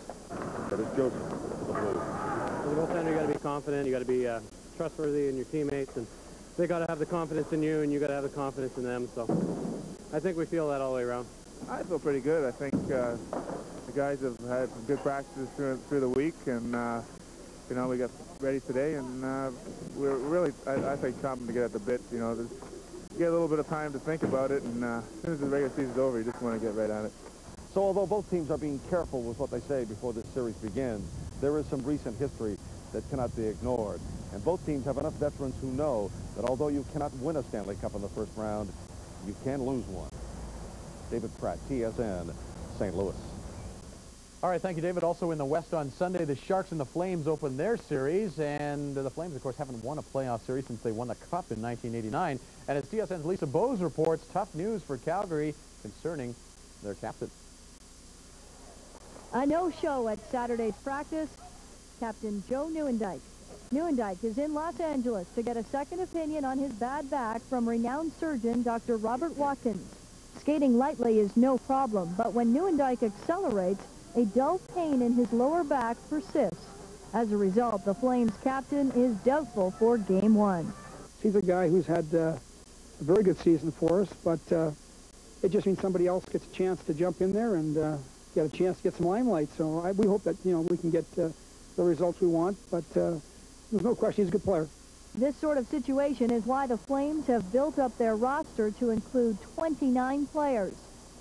Curtis Joseph for the Blues. As a goaltender, you got to be confident. You got to be uh, trustworthy in your teammates, and they got to have the confidence in you, and you got to have the confidence in them. So I think we feel that all the way around. I feel pretty good. I think uh, the guys have had good practices through, through the week, and uh, you know, we got ready today, and uh, we're really, I, I think, chomping to get at the bit. You know, there's, you get a little bit of time to think about it, and uh, as soon as the regular season's over, you just want to get right at it. So although both teams are being careful with what they say before this series begins, there is some recent history that cannot be ignored. And both teams have enough veterans who know that although you cannot win a Stanley Cup in the first round, you can lose one. David Pratt, TSN, St. Louis. All right, thank you, David. Also in the West on Sunday, the Sharks and the Flames open their series, and the Flames, of course, haven't won a playoff series since they won the Cup in 1989. And as TSN's Lisa Bowes reports, tough news for Calgary concerning their captain. A no-show at Saturday's practice, Captain Joe Nieuwendyk. Nieuwendyk is in Los Angeles to get a second opinion on his bad back from renowned surgeon Dr. Robert Watkins. Skating lightly is no problem, but when Nieuwendyk accelerates, a dull pain in his lower back persists. As a result, the Flames captain is doubtful for game one. He's a guy who's had uh, a very good season for us, but uh, it just means somebody else gets a chance to jump in there and uh, get a chance to get some limelight. So I, we hope that, you know, we can get uh, the results we want, but uh, there's no question he's a good player. This sort of situation is why the Flames have built up their roster to include 29 players.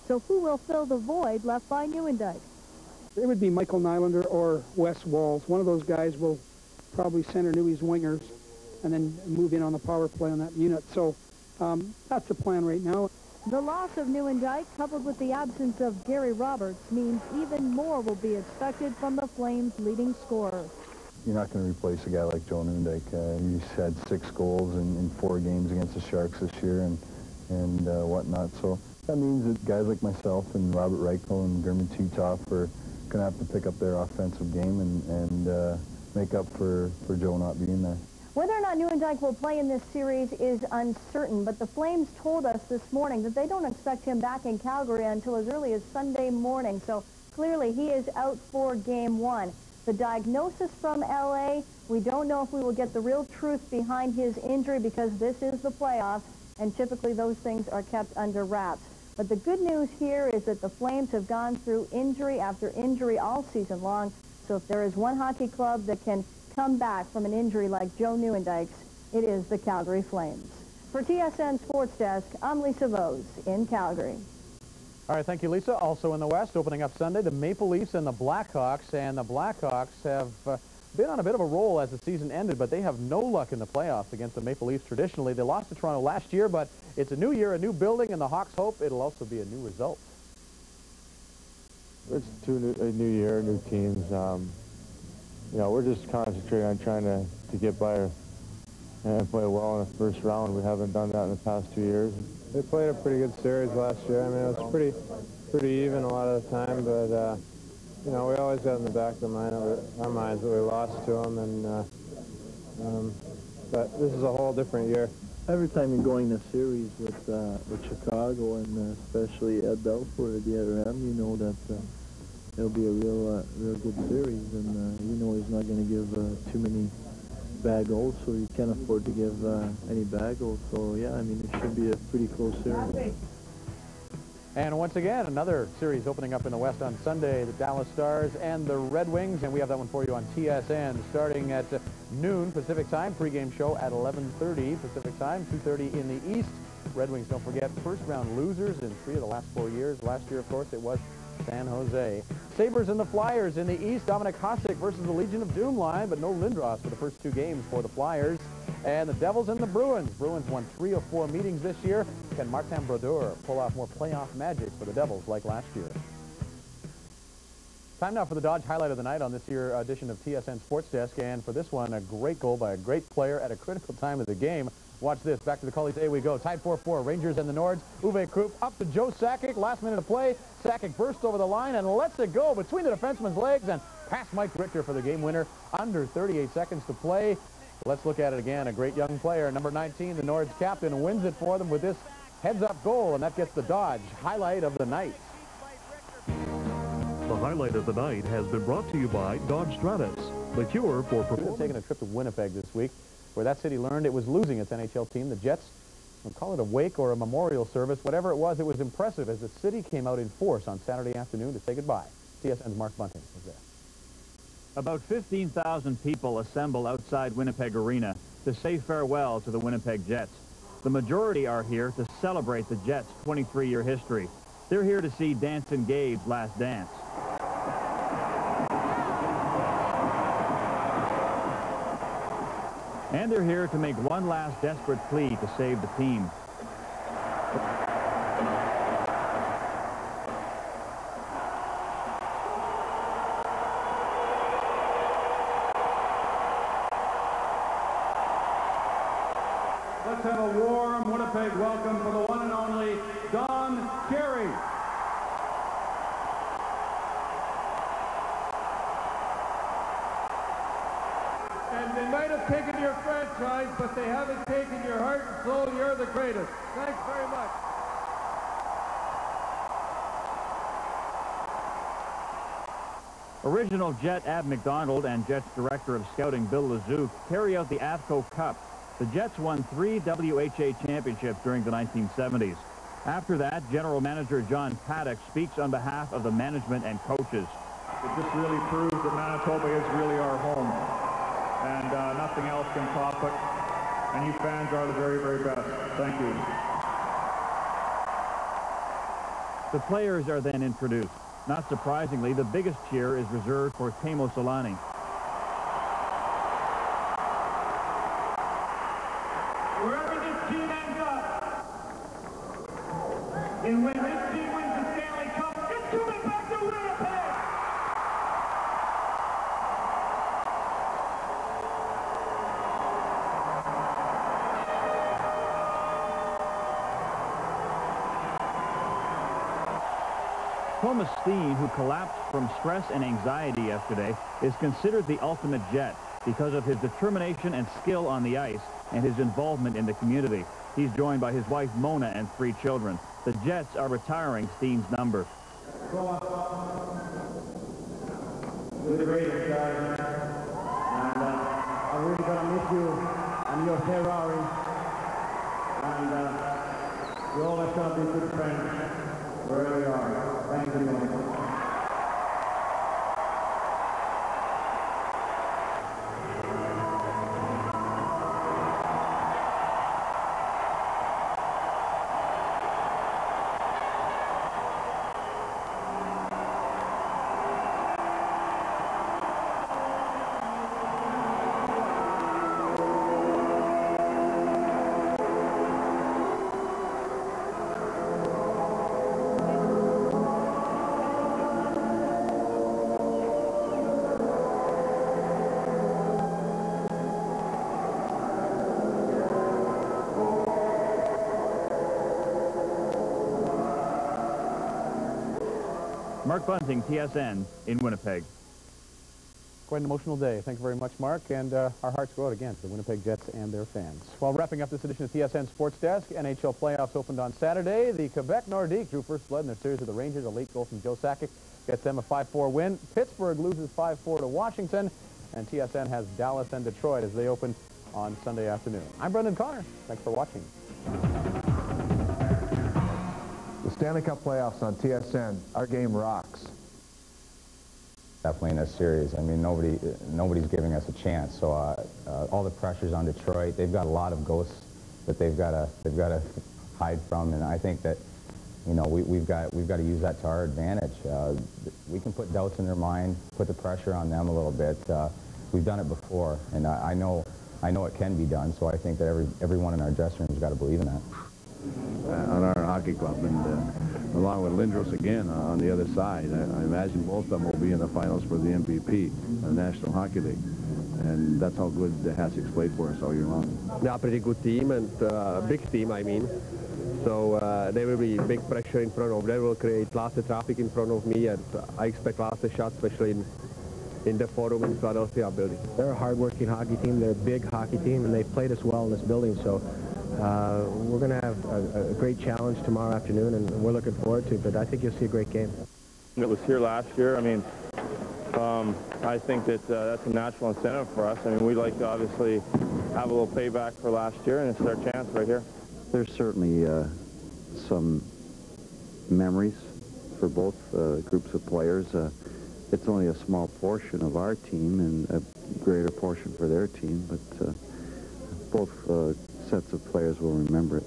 So who will fill the void left by Nieuwendyk? It would be Michael Nylander or Wes Walz. One of those guys will probably center Newey's wingers and then move in on the power play on that unit. So um, that's the plan right now. The loss of Nieuwendyk, coupled with the absence of Gary Roberts, means even more will be expected from the Flames' leading scorer. You're not going to replace a guy like Joe Nieuwendyk. Uh, he's had six goals in, in, four games against the Sharks this year and, and uh, whatnot. So that means that guys like myself and Robert Reichel and German Titov are going to have to pick up their offensive game and, and uh, make up for, for Joe not being there. Whether or not Nieuwendyk will play in this series is uncertain, but the Flames told us this morning that they don't expect him back in Calgary until as early as Sunday morning. So clearly he is out for game one. The diagnosis from L.A., we don't know if we will get the real truth behind his injury because this is the playoffs, and typically those things are kept under wraps. But the good news here is that the Flames have gone through injury after injury all season long. So if there is one hockey club that can come back from an injury like Joe Nieuwendyk's, it is the Calgary Flames. For TSN Sports Desk, I'm Lisa Bowes in Calgary. All right, thank you, Lisa. Also in the West, opening up Sunday, the Maple Leafs and the Blackhawks. And the Blackhawks have uh, been on a bit of a roll as the season ended, but they have no luck in the playoffs against the Maple Leafs traditionally. They lost to Toronto last year, but it's a new year, a new building, and the Hawks hope it'll also be a new result. It's two new, a new year, new teams. Um, you know, we're just concentrating on trying to, to get by and play well in the first round. We haven't done that in the past two years. They played a pretty good series last year. I mean, it was pretty pretty even a lot of the time, but, uh, you know, we always got in the back of the mind, our minds that we lost to them, and, uh, um, but this is a whole different year. Every time you're going to series with uh, with Chicago and uh, especially Ed Belfour at the other end, you know that uh, it'll be a real uh, real good series, and uh, you know he's not going to give uh, too many bad goals, so you can't afford to give uh, any bad goals. So yeah, I mean it should be a pretty close series. And once again, another series opening up in the West on Sunday, the Dallas Stars and the Red Wings, and we have that one for you on TSN starting at noon Pacific time, pregame show at 11.30 Pacific time, 2.30 in the East. Red Wings, don't forget, first round losers in three of the last four years. Last year, of course, it was San Jose. Sabres and the Flyers in the East. Dominik Hasek versus the Legion of Doom line, but no Lindros for the first two games for the Flyers. And the Devils and the Bruins. Bruins won three of four meetings this year. Can Martin Brodeur pull off more playoff magic for the Devils like last year? Time now for the Dodge highlight of the night on this year edition of TSN Sports Desk. And for this one, a great goal by a great player at a critical time of the game. Watch this. Back to the Cullies. A we go. Tied 4-4. Rangers and the Nords. Uwe Krupp up to Joe Sakic. Last minute of play. Sakic bursts over the line and lets it go between the defenseman's legs and past Mike Richter for the game winner. Under 38 seconds to play. Let's look at it again. A great young player. Number 19, the Nords captain, wins it for them with this heads-up goal, and that gets the Dodge highlight of the night. The highlight of the night has been brought to you by Dodge Stratus, the cure for performance. taking a trip to Winnipeg this week where that city learned it was losing its NHL team, the Jets. We'll call it a wake or a memorial service. Whatever it was, it was impressive as the city came out in force on Saturday afternoon to say goodbye. TSN's Mark Bunting was there. About 15,000 people assemble outside Winnipeg Arena to say farewell to the Winnipeg Jets. The majority are here to celebrate the Jets' 23-year history. They're here to see Dancing Gabe's last dance. And they're here to make one last desperate plea to save the team. Let's have a warm Winnipeg welcome for the one and only Don Cherry. And they might have taken your but they haven't taken your heart and soul. You're the greatest. Thanks very much. Original Jet Ab McDonald and Jets Director of Scouting Bill Lesuk carry out the AVCO Cup. The Jets won three WHA championships during the 1970s. After that, General Manager John Paddock speaks on behalf of the management and coaches. It just really proves that Manitoba is really our home. And uh, nothing else can top it. And you fans are the very, very best. Thank you. The players are then introduced. Not surprisingly, the biggest cheer is reserved for Teemu Selanne. And anxiety yesterday, is considered the ultimate Jet because of his determination and skill on the ice and his involvement in the community. He's joined by his wife Mona and three children. The Jets are retiring Steen's number. You're the greatest. And uh, I'm really going to miss you and your Ferrari. And uh, we always going to be good friends wherever we are. Thank you. Mark Bunting, TSN, in Winnipeg. Quite an emotional day. Thank you very much, Mark. And uh, our hearts go out again to the Winnipeg Jets and their fans. While wrapping up this edition of TSN Sports Desk, NHL playoffs opened on Saturday. The Quebec Nordiques drew first blood in their series with the Rangers. A late goal from Joe Sakic gets them a 5-4 win. Pittsburgh loses 5-4 to Washington. And TSN has Dallas and Detroit as they open on Sunday afternoon. I'm Brendan Connor. Thanks for watching. Stanley Cup playoffs on TSN. Our game rocks. Definitely in this series. I mean, nobody, nobody's giving us a chance. So uh, uh, all the pressure's on Detroit. They've got a lot of ghosts that they've got to, they've got to hide from, and I think that, you know, we, we've got, we've got to use that to our advantage. Uh, we can put doubts in their mind, put the pressure on them a little bit. Uh, we've done it before, and I, I know, I know it can be done. So I think that every, everyone in our dressing room has got to believe in that. Uh, on our hockey club, and uh, along with Lindros again uh, on the other side. I, I, imagine both of them will be in the finals for the MVP, the National Hockey League. And that's how good the Hasek's played for us all year long. Yeah, pretty good team and uh, big team, I mean. So uh, there will be big pressure in front of them. They will create lots of traffic in front of me, and I expect lots of shots, especially in in the forum in Philadelphia building. They're a hard-working hockey team. They're a big hockey team, and they've played us well in this building. So uh, we're going to have a, a, great challenge tomorrow afternoon, and we're looking forward to it. But I think you'll see a great game. It was here last year. I mean, um, I think that uh, that's a natural incentive for us. I mean, we'd like to obviously have a little payback for last year, and it's our chance right here. There's certainly uh, some memories for both uh, groups of players. Uh, it's only a small portion of our team and a greater portion for their team, but uh, both uh, sets of players will remember it.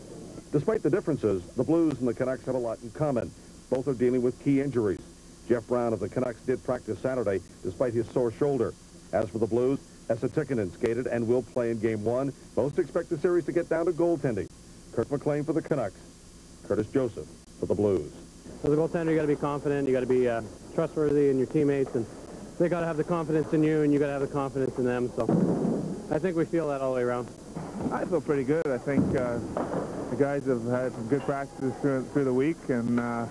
Despite the differences, the Blues and the Canucks have a lot in common. Both are dealing with key injuries. Jeff Brown of the Canucks did practice Saturday despite his sore shoulder. As for the Blues, Esa Tikkanen skated and will play in Game 1. Most expect the series to get down to goaltending. Kirk McLean for the Canucks. Curtis Joseph for the Blues. As a goaltender, you got to be confident. You got to be uh, trustworthy in your teammates, and they got to have the confidence in you, and you got to have the confidence in them. So I think we feel that all the way around. I feel pretty good. I think uh, the guys have had some good practices through, through the week, and uh,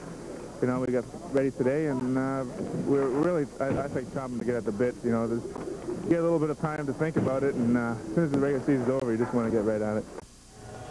you know we got ready today, and uh, we're really, I, I think, chomping to get at the bit. You know, there's, you get a little bit of time to think about it, and uh, as soon as the regular season's over, you just want to get right at it.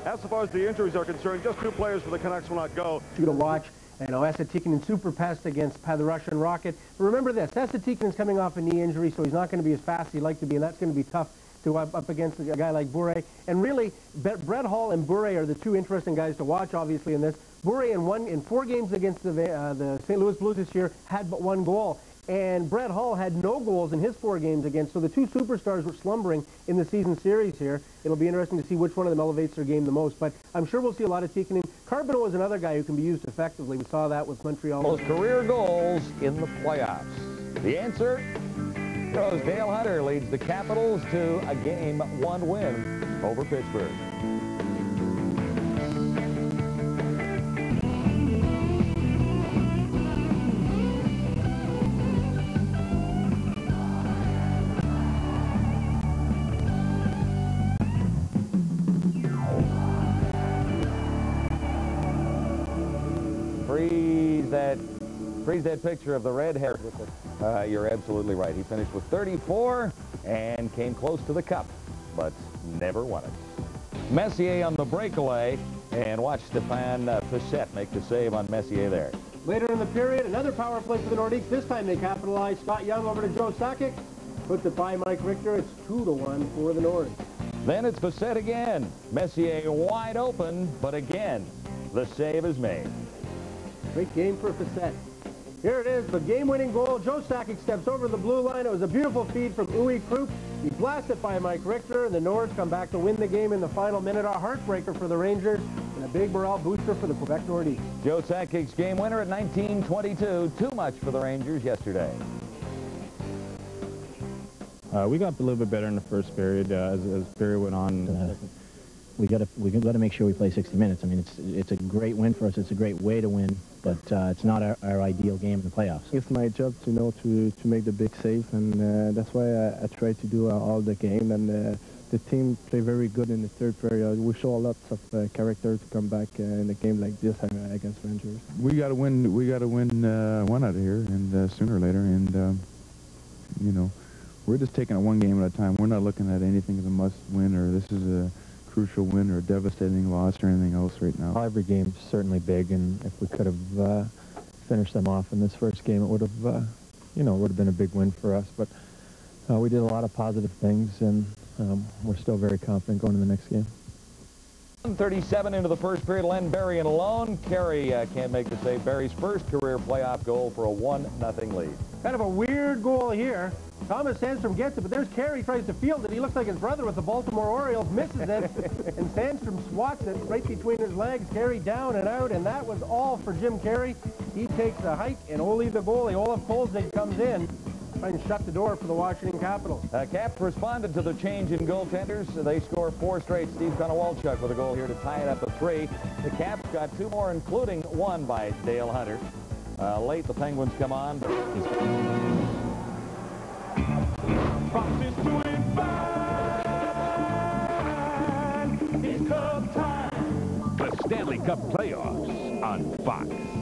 As far as the injuries are concerned, just two players for the Canucks will not go. You to watch. You know, Esa Tikkanen super pest against the Russian Rocket. But remember this, Esa Tikkanen's coming off a knee injury, so he's not going to be as fast as he'd like to be, and that's going to be tough to up, up against a guy like Bure. And really, Brett Hull and Bure are the two interesting guys to watch, obviously, in this. Bure in one in four games against the, uh, the St. Louis Blues this year had but one goal. And Brett Hull had no goals in his four games against, so the two superstars were slumbering in the season series here. It'll be interesting to see which one of them elevates their game the most, but I'm sure we'll see a lot of Tikkanen. Carbonneau is another guy who can be used effectively. We saw that with Montreal. Most career goals in the playoffs. The answer? Goes Dale Hunter leads the Capitals to a game one win over Pittsburgh. Freeze that, freeze that picture of the red hair. Uh, you're absolutely right. He finished with 34 and came close to the cup, but never won it. Messier on the breakaway, and watch Stéphane uh, Fiset make the save on Messier there. Later in the period, another power play for the Nordiques. This time they capitalized. Scott Young over to Joe Sakic. Put it by Mike Richter. It's 2 to one for the Nordics. Then it's Fiset again. Messier wide open, but again, the save is made. Great game for Fiset. Here it is, the game-winning goal. Joe Sakic steps over the blue line. It was a beautiful feed from Uwe Krupp. He blasted by Mike Richter, and the Nords come back to win the game in the final minute. A heartbreaker for the Rangers, and a big morale booster for the Quebec Nordiques. Joe Sakic's game winner at 1922. Too much for the Rangers yesterday. Uh, we got a little bit better in the first period uh, as, as period went on. Uh, we got to we got to make sure we play 60 minutes. I mean, it's it's a great win for us. It's a great way to win, but uh, it's not our, our, ideal game in the playoffs. It's my job to know to to make the big save, and uh, that's why I, I, try to do uh, all the game. And uh, the team play very good in the third period. We show lots of uh, character to come back uh, in a game like this against Rangers. We got to win. We got to win one out of here, and sooner or later. And um, you know, we're just taking it one game at a time. We're not looking at anything as a must-win or this is a crucial win or a devastating loss or anything else right now. Well, every game's certainly big, and if we could have uh, finished them off in this first game, it would have, uh, you know, would have been a big win for us. But uh, we did a lot of positive things, and um, we're still very confident going to the next game. 37 into the first period, Len Barrie and alone. Carey uh, can't make the save. Barrie's first career playoff goal for a 1-0 lead. Kind of a weird goal here. Thomas Sandstrom gets it, but there's Carey tries to field it. He looks like his brother with the Baltimore Orioles, misses it, and Sandstrom swats it right between his legs. Carey down and out, and that was all for Jim Carey. He takes a hike, and Ole the goalie, Olaf Kolzig, comes in trying to shut the door for the Washington Capitals. Uh, Caps responded to the change in goaltenders. They score four straight. Steve Konowalchuk with a goal here to tie it up at three. The Caps got two more, including one by Dale Hunter. Uh, late, the Penguins come on. Fox is doing fine. It's Cup time. The Stanley Cup playoffs on Fox.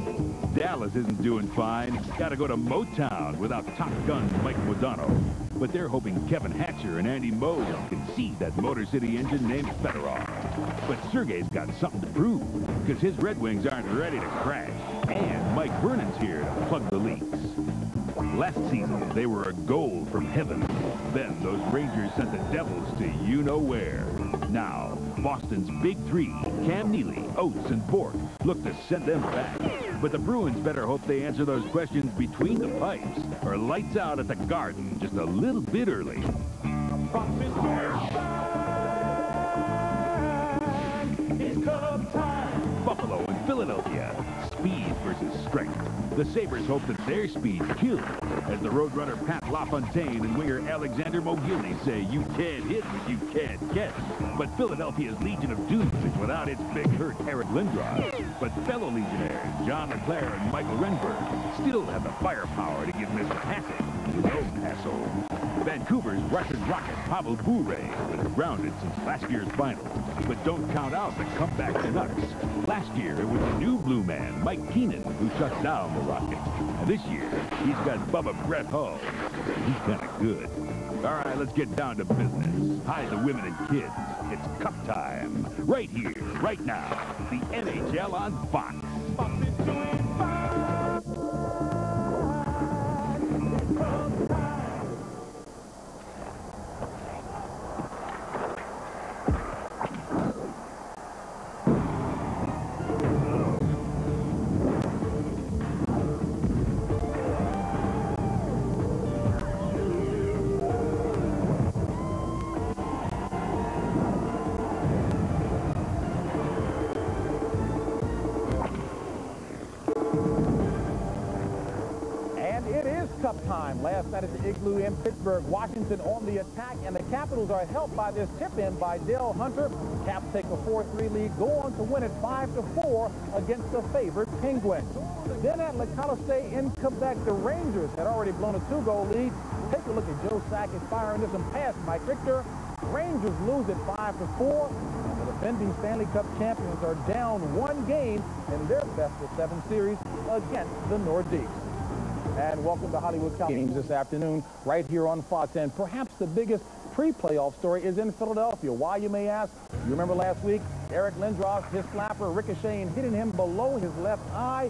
Dallas isn't doing fine. Got to go to Motown without Top Gun Mike Modano. But they're hoping Kevin Hatcher and Andy Moog can see that Motor City engine named Fedorov. But Sergei's got something to prove, because his Red Wings aren't ready to crash. And Mike Vernon's here to plug the leaks. Last season, they were a goal from heaven. Then those Rangers sent the Devils to you-know-where. Now, Boston's big three, Cam Neely, Oates, and Bourque, look to send them back. But the Bruins better hope they answer those questions between the pipes, or lights out at the Garden just a little bit early. Buffalo and Philadelphia. Speed versus strength. The Sabres hope that their speed kills as the Roadrunner Pat LaFontaine and winger Alexander Mogilny say you can't hit but you can't catch. But Philadelphia's Legion of Doom is without its big hurt Eric Lindros. But fellow Legionnaires John LeClair and Michael Renberg still have the firepower to give Mr. Hassel his own hassle. Vancouver's Russian rocket Pavel Bure was grounded since last year's final. But don't count out the comeback Canucks. Last year, it was the new blue man, Mike Keenan, who shut down the Rocket. And this year, he's got Bubba Brett Hull. He's kind of good. All right, let's get down to business. Hide the women and kids. It's cup time. Right here, right now. The NHL on Fox. Pittsburgh, Washington on the attack, and the Capitals are helped by this tip-in by Dale Hunter. Caps take a 4-3 lead, go on to win it 5-4 against the favored Penguins. Then at Le in Quebec, the Rangers had already blown a two-goal lead. Take a look at Joe Sakic firing this one past Mike Richter. Rangers lose it 5-4. And the defending Stanley Cup champions are down one game in their best-of-seven series against the Nordiques. And welcome to Hollywood Games this afternoon right here on Fox. And perhaps the biggest pre-playoff story is in Philadelphia. Why, you may ask? You remember last week, Eric Lindros, his slapper ricocheting, hitting him below his left eye.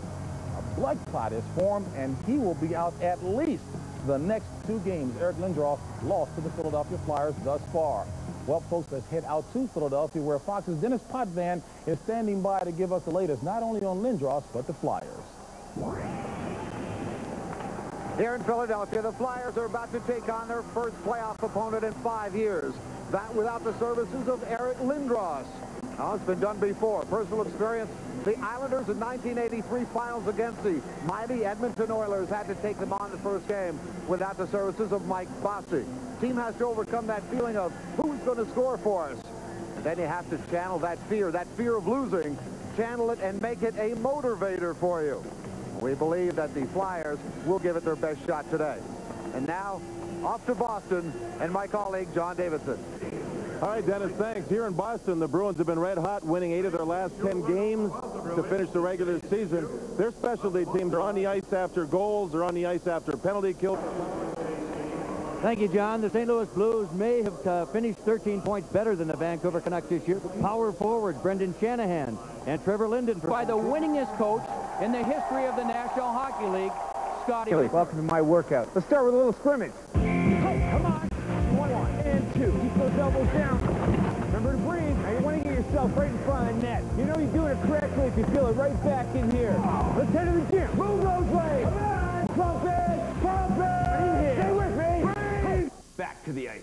A blood clot is formed, and he will be out at least the next two games. Eric Lindros lost to the Philadelphia Flyers thus far. Well, folks, let's head out to Philadelphia, where Fox's Dennis Potvin is standing by to give us the latest, not only on Lindros, but the Flyers. Here in Philadelphia, the Flyers are about to take on their first playoff opponent in five years. That without the services of Eric Lindros. It's been done before. Personal experience, the Islanders in 1983 finals against the mighty Edmonton Oilers had to take them on the first game without the services of Mike Bossy. Team has to overcome that feeling of who's going to score for us. And then you have to channel that fear, that fear of losing, channel it and make it a motivator for you. We believe that the Flyers will give it their best shot today. And now, off to Boston and my colleague, John Davidson. All right, Dennis, thanks. Here in Boston, the Bruins have been red hot, winning eight of their last 10 games to finish the regular season. Their specialty teams are on the ice after goals, or on the ice after penalty kill. Thank you, John. The St. Louis Blues may have uh, finished 13 points better than the Vancouver Canucks this year. Power forwards Brendan Shanahan and Trevor Linden by the winningest coach in the history of the National Hockey League, Scotty. Welcome to my workout. Let's start with a little scrimmage. come on. One, one, and two. Keep those elbows down. Remember to breathe. Now you want to get yourself right in front of the net. You know you're doing it correctly if you feel it right back in here. Let's head to the gym. Move Back to the ice.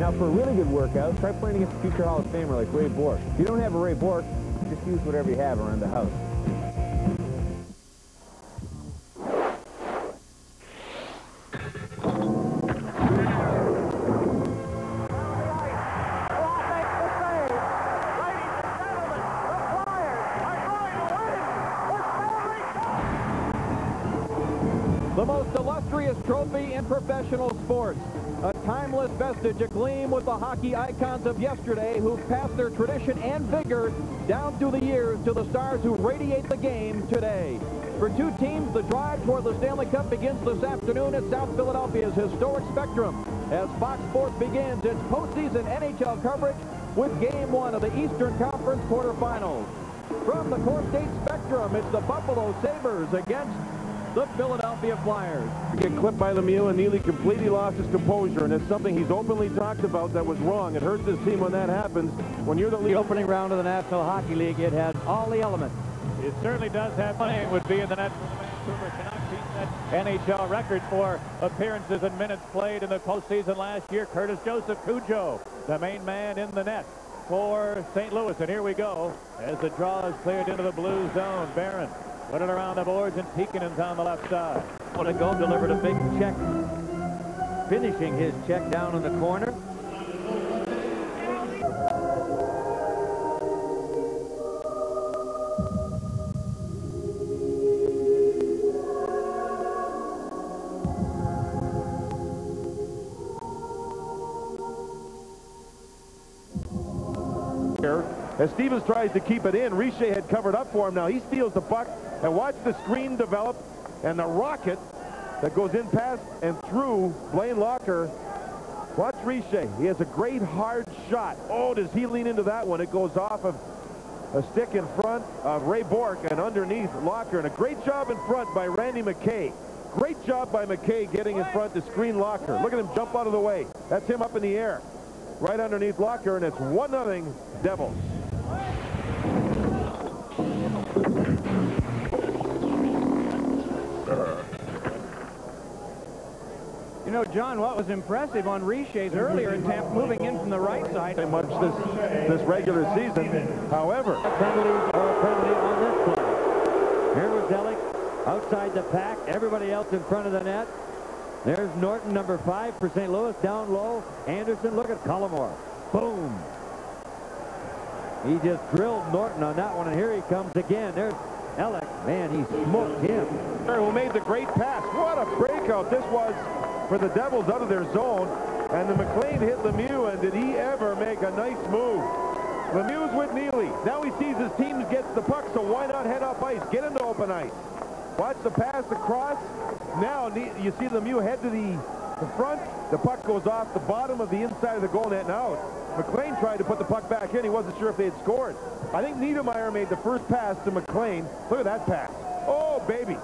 Now, for a really good workout, try playing against a future Hall of Famer like Ray Bourque. If you don't have a Ray Bourque, just use whatever you have around the house. The most illustrious trophy in professional sports. A timeless vestige, a gleam with the hockey icons of yesterday who've passed their tradition and vigor down through the years to the stars who radiate the game today. For two teams, the drive toward the Stanley Cup begins this afternoon at South Philadelphia's historic Spectrum as Fox Sports begins its postseason NHL coverage with game one of the Eastern Conference quarterfinals. From the Core State Spectrum, it's the Buffalo Sabres against the Philadelphia Flyers. Get clipped by Lemieux, and Neely completely lost his composure, and it's something he's openly talked about that was wrong. It hurts his team when that happens. When you're the. The opening round of the National Hockey League, it has all the elements It certainly does have money. It would be in the net Vancouver Canucks. He NHL record for appearances and minutes played in the postseason last year. Curtis Joseph Cujo, the main man in the net for St. Louis. And here we go as the draw is cleared into the blue zone. Barron put it around the boards and Tikkanen's on the left side. Goal delivered a big check, finishing his check down in the corner. As Stevens tries to keep it in, Richer had covered up for him. Now he steals the puck and watch the screen develop and the rocket that goes in past and through Blaine Lacher. Watch Richer. He has a great hard shot. Oh, does he lean into that one? It goes off of a stick in front of Ray Bourque and underneath Lacher. And a great job in front by Randy McKay. Great job by McKay getting in front to screen Lacher. Look at him jump out of the way. That's him up in the air. Right underneath Lacher, and it's 1-0 Devils. You know, John, what was impressive on Richer's earlier attempt moving in from the right side. Much this this regular season. However, penalties uh, or penalty on this play. Here was Delic outside the pack. Everybody else in front of the net. There's Norton, number five for St. Louis, down low. Anderson, look at Cullimore. Boom. He just drilled Norton on that one, and here he comes again. There's Ellick. Man, he smoked him. Who made the great pass. What a breakout this was for the Devils out of their zone. And the McLean hit Lemieux, and did he ever make a nice move? Lemieux's with Neely. Now he sees his team gets the puck, so why not head up ice? Get into open ice. Watch the pass across. Now you see Lemieux head to the, the front. The puck goes off the bottom of the inside of the goal net and out. McLean tried to put the puck back in. He wasn't sure if they had scored. I think Niedermayer made the first pass to McLean. Look at that pass. Oh, baby.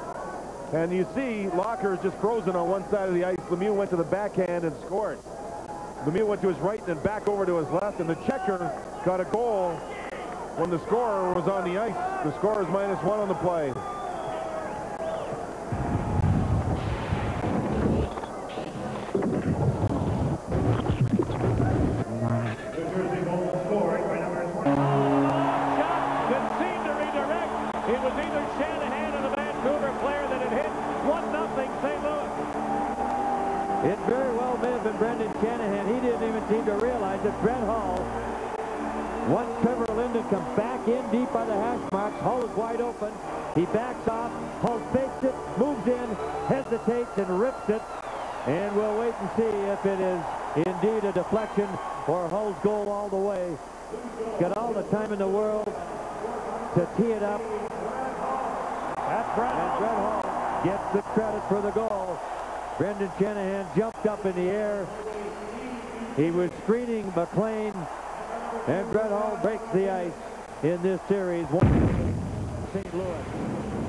And you see Lacher is just frozen on one side of the ice. Lemieux went to the backhand and scored. Lemieux went to his right and then back over to his left. And the checker got a goal when the scorer was on the ice. The scorer is minus one on the play. Brett Hull, Once Trevor Linden comes back in deep by the hash marks, Hull is wide open. He backs off. Hull fakes it, moves in, hesitates, and rips it. And we'll wait and see if it is indeed a deflection or Hull's goal all the way. Got all the time in the world to tee it up. That's Brett. And Brett Hull gets the credit for the goal. Brendan Shanahan jumped up in the air, he was screening McLean, and Brett Hull breaks the ice in this series. St. Louis.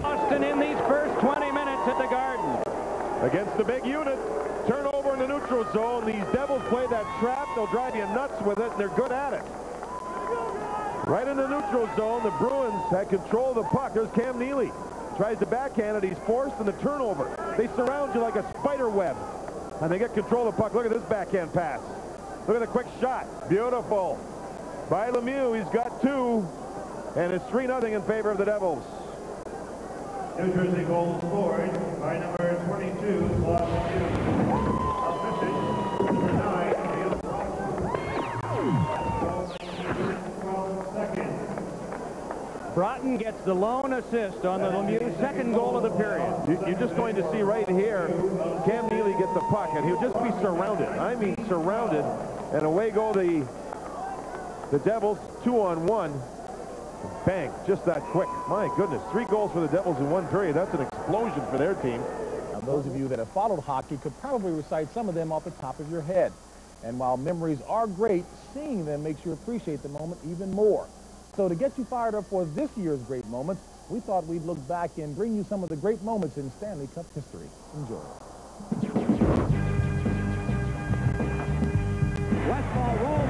Austin in these first 20 minutes at the Garden. Against the big unit. Turnover in the neutral zone. These Devils play that trap. They'll drive you nuts with it, and they're good at it. Right in the neutral zone, the Bruins had control of the puck. There's Cam Neely. Tries to backhand it. He's forced in the turnover. They surround you like a spider web. And they get control of the puck. Look at this backhand pass. Look at the quick shot. Beautiful. By Lemieux, he's got two. And it's 3-0 in favor of the Devils. New Jersey goal scored by number 22, Claude Lemieux. Broten gets the lone assist on the Lemieux second goal of the period. You're just going to see right here, Cam Neely get the puck, and he'll just be surrounded. I mean surrounded and away go the, the Devils, two on one. Bang, just that quick. My goodness, three goals for the Devils in one period. That's an explosion for their team. Now, those of you that have followed hockey could probably recite some of them off the top of your head. And while memories are great, seeing them makes you appreciate the moment even more. So to get you fired up for this year's great moments, we thought we'd look back and bring you some of the great moments in Stanley Cup history. Enjoy. Westfall rolled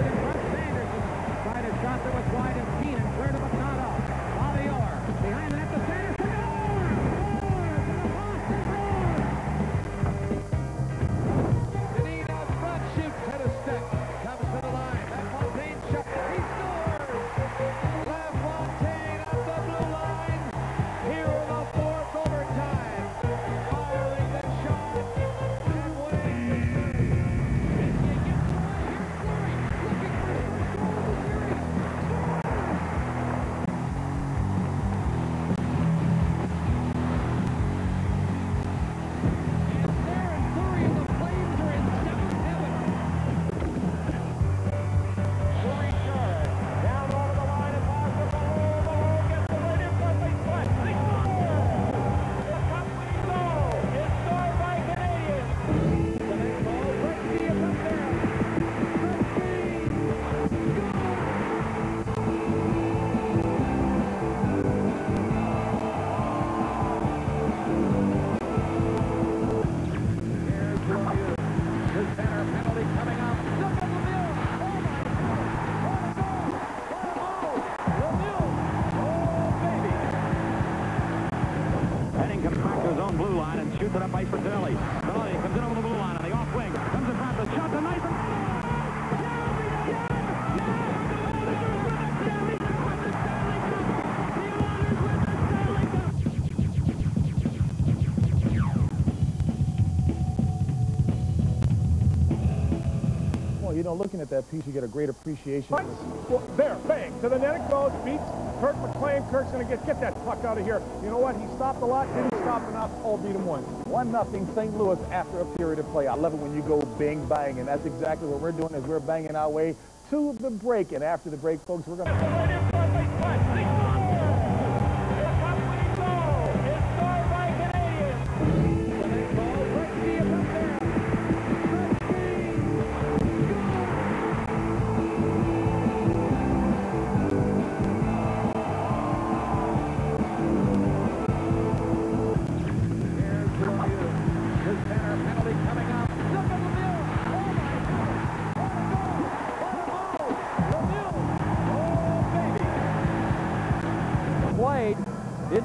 at that piece, you get a great appreciation. this. Well, there, bang, to the net it goes, beats Kirk McLean. Kirk's going to get, get that puck out of here. You know what? He stopped a lot, didn't stop enough. All beat him one. One nothing St. Louis after a period of play. I love it when you go bang, bang, and that's exactly what we're doing is we're banging our way to the break. And after the break, folks, we're going to...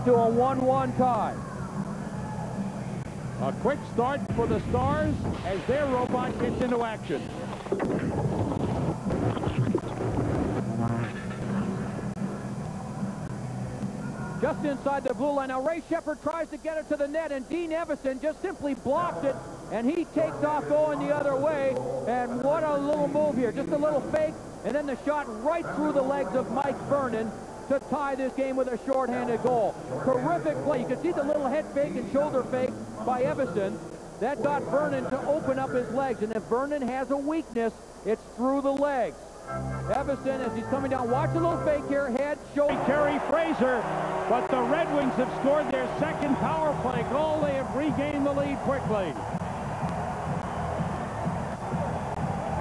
into a 1-1 tie. A quick start for the Stars as their robot gets into action. Just inside the blue line. Now Ray Sheppard tries to get it to the net, and Dean Evason just simply blocked it, and he takes off going the other way. And what a little move here. Just a little fake, and then the shot right through the legs of Mike Vernon to tie this game with a shorthanded goal. Terrific play. You can see the little head fake and shoulder fake by Evason. That got Vernon to open up his legs, and if Vernon has a weakness, it's through the legs. Evason, as he's coming down, watch a little fake here, head, shoulder. Terry Fraser, but the Red Wings have scored their second power play goal. They have regained the lead quickly.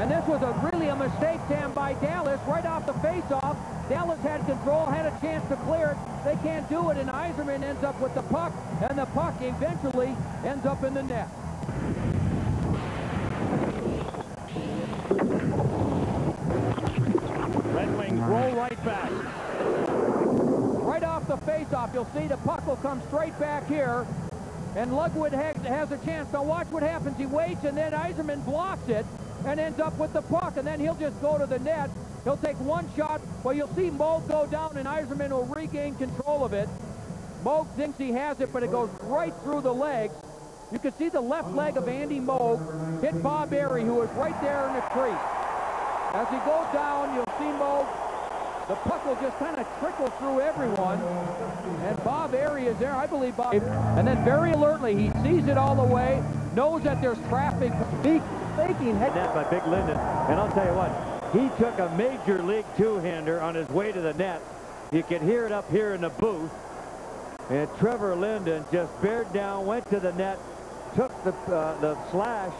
And this was a really a mistake, Sam, by Dallas right off the face-off. Dallas had control, had a chance to clear it. They can't do it, and Yzerman ends up with the puck, and the puck eventually ends up in the net. Red Wings roll right back. Right off the face-off, you'll see the puck will come straight back here, and Ludwig has, has a chance. Now watch what happens. He waits, and then Yzerman blocks it and ends up with the puck, and then he'll just go to the net. He'll take one shot. Well, you'll see Moog go down, and Yzerman will regain control of it. Moog thinks he has it, but it goes right through the legs. You can see the left leg of Andy Moog hit Bob Errey, who was right there in the crease. As he goes down, you'll see Moog. The puck will just kind of trickle through everyone. And Bob Errey is there. I believe Bob. And then very alertly, he sees it all the way, knows that there's traffic. Big faking head. Net by Big Linden. And I'll tell you what, he took a major league two-hander on his way to the net. You can hear it up here in the booth. And Trevor Linden just bared down, went to the net, took the, uh, the slash.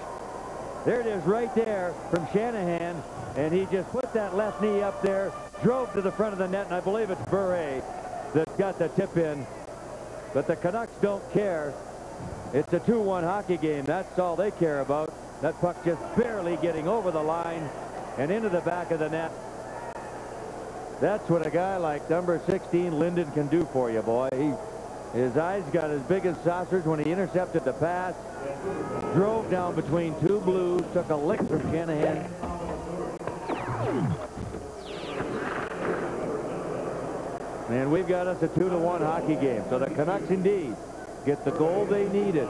There it is right there from Shanahan. And he just put that left knee up there, drove to the front of the net, and I believe it's Bure that's got the tip in. But the Canucks don't care. It's a 2-1 hockey game. That's all they care about. That puck just barely getting over the line and into the back of the net. That's what a guy like number 16 Linden can do for you, boy. He, his eyes got as big as saucers when he intercepted the pass, drove down between two blues, took a lick from Shanahan. And we've got us a 2 to one hockey game. So the Canucks indeed get the goal they needed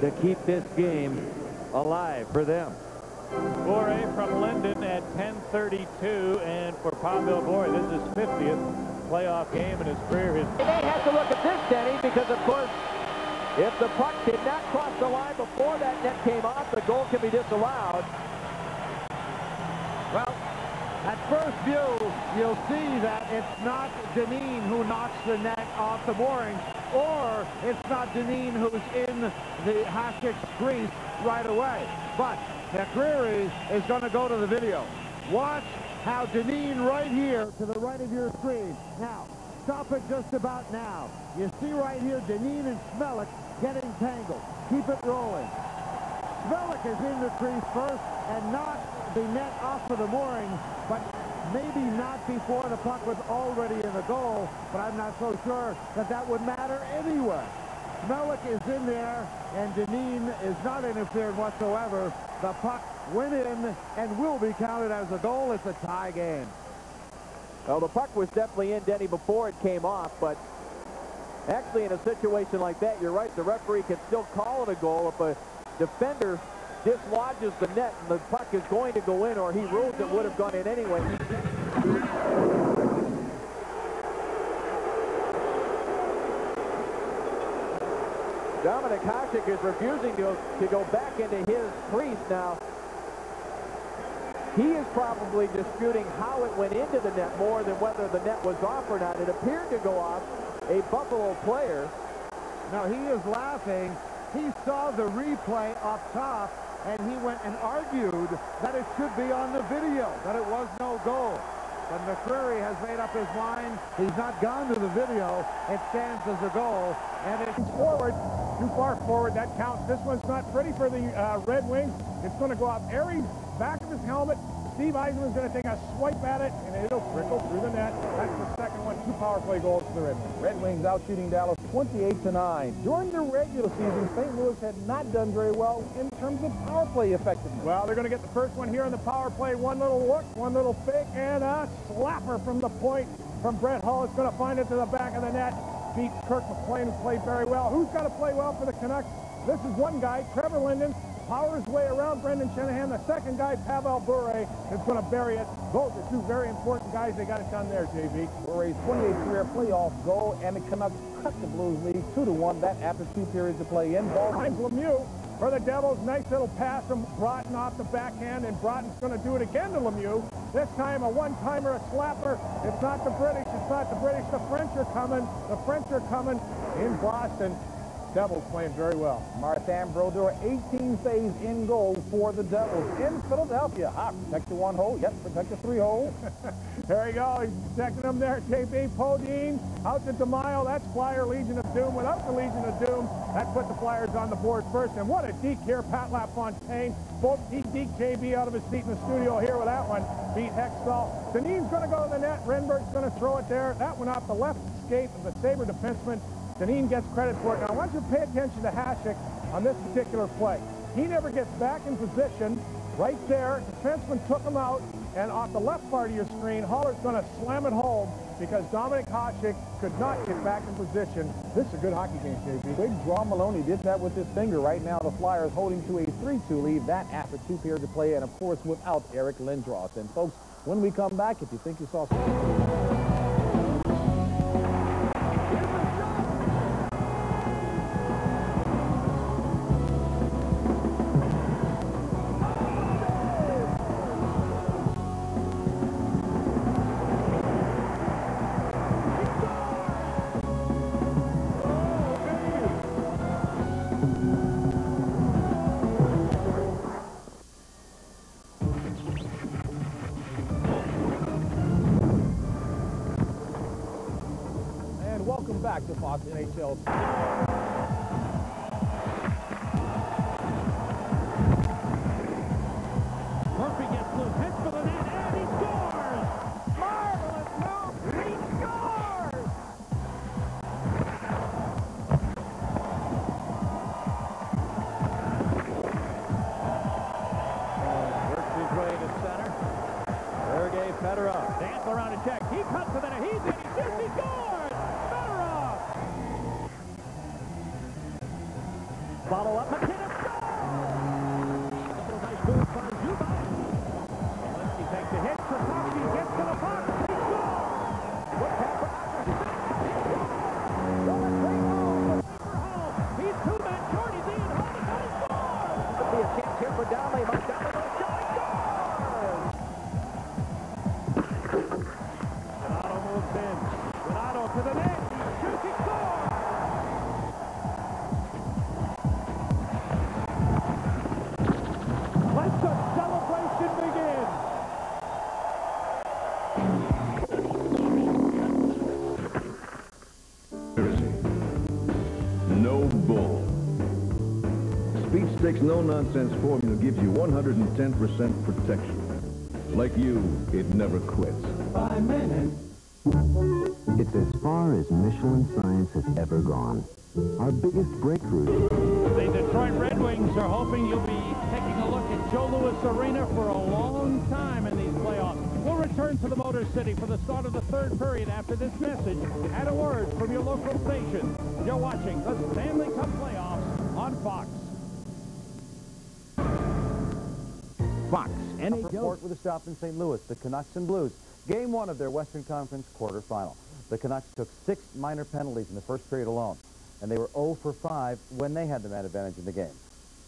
to keep this game alive for them. Bure from Linden at 10:32, and for Pavel Bure, this is 50th playoff game in his career. His They have to look at this, Denny, because of course, if the puck did not cross the line before that net came off, the goal can be disallowed. Well, at first view, you'll see that it's not Dineen who knocks the net off the mooring, or it's not Dineen who's in the Hasek's crease right away. But McCreary is going to go to the video. Watch how Dineen right here to the right of your screen. Now, stop it just about now. You see right here Dineen and Smehlik getting tangled. Keep it rolling. Smehlik is in the crease first and knocked the net off of the mooring, but maybe not before the puck was already in the goal, but I'm not so sure that that would matter anyway. Smehlik is in there, and Dineen is not interfered whatsoever. The puck went in and will be counted as a goal. It's a tie game. Well, the puck was definitely in Denny before it came off, but actually in a situation like that, you're right, the referee can still call it a goal if a defender dislodges the net and the puck is going to go in or he rules it would have gone in anyway. Dominik Hasek is refusing to, to go back into his crease now. He is probably disputing how it went into the net more than whether the net was off or not. It appeared to go off a Buffalo player. Now he is laughing. He saw the replay up top and he went and argued that it should be on the video, that it was no goal. But McCreary has made up his mind. He's not gone to the video. It stands as a goal. And it's forward, too far forward. That counts. This one's not pretty for the uh, Red Wings. It's going to go off Aries back of his helmet. Steve Yzerman's going to take a swipe at it, and it'll trickle through the net. That's the second one. Two power play goals for the Red Wings. Red Wings out shooting Dallas 28 to 9. During the regular season, St. Louis had not done very well in terms of power play effectiveness. Well, they're going to get the first one here on the power play. One little look, one little fake, and a slapper from the point from Brett Hull. It's going to find it to the back of the net. Beat Kirk McLean, who played very well. Who's got to play well for the Canucks? This is one guy, Trevor Linden, power his way around Brendan Shanahan. The second guy, Pavel Bure, is going to bury it. Both are two very important guys. They got it done there, JB. Bure's 28th career playoff goal, and the Canucks cut the Blues lead 2 to one. That after two periods of play in. Ball finds Lemieux for the Devils. Nice little pass from Broten off the backhand, and Broten's going to do it again to Lemieux. This time a one-timer, a slapper. It's not the British. It's not the British. The French are coming. The French are coming in Boston. Devils playing very well. Martin Brodeur, 18 saves in goal for the Devils in Philadelphia. Ah, protect the one hole. Yep, protect the three hole. there you go. He's protecting them there. JB Podein out to DiMaio. That's Flyer Legion of Doom. Without the Legion of Doom, that put the Flyers on the board first. And what a deke here, Pat LaFontaine. Both he deked JB out of his seat in the studio here with that one. Beat Hextall. Dineen's going to go to the net. Renberg's going to throw it there. That one off the left skate of the Sabre defenseman. Dineen gets credit for it. Now, I want you to pay attention to Hasek on this particular play. He never gets back in position. Right there, the defenseman took him out, and off the left part of your screen, Haller's going to slam it home because Dominik Hasek could not get back in position. This is a good hockey game, JB. Big Draw Maloney did that with his finger. Right now, the Flyers holding to a 3-2 lead. That after two periods of play, and of course, without Eric Lindros. And folks, when we come back, if you think you saw back to no-nonsense formula gives you 110% protection. Like you, it never quits. Five minutes. It's as far as Michelin science has ever gone. Our biggest breakthrough. The Detroit Red Wings are hoping you'll be taking a look at Joe Louis Arena for a long time in these playoffs. We'll return to the Motor City for the start of the third period after this message and a word from your local station. You're watching Report with a stop in St. Louis. The Canucks and Blues. Game one of their Western Conference quarterfinal. The Canucks took six minor penalties in the first period alone, and they were 0 for 5 when they had the man advantage in the game.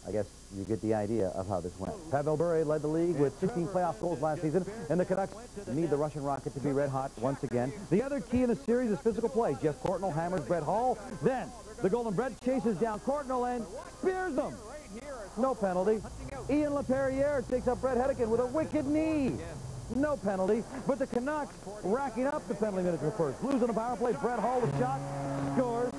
I guess you get the idea of how this went. Pavel Bure led the league with 16 playoff goals last season, and the Canucks need the Russian Rocket to be red hot once again. The other key in the series is physical play. Geoff Courtnall hammers Brett Hull. Then the Golden Brett chases down Courtnall and spears him. No penalty. Ian LaPerriere takes up Bret Hedican with a wicked knee. No penalty. But the Canucks racking up the penalty minutes in first. Blues on the power play. Brett Hull the shot. Scores.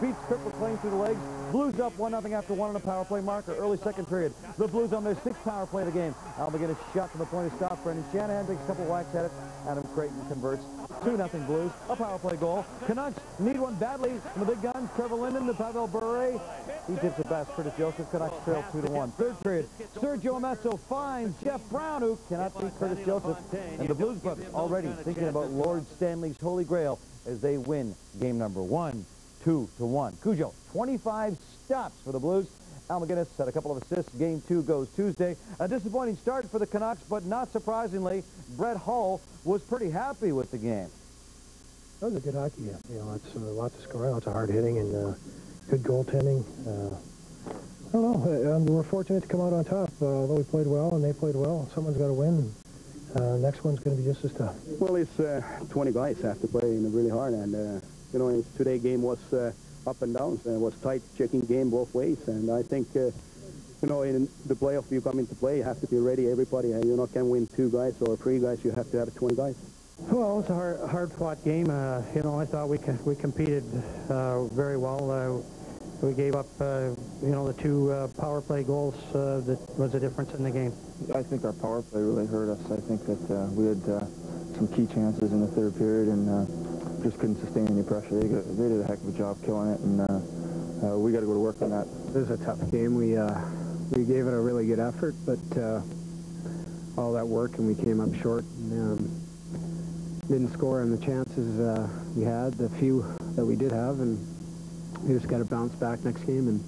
Beats Triple Claim through the legs. Blues up 1-0 after one on a power play marker. Early second period. The Blues on their sixth power play of the game. Al a shot from the point of stop. Brendan Shanahan takes a couple whacks at it. Adam Creighton converts. 2-0 Blues. A power play goal. Canucks need one badly from the big guns. Trevor Linden to Pavel Bure. He did the best. Curtis Joseph. Canucks trail 2-1. Third period. Sergio Momesso finds Jeff Brown, who cannot beat Curtis Joseph. And the Blues brothers already thinking about Lord Stanley's Holy Grail as they win game number one, two to one. Cujo, 25 stops for the Blues. Al MacInnis had a couple of assists. Game two goes Tuesday. A disappointing start for the Canucks, but not surprisingly, Brett Hull was pretty happy with the game. That was a good hockey game. You know, it's uh, lots of scoring, lots of hard hitting, and uh, good goaltending. Uh, I don't know. Uh, um, we're fortunate to come out on top. Uh, although we played well and they played well, someone's got to win. Uh, next one's going to be just as tough. Well, it's uh, 20 guys have to play really hard, and uh, you know, today game was uh, up and down. It was tight, checking game both ways, and I think. Uh, you know, in the playoff, you come into play, you have to be ready, everybody. And you know, can win two guys or three guys, you have to have 20 guys. Well, it's a hard, hard-fought game. Uh, you know, I thought we we competed uh, very well. Uh, we gave up, uh, you know, the two uh, power play goals uh, that was the difference in the game. I think our power play really hurt us. I think that we had some key chances in the third period and just couldn't sustain any pressure. They, they did a heck of a job killing it, and we got to go to work on that. It was a tough game. We we gave it a really good effort, but all that work and we came up short. And, um, didn't score on the chances uh, we had, the few that we did have, and we just got to bounce back next game and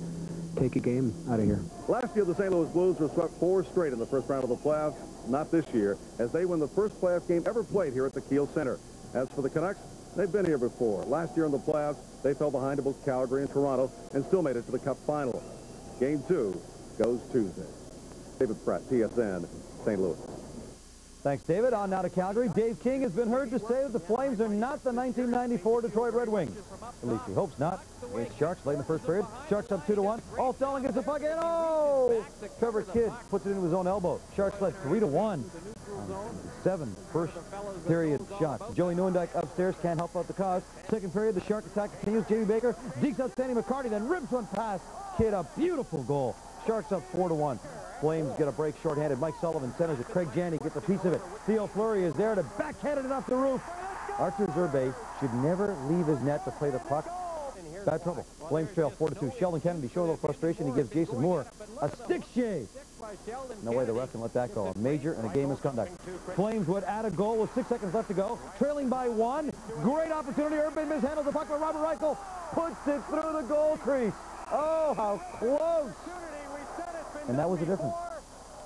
take a game out of here. Last year, the St. Louis Blues were swept four straight in the first round of the playoffs. Not this year, as they win the first playoff game ever played here at the Kiel Center. As for the Canucks, they've been here before. Last year in the playoffs, they fell behind to both Calgary and Toronto and still made it to the Cup final. Game two goes Tuesday. David Pratt, TSN, St. Louis. Thanks, David. On now to Calgary. Dave King has been heard to say that the Flames are not the 1994 Detroit Red Wings. At least he hopes not. Against Sharks late in the first period. Sharks up 2 to 1. All Stelling gets the puck in. Oh! Trevor Kidd puts it into his own elbow. Sharks led 3 to 1. Seven first period shots. Joey Nieuwendyk upstairs can't help out the cause. Second period, the Shark attack continues. Jamie Baker dekes out Sandy McCarthy, then rips one past Kidd. A beautiful goal. Sharks up 4 to 1. Flames get a break shorthanded. Mike Sullivan centers it. Craig Janney gets a piece of it. Theo Fleury is there to backhand it off the roof. Arturs Irbe should never leave his net to play the puck. Bad trouble. Flames trail 4-2. Sheldon Kennedy show a little frustration. He gives Jayson More a stick shave. No way the ref can let that go. A major and a game misconduct. Flames would add a goal with six seconds left to go. Trailing by one. Great opportunity. Urban mishandles the puck, but Robert Reichel puts it through the goal crease. Oh, how close. And that was the difference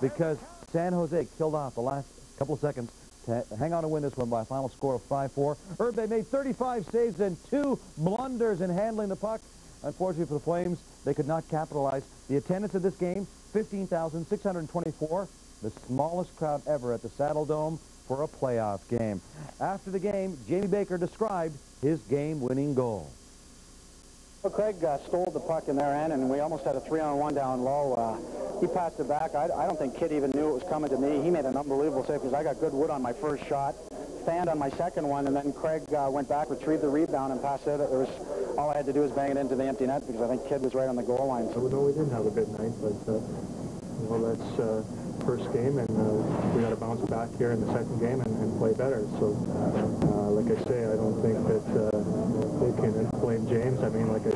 because San Jose killed off the last couple of seconds to hang on to win this one by a final score of 5-4. Irbe made 35 saves and two blunders in handling the puck. Unfortunately for the Flames, they could not capitalize. The attendance of this game, 15,624, the smallest crowd ever at the Saddledome for a playoff game. After the game, Jamie Baker described his game-winning goal. Well, Craig uh, stole the puck in their end, and we almost had a three-on-one down low. Uh, he passed it back. I, I, don't think Kidd even knew it was coming to me. He made an unbelievable save because I got good wood on my first shot, fanned on my second one, and then Craig uh, went back, retrieved the rebound, and passed it. It was all I had to do was bang it into the empty net because I think Kidd was right on the goal line. So, no, we didn't have a good night, but uh, well, that's uh, first game, and uh, we got to bounce back here in the second game and, and play better. So, uh, like I say, I don't think that uh, they can blame James. I mean, like I,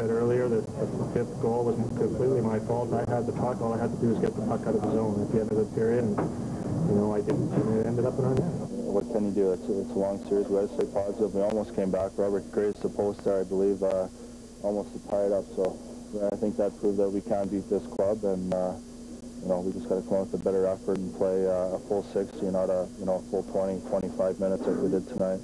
said earlier, that the fifth goal was completely my fault. I had the puck. All I had to do was get the puck out of the zone at the end of the period, and you know I and it ended up in our net. What can you do? It's, it's a long series. We had to stay positive. We almost came back. Robert grazed the post there, I believe, uh, almost it up. So I think that proved that we can beat this club, and uh, you know we just got to come out with a better effort and play uh, a full 60, not a you know a full 20, 25 minutes like we did tonight.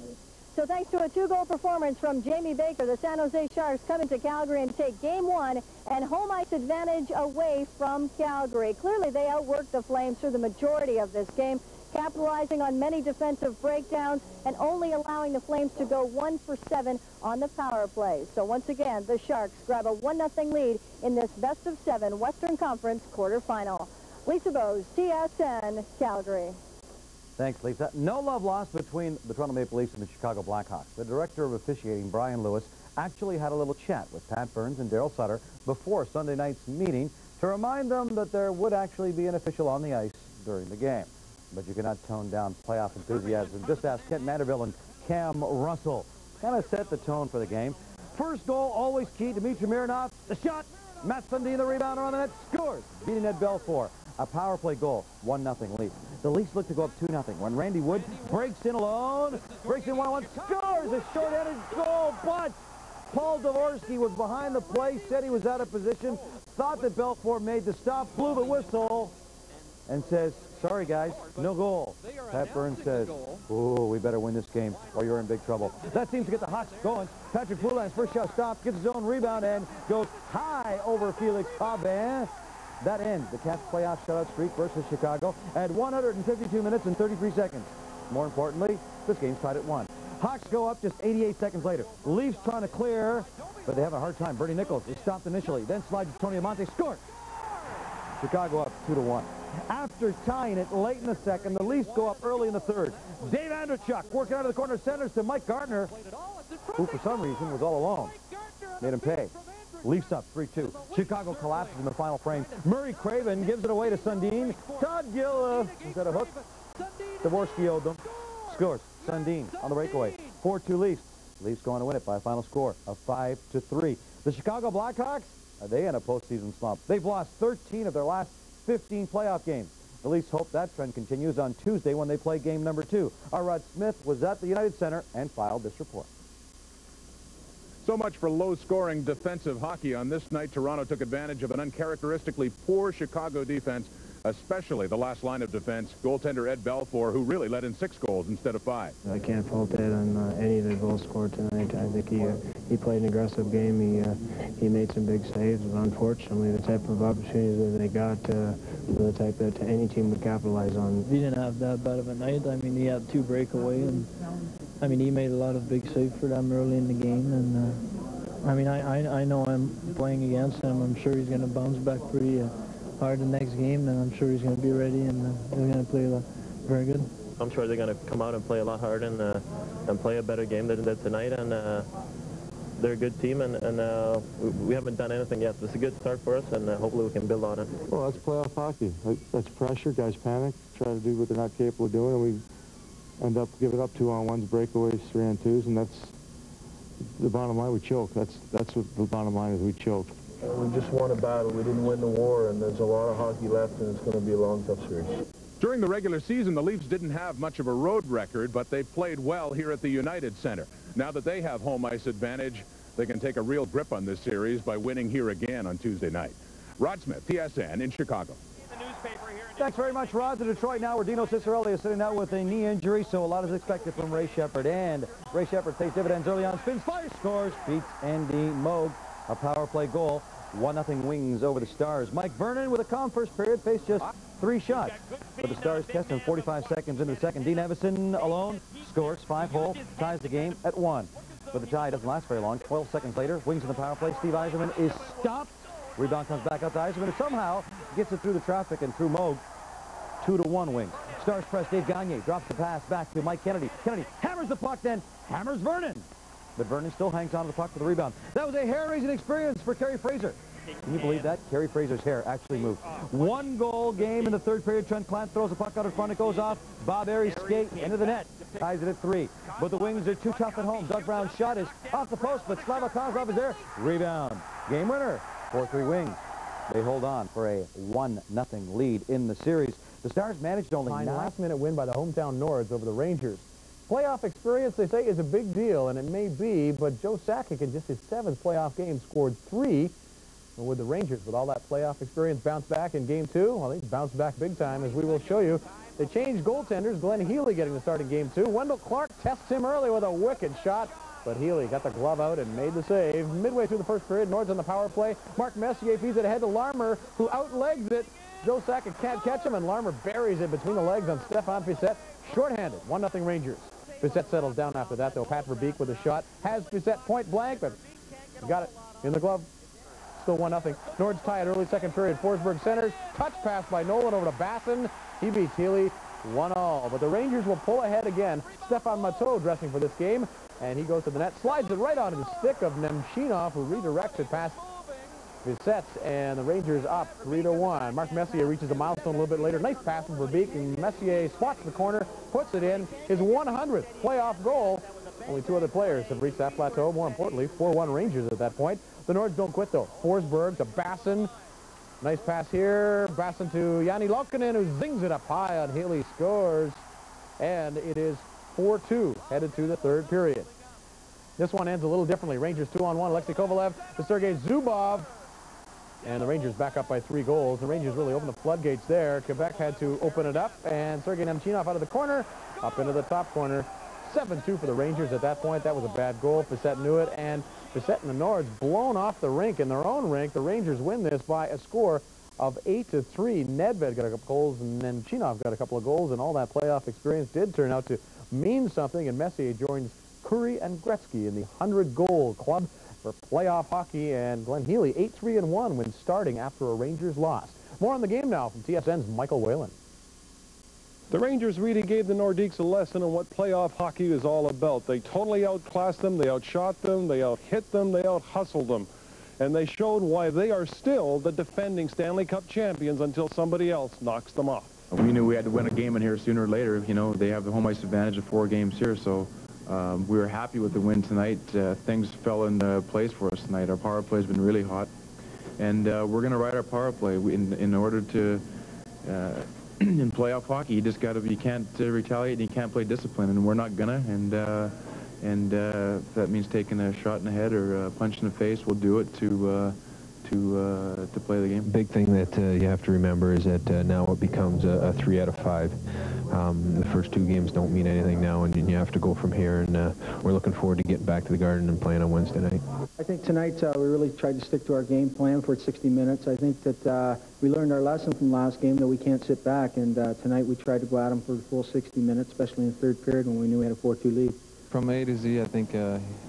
So thanks to a two-goal performance from Jamie Baker, the San Jose Sharks come into Calgary and take game one and home ice advantage away from Calgary. Clearly, they outworked the Flames through the majority of this game, capitalizing on many defensive breakdowns and only allowing the Flames to go one for seven on the power play. So once again, the Sharks grab a 1-0 lead in this best of seven Western Conference quarterfinal. Lisa Bowes, TSN, Calgary. Thanks, Lisa. No love lost between the Toronto Maple Leafs and the Chicago Blackhawks. The director of officiating, Brian Lewis, actually had a little chat with Pat Burns and Daryl Sutter before Sunday night's meeting to remind them that there would actually be an official on the ice during the game. But you cannot tone down playoff enthusiasm. Just ask Kent Manderville and Cam Russell. Kind of set the tone for the game. First goal, always key. Dmitry Mironov, the shot. Mats Sundin, the rebounder on the net, scores, beating Ed Belfour. A power play goal, 1-0 Leafs. The Leafs look to go up 2-0 when Randy Wood breaks in alone, breaks in one-on-one, scores a short-handed goal, but Paul Devorski was behind the play, said he was out of position, thought that Belfour made the stop, blew the whistle, and says, sorry guys, no goal. Pat Burns says, ooh, we better win this game or you're in big trouble. That seems to get the Hawks going. Patrick Poulin's first shot stopped, gets his own rebound, and goes high over Felix Potvin. That ends the Cats playoff shutout streak versus Chicago at 152 minutes and 33 seconds. More importantly, this game's tied at one. Hawks go up just 88 seconds later. Leafs trying to clear, but they have a hard time. Bernie Nicholls is stopped initially, then slides to Tony Amonte, scores. Chicago up 2 to 1. After tying it late in the second, the Leafs go up early in the third. Dave Andreychuk working out of the corner centers to Mike Gartner, who for some reason was all alone. Made him pay. Leafs up 3-2. Chicago collapses in the final frame. Murray Craven gives it away to Sundin. Todd Gill, is that a hook? Devorski owed them. Scores. Sundin on the breakaway. 4-2 Leafs. Leafs going to win it by a final score of 5-3. The Chicago Blackhawks, are they in a postseason slump? They've lost 13 of their last 15 playoff games. The Leafs hope that trend continues on Tuesday when they play game number two. Our Rod Smith was at the United Center and filed this report. So much for low-scoring defensive hockey. On this night, Toronto took advantage of an uncharacteristically poor Chicago defense, especially the last line of defense, goaltender Ed Belfour, who really let in six goals instead of five. I can't fault Ed on uh, any of the goals scored tonight. I think he uh, he played an aggressive game. He uh, he made some big saves, but unfortunately, the type of opportunities that they got uh, were the type that any team would capitalize on. He didn't have that bad of a night. I mean, he had two breakaway and I mean, he made a lot of big saves for them early in the game, and uh, I mean, I, I, I know I'm playing against him. I'm sure he's going to bounce back pretty uh, hard the next game, and I'm sure he's going to be ready, and uh, they're going to play very good. I'm sure they're going to come out and play a lot harder and uh, and play a better game than they did tonight, and uh, they're a good team, and, and uh, we, we, haven't done anything yet. It's a good start for us, and uh, hopefully we can build on it. Well, that's playoff hockey. That's pressure. Guys panic, try to do what they're not capable of doing, and we end up giving up two on ones, breakaways, three on twos, and that's the bottom line. We choke. That's that's what the bottom line is. We choke. We just won a battle. We didn't win the war, and there's a lot of hockey left, and it's going to be a long, tough series. During the regular season, the Leafs didn't have much of a road record, but they played well here at the United Center. Now that they have home ice advantage, they can take a real grip on this series by winning here again on Tuesday night. Rod Smith, TSN in Chicago. Thanks very much, Rod. To Detroit now, where Dino Ciccarelli is sitting out with a knee injury, so a lot is expected from Ray Sheppard. And Ray Sheppard pays dividends early on, spins, fires, scores, beats Andy Moog. A power play goal. 1-0 wings over the Stars. Mike Vernon with a calm first period faced just three shots. But the Stars test him 45 seconds into the second. Dean Evason alone scores five-hole, ties the game at one. But the tie doesn't last very long. 12 seconds later, wings in the power play. Steve Yzerman is stopped. Rebound comes back out to Yzerman, somehow gets it through the traffic and through Moog. Two to one wings. Stars press Dave Gagne. Drops the pass back to Mike Kennedy. Kennedy hammers the puck then. Hammers Vernon. But Vernon still hangs on to the puck for the rebound. That was a hair-raising experience for Kerry Fraser. Can you believe that? Kerry Fraser's hair actually moved. One goal game in the third period. Trent Klatt throws the puck out in front. It goes off. Bob Errey skate into the net. Ties it at three. But the Wings are too tough at home. Doug Brown's shot is off the post, but Slava Kozlov is there. Rebound. Game winner. 4-3 Wings. They hold on for a 1-0 lead in the series. The Stars managed only nine. last-minute win by the hometown Nords over the Rangers. Playoff experience, they say, is a big deal, and it may be, but Joe Sakic, in just his seventh playoff game, scored three. And would the Rangers, with all that playoff experience, bounce back in game two? Well, they bounced back big time, as we will show you. They changed goaltenders, Glenn Healy getting the start in game two. Wendel Clark tests him early with a wicked shot, but Healy got the glove out and made the save. Midway through the first period, Nords on the power play. Mark Messier feeds it ahead to Larmer, who outlegs it. Joe Sakic can't catch him, and Larmer buries it between the legs on Stefan Fiset. Shorthanded, 1-0 Rangers. Fiset settles down after that, though. Pat Verbeek with a shot. Has Fiset point blank, but got it in the glove. Still 1-0. Nords tie early second period. Forsberg centers. Touch pass by Nolan over to Bassen. He beats Healy 1-all. But the Rangers will pull ahead again. Stefan Matteau dressing for this game. And he goes to the net. Slides it right onto the stick of Nemchinov, who redirects it past Visets, and the Rangers up 3 to 1. Mark Messier reaches a milestone a little bit later. Nice pass from Verbeek, and Messier spots the corner, puts it in. His 100th playoff goal. Only two other players have reached that plateau. More importantly, 4-1 Rangers at that point. The Nords don't quit, though. Forsberg to Bassen. Nice pass here. Bassen to Janne Laukkanen, who zings it up high on Healy, scores. And it is 4-2, headed to the third period. This one ends a little differently. Rangers 2-on-1. Alexei Kovalev to Sergei Zubov. And the Rangers back up by three goals. The Rangers really opened the floodgates there. Quebec had to open it up, and Sergei Nemchinov out of the corner, up into the top corner. 7-2 for the Rangers at that point. That was a bad goal. Fiset knew it, and Fiset and the Nords blown off the rink in their own rink. The Rangers win this by a score of 8 to 3. Nedved got a couple goals, and then Nemchinov got a couple of goals, and all that playoff experience did turn out to mean something, and Messier joins Kurri and Gretzky in the 100-goal club for playoff hockey, and Glenn Healy eight-three and one when starting after a Rangers loss. More on the game now from TSN's Michael Whalen. The Rangers really gave the Nordiques a lesson on what playoff hockey is all about. They totally outclassed them, they outshot them, they outhit them, they outhustled them. And they showed why they are still the defending Stanley Cup champions until somebody else knocks them off. We knew we had to win a game in here sooner or later. You know, they have the home ice advantage of four games here, so um, we were happy with the win tonight. Uh, things fell into place for us tonight. Our power play has been really hot, and uh, we're going to ride our power play in, in order to. Uh, in playoff hockey, you just got to, you can't uh, retaliate and you can't play discipline, and we're not gonna. And uh, and uh, if that means taking a shot in the head or a punch in the face, we'll do it to uh, to uh, to play the game. Big thing that uh, you have to remember is that uh, now it becomes a, a, three out of five. Um, the first two games don't mean anything now, and you have to go from here. And uh, we're looking forward to getting back to the Garden and playing on Wednesday night. I think tonight uh, we really tried to stick to our game plan for 60 minutes. I think that uh, we learned our lesson from last game that we can't sit back, and tonight we tried to go at them for the full 60 minutes, especially in the third period when we knew we had a 4-2 lead. From A to Z, I think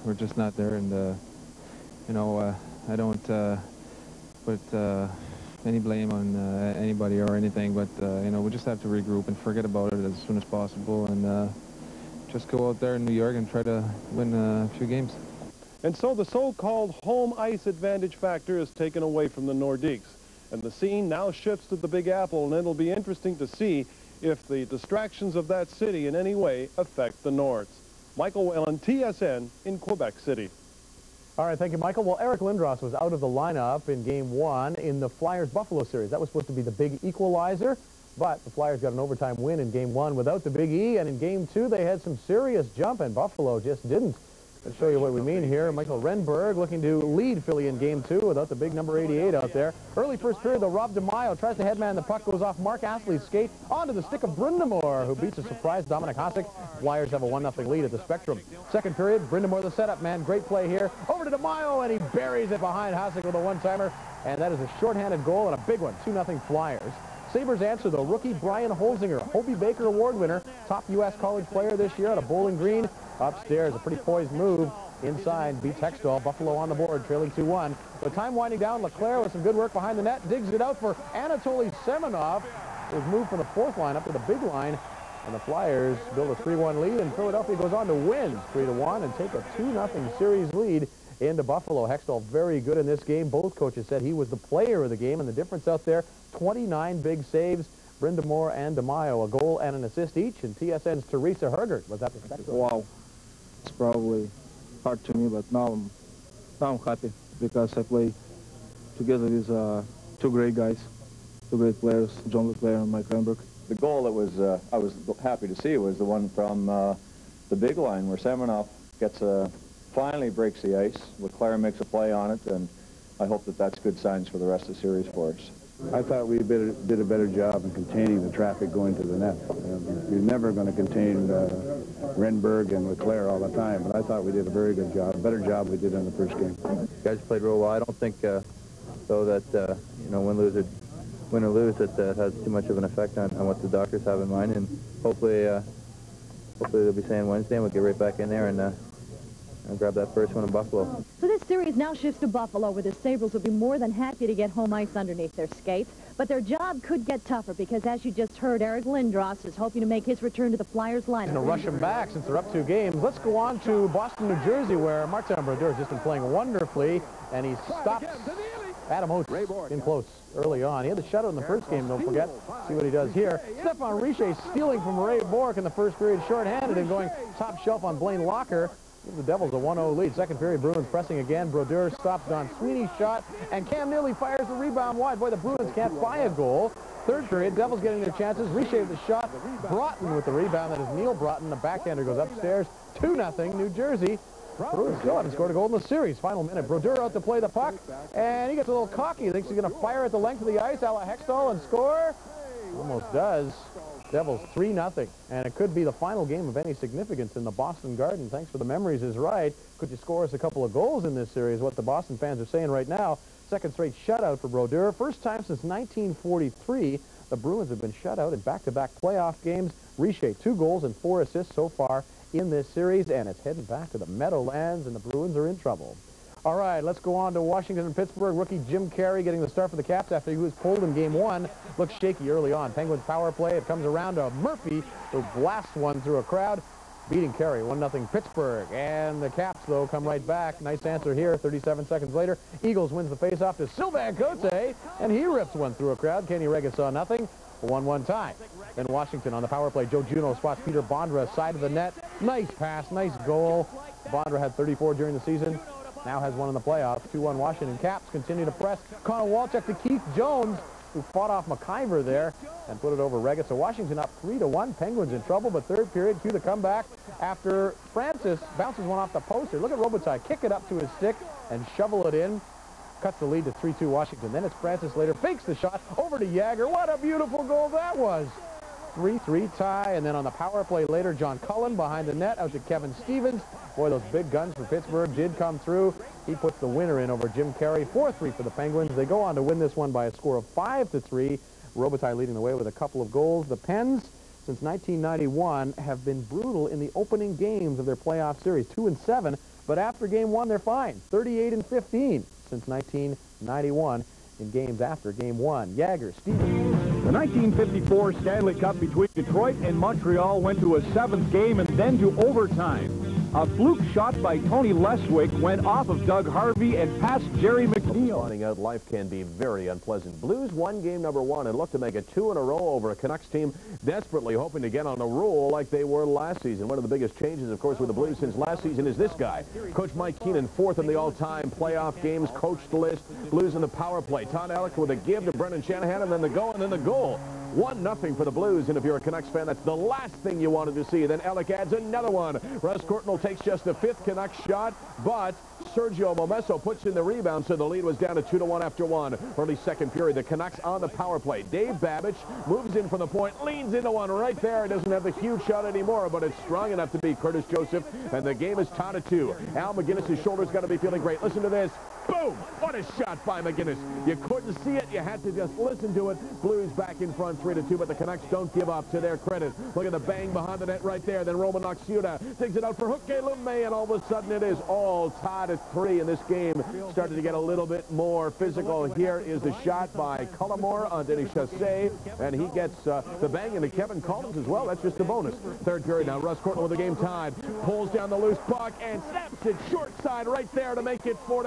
we're just not there, and you know I don't put uh, any blame on uh, anybody or anything, but, uh, you know, we just have to regroup and forget about it as soon as possible and uh, just go out there in New York and try to win a few games. And so the so-called home ice advantage factor is taken away from the Nordiques. And the scene now shifts to the Big Apple, and it'll be interesting to see if the distractions of that city in any way affect the Nords. Michael Whalen, TSN in Quebec City. All right, thank you, Michael. Well, Eric Lindros was out of the lineup in game one in the Flyers-Buffalo series. That was supposed to be the big equalizer, but the Flyers got an overtime win in game one without the big E, and in game two they had some serious jump, and Buffalo just didn't. Let's show you what we mean here. Michael Renberg looking to lead Philly in game two without the big number 88 out there. Early first period, though, Rob DiMaio tries to headman. The puck goes off Mark Astley's skate onto the stick of Brind'Amour, who beats a surprise Dominik Hasek. Flyers have a 1-0 lead at the Spectrum. Second period, Brind'Amour the setup man. Great play here. Over to DiMaio, and he buries it behind Hasek with a one-timer. And that is a shorthanded goal and a big one. 2-0 Flyers. Sabres answer, though. Rookie Brian Holzinger, Hobey Baker Award winner, top U.S. college player this year out of Bowling Green. Upstairs, a pretty poised move. Inside, beats Hextall. Buffalo on the board, trailing 2-1. The time winding down, LeClair with some good work behind the net. Digs it out for Anatoly Semenov. Was moved from the fourth line up to the big line. And the Flyers build a 3-1 lead, and Philadelphia goes on to win 3-1 and take a 2-0 series lead into Buffalo. Hextall very good in this game. Both coaches said he was the player of the game, and the difference out there, 29 big saves. Brind'Amour and DiMaio, a goal and an assist each, and TSN's Teresa Hergert was at the second. Wow. It's probably hard to me, but now I'm, now I'm happy because I play together with uh, two great guys, two great players, John LeClair and Mike Renberg. The goal that was uh, I was happy to see was the one from uh, the big line where Semenov gets a finally breaks the ice. LeClair makes a play on it, and I hope that that's good signs for the rest of the series for us. I thought we did, did a better job in containing the traffic going to the net. You're never going to contain uh, Renberg and LeClair all the time, but I thought we did a very good job, better job we did in the first game. You guys played real well. I don't think, uh, though, that, uh, you know, win, lose, or, win or lose, that uh, has too much of an effect on, on what the doctors have in mind, and hopefully, uh, hopefully they'll be saying Wednesday, and we'll get right back in there and uh, and grab that first one in Buffalo. So this series now shifts to Buffalo, where the Sabres will be more than happy to get home ice underneath their skates. But their job could get tougher because, as you just heard, Eric Lindros is hoping to make his return to the Flyers lineup. And to rush him back since they're up two games. Let's go on to Boston, New Jersey, where Martin Brodeur has just been playing wonderfully, and he stops Adam Oates in close early on. He had the shutout in the first game, don't forget. See what he does here. Stefan Richer stealing from Ray Bourque in the first period, shorthanded and going top shelf on Blaine Lacher. Give the Devils a 1-0 lead. Second period, Bruins pressing again. Brodeur stopped Don Sweeney's shot, and Cam Neely fires the rebound wide. Boy, the Bruins can't buy a goal. Third period, Devils getting their chances. Richer the shot. Broten with the rebound. That is Neal Broten. The backhander goes upstairs. 2-0 New Jersey. Bruins still haven't scored a goal in the series. Final minute. Brodeur out to play the puck, and he gets a little cocky. He thinks he's going to fire at the length of the ice, a la Hextall, and score. Almost does. Devils 3-0, and it could be the final game of any significance in the Boston Garden. Thanks for the memories is right. Could you score us a couple of goals in this series, what the Boston fans are saying right now. Second straight shutout for Brodeur. First time since 1943 the Bruins have been shut out in back-to-back -back playoff games. Richer, two goals and four assists so far in this series, and it's heading back to the Meadowlands, and the Bruins are in trouble. All right, let's go on to Washington and Pittsburgh. Rookie Jim Carey getting the start for the Caps after he was pulled in game one. Looks shaky early on. Penguins power play. It comes around to Murphy, who blasts one through a crowd, beating Carey 1-0 Pittsburgh. And the Caps, though, come right back. Nice answer here 37 seconds later. Eagles wins the faceoff to Sylvain Cote, and he rips one through a crowd. Kenny Regas saw nothing. 1-1 tie. Then Washington on the power play. Joe Juneau spots Peter Bondra side of the net. Nice pass, nice goal. Bondra had 34 during the season. Now has one in the playoffs. 2-1 Washington. Caps continue to press. Konowalchuk to Keith Jones, who fought off Maciver there and put it over Regas. So Washington up 3-1. Penguins in trouble, but third period, cue the comeback after Francis bounces one off the poster. Look at Robitaille kick it up to his stick and shovel it in. Cuts the lead to 3-2 Washington. Then it's Francis later, fakes the shot over to Jagr. What a beautiful goal that was. 3-3 tie, and then on the power play later, John Cullen behind the net out to Kevin Stevens. Boy, those big guns for Pittsburgh did come through. He puts the winner in over Jim Carey. 4-3 for the Penguins. They go on to win this one by a score of 5-3. Robitaille leading the way with a couple of goals. The Pens, since 1991, have been brutal in the opening games of their playoff series. 2 and 7, but after game one, they're fine. 38 and 15 since 1991 in games after game one. Jagr, Stevens. The 1954 Stanley Cup between Detroit and Montreal went to a seventh game and then to overtime. A fluke shot by Tony Leswick went off of Doug Harvey and past Gerry McNeil. Finding out life can be very unpleasant. Blues won game number one and look to make it two in a row over a Canucks team desperately hoping to get on a roll like they were last season. One of the biggest changes, of course, with the Blues since last season is this guy. Coach Mike Keenan, fourth in the all-time playoff games coached list. Blues in the power play. Todd Elik with a give to Brendan Shanahan and then the go and then the goal. One nothing for the Blues, and if you're a Canucks fan, that's the last thing you wanted to see. Then Elik adds another one. Russ Courtnall takes just the fifth Canucks shot, but Sergio Momesso puts in the rebound, so the lead was down to 2 to one after one. Early second period, the Canucks on the power play. Dave Babych moves in from the point, leans into one right there. Doesn't have the huge shot anymore, but it's strong enough to beat Curtis Joseph, and the game is tied at two. Al MacInnis' shoulder's got to be feeling great. Listen to this. Boom! What a shot by MacInnis. You couldn't see it. You had to just listen to it. Blues back in front 3 to two, but the Canucks don't give up to their credit. Look at the bang behind the net right there. Then Roman Oksiuta digs it out for Hook Lume, and all of a sudden it is all tied at three, and this game started to get a little bit more physical. Here is the shot by Cullimore on Denis Chassé, and he gets uh, the bang into Kevin Collins as well. That's just a bonus. Third period now. Russ Courtnall with the game tied. Pulls down the loose puck and snaps it short side right there to make it 4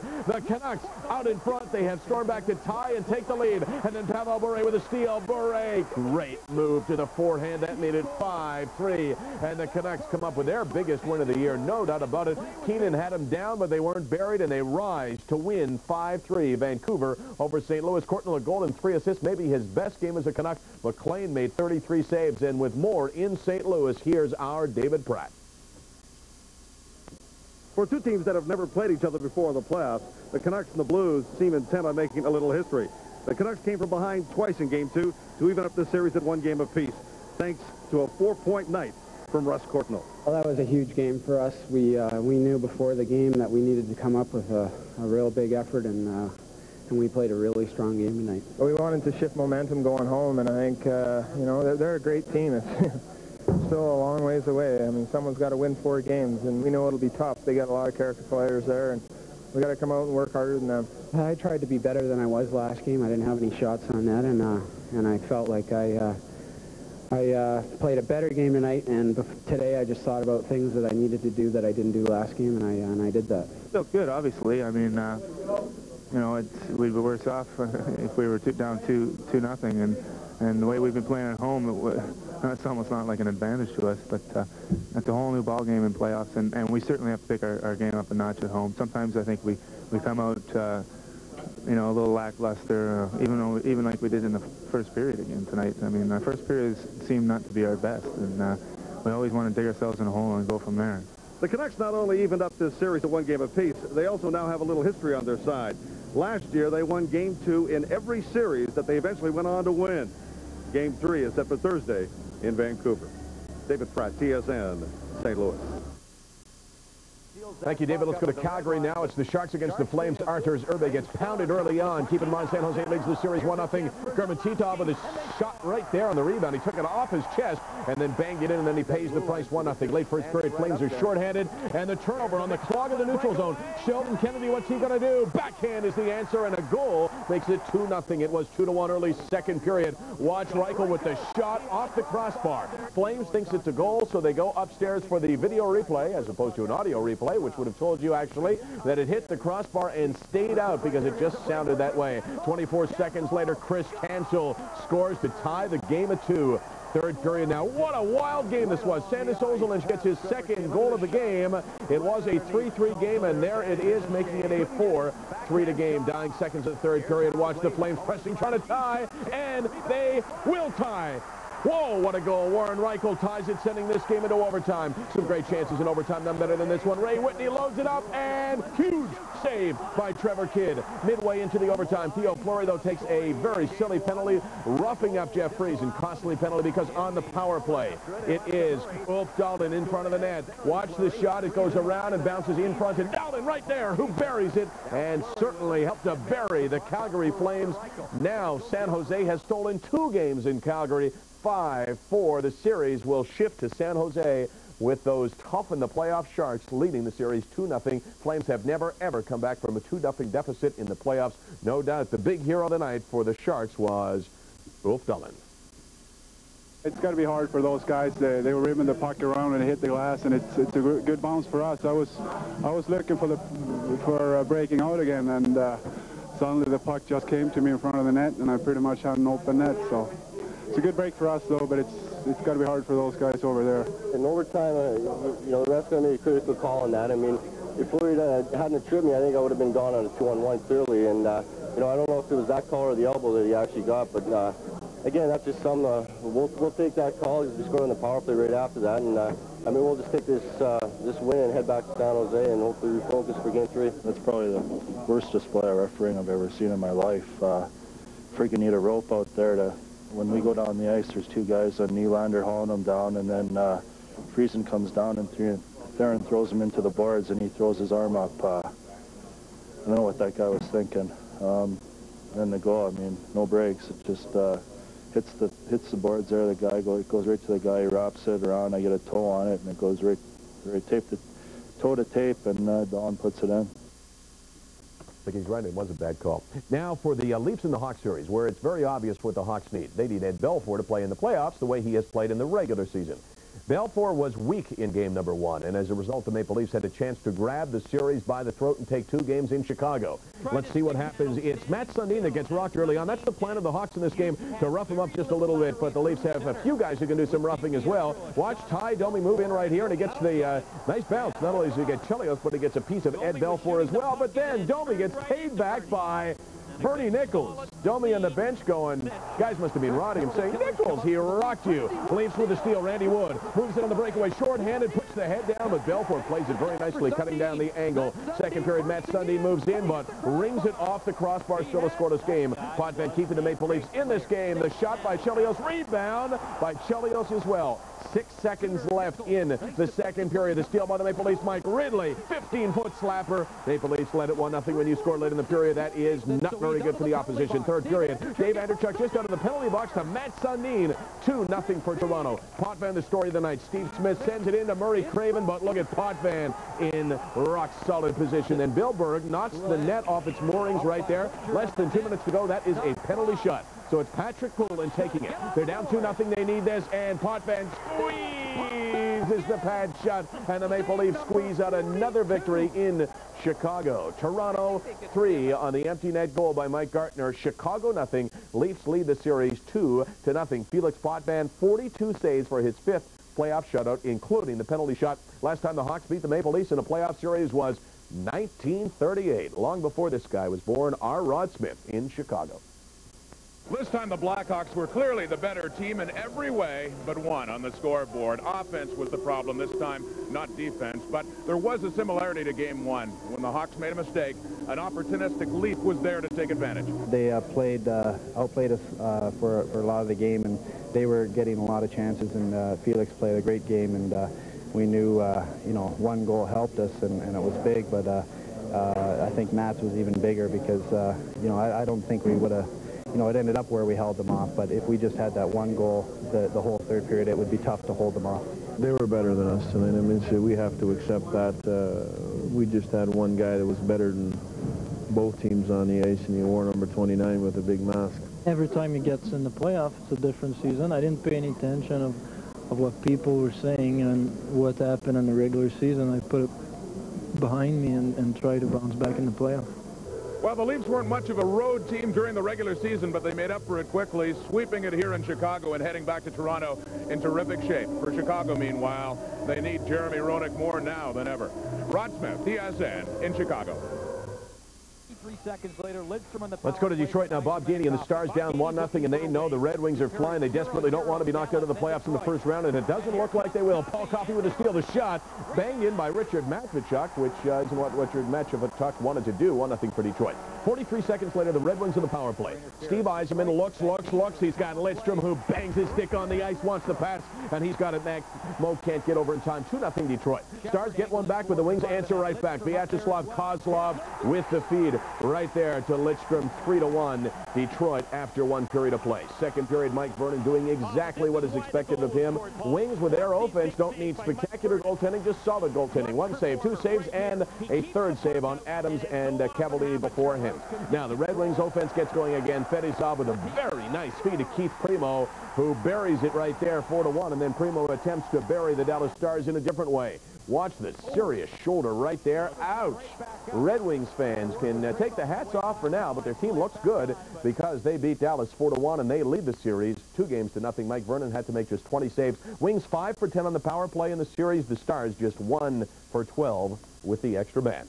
to 3. The Canucks out in front. They have stormed back to tie and take the lead. And then Pavel Bure with a steal. Bure, great move to the forehand. That made it 5-3. And the Canucks come up with their biggest win of the year. No doubt about it. Keenan had them down, but they weren't buried, and they rise to win 5-3. Vancouver over St. Louis. Courtnall a goal and three assists. Maybe his best game as a Canuck. McLean made 33 saves. And with more in St. Louis, here's our David Pratt. For two teams that have never played each other before in the playoffs, the Canucks and the Blues seem intent on making a little history. The Canucks came from behind twice in Game 2 to even up the series at one game apiece, thanks to a four-point night from Russ Courtnall. Well, that was a huge game for us. We uh, we knew before the game that we needed to come up with a, a real big effort, and uh, and we played a really strong game tonight. Well, we wanted to shift momentum going home, and I think uh, you know they're, they're a great team. It's still a long ways away. I mean, someone's got to win four games, and we know it'll be tough. They got a lot of character players there, and we got to come out and work harder than them. I tried to be better than I was last game. I didn't have any shots on that, and uh, and I felt like I uh, I uh, played a better game tonight. And today, I just thought about things that I needed to do that I didn't do last game, and I and I did that. Felt good, obviously. I mean, uh, you know, it's we'd be worse off if we were two, down two two nothing, and and the way we've been playing at home, it, it's almost not like an advantage to us, but uh, it's a whole new ball game in playoffs, and, and we certainly have to pick our, our game up a notch at home. Sometimes I think we, we come out, uh, you know, a little lackluster, uh, even though even like we did in the first period again tonight. I mean, our first periods seemed not to be our best, and uh, we always want to dig ourselves in a hole and go from there. The Canucks not only evened up this series to one game apiece, they also now have a little history on their side. Last year, they won Game 2 in every series that they eventually went on to win. Game 3 is set for Thursday in Vancouver. David Pratt, TSN, St. Louis. Thank you, David. Let's go to Calgary now. It's the Sharks against the Flames. Arturs Irbe gets pounded early on. Keep in mind, San Jose leads the series 1-0. German Titov with a shot right there on the rebound. He took it off his chest and then banged it in, and then he pays the price 1-0. Late first period, Flames are shorthanded, and the turnover on the clog of the neutral zone. Sheldon Kennedy, what's he going to do? Backhand is the answer, and a goal makes it 2-0. It was 2-1 early second period. Watch Reichel with the shot off the crossbar. Flames thinks it's a goal, so they go upstairs for the video replay as opposed to an audio replay, which would have told you actually that it hit the crossbar and stayed out because it just sounded that way. 24 seconds later, Chris Tancill scores to tie the game at two. Third period now. What a wild game this was. Sandis Ozolinsh gets his second goal of the game. It was a 3-3 game, and there it is, making it a 4-3 to game. Dying seconds of the third period. Watch the Flames pressing, trying to tie, and they will tie. Whoa, what a goal. Warren Reichel ties it, sending this game into overtime. Some great chances in overtime, none better than this one. Ray Whitney loads it up, and huge save by Trevor Kidd. Midway into the overtime, Theo Fleury, though, takes a very silly penalty, roughing up Jeff and Costly penalty because on the power play, it is Ulf Dahlin in front of the net. Watch the shot. It goes around and bounces in front, and Dahlin right there, who buries it, and certainly helped to bury the Calgary Flames. Now, San Jose has stolen two games in Calgary. 5-4. The series will shift to San Jose with those tough in the playoff Sharks leading the series 2-0. Flames have never, ever come back from a 2-0 deficit in the playoffs. No doubt the big hero tonight for the Sharks was Ulf Dahlin. It's got to be hard for those guys. They, they were ribbing the puck around and hit the glass, and it's it's a good bounce for us. I was I was looking for the for uh, breaking out again, and uh, suddenly the puck just came to me in front of the net, and I pretty much had an open net. So it's a good break for us, though, but it's it's got to be hard for those guys over there. In overtime, uh, you know, the ref's going to make a critical call on that. I mean, if Floyd uh, hadn't tripped me, I think I would have been gone on a two-on-one clearly. And, uh, you know, I don't know if it was that call or the elbow that he actually got, but, uh, again, that's just some, uh, we'll, we'll take that call. We scored on the power play right after that. And, uh, I mean, we'll just take this uh, this win and head back to San Jose and hopefully refocus for game three. That's probably the worst display of refereeing I've ever seen in my life. Uh, freaking need a rope out there to when we go down the ice, there's two guys on Nylander hauling him down, and then uh, Friesen comes down and Theron throws him into the boards, and he throws his arm up. Uh, I don't know what that guy was thinking. Um, and the goal, I mean, no breaks. It just uh, hits the hits the boards there. The guy go, it goes right to the guy. He wraps it around. I get a toe on it, and it goes right, right tape to toe to tape, and uh, Don puts it in. Think he's right. It was a bad call. Now for the uh, Leafs in the Hawks series, where it's very obvious what the Hawks need. They need Ed Belfour to play in the playoffs the way he has played in the regular season. Belfour was weak in game number one, and as a result, the Maple Leafs had a chance to grab the series by the throat and take two games in Chicago. Let's see what happens. It's Mats Sundin that gets rocked early on. That's the plan of the Hawks in this game, to rough him up just a little bit, but the Leafs have a few guys who can do some roughing as well. Watch Tie Domi move in right here, and he gets the uh, nice bounce. Not only does he get Chelios, but he gets a piece of Ed Belfour as well, but then Domi gets paid back by Bernie Nicholls, Domi on the bench going, guys must have been rotting him, saying, Nicholls, he rocked you. Leaps with the steal. Randy Wood moves it on the breakaway, short-handed, puts the head down, but Belfour plays it very nicely, cutting down the angle. Second period, Mats Sundin moves in, but rings it off the crossbar, still a scoreless game. Potvin keeping the Maple Leafs in this game. The shot by Chelios, rebound by Chelios as well. Six seconds left in the second period. The steal by the Maple Leafs, Mike Ridley, 15-foot slapper. Maple Leafs led it 1-0 when you score late in the period. That is not very good for the opposition. Third period, Dave Andreychuk just out of the penalty box to Mats Sundin. 2-0 for Toronto. Potvin, the story of the night. Steve Smith sends it in to Murray Craven, but look at Potvin in rock-solid position. And Bill Berg knocks the net off its moorings right there. Less than two minutes to go. That is a penalty shot. So it's Patrick Poulin taking it. They're down 2-0. They need this. And Potvin squeezes the pad shut. And the Maple Leafs squeeze out another victory in Chicago. Toronto, three on the empty net goal by Mike Gartner. Chicago, nothing. Leafs lead the series 2 to nothing. Felix Potvin, 42 saves for his fifth playoff shutout, including the penalty shot. Last time the Hawks beat the Maple Leafs in a playoff series was 1938. Long before this guy was born, R. Rod Smith in Chicago. This time the Blackhawks were clearly the better team in every way but one on the scoreboard. Offense was the problem this time, not defense. But there was a similarity to game one. When the Hawks made a mistake, an opportunistic leap was there to take advantage. They uh, played, uh, outplayed us uh, for, for a lot of the game, and they were getting a lot of chances, and uh, Felix played a great game, and uh, we knew, uh, you know, one goal helped us, and, and it was big, but I think Matt's was even bigger because, you know, I, I don't think we would have you know, it ended up where we held them off. But if we just had that one goal the, the whole third period, it would be tough to hold them off. They were better than us tonight. I mean, so we have to accept that. Uh, we just had one guy that was better than both teams on the ice, and he wore number 29 with a big mask. Every time he gets in the playoff, it's a different season. I didn't pay any attention of, of what people were saying and what happened in the regular season. I put it behind me and, and try to bounce back in the playoff. Well, the Leafs weren't much of a road team during the regular season, but they made up for it quickly, sweeping it here in Chicago and heading back to Toronto in terrific shape. For Chicago, meanwhile, they need Jeremy Roenick more now than ever. Rod Smith, TSN, in Chicago. Seconds later, Let's go to Detroit now. Bob Gainey and the Stars down 1-0, and they know the Red Wings are flying. They desperately don't want to be knocked out of the playoffs in the first round, and it doesn't look like they will. Paul Coffey with a steal. The shot banged in by Richard Matvichuk, which uh, isn't what Richard Matvichuk wanted to do. 1-0 for Detroit. 43 seconds later, the Red Wings in the power play. Steve Yzerman looks, looks, looks. He's got Lidstrom, who bangs his stick on the ice, wants the pass, and he's got it next. Mo can't get over in time. 2-0 Detroit. Stars get one back, but the Wings answer right back. Vyacheslav Kozlov with the feed right there to Lidstrom, 3 to 1. Detroit after one period of play. Second period, Mike Vernon doing exactly what is expected of him. Wings with their offense don't need spectacular goaltending, just solid goaltending. One save, two saves, and a third save on Adams and uh, before him. Now the Red Wings offense gets going again. Fetisov with a very nice feed to Keith Primeau, who buries it right there, 4 to 1, and then Primeau attempts to bury the Dallas Stars in a different way. Watch the serious shoulder right there. Ouch. Red Wings fans can uh, take the hats off for now, but their team looks good because they beat Dallas 4-1 and they lead the series two games to nothing. Mike Vernon had to make just 20 saves. Wings 5 for 10 on the power play in the series. The Stars just 1 for 12 with the extra man.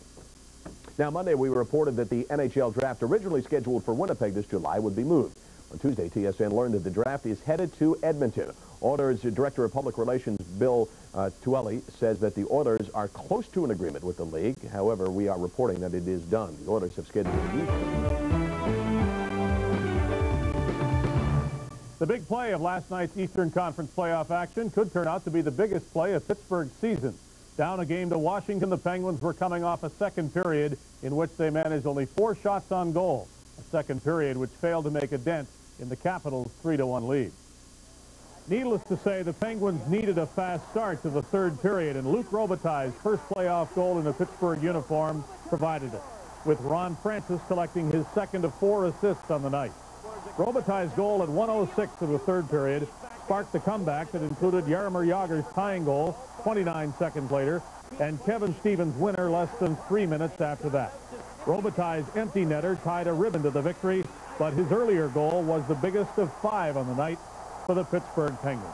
Now, Monday we reported that the NHL draft originally scheduled for Winnipeg this July would be moved. On Tuesday, TSN learned that the draft is headed to Edmonton. Oilers Director of Public Relations Bill uh, Tuele says that the Oilers are close to an agreement with the league. However, we are reporting that it is done. The Oilers have scheduled a meeting. The big play of last night's Eastern Conference playoff action could turn out to be the biggest play of Pittsburgh's season. Down a game to Washington, the Penguins were coming off a second period in which they managed only four shots on goal. A second period which failed to make a dent in the Capitals' 3-1 lead. Needless to say, the Penguins needed a fast start to the third period, and Luc Robitaille's first playoff goal in a Pittsburgh uniform provided it, with Ron Francis collecting his second of four assists on the night. Robitaille's goal at 106 of the third period sparked the comeback that included Jaromir Jagr's tying goal 29 seconds later and Kevin Stevens' winner less than three minutes after that. Robitaille's empty netter tied a ribbon to the victory, but his earlier goal was the biggest of five on the night for the Pittsburgh Penguins.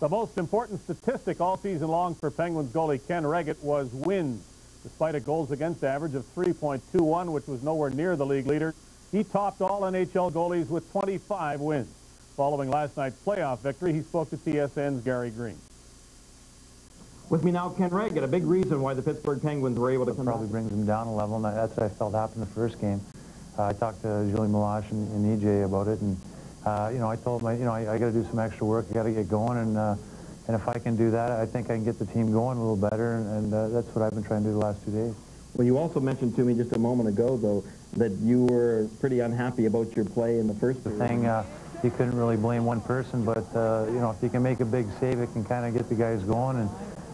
The most important statistic all season long for Penguins goalie Ken Wregget was wins. Despite a goals against average of 3.21, which was nowhere near the league leader, he topped all NHL goalies with 25 wins. Following last night's playoff victory, he spoke to TSN's Gary Green. With me now, Ken Wregget, a big reason why the Pittsburgh Penguins were able to come probably brings them down a level, and that's what I felt happened the first game. Uh, I talked to Gilles Meloche and, and EJ about it, and uh, you know, I told him, you know, I, I got to do some extra work. I got to get going, and uh, and if I can do that, I think I can get the team going a little better, and, and uh, that's what I've been trying to do the last two days. Well, you also mentioned to me just a moment ago, though, that you were pretty unhappy about your play in the first the thing. Uh, you couldn't really blame one person, but uh, you know, if you can make a big save, it can kind of get the guys going. And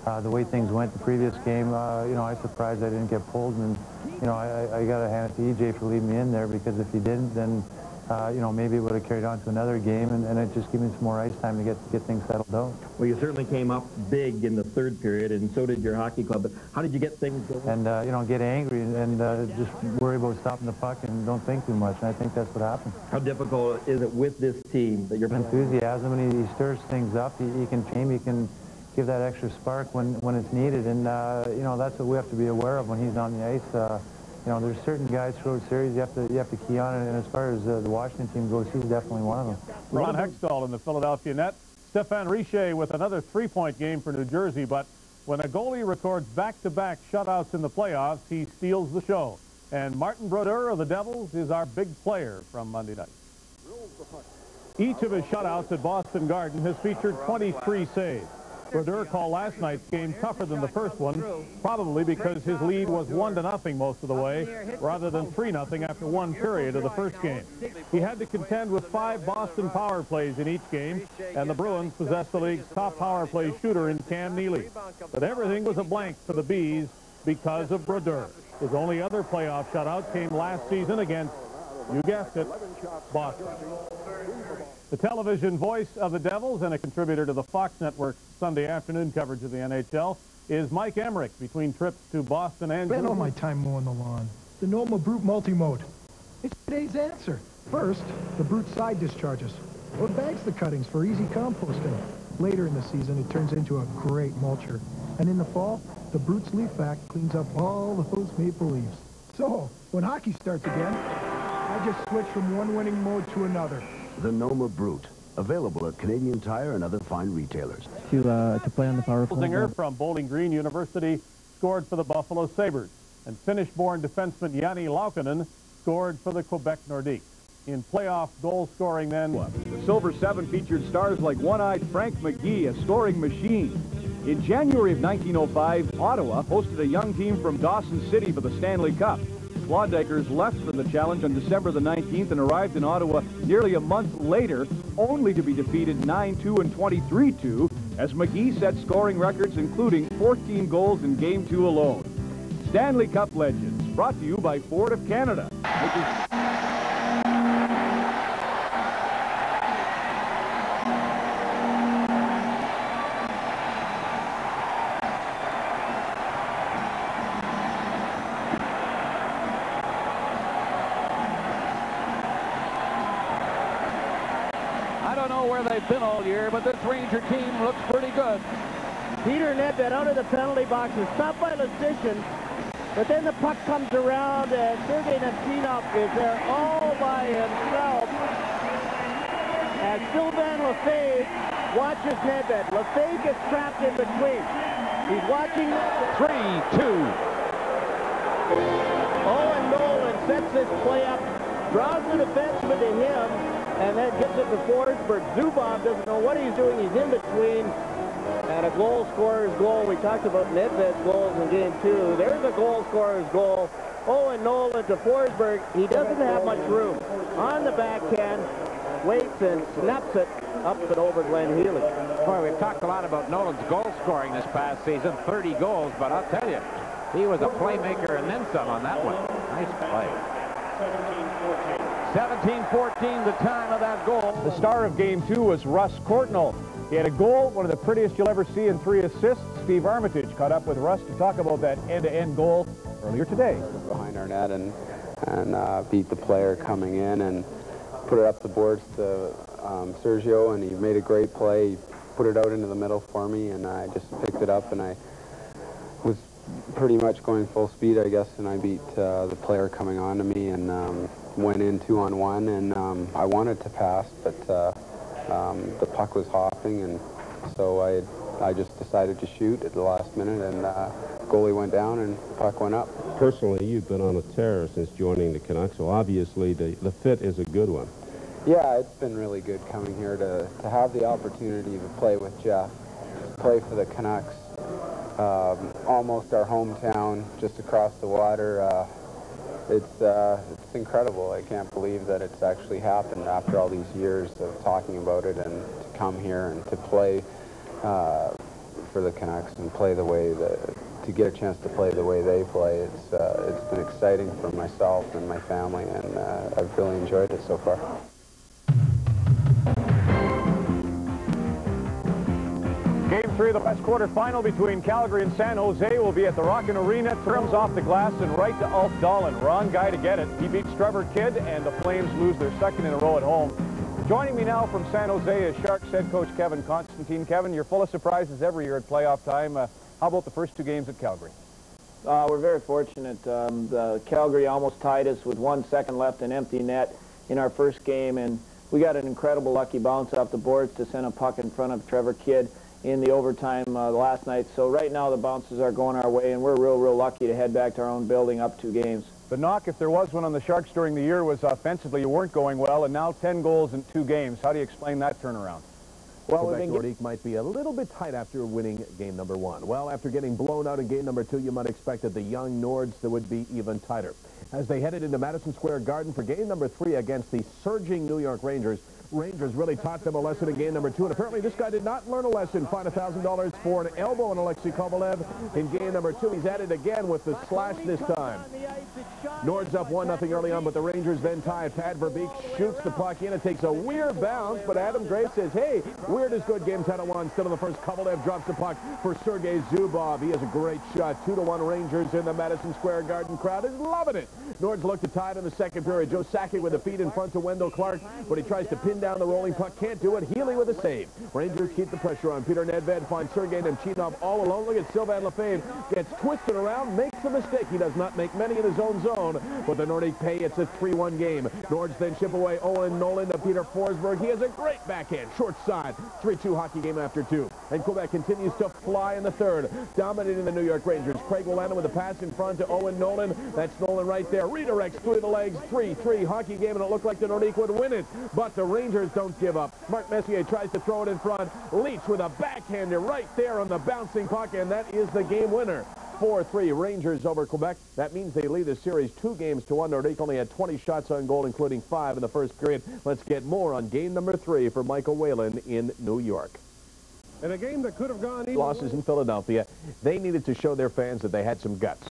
uh, the way things went the previous game, uh, you know, I was surprised I didn't get pulled. And you know, I, I got to hand it to EJ for leaving me in there because if he didn't, then uh, you know, maybe it would have carried on to another game, and, and it just gave me some more ice time to get get things settled out. Well, you certainly came up big in the third period, and so did your hockey club. But how did you get things going? And, uh, you know, get angry and, and uh, just worry about stopping the puck and don't think too much, and I think that's what happened. How difficult is it with this team that you're playing? Enthusiasm, and he, he stirs things up. He, he can change, he can give that extra spark when, when it's needed, and, uh, you know, that's what we have to be aware of when he's on the ice. Uh, you know, there's certain guys throughout the series you have to you have to key on it. And as far as uh, the Washington team goes, he's definitely one of them. Ron Hextall in the Philadelphia net. Stéphane Richer with another three-point game for New Jersey, but when a goalie records back-to-back -back shutouts in the playoffs, he steals the show. And Martin Brodeur of the Devils is our big player from Monday night. Each of his shutouts at Boston Garden has featured 23 saves. Brodeur called last night's game tougher than the first one, probably because his lead was 1 to nothing most of the way, rather than 3 nothing after one period of the first game. He had to contend with five Boston power plays in each game, and the Bruins possessed the league's top power play shooter in Cam Neely. But everything was a blank for the Bees because of Brodeur. His only other playoff shutout came last season against, you guessed it, Boston. The television voice of the Devils and a contributor to the Fox Network Sunday afternoon coverage of the NHL is Mike Emrick between trips to Boston and... Spend all my time mowing the lawn. The Noma Brute Multi-Mode. It's today's answer. First, the Brute side discharges. Or bags the cuttings for easy composting. Later in the season, it turns into a great mulcher. And in the fall, the Brute's leaf vac cleans up all those maple leaves. So, when hockey starts again, I just switch from one winning mode to another the Noma Brute. Available at Canadian Tire and other fine retailers. To, uh, to play on the power play. Singer from Bowling Green University scored for the Buffalo Sabres. And Finnish-born defenseman Janne Laukkanen scored for the Quebec Nordiques. In playoff goal scoring then. The Silver Seven featured stars like one-eyed Frank McGee, a scoring machine. In January of 1905, Ottawa hosted a young team from Dawson City for the Stanley Cup. Klondikers left for the challenge on December the 19th and arrived in Ottawa nearly a month later, only to be defeated 9-2 and 23-2 as McGee set scoring records including 14 goals in Game 2 alone. Stanley Cup Legends, brought to you by Ford of Canada. But this Ranger team looks pretty good. Peter Nedved out of the penalty box is stopped by Leschyshyn, but then the puck comes around and Sergei Nemchinov is there all by himself. And Sylvain Lefebvre watches Nedved. Lefebvre gets trapped in between. He's watching Three, two. Owen Nolan sets this play up, draws the defenseman to him, and then gets it to Forsberg. Zubov doesn't know what he's doing. He's in between. And a goal scorer's goal. We talked about Nedved's goals in game two. There's a goal scorer's goal. Oh, Owen Nolan to Forsberg. He doesn't have much room. On the backhand, waits and snaps it up and over Glenn Healy. Boy, we've talked a lot about Nolan's goal scoring this past season, 30 goals, but I'll tell you, he was a playmaker and then some on that one. Nice play. 17-14 the time of that goal. The star of game two was Russ Courtnall. He had a goal, one of the prettiest you'll ever see, and three assists. Steve Armitage caught up with Russ to talk about that end-to-end goal earlier today. Behind our net and, and uh, beat the player coming in and put it up the boards to um, Sergio, and he made a great play. He put it out into the middle for me, and I just picked it up, and I was pretty much going full speed, I guess, and I beat uh, the player coming on to me and um, went in two on one, and um, I wanted to pass, but uh, um, the puck was hopping, and so I I just decided to shoot at the last minute, and uh, goalie went down, and the puck went up. Personally, you've been on a tear since joining the Canucks, so obviously the, the fit is a good one. Yeah, it's been really good coming here to, to have the opportunity to play with Jeff, play for the Canucks, um, almost our hometown, just across the water. Uh, it's uh, it's incredible. I can't believe that it's actually happened after all these years of talking about it, and to come here and to play uh, for the Canucks and play the way that to get a chance to play the way they play. It's uh, it's been exciting for myself and my family, and uh, I've really enjoyed it so far. Game three of the West quarterfinal between Calgary and San Jose will be at the Rockin' Arena. Terms off the glass and right to Ulf Dahlin. Wrong guy to get it. He beats Trevor Kidd, and the Flames lose their second in a row at home. Joining me now from San Jose is Sharks head coach Kevin Constantine. Kevin, you're full of surprises every year at playoff time. Uh, how about the first two games at Calgary? Uh, we're very fortunate. Um, Calgary almost tied us with one second left in empty net in our first game, and we got an incredible lucky bounce off the boards to send a puck in front of Trevor Kidd in the overtime uh, last night. So right now the bounces are going our way, and we're real, real lucky to head back to our own building up two games. The knock, if there was one on the Sharks during the year, was offensively you weren't going well, and now 10 goals in two games. How do you explain that turnaround? Well, Quebec Nordique might be a little bit tight after winning game number one. Well, after getting blown out in game number two, you might expect that the young Nords that would be even tighter. As they headed into Madison Square Garden for game number three against the surging New York Rangers, Rangers really taught them a lesson in game number two, and apparently this guy did not learn a lesson. Find $1,000 for an elbow on Alexei Kovalev in game number two. He's at it again with the slash this time. Nords up 1-0 early on, but the Rangers then tie. it. Pat Verbeek shoots the puck in. It takes a weird bounce, but Adam Gray says, hey, weird is good. Game 10 1. Still in the first. Kovalev drops the puck for Sergei Zubov. He has a great shot. 2-1 Rangers in the Madison Square Garden. Crowd is loving it. Nords look to tie it in the second period. Joe Sakic with a feed in front to Wendell Clark, but he tries to pin down the rolling puck. Can't do it. Healy with a save. Rangers keep the pressure on. Peter Nedved finds Sergei Nemchinov all alone. Look at Sylvain Lefebvre. Gets twisted around, makes a mistake. He does not make many in his own zone, but the Nordique pay. It's a 3-1 game. Nords then ship away Owen Nolan to Peter Forsberg. He has a great backhand. Short side. 3-2 hockey game after two. And Quebec continues to fly in the third, dominating the New York Rangers. Craig Wolanin with a pass in front to Owen Nolan. That's Nolan right there. Redirects through the legs. 3-3 hockey game, and it looked like the Nordique would win it. But the Rangers don't give up. Mark Messier tries to throw it in front. Leetch with a backhander right there on the bouncing puck, and that is the game winner. 4-3 Rangers over Quebec. That means they lead the series two games to one. Nordique only had 20 shots on goal, including five in the first period. Let's get more on game number three for Michael Whalen in New York. In a game that could have gone either Losses in Philadelphia. They needed to show their fans that they had some guts.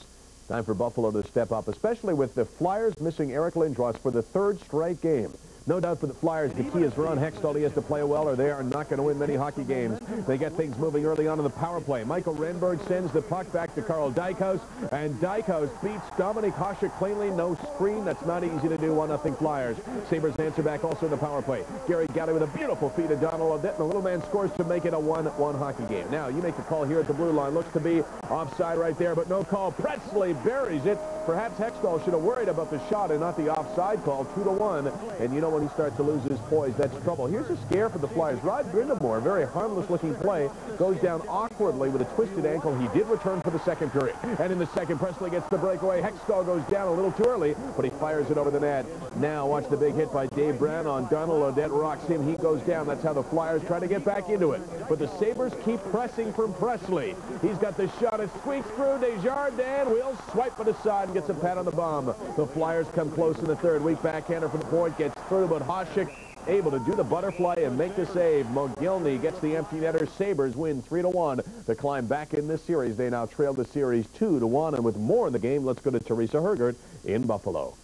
Time for Buffalo to step up, especially with the Flyers missing Eric Lindros for the third straight game. No doubt for the Flyers, the key is Ron Hextall. He has to play well or they are not going to win many hockey games. They get things moving early on in the power play. Michael Renberg sends the puck back to Karl Dykhuis, and Dykhuis beats Dominik Hasek cleanly. No screen. That's not easy to do. 1-0 Flyers. Sabres answer back also in the power play. Gary Galley with a beautiful feed to Donald Audette, and the little man scores to make it a 1-1 hockey game. Now, you make the call here at the blue line. Looks to be offside right there, but no call. Presley buries it Perhaps Hextall should have worried about the shot and not the offside call, two to one. And you know when he starts to lose his poise, that's trouble. Here's a scare for the Flyers. Rod Brind'Amour, very harmless-looking play, goes down awkwardly with a twisted ankle. He did return for the second period. And in the second, Presley gets the breakaway. Hextall goes down a little too early, but he fires it over the net. Now watch the big hit by Dave Brown on Donald Audette rocks him. He goes down. That's how the Flyers try to get back into it. But the Sabres keep pressing from Presley. He's got the shot. It squeaks through. Desjardins will swipe it aside and gets a pat on the bum. The Flyers come close in the third. Weak backhander from the point gets through, but Hasek able to do the butterfly and make the save. Mogilny gets the empty netter. Sabres win 3 to one to climb back in this series. They now trail the series 2 to one. And with more in the game, let's go to Teresa Hergert in Buffalo.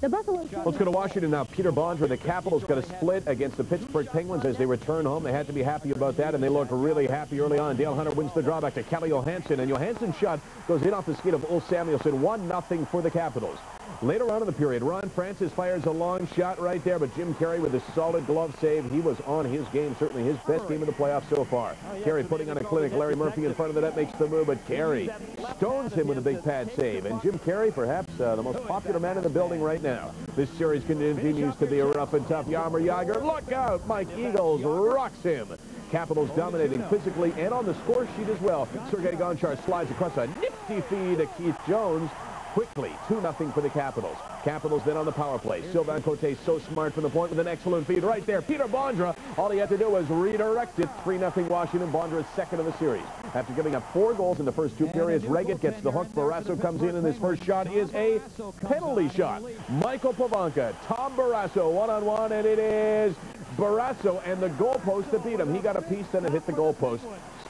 The Buffalo... Let's go to Washington now. Peter Bondra, the Capitals, got a split against the Pittsburgh Penguins as they return home. They had to be happy about that, and they looked really happy early on. Dale Hunter wins the drawback to Calle Johansson, and Johansson's shot goes in off the skate of Ulf Samuelsson. 1-0 for the Capitals. Later on in the period, Ron Francis fires a long shot right there, but Jim Carey with a solid glove save. He was on his game, certainly his best game of the playoffs so far. Carey putting on a clinic. Larry Murphy in front of the net makes the move, but Carey stones him with a big pad save. And Jim Carey, perhaps uh, the most popular man in the building right now. This series continues to be a rough and tough. Jaromir Jagr, look out! Mike Eagles rocks him. Capitals dominating physically and on the score sheet as well. Sergei Gonchar slides across a nifty feed to Keith Jones quickly. 2-0 for the Capitals. Capitals then on the power play. Sylvain Cote so smart from the point with an excellent feed right there. Peter Bondra, all he had to do was redirect it. 3-0 Washington. Bondra is second of the series. After giving up four goals in the first two periods, Wregget gets the hook. Barrasso comes in, and his first shot is a penalty shot. Michael Pivonka, Tom Barrasso, one-on-one, -on -one, and it is Barrasso and the goalpost to beat him. He got a piece, and it hit the goalpost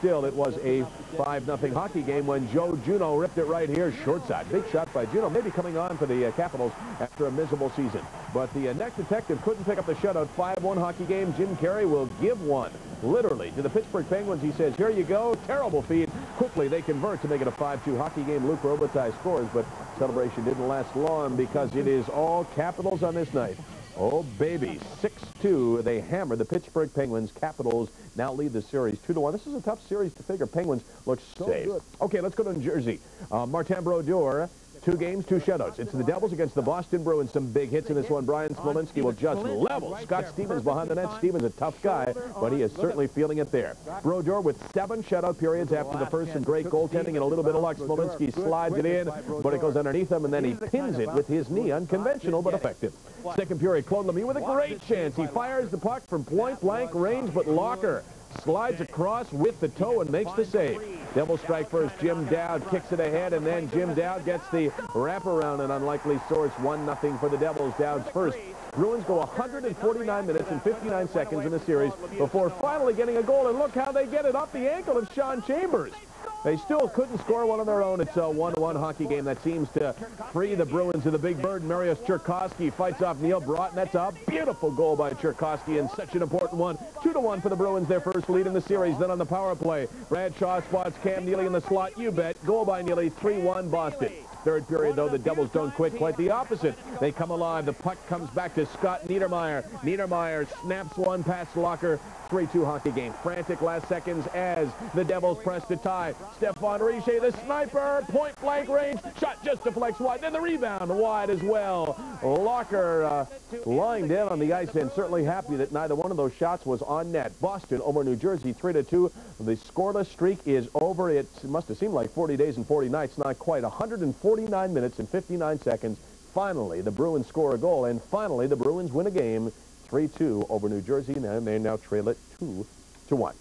still, it was a 5-0 hockey game when Joe Juneau ripped it right here, short side. Big shot by Juneau, maybe coming on for the uh, Capitals after a miserable season. But the uh, next detective couldn't pick up the shutout. 5-1 hockey game. Jim Carey will give one, literally, to the Pittsburgh Penguins. He says, here you go. Terrible feed. Quickly, they convert to make it a 5-2 hockey game. Luc Robitaille scores, but celebration didn't last long because it is all Capitals on this night. Oh, baby. 6-2. They hammer the Pittsburgh Penguins. Capitals now lead the series 2-1. This is a tough series to figure. Penguins look so safe. good. Okay, let's go to New Jersey. Uh, Martin Brodeur Two games, two shutouts. It's the Devils against the Boston Bruins. Some big hits in this one. Bryan Smolinski will just level. Scott Stevens behind the net. Stevens a tough guy, but he is certainly feeling it there. Brodeur with seven shutout periods after the first. Some great goaltending and a little bit of luck. Smolinski slides it in, but it goes underneath him, and then he pins it with his knee. Unconventional, but effective. Second period, Claude Lemieux with a great chance. He fires the puck from point-blank range, but Lacher slides across with the toe and makes the save. Devil strike first. Jim Dowd kicks it ahead, and then Jim Dowd gets the wraparound, an unlikely source. 1-0 for the Devils. Dowd's first. Bruins go 149 minutes and 59 seconds in the series before finally getting a goal, and look how they get it off the ankle of Shawn Chambers. They still couldn't score one on their own. It's a 1-1 hockey game that seems to free the Bruins of the Big Bird. Mariusz Czerkawski fights off Neal Broten. That's a beautiful goal by Czerkawski and such an important one. 2-1 for the Bruins, their first lead in the series. Then on the power play, Bradshaw spots Cam Neely in the slot. You bet. Goal by Neely, 3-1 Boston. Third period, though, the Devils don't quit. Quite the opposite. They come alive. The puck comes back to Scott Niedermayer. Niedermayer snaps one past Lacher. 3-2 hockey game. Frantic last seconds as the Devils press to tie. Stéphane Richer, the sniper, point blank range. Shot just deflects wide. Then the rebound wide as well. Lacher uh, lying down on the ice and certainly happy that neither one of those shots was on net. Boston over New Jersey 3-2. The scoreless streak is over. It must have seemed like 40 days and 40 nights. Not quite. 149 minutes and 59 seconds. Finally, the Bruins score a goal, and finally, the Bruins win a game 3-2 over New Jersey, and they now trail it 2 to 1.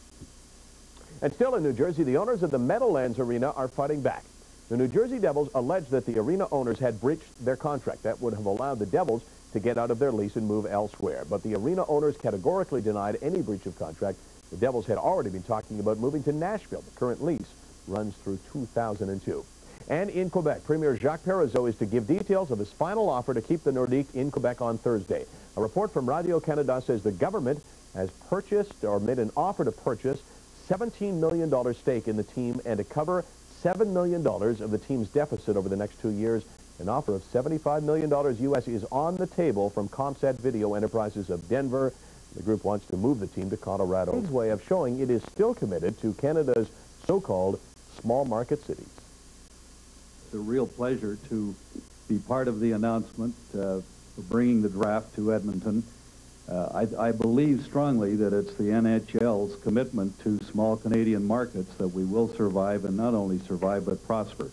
And still in New Jersey, the owners of the Meadowlands Arena are fighting back. The New Jersey Devils allege that the arena owners had breached their contract. That would have allowed the Devils to get out of their lease and move elsewhere. But the arena owners categorically denied any breach of contract. The Devils had already been talking about moving to Nashville. The current lease runs through 2002. And in Quebec, Premier Jacques Parizeau is to give details of his final offer to keep the Nordiques in Quebec on Thursday. A report from Radio-Canada says the government has purchased or made an offer to purchase $17 million stake in the team and to cover $7 million of the team's deficit over the next two years. An offer of $75 million U.S. is on the table from Comsat Video Enterprises of Denver. The group wants to move the team to Colorado. Its way of showing it is still committed to Canada's so-called small market cities. it's a real pleasure to be part of the announcement uh, for bringing the draft to Edmonton. Uh, I, I believe strongly that it's the NHL's commitment to small Canadian markets that we will survive and not only survive but prosper.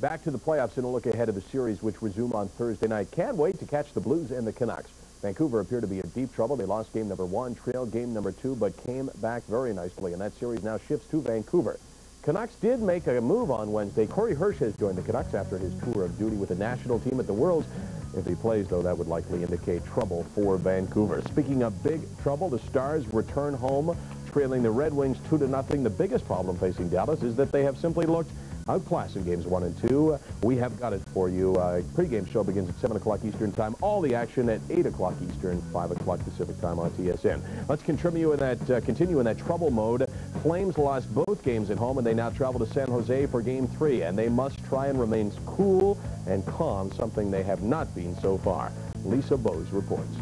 Back to the playoffs and a look ahead of the series, which resume on Thursday night. Can't wait to catch the Blues and the Canucks. Vancouver appear to be in deep trouble. They lost game number one, trailed game number two, but came back very nicely, and that series now shifts to Vancouver. Canucks did make a move on Wednesday. Corey Hirsch has joined the Canucks after his tour of duty with the national team at the Worlds. If he plays, though, that would likely indicate trouble for Vancouver. Speaking of big trouble, the Stars return home, trailing the Red Wings 2 to nothing. The biggest problem facing Dallas is that they have simply looked outclassed in games one and two. We have got it for you. Uh, pregame show begins at 7 o'clock Eastern time. All the action at 8 o'clock Eastern, 5 o'clock Pacific time on TSN. Let's continue in that, uh, continue in that trouble mode. Flames lost both games at home, and they now travel to San Jose for game three, and they must try and remain cool and calm, something they have not been so far. Lisa Bose reports.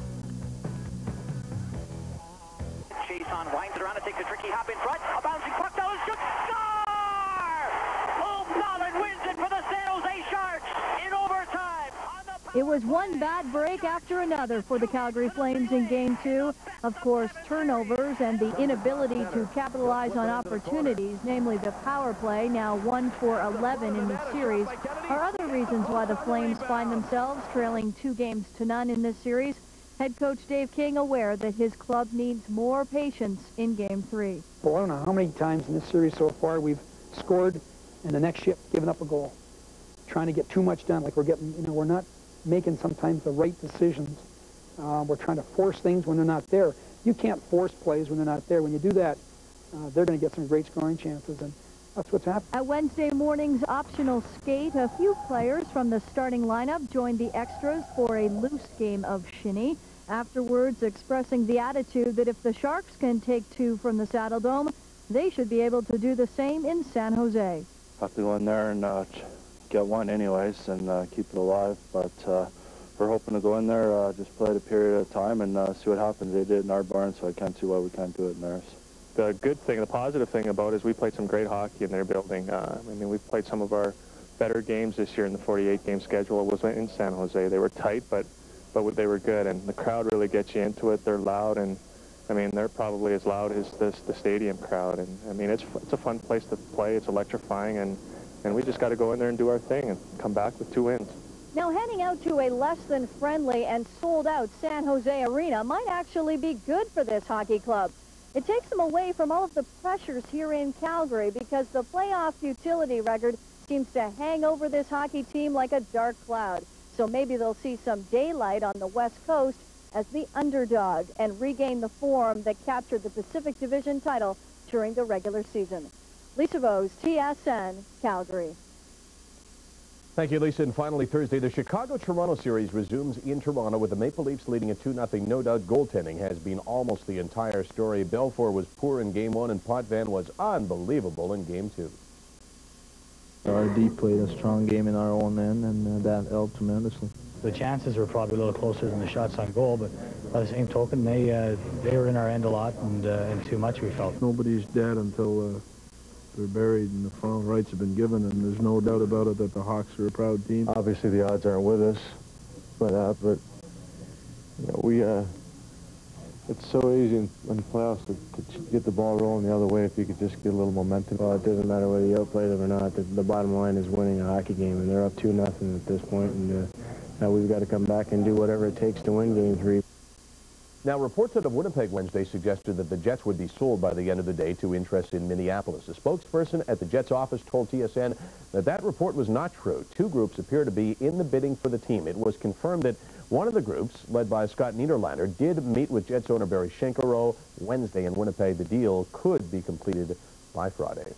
Chase on, winds around and takes a tricky hop in front. A bouncing puck down, shoot, score! Lou Nolan wins it for the San Jose Sharks in overtime. It was one bad break after another for the Calgary Flames in Game 2. Of course, turnovers and the inability to capitalize on opportunities, namely the power play, now 1 for 11 in the series, are other reasons why the Flames find themselves trailing two games to none in this series. Head coach Dave King aware that his club needs more patience in Game 3. Well, I don't know how many times in this series so far we've scored and the next shift given up a goal. Trying to get too much done, like we're getting, you know, we're not making sometimes the right decisions. Uh, we're trying to force things when they're not there. You can't force plays when they're not there. When you do that, uh, they're going to get some great scoring chances, and that's what's happening. At Wednesday morning's optional skate, a few players from the starting lineup joined the extras for a loose game of shinny. Afterwards, expressing the attitude that if the Sharks can take two from the Saddledome, they should be able to do the same in San Jose. Have to go in there and uh, get one anyways and uh, keep it alive. But uh, we're hoping to go in there, uh, just play it a period a time and uh, see what happens. They did it in our barn, so I can't see why we can't do it in theirs. The good thing, the positive thing about it is we played some great hockey in their building. Uh, I mean, we've played some of our better games this year in the 48-game schedule. It was in San Jose. They were tight, but but they were good, and the crowd really gets you into it. They're loud, and I mean, they're probably as loud as this, the stadium crowd. And I mean, it's it's a fun place to play. It's electrifying, and and we just got to go in there and do our thing and come back with two wins. Now, heading out to a less than friendly and sold-out San Jose arena might actually be good for this hockey club. It takes them away from all of the pressures here in Calgary because the playoff futility record seems to hang over this hockey team like a dark cloud. So maybe they'll see some daylight on the West Coast as the underdog and regain the form that captured the Pacific Division title during the regular season. Lisa Bose, TSN, Calgary. Thank you, Lisa. And finally, Thursday, the Chicago-Toronto series resumes in Toronto with the Maple Leafs leading a 2-0. No doubt goaltending has been almost the entire story. Belfour was poor in Game 1, and Potvin was unbelievable in Game 2. Our D played a strong game in our own end, and uh, that helped tremendously. The chances were probably a little closer than the shots on goal, but by the same token, they uh, they were in our end a lot and, uh, and too much, we felt. Nobody's dead until uh, they're buried and the final rights have been given, and there's no doubt about it that the Hawks are a proud team. Obviously, the odds aren't with us, but uh, but you know, we uh, it's so easy in, in the playoffs to, to, get the ball rolling the other way if you could just get a little momentum. Well, it doesn't matter whether you outplay them or not. The, the bottom line is winning a hockey game, and they're up two nothing at this point, and uh, we've got to come back and do whatever it takes to win Game Three. Now, reports out of Winnipeg Wednesday suggested that the Jets would be sold by the end of the day to interest in Minneapolis. A spokesperson at the Jets office told TSN that that report was not true. Two groups appear to be in the bidding for the team. It was confirmed that one of the groups, led by Scott Niederlander, did meet with Jets owner Barry Shenkarow Wednesday in Winnipeg. The deal could be completed by Friday.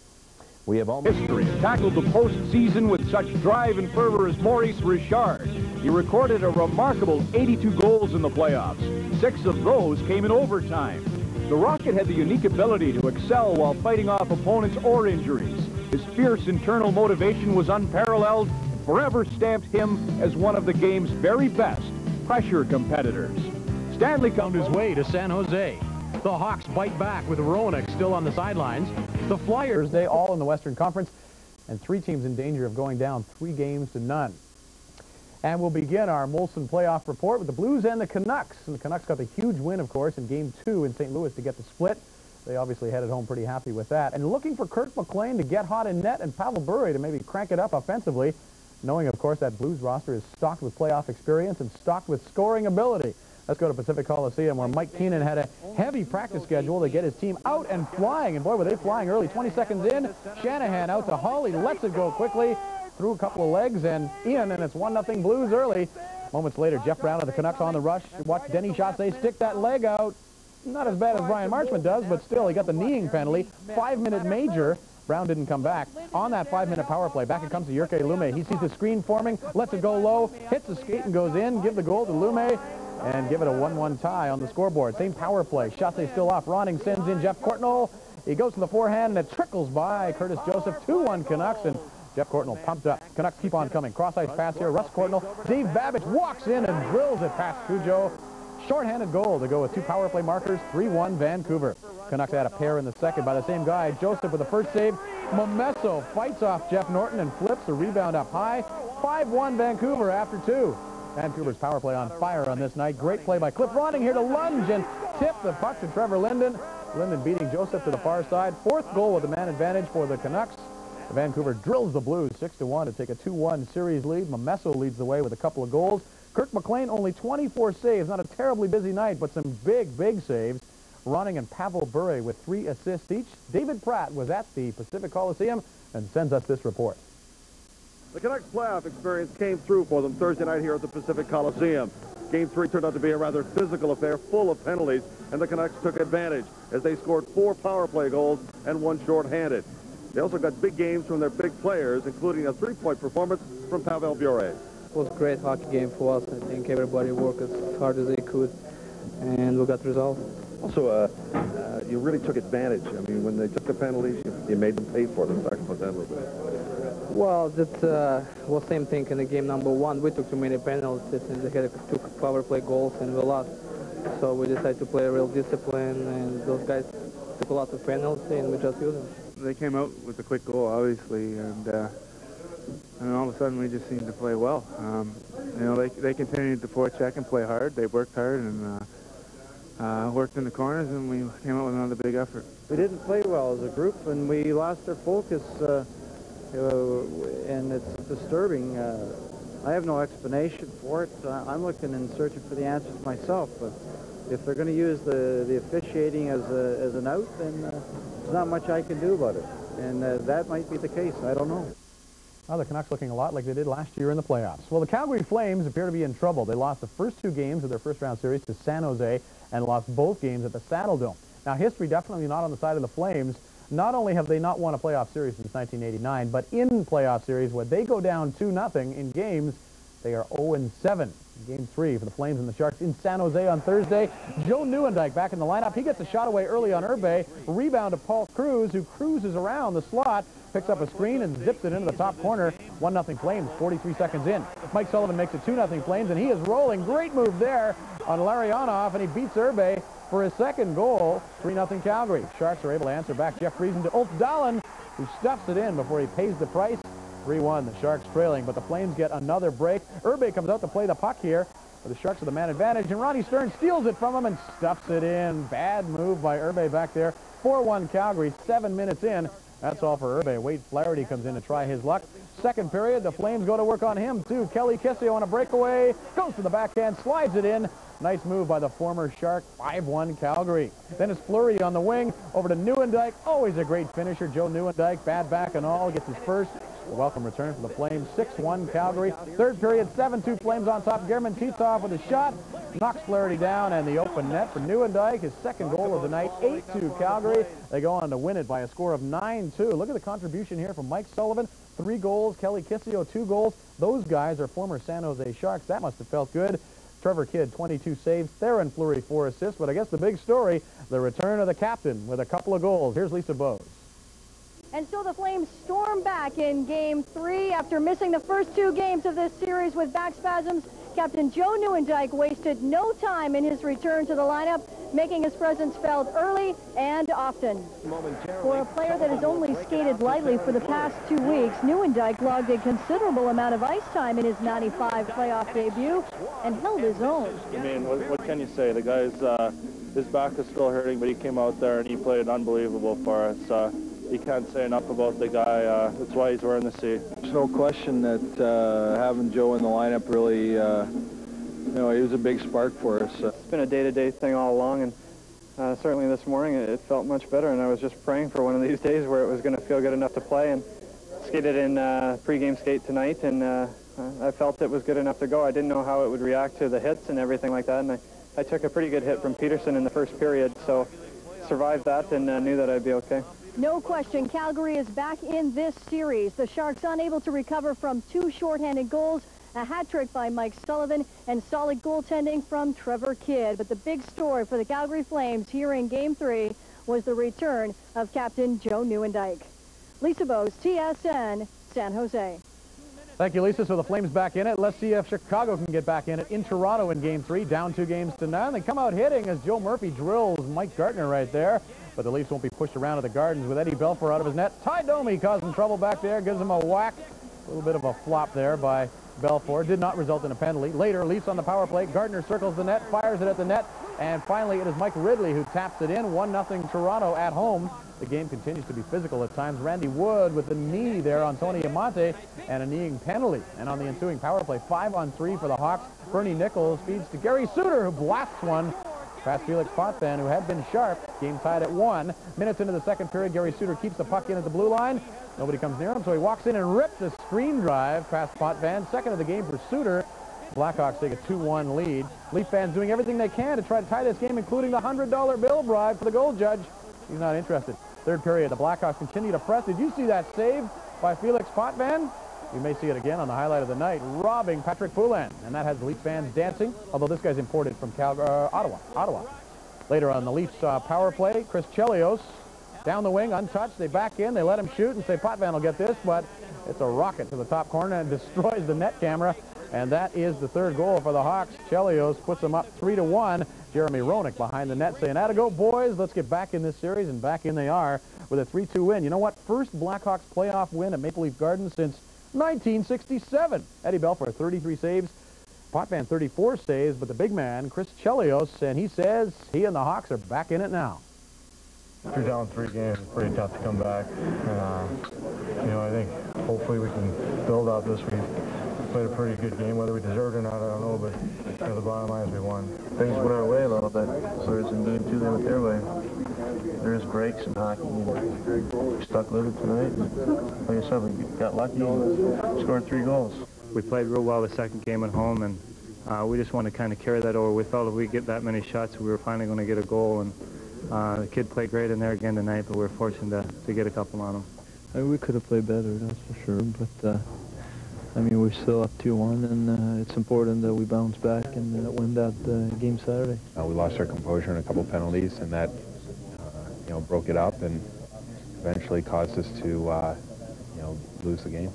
We have almost history tackled the postseason with such drive and fervor as Maurice Richard. He recorded a remarkable 82 goals in the playoffs. Six of those came in overtime. The Rocket had the unique ability to excel while fighting off opponents or injuries. His fierce internal motivation was unparalleled and forever stamped him as one of the game's very best pressure competitors. Stanley found his way to San Jose. The Hawks bite back with Roenick still on the sidelines. The Flyers, they all in the Western Conference. and three teams in danger of going down three games to none. And we'll begin our Molson playoff report with the Blues and the Canucks. And the Canucks got the huge win, of course, in Game 2 in St. Louis to get the split. They obviously headed home pretty happy with that. And looking for Kirk McLean to get hot in net and Pavel Bure to maybe crank it up offensively, knowing, of course, that Blues roster is stocked with playoff experience and stocked with scoring ability. Let's go to Pacific Coliseum where Mike Keenan had a heavy practice schedule to get his team out and flying. And boy, were they flying early. 20 seconds in, Shanahan out to Hall. He lets it go quickly through a couple of legs and in, and it's 1-0 Blues early. Moments later, Jeff Brown of the Canucks on the rush. Watch Denny They stick that leg out. Not as bad as Brian Marchment does, but still, he got the kneeing penalty. Five-minute major. Brown didn't come back. On that five-minute power play, back it comes to Jyrki Lumme. He sees the screen forming, lets it go low, hits the skate and goes in. Give the goal to Lumme and give it a 1-1 tie on the scoreboard. Same power play. They still off. Ronning sends in Jeff Courtnall. He goes to the forehand, and it trickles by Curtis Joseph. 2-1 Canucks, and Jeff Courtnall pumped up. Canucks keep on coming. Cross-ice pass here. Russ Courtnall. Dave Babych walks in and drills it past Cujo. Short-handed goal to go with two power play markers. 3-1 Vancouver. Canucks had a pair in the second by the same guy. Joseph with the first save. Momesso fights off Jeff Norton and flips a rebound up high. 5-1 Vancouver after two. Vancouver's power play on fire on this night. Great play by Cliff Ronning here to lunge and tip the puck to Trevor Linden. Linden beating Joseph to the far side. Fourth goal with the man advantage for the Canucks. Vancouver drills the Blues 6-1 to take a 2-1 series lead. Momesso leads the way with a couple of goals. Kirk McLean only 24 saves. Not a terribly busy night, but some big, big saves. Ronning and Pavel Bure with three assists each. David Pratt was at the Pacific Coliseum and sends us this report. The Canucks playoff experience came through for them Thursday night here at the Pacific Coliseum. Game three turned out to be a rather physical affair, full of penalties, and the Canucks took advantage as they scored four power play goals and one shorthanded. They also got big games from their big players, including a three-point performance from Pavel Bure. It was a great hockey game for us. I think everybody worked as hard as they could, and we got the result. Also, uh, uh, you really took advantage. I mean, when they took the penalties, you, you made them pay for them. Talk about that a little bit. Well, that uh, was same thing in the game number one. We took too many penalties, and they had two power play goals, and we lost. So we decided to play real discipline, and those guys took a lot of penalties, and we just used them they came out with a quick goal, obviously, and uh, and all of a sudden we just seemed to play well. Um, you know, they they continued to forecheck and play hard. They worked hard and uh, uh, worked in the corners, and we came out with another big effort. We didn't play well as a group, and we lost our focus, uh, uh, and it's disturbing. Uh, I have no explanation for it. I'm looking and searching for the answers myself, but if they're going to use the, the officiating as, a, as an out, then uh, there's not much I can do about it. And uh, that might be the case. I don't know. Well, the Canucks looking a lot like they did last year in the playoffs. Well, the Calgary Flames appear to be in trouble. They lost the first two games of their first-round series to San Jose and lost both games at the Saddledome. Now, history definitely not on the side of the Flames. Not only have they not won a playoff series since 1989, but in playoff series, where they go down 2-0 in games, they are 0-7. Game three for the Flames and the Sharks in San Jose on Thursday. Joe Nieuwendyk back in the lineup. He gets a shot away early on Irbe. Rebound to Paul Kruse, who cruises around the slot, picks up a screen and zips it into the top corner. 1-0 Flames, 43 seconds in. Mike Sullivan makes it 2-0 Flames, and he is rolling. Great move there on Larionov, and he beats Irbe for his second goal. 3-0 Calgary. Sharks are able to answer back. Jeff Friesen to Ulf Dahlen, who stuffs it in before he pays the price. 3-1, the Sharks trailing, but the Flames get another break. Irbe comes out to play the puck here. but The Sharks are the man advantage, and Ronnie Stern steals it from him and stuffs it in. Bad move by Irbe back there. 4-1 Calgary, seven minutes in. That's all for Irbe. Wade Flaherty comes in to try his luck. Second period, the Flames go to work on him, too. Kelly Kisio on a breakaway, goes to the backhand, slides it in. Nice move by the former Shark, 5-1 Calgary. Then it's Fleury on the wing, over to Nieuwendyk. Always a great finisher, Joe Nieuwendyk, bad back and all, gets his first. Welcome return for the Flames, 6-1 Calgary. Third period, 7-2 Flames on top. German Titov with a shot, knocks Flaherty down, and the open net for Nieuwendyk, his second goal of the night, 8-2 Calgary. They go on to win it by a score of 9-2. Look at the contribution here from Mike Sullivan, three goals. Kelly Kisio, two goals. Those guys are former San Jose Sharks. That must have felt good. Trevor Kidd, 22 saves. Theoren Fleury, four assists. But I guess the big story, the return of the captain with a couple of goals. Here's Lisa Bowes. And so the Flames storm back in game three after missing the first two games of this series with back spasms. Captain Joe Nieuwendyk wasted no time in his return to the lineup. making his presence felt early and often. For a player that has only skated lightly for the past two weeks, Nieuwendyk logged a considerable amount of ice time in his 95 playoff debut and held his own. I mean, what, what can you say? The guy's, uh, his back is still hurting, but he came out there and he played unbelievable for us. Uh, you can't say enough about the guy. Uh, that's why he's wearing the C. There's no question that uh, having Joe in the lineup really, uh, you know, he was a big spark for us. It's been a day-to-day -day thing all along, and uh, certainly this morning it felt much better, and I was just praying for one of these days where it was going to feel good enough to play, and skated in uh, pregame skate tonight, and uh, I felt it was good enough to go. I didn't know how it would react to the hits and everything like that, and I, I took a pretty good hit from Pederson in the first period, so survived that and uh, knew that I'd be okay. No question, Calgary is back in this series. The Sharks unable to recover from two shorthanded goals, a hat trick by Mike Sullivan, and solid goaltending from Trevor Kidd. But the big story for the Calgary Flames here in Game 3 was the return of Captain Joe Nieuwendyk. Lisa Bowes, TSN, San Jose. Thank you, Lisa. So the Flames back in it. Let's see if Chicago can get back in it in Toronto in Game 3, down two games to none. They come out hitting as Joe Murphy drills Mike Gartner right there. But the Leafs won't be pushed around to the Gardens with Eddie Belfour out of his net. Tie Domi causing trouble back there, gives him a whack. A little bit of a flop there by Belfour. Did not result in a penalty. Later, Leafs on the power play. Gartner circles the net, fires it at the net, and finally it is Mike Ridley who taps it in. 1-0 Toronto at home. The game continues to be physical at times. Randy Wood with the knee there on Tony Amonte and a kneeing penalty. And on the ensuing power play, 5 on 3 for the Hawks. Bernie Nicholls feeds to Gary Suter who blasts one past Felix Potvin, who had been sharp. Game tied at one. Minutes into the second period, Gary Suter keeps the puck in at the blue line. Nobody comes near him, so he walks in and rips a screen drive past Potvin. Second of the game for Suter. Blackhawks take a 2-1 lead. Leaf fans doing everything they can to try to tie this game, including the $100 bill bribe for the goal judge. He's not interested. Third period, the Blackhawks continue to press. Did you see that save by Felix Potvin? You may see it again on the highlight of the night, robbing Patrick Poulin. And that has the Leaf fans dancing, although this guy's imported from Cal uh, Ottawa. Ottawa. Later on the Leafs uh, power play, Chris Chelios down the wing, untouched. They back in, they let him shoot and say Potvin will get this, but it's a rocket to the top corner and destroys the net camera. And that is the third goal for the Hawks. Chelios puts them up 3 to one. Jeremy Roenick behind the net saying, go, boys, let's get back in this series. And back in they are with a 3-2 win. You know what? First Blackhawks playoff win at Maple Leaf Gardens since 1967. Eddie Belfour, 33 saves. Potman, 34 saves. But the big man, Chris Chelios, and he says he and the Hawks are back in it now. Two down three games, it's pretty tough to come back. Uh, you know, I think hopefully we can build out this. We played a pretty good game. Whether we deserved it or not, I don't know, but you know, the bottom line is we won. Things went our way a little bit, whereas in game two they went their way. There is breaks in hockey, and we stuck with it tonight. And like I said, we got lucky and scored three goals. We played real well the second game at home, and uh, we just want to kind of carry that over. We felt if we get that many shots, we were finally going to get a goal, and uh, the kid played great in there again tonight, but we were fortunate to, to get a couple on him. I mean, we could have played better, that's for sure, but uh, I mean, we're still up 2-1, and uh, it's important that we bounce back and uh, win that uh, game Saturday. Uh, we lost our composure in a couple penalties, and that, you know, broke it up and eventually caused us to, uh, you know, lose the game.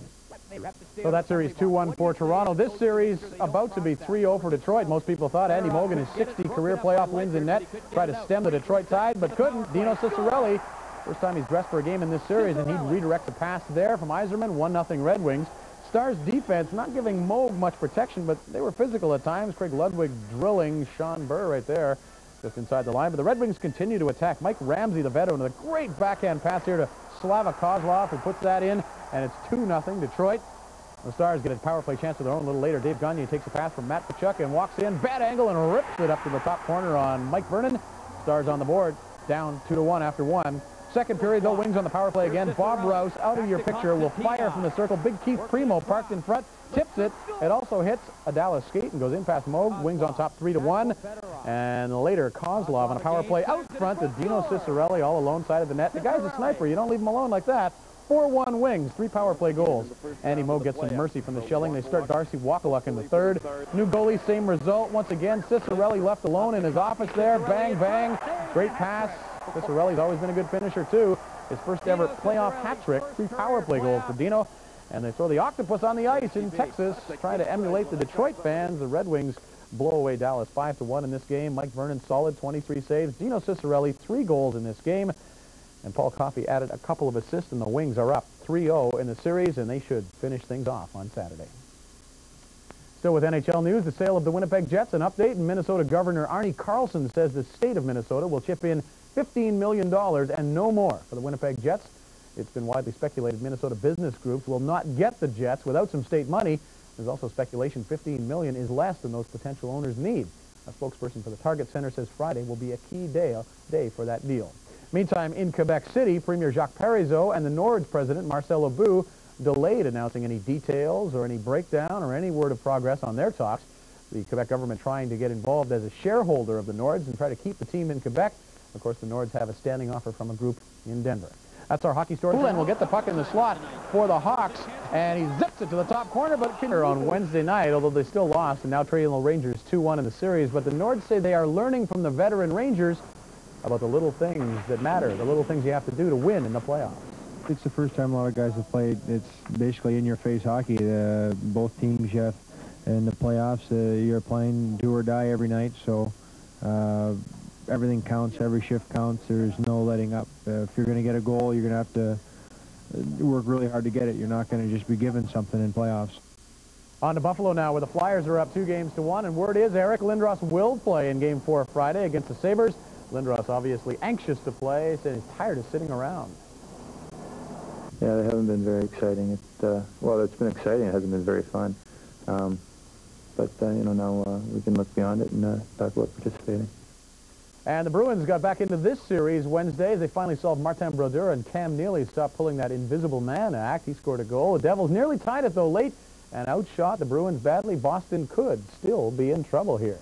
So that series 2-1 for Toronto. This series about to be 3-0 for Detroit. Most people thought Andy Mogan has 60 career playoff wins in net. Tried to stem the Detroit tide, but couldn't. Dino Ciccarelli, first time he's dressed for a game in this series, and he'd redirect the pass there from Yzerman, 1-0 Red Wings. Stars defense not giving Moog much protection, but they were physical at times. Craig Ludwig drilling Shawn Burr right there just inside the line. But the Red Wings continue to attack. Mike Ramsey, the veteran, with a great backhand pass here to Slava Kozlov, who puts that in, and it's 2-0 Detroit. The Stars get a power play chance of their own a little later. Dave Gagner takes a pass from Matt Tkachuk and walks in. Bad angle and rips it up to the top corner on Mike Vernon. Stars on the board, down 2-1 after one. Second period, no wings on the power play again. Bob Rouse, out of your picture, will fire from the circle. Big Keith Primeau parked in front, tips it. It also hits a Dallas skate and goes in past Moog. Wings on top, 3 to one. And later, Kozlov on a power play out front to Dino Ciccarelli, all alone side of the net. The guy's a sniper. You don't leave him alone like that. 4-1 wings, three power play goals. Andy Moog gets some mercy from the shelling. They start Darcy Wakaluk in the third. New goalie, same result. Once again, Ciccarelli left alone in his office there. Bang, bang. Great pass. Ciccarelli's always been a good finisher, too. His first ever playoff hat trick, three power play goals for Dino. And they throw the octopus on the ice in Texas, trying to emulate the Detroit fans. The Red Wings blow away Dallas 5 to 1 in this game. Mike Vernon solid 23 saves. Dino Ciccarelli three goals in this game. And Paul Coffey added a couple of assists, and the Wings are up 3-0 in the series, and they should finish things off on Saturday. Still with NHL news, the sale of the Winnipeg Jets. An update, and Minnesota Governor Arne Carlson says the state of Minnesota will chip in $15 million and no more for the Winnipeg Jets. It's been widely speculated Minnesota business groups will not get the Jets without some state money. There's also speculation 15 million is less than those potential owners need. A spokesperson for the Target Center says Friday will be a key day, day for that deal. Meantime, in Quebec City, Premier Jacques Parizeau and the Nords president, Marcel Aubut, delayed announcing any details or any breakdown or any word of progress on their talks. The Quebec government trying to get involved as a shareholder of the Nords and try to keep the team in Quebec. Of course, the Nords have a standing offer from a group in Denver. That's our hockey story. And we'll get the puck in the slot for the Hawks, and he zips it to the top corner, but Kinner on Wednesday night, although they still lost, and now trading the Rangers 2-1 in the series. But the Nords say they are learning from the veteran Rangers about the little things that matter, the little things you have to do to win in the playoffs. It's the first time a lot of guys have played. It's basically in-your-face hockey. Uh, both teams, you have, in the playoffs, uh, you're playing do or die every night. So uh, everything counts. Every shift counts. There's no letting up. Uh, if you're going to get a goal, you're going to have to uh, work really hard to get it. You're not going to just be given something in playoffs. On to Buffalo now, where the Flyers are up two games to one, and word is Eric Lindros will play in Game 4 Friday against the Sabres. Lindros obviously anxious to play, said he's tired of sitting around. Yeah, they haven't been very exciting. It, uh, well, it's been exciting. It hasn't been very fun. Um, but, uh, you know, now uh, we can look beyond it and uh, talk about participating. And the Bruins got back into this series Wednesday. They finally solved Martin Brodeur and Cam Neely stopped pulling that invisible man act. He scored a goal. The Devils nearly tied it, though, late and outshot the Bruins badly. Boston could still be in trouble here.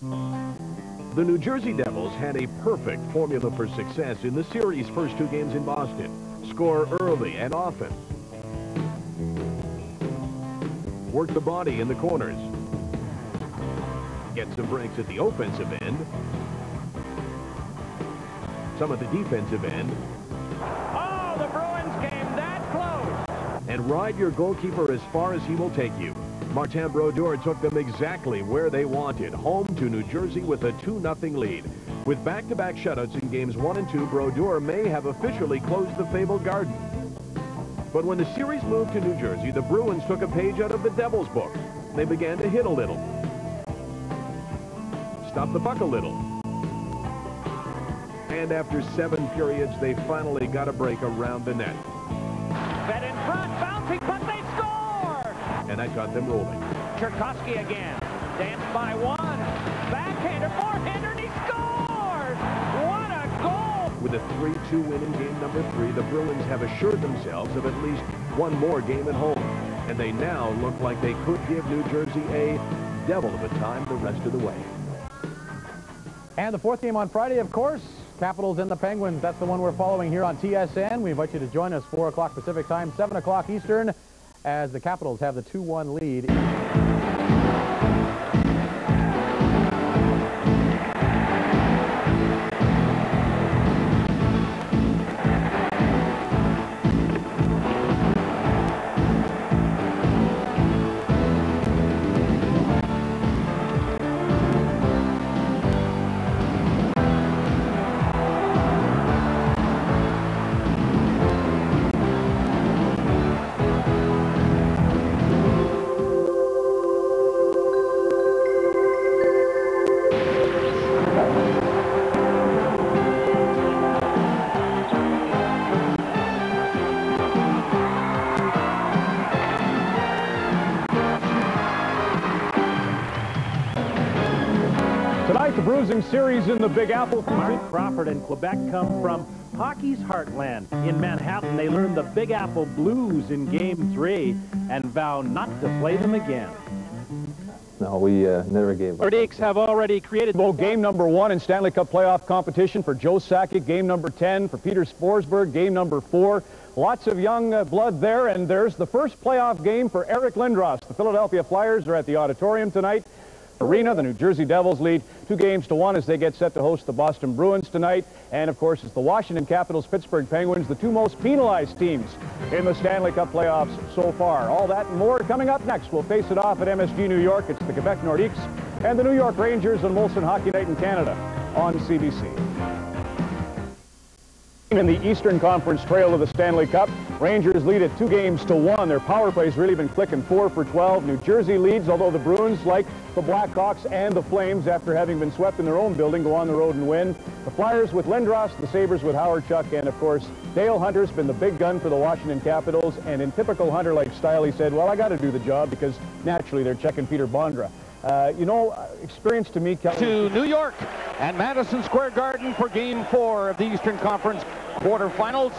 The New Jersey Devils had a perfect formula for success in the series' first two games in Boston. Score early and often. Work the body in the corners. Get some breaks at the offensive end. Some at the defensive end. Oh, the Bruins came that close. And ride your goalkeeper as far as he will take you. Martin Brodeur took them exactly where they wanted, home to New Jersey with a 2-0 lead. With back-to-back -back shutouts in games 1 and 2, Brodeur may have officially closed the fabled garden. But when the series moved to New Jersey, the Bruins took a page out of the Devils' book. They began to hit a little. Stop the puck a little. And after seven periods, they finally got a break around the net. Fed in front, bouncing puck, they score! and that got them rolling. Czerkawski again. Danced by one. Backhander, forehander, and he scores! What a goal! With a 3-2 win in game number three, the Bruins have assured themselves of at least one more game at home. And they now look like they could give New Jersey a devil of a time the rest of the way. And the fourth game on Friday, of course, Capitals and the Penguins. That's the one we're following here on TSN. We invite you to join us 4 o'clock Pacific time, 7 o'clock Eastern as the Capitals have the 2-1 lead. Series in the Big Apple. Marc Crawford and Quebec come from hockey's heartland. In Manhattan, they learn the Big Apple Blues in Game 3 and vow not to play them again. No, we uh, never gave up. Nordiques have already created... Well, game number one in Stanley Cup playoff competition for Joe Sakic. Game number 10 for Peter Forsberg. Game number four. Lots of young uh, blood there, and there's the first playoff game for Eric Lindros. The Philadelphia Flyers are at the auditorium tonight. Arena. The New Jersey Devils lead two games to one as they get set to host the Boston Bruins tonight. And, of course, it's the Washington Capitals, Pittsburgh Penguins, the two most penalized teams in the Stanley Cup playoffs so far. All that and more coming up next. We'll face it off at MSG New York. It's the Quebec Nordiques and the New York Rangers and Molson Hockey Night in Canada on CBC. In the Eastern Conference trail of the Stanley Cup, Rangers lead at two games to one. Their power play's really been clicking four for 12. New Jersey leads, although the Bruins, like the Blackhawks and the Flames, after having been swept in their own building, go on the road and win. The Flyers with Lindros, the Sabres with Howard Chuck, and of course, Dale Hunter's been the big gun for the Washington Capitals. And in typical Hunter-like style, he said, well, I got to do the job because naturally they're checking Peter Bondra. Uh, you know, uh, experience to me, Kelly. To New York and Madison Square Garden for Game 4 of the Eastern Conference quarterfinals.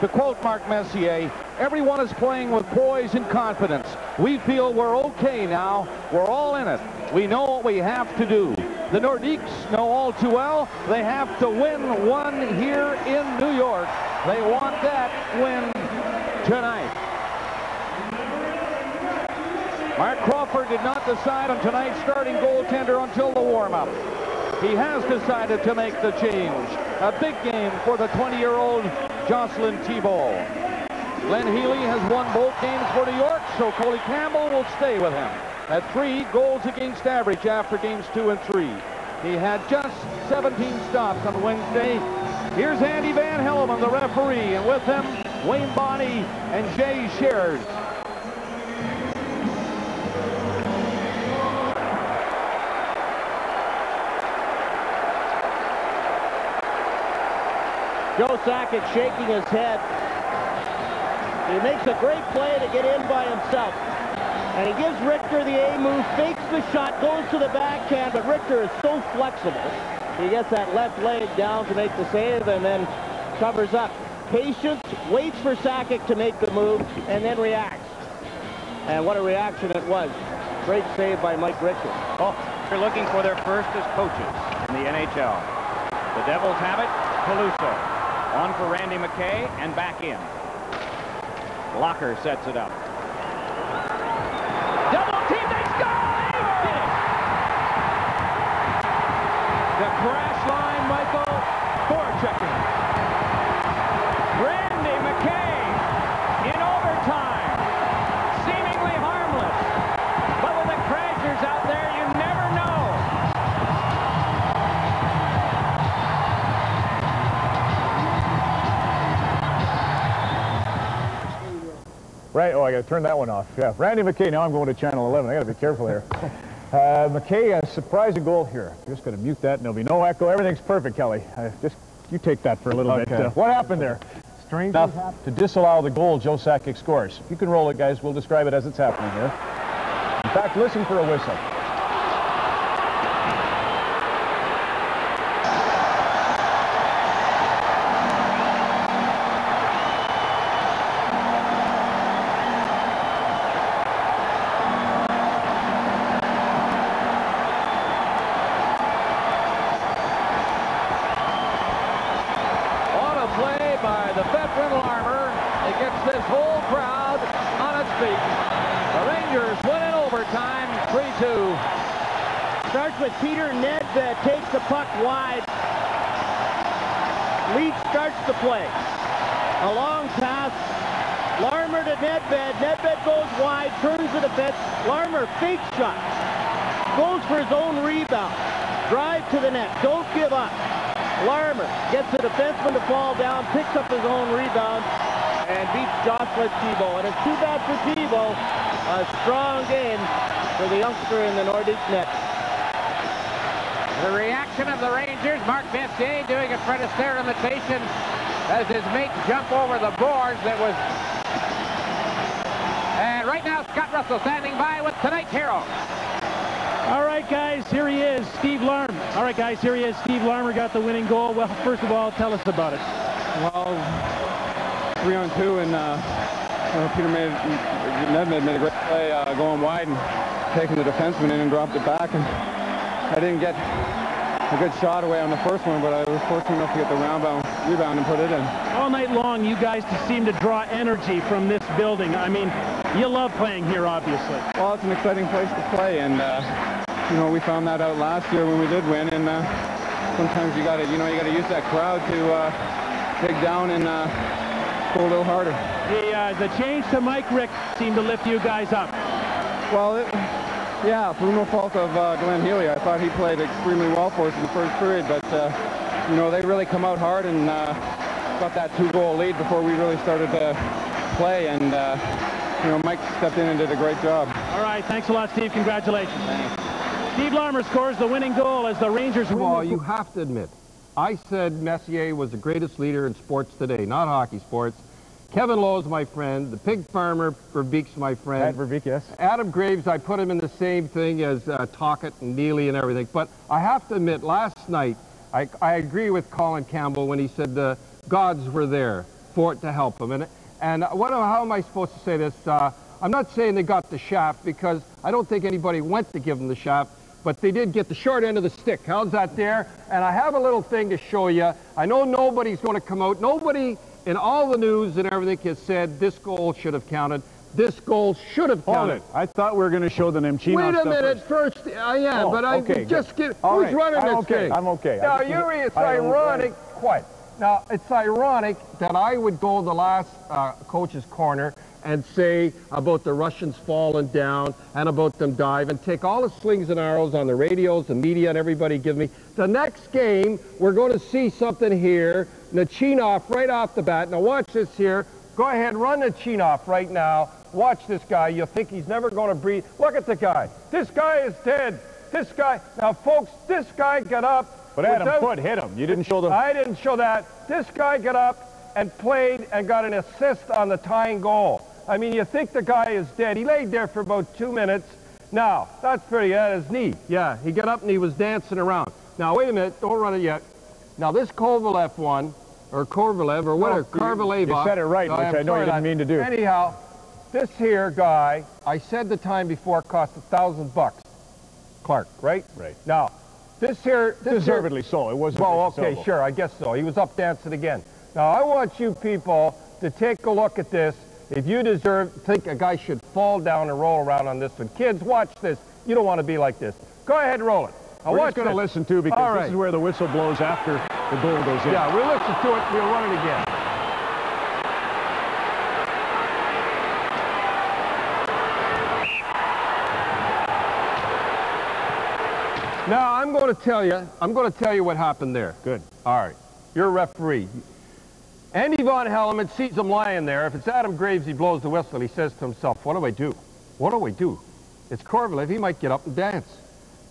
To quote Mark Messier, everyone is playing with poise and confidence. We feel we're okay now. We're all in it. We know what we have to do. The Nordiques know all too well they have to win one here in New York. They want that win tonight. Marc Crawford did not decide on tonight's starting goaltender until the warm-up. He has decided to make the change. A big game for the 20-year-old Jocelyn Thibault. Glenn Healy has won both games for New York, so Coley Campbell will stay with him at three goals against average after games two and three. He had just 17 stops on Wednesday. Here's Andy Van Hellemond, the referee, and with him, Wayne Bonney and Jay Sharrers. Joe Sakic shaking his head. He makes a great play to get in by himself. And he gives Richter the A move, fakes the shot, goes to the backhand, but Richter is so flexible. He gets that left leg down to make the save and then covers up. Patience, waits for Sakic to make the move, and then reacts. And what a reaction it was. Great save by Mike Richter. Oh, they're looking for their first as coaches in the NHL. The Devils have it. Peluso on for Randy McKay and back in. Blocker sets it up. Right, I got to turn that one off. Yeah, Randy McKay. Now I'm going to Channel 11. I got to be careful here. Uh, McKay, a surprising goal here. Just going to mute that, and there'll be no echo. Everything's perfect, Kelly. Uh, just you take that for a little Okay. bit. Uh, what happened there? Strange Enough to disallow the goal Joe Sakic scores. You can roll it, guys. We'll describe it as it's happening here. In fact, listen for a whistle. On a play by the veteran Larmer. It gets this whole crowd on its feet. The Rangers win in overtime, 3-2. Starts with Peter Nedved, takes the puck wide. Leetch starts the play. A long pass. Larmer to Nedved. Nedved goes wide, turns the defense. Larmer fake shot. Goes for his own rebound. Drive to the net. Don't give up. Larmer gets the defenseman to fall down, picks up his own rebound, and beats Jocelyn Thibault. And it's too bad for Thibault. A strong game for the youngster in the Nordic net. The reaction of the Rangers, Mark Messier doing a Fred Astaire imitation as his mates jump over the boards that was... And right now, Scott Russell standing by with tonight's hero. All right, guys, here he is, Steve Larmer. All right, guys, here he is. Steve Larmer got the winning goal. Well, first of all, tell us about it. Well, three on two, and uh, uh, Peter made Nedved made a great play uh, going wide taking the defenseman in and dropped it back. And I didn't get a good shot away on the first one, but I was fortunate enough to get the rebound, rebound and put it in. All night long, you guys seem to draw energy from this building. I mean, you love playing here, obviously. Well, it's an exciting place to play, and uh, you know we found that out last year when we did win. And uh, sometimes you got to, you know, you got to use that crowd to uh, dig down and uh, pull a little harder. The, uh, the change to Mike Rick seemed to lift you guys up. Well, it, Yeah, through no fault of uh, Glenn Healy. I thought he played extremely well for us in the first period, but, uh, you know, they really come out hard and uh, got that two-goal lead before we really started to play, and, uh, you know, Mike stepped in and did a great job. All right, thanks a lot, Steve. Congratulations. Steve Larmer scores the winning goal as the Rangers win. Well, you have to admit, I said Messier was the greatest leader in sports today, not hockey sports. Kevin Lowe's my friend. The pig farmer Verbeek's my friend. Pat Verbeek, yes. Adam Graves, I put him in the same thing as uh, Tocchet and Neely and everything. But I have to admit, last night, I, I agree with Colin Campbell when he said the gods were there for it to help him. And, and what, how am I supposed to say this? Uh, I'm not saying they got the shaft because I don't think anybody went to give them the shaft, but they did get the short end of the stick. How's that there? And I have a little thing to show you. I know nobody's going to come out. Nobody in all the news and everything has said this goal should have counted. This goal should have Hold counted. it. I thought we were going to show the Nemchinov Wait a minute first. I am, Oh, but I okay, just good. get All who's right. running I'm this okay. thing. I'm okay. Now, Yuri, it's I ironic. Quiet. Now, it's ironic that I would go the last uh, coach's corner and say about the Russians falling down and about them dive and take all the slings and arrows on the radios, the media, and everybody give me. The next game, we're going to see something here. Nachinov right off the bat. Now watch this here. Go ahead, run Nachinov right now. Watch this guy. You think he's never going to breathe. Look at the guy. This guy is dead. This guy. Now, folks, this guy got up. But Adam without- Foot hit him. You didn't show the... I didn't show that. This guy got up and played and got an assist on the tying goal. I mean, you think the guy is dead. He laid there for about two minutes. Now, that's pretty, that is neat. Yeah, he got up and he was dancing around. Now, wait a minute, don't run it yet. Now, this Kovalev one, or Korvalev, or whatever, oh, you- Karvaleva. you said it right, which I'm I know you didn't mean to do. Anyhow, this here guy, I said the time before cost a thousand bucks. Clark, right? Right. Now, this here... This Deservedly so. It wasn't Well, okay, sure, I guess so. He was up dancing again. Now, I want you people to take a look at this. If you deserve, think a guy should fall down and roll around on this one. Kids, watch this. You don't want to be like this. Go ahead, and roll it. Now, We're just going to listen to because All this is where the whistle blows after the goal goes in. Yeah, we'll listen to it. We'll run it again. Now, I'm going to tell you, I'm going to tell you what happened there. Good. All right. You're a referee. Andy Van Hellemond sees him lying there. If it's Adam Graves, he blows the whistle. He says to himself, what do I do? What do I do? It's Korvalev. He might get up and dance.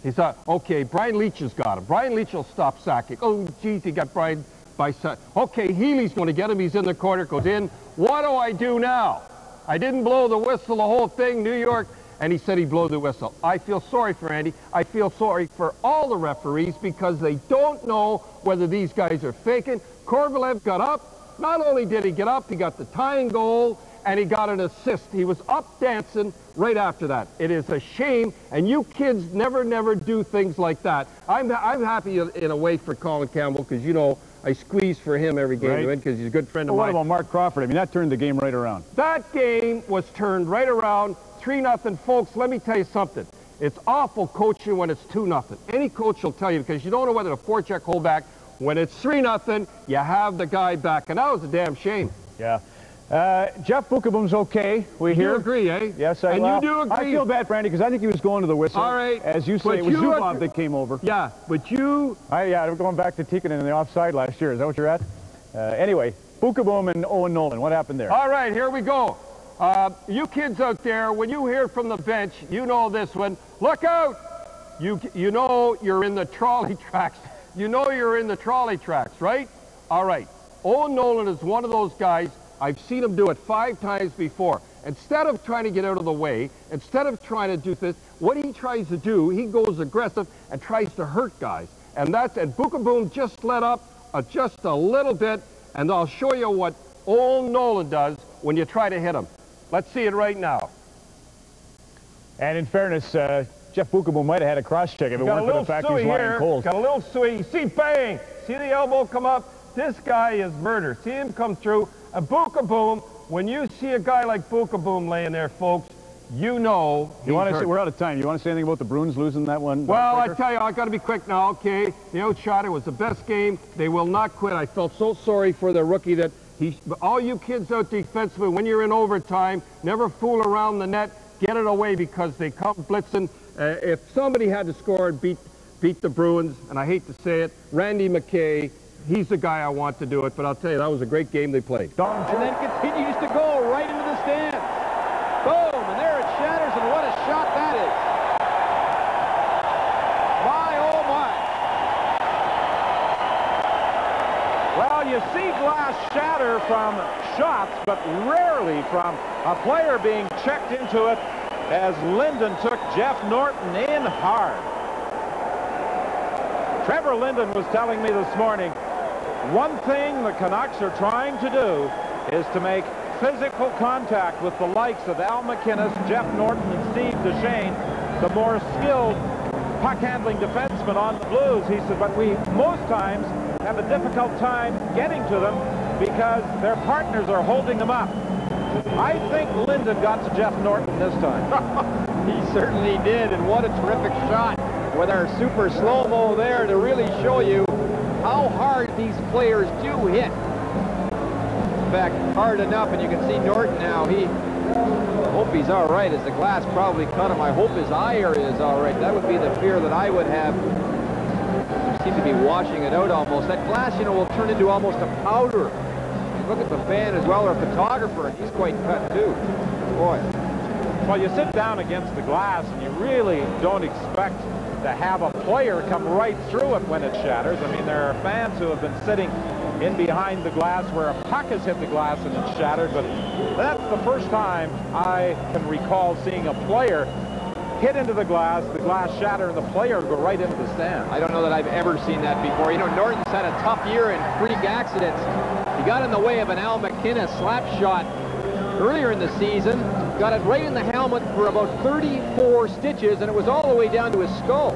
He thought, okay, Brian Leetch has got him. Brian Leetch will stop sacking. Oh, geez, he got Brian by sack. Okay, Healy's going to get him. He's in the corner, goes in. What do I do now? I didn't blow the whistle, the whole thing, New York. And he said he blew the whistle. I feel sorry for Andy. I feel sorry for all the referees because they don't know whether these guys are faking. Korvalev got up. Not only did he get up, he got the tying goal and he got an assist. He was up dancing right after that. It is a shame, and you kids never, never do things like that. I'm, I'm happy in a way for Colin Campbell because, you know, I squeeze for him every game Right. to win because he's a good friend of Well, what mine. about Marc Crawford? I mean, that turned the game right around. That game was turned right around, 3 nothing, Folks, let me tell you something. It's awful coaching when it's 2 nothing. Any coach will tell you because you don't know whether to forecheck, hold back. When it's 3 nothing, you have the guy back. And that was a damn shame. Yeah. Uh, Jeff Beukeboom's okay. We You hear. agree, eh? Yes, I And you well, do I feel bad for Andy because I think he was going to the whistle. All right. As you say, But it was you Zubov that came over. Yeah, but you... I, yeah, we're going back to Tikkanen in the offside last year. Is that what you're at? Uh, anyway, Beukeboom and Owen Nolan. What happened there? All right, here we go. Uh, you kids out there, when you hear from the bench, you know this one. Look out! You, you know you're in the trolley tracks. You know you're in the trolley tracks, right? All right. Owen Nolan is one of those guys. I've seen him do it five times before. Instead of trying to get out of the way, instead of trying to do this, what he tries to do, he goes aggressive and tries to hurt guys. And that's, and Boom just let up uh, just a little bit, and I'll show you what Owen Nolan does when you try to hit him. Let's see it right now. And in fairness, uh, Jeff Beukeboom might have had a cross check if it Got weren't for the fact he's lying cold. Got a little suey. See, bang! See the elbow come up? This guy is murder. See him come through. A Beukeboom. When you see a guy like Beukeboom laying there, folks, you know You want to say, we're out of time. You want to say anything about the Bruins losing that one? Uh, well, I tell you, I got to be quick now. Okay, the outshot. It was the best game. They will not quit. I felt so sorry for the rookie that he. All you kids out defensively, when you're in overtime, never fool around the net. Get it away because they come blitzing. Uh, if somebody had to score and beat, beat the Bruins, and I hate to say it, Randy McKay, he's the guy I want to do it, but I'll tell you, that was a great game they played. And then continues to go right into the stands. Boom, and there it shatters, and what a shot that is. My, oh my. Well, you see glass shatter from shots, but rarely from a player being checked into it as Linden took Jeff Norton in hard. Trevor Linden was telling me this morning, one thing the Canucks are trying to do is to make physical contact with the likes of Al MacInnis, Jeff Norton, and Steve Duchesne, the more skilled puck-handling defensemen on the Blues. He said, but we most times have a difficult time getting to them because their partners are holding them up. I think Linden got to Jeff Norton this time. he certainly did, and what a terrific shot with our super slow-mo there to really show you how hard these players do hit. In fact, hard enough, and you can see Norton now. He, I hope he's all right, as the glass probably cut him. I hope his eye area is all right. That would be the fear that I would have. You seem to be washing it out almost. That glass, you know, will turn into almost a powder look at the fan as well, or a photographer, and he's quite cut too. Boy. Well, you sit down against the glass, and you really don't expect to have a player come right through it when it shatters. I mean, there are fans who have been sitting in behind the glass where a puck has hit the glass and it's shattered, but that's the first time I can recall seeing a player hit into the glass, the glass shatter, and the player go right into the stand. I don't know that I've ever seen that before. You know, Norton's had a tough year in freak accidents. Got in the way of an Al MacInnis slap shot earlier in the season, got it right in the helmet for about 34 stitches, and it was all the way down to his skull.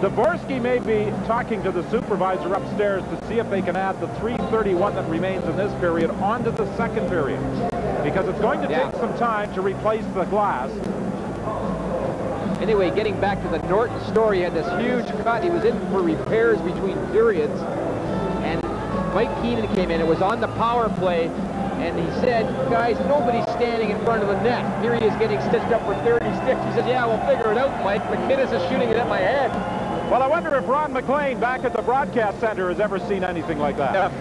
Dvorsky may be talking to the supervisor upstairs to see if they can add the 331 that remains in this period onto the second period. Because it's going to Yeah. take some time to replace the glass. Anyway, getting back to the Norton story, he had this huge cut. He was in for repairs between periods, Mike Keenan came in. It was on the power play, and he said, guys, nobody's standing in front of the net. Here he is getting stitched up for 30 sticks. He said, yeah, we'll figure it out, Mike. MacInnis is shooting it at my head. Well, I wonder if Ron MacLean back at the broadcast center has ever seen anything like that.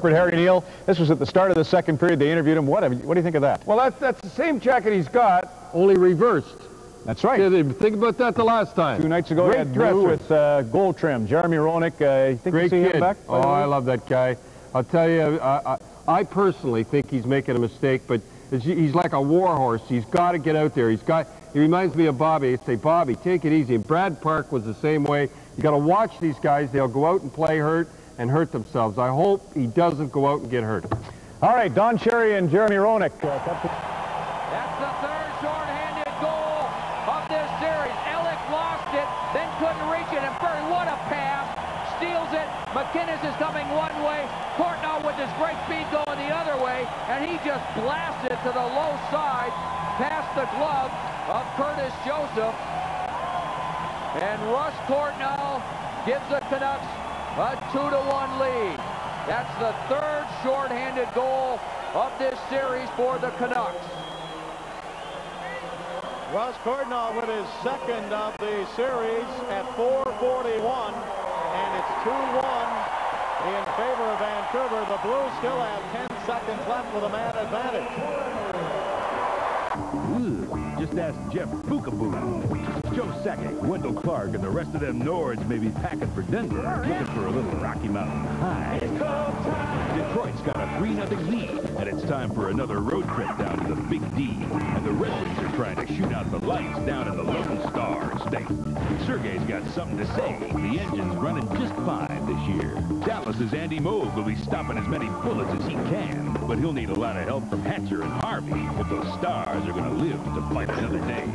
For Harry Neale, this was at the start of the second period. They interviewed him. What, what do you think of that? Well, that's, that's the same jacket he's got, only reversed. That's right. Think about that the last time. Two nights ago, Great he had dresser. blue with uh, gold trim. Jeremy Roenick, uh, think Great you see kid. him back? Oh, I love that guy. I'll tell you, I, I, I personally think he's making a mistake, but he's like a war horse. He's got to get out there. He's got. He reminds me of Bobby. I say, Bobby, take it easy. And Brad Park was the same way. You got to watch these guys. They'll go out and play hurt and hurt themselves. I hope he doesn't go out and get hurt. All right, Don Cherry and Jeremy Roenick. Is coming one way. Courtnall with his great speed going the other way, and he just blasted to the low side past the glove of Curtis Joseph. And Russ Courtnall gives the Canucks a two-to-one lead. That's the third short-handed goal of this series for the Canucks. Russ Courtnall with his second of the series at 441, and it's 2-1 in favor of Vancouver. The Blues still have 10 seconds left with a man advantage. Just ask Jeff Beukeboom. Joe Sakic, Wendell Clark, and the rest of them Nords may be packing for Denver, looking for a little Rocky Mountain high. Detroit's got a 3-0 lead, and it's time for another road trip down to the Big D. And the Red Wings are trying to shoot out the lights down in the Lone Star State. Sergey's got something to say. The engine's running just fine this year. Dallas's Andy Moog will be stopping as many bullets as he can, but he'll need a lot of help from Hatcher and Harvey if those stars are going to live to fight another day.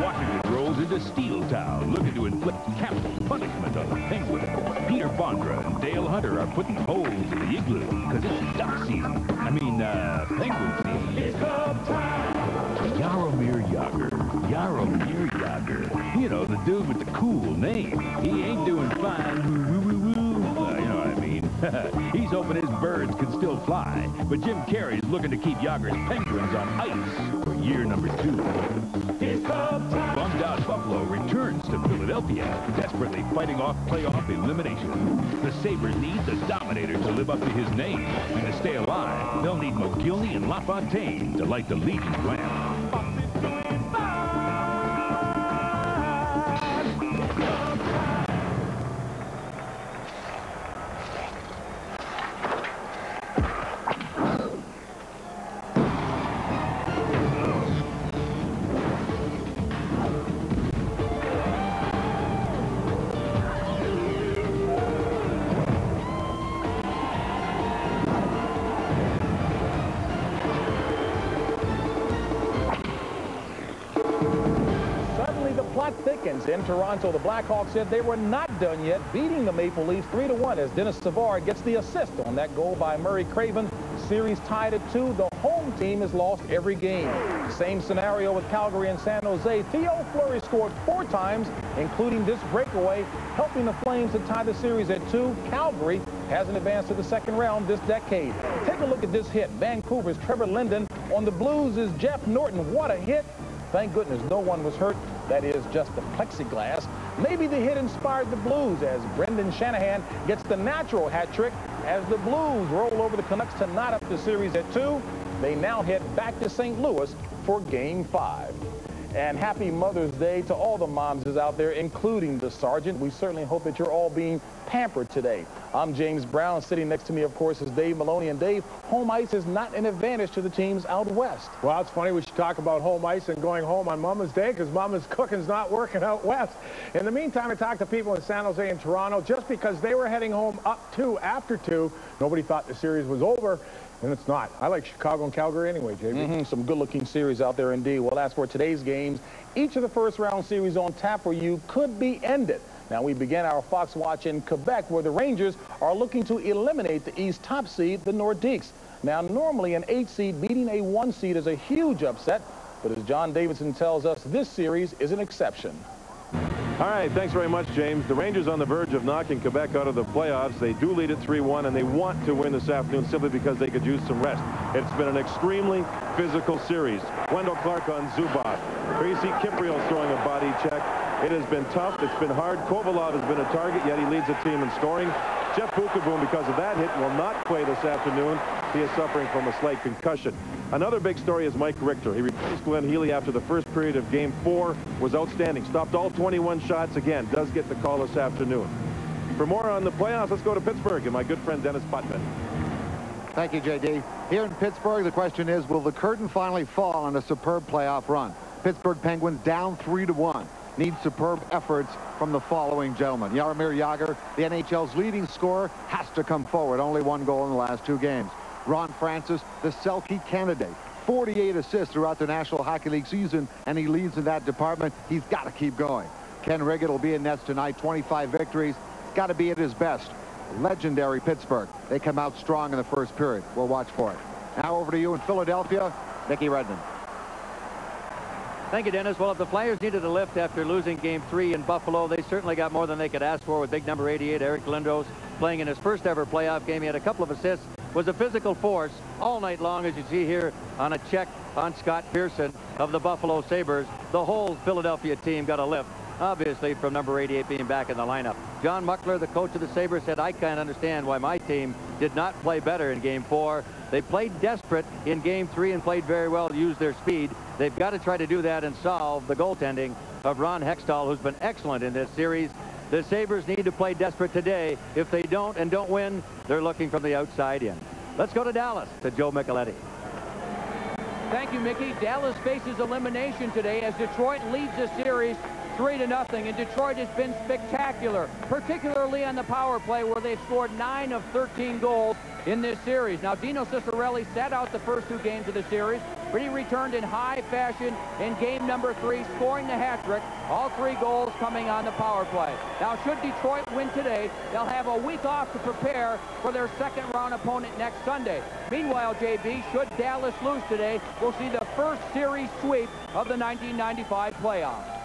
Washington rolls into Steel Town, looking to inflict capital punishment on the Penguins. Peter Bondra and Dale Hunter are putting holes in the igloo because it's duck season. I mean, uh, penguin season. It's time. Jaromir Jagr. Jaromir You know, the dude with the cool name. He ain't doing fine. Woo, woo, woo. Uh, you know what I mean? He's hoping his birds can still fly. But Jim Carey's looking to keep Jagr's penguins on ice for year number two. Bummed out Buffalo returns to Philadelphia, desperately fighting off playoff elimination. The Sabres need the Dominator to live up to his name, and to stay alive, they'll need Mogilny and LaFontaine to light the leading lamp. In Toronto. The Blackhawks said they were not done yet, beating the Maple Leafs 3-1 as Denis Savard gets the assist on that goal by Murray Craven. Series tied at 2. The home team has lost every game. Same scenario with Calgary and San Jose. Theo Fleury scored four times, including this breakaway, helping the Flames to tie the series at 2. Calgary hasn't advanced to the second round this decade. Take a look at this hit. Vancouver's Trevor Linden on the Blues is Jeff Norton. What a hit. Thank goodness no one was hurt. That is just the plexiglass. Maybe the hit inspired the Blues as Brendan Shanahan gets the natural hat trick as the Blues roll over the Canucks to knot up the series at two. They now head back to St. Louis for game five. And happy Mother's Day to all the moms out there, including the sergeant. We certainly hope that you're all being pampered today. I'm James Brown. Sitting next to me, of course, is Dave Maloney. And Dave, home ice is not an advantage to the teams out west. Well, it's funny we should talk about home ice and going home on Mama's Day because Mama's cooking's not working out west. In the meantime, I talked to people in San Jose and Toronto just because they were heading home up two after two. Nobody thought the series was over. And it's not. I like Chicago and Calgary anyway, JB. Mm -hmm. Some good-looking series out there indeed. Well, as for today's games, each of the first-round series on tap for you could be ended. Now, we begin our Fox Watch in Quebec, where the Rangers are looking to eliminate the East top seed, the Nordiques. Now, normally an eight seed beating a one seed is a huge upset, but as John Davidson tells us, this series is an exception. All right, thanks very much, James. The Rangers on the verge of knocking Quebec out of the playoffs. They do lead at 3-1, and they want to win this afternoon simply because they could use some rest. It's been an extremely physical series. Wendel Clark on Zubov. Tracy Kipriel throwing a body check. It has been tough. It's been hard. Kovalev has been a target, yet he leads the team in scoring. Jeff Beukeboom, because of that hit, will not play this afternoon. He is suffering from a slight concussion. Another big story is Mike Richter. He replaced Glenn Healy after the first period of game four. Was outstanding. Stopped all 21 shots. Again, does get the call this afternoon. For more on the playoffs, let's go to Pittsburgh and my good friend Dennis Putman. Thank you, J.D. Here in Pittsburgh, the question is, will the curtain finally fall on a superb playoff run? Pittsburgh Penguins down 3 to one. Need superb efforts from the following gentlemen. Jaromir Jagr, the NHL's leading scorer, has to come forward. Only one goal in the last two games. Ron Francis, the Selke candidate. 48 assists throughout the National Hockey League season, and he leads in that department. He's got to keep going. Ken Wregget will be in nets tonight, 25 victories. Got to be at his best. Legendary Pittsburgh. They come out strong in the first period. We'll watch for it. Now over to you in Philadelphia, Mickey Redmond. Thank you, Dennis. Well, if the Flyers needed a lift after losing Game 3 in Buffalo, they certainly got more than they could ask for with big number 88, Eric Lindros, playing in his first ever playoff game. He had a couple of assists, was a physical force all night long, as you see here on a check on Scott Pearson of the Buffalo Sabres. The whole Philadelphia team got a lift, obviously, from number 88 being back in the lineup. John Muckler, the coach of the Sabres, said, I can't understand why my team did not play better in Game 4. They played desperate in Game 3 and played very well to use their speed. They've got to try to do that and solve the goaltending of Ron Hextall, who's been excellent in this series. The Sabres need to play desperate today. If they don't and don't win, they're looking from the outside in. Let's go to Dallas, to Joe Micheletti. Thank you, Mickey. Dallas faces elimination today as Detroit leads the series 3 to nothing, and Detroit has been spectacular, particularly on the power play where they've scored 9 of 13 goals in this series. Now, Dino Ciccarelli sat out the first two games of the series, but he returned in high fashion in game number three, scoring the hat trick. All three goals coming on the power play. Now, should Detroit win today, they'll have a week off to prepare for their second round opponent next Sunday. Meanwhile, JB, should Dallas lose today, we'll see the first series sweep of the 1995 playoffs.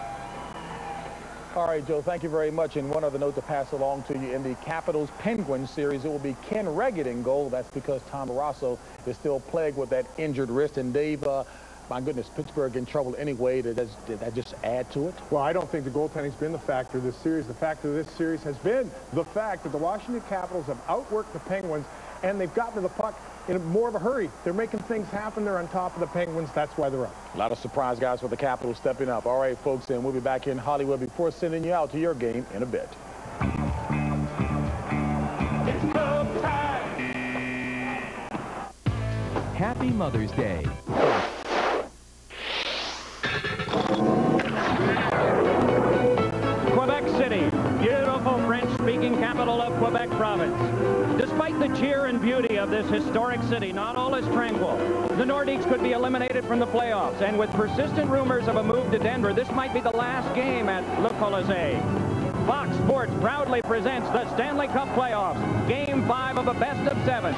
All right, Joe, thank you very much. And one other note to pass along to you in the Capitals Penguins series, it will be Ken Wregget in goal. That's because Tom Barrasso is still plagued with that injured wrist. And Dave, uh, my goodness, Pittsburgh in trouble anyway. Did that, did that just add to it? Well, I don't think the goaltending's been the factor of this series. The factor of this series has been the fact that the Washington Capitals have outworked the Penguins, and they've gotten to the puck in more of a hurry. They're making things happen. They're on top of the Penguins. That's why they're up. A lot of surprise guys with the Capitals stepping up. All right, folks, and we'll be back in Hollywood before sending you out to your game in a bit. Happy Mother's Day. Quebec City, beautiful French-speaking capital of Quebec province. The cheer and beauty of this historic city, not all is tranquil. The Nordiques could be eliminated from the playoffs, and with persistent rumors of a move to Denver, this might be the last game at Le Colisée. Fox Sports proudly presents the Stanley Cup playoffs, game five of a best of seven.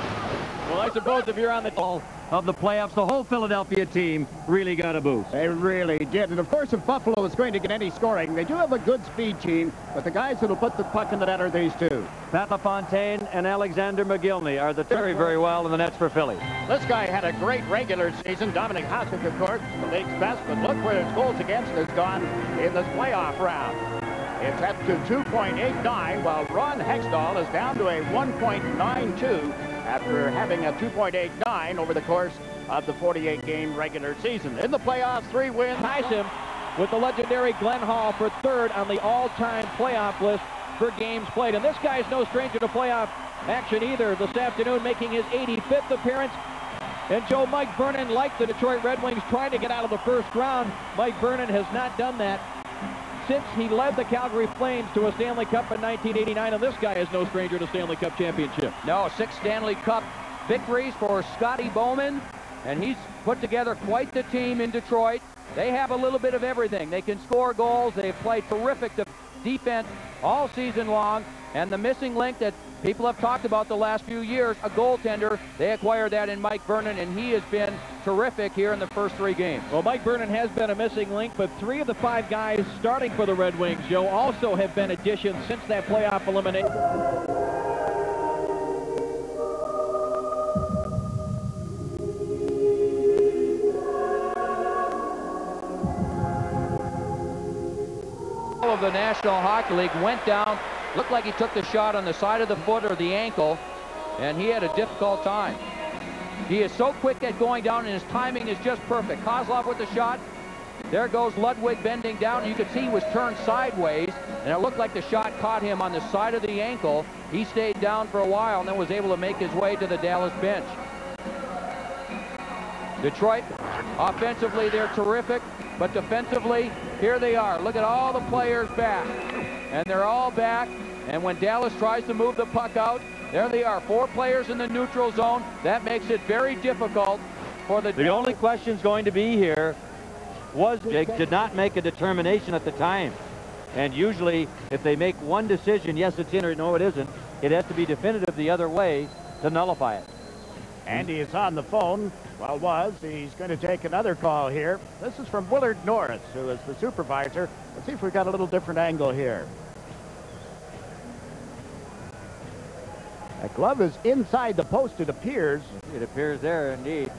Well, I suppose if you're on the ball of the playoffs, the whole Philadelphia team really got a boost. They really did. And of course, if Buffalo is going to get any scoring, they do have a good speed team, but the guys that'll put the puck in the net are these two. Pat LaFontaine and Alexander Mogilny are the very, very well in the nets for Philly. This guy had a great regular season. Dominik Hasek, of course, the league's best, but look where his goals against has gone in this playoff round. It's up to 2.89, while Ron Hextall is down to a 1.92 after having a 2.89 over the course of the 48-game regular season. In the playoffs, three wins. Ties him with the legendary Glenn Hall for third on the all-time playoff list for games played. And this guy is no stranger to playoff action either. This afternoon making his 85th appearance. And Joe Mike Vernon, like the Detroit Red Wings, trying to get out of the first round. Mike Vernon has not done that since he led the Calgary Flames to a Stanley Cup in 1989, and this guy is no stranger to Stanley Cup championship. No, six Stanley Cup victories for Scotty Bowman, and he's put together quite the team in Detroit. They have a little bit of everything. They can score goals. They've played terrific defense all season long, and the missing link that people have talked about the last few years, a goaltender. They acquired that in Mike Vernon, and he has been terrific here in the first three games. Well, Mike Vernon has been a missing link, but three of the five guys starting for the Red Wings, Joe, also have been additions since that playoff elimination. All of the National Hockey League went down Looked like he took the shot on the side of the foot or the ankle, and he had a difficult time. He is so quick at going down, and his timing is just perfect. Kozlov with the shot. There goes Ludwig bending down. You could see he was turned sideways, and it looked like the shot caught him on the side of the ankle. He stayed down for a while and then was able to make his way to the Dallas bench. Detroit, offensively, they're terrific, but defensively, here they are. Look at all the players back and they're all back. And when Dallas tries to move the puck out, there they are, four players in the neutral zone. That makes it very difficult for the... The only question is going to be here was Jake did not make a determination at the time. And usually, if they make one decision, yes, it's in or no, it isn't, it has to be definitive the other way to nullify it. Andy is on the phone. Well, was. He's going to take another call here. This is from Willard Norris, who is the supervisor. Let's see if we've got a little different angle here. That glove is inside the post, it appears. It appears there, indeed.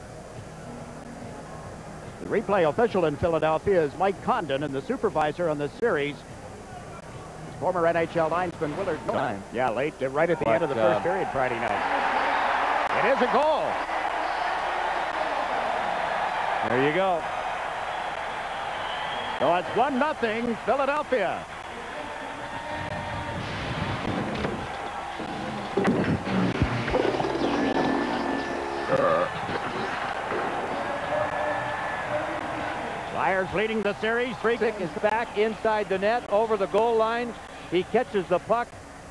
The replay official in Philadelphia is Mike Condon, and the supervisor on the series is former NHL linesman Willard Norris. Yeah, late, right at the end of the first uh, period Friday night. It is a goal. There you go. So it's 1-0 Philadelphia. Flyers leading the series. Freak is back inside the net over the goal line. He catches the puck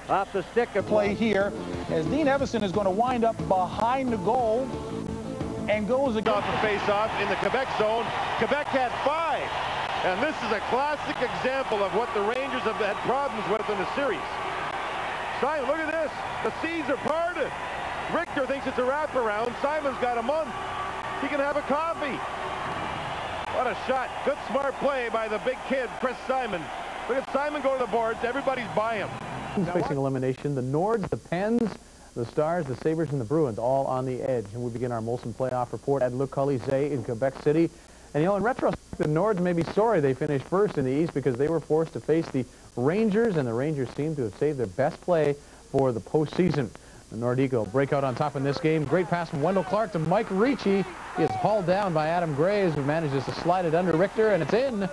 off the stick of play here as Dean Evason is going to wind up behind the goal and goes off the face-off in the Quebec zone. Quebec had five. And this is a classic example of what the Rangers have had problems with in the series. Simon, look at this. The seas are parted. Richter thinks it's a wraparound. Simon's got a month. He can have a coffee. What a shot. Good smart play by the big kid, Chris Simon. Look at Simon go to the boards. Everybody's by him. Facing elimination, the Nords, the Pens, the Stars, the Sabres, and the Bruins all on the edge. And we begin our Molson playoff report at Le Colisée in Quebec City. And, you know, in retrospect, the Nords may be sorry they finished first in the East because they were forced to face the Rangers, and the Rangers seem to have saved their best play for the postseason. The Nordiques break out on top in this game. Great pass from Wendel Clark to Mike Ricci. He is hauled down by Adam Graves, who manages to slide it under Richter, and it's in.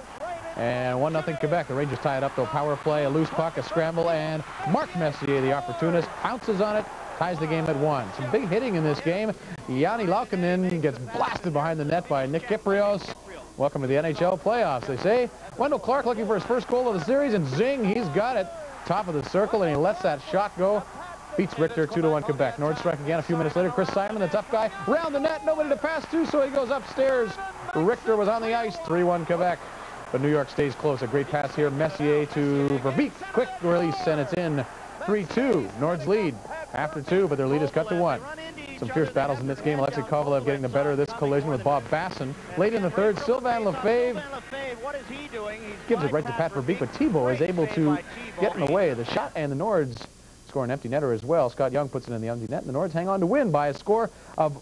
And 1-0 Quebec. The Rangers tie it up, though. Power play, a loose puck, a scramble, and Mark Messier, the opportunist, pounces on it, ties the game at one. Some big hitting in this game. Janne Laukkanen gets blasted behind the net by Nick Kypreos. Welcome to the NHL playoffs, they say. Wendel Clark looking for his first goal of the series, and zing, he's got it. Top of the circle, and he lets that shot go. Beats Richter 2-1 Quebec. Nord strike again a few minutes later. Chris Simon, the tough guy, round the net, nobody to pass to, so he goes upstairs. Richter was on the ice, 3-1 Quebec. But New York stays close. A great pass here. Messier to Verbeek. Quick release, and it's in 3-2. Nords lead after two, but their lead is cut to one. Some fierce battles in this game. Alexei Kovalev getting the better of this collision with Bob Bassen. Late in the third, Sylvain Lefebvre gives it right to Pat Verbeek, but Thibault is able to get in the way. The shot and the Nords score an empty netter as well. Scott Young puts it in the empty net, and the Nords hang on to win by a score of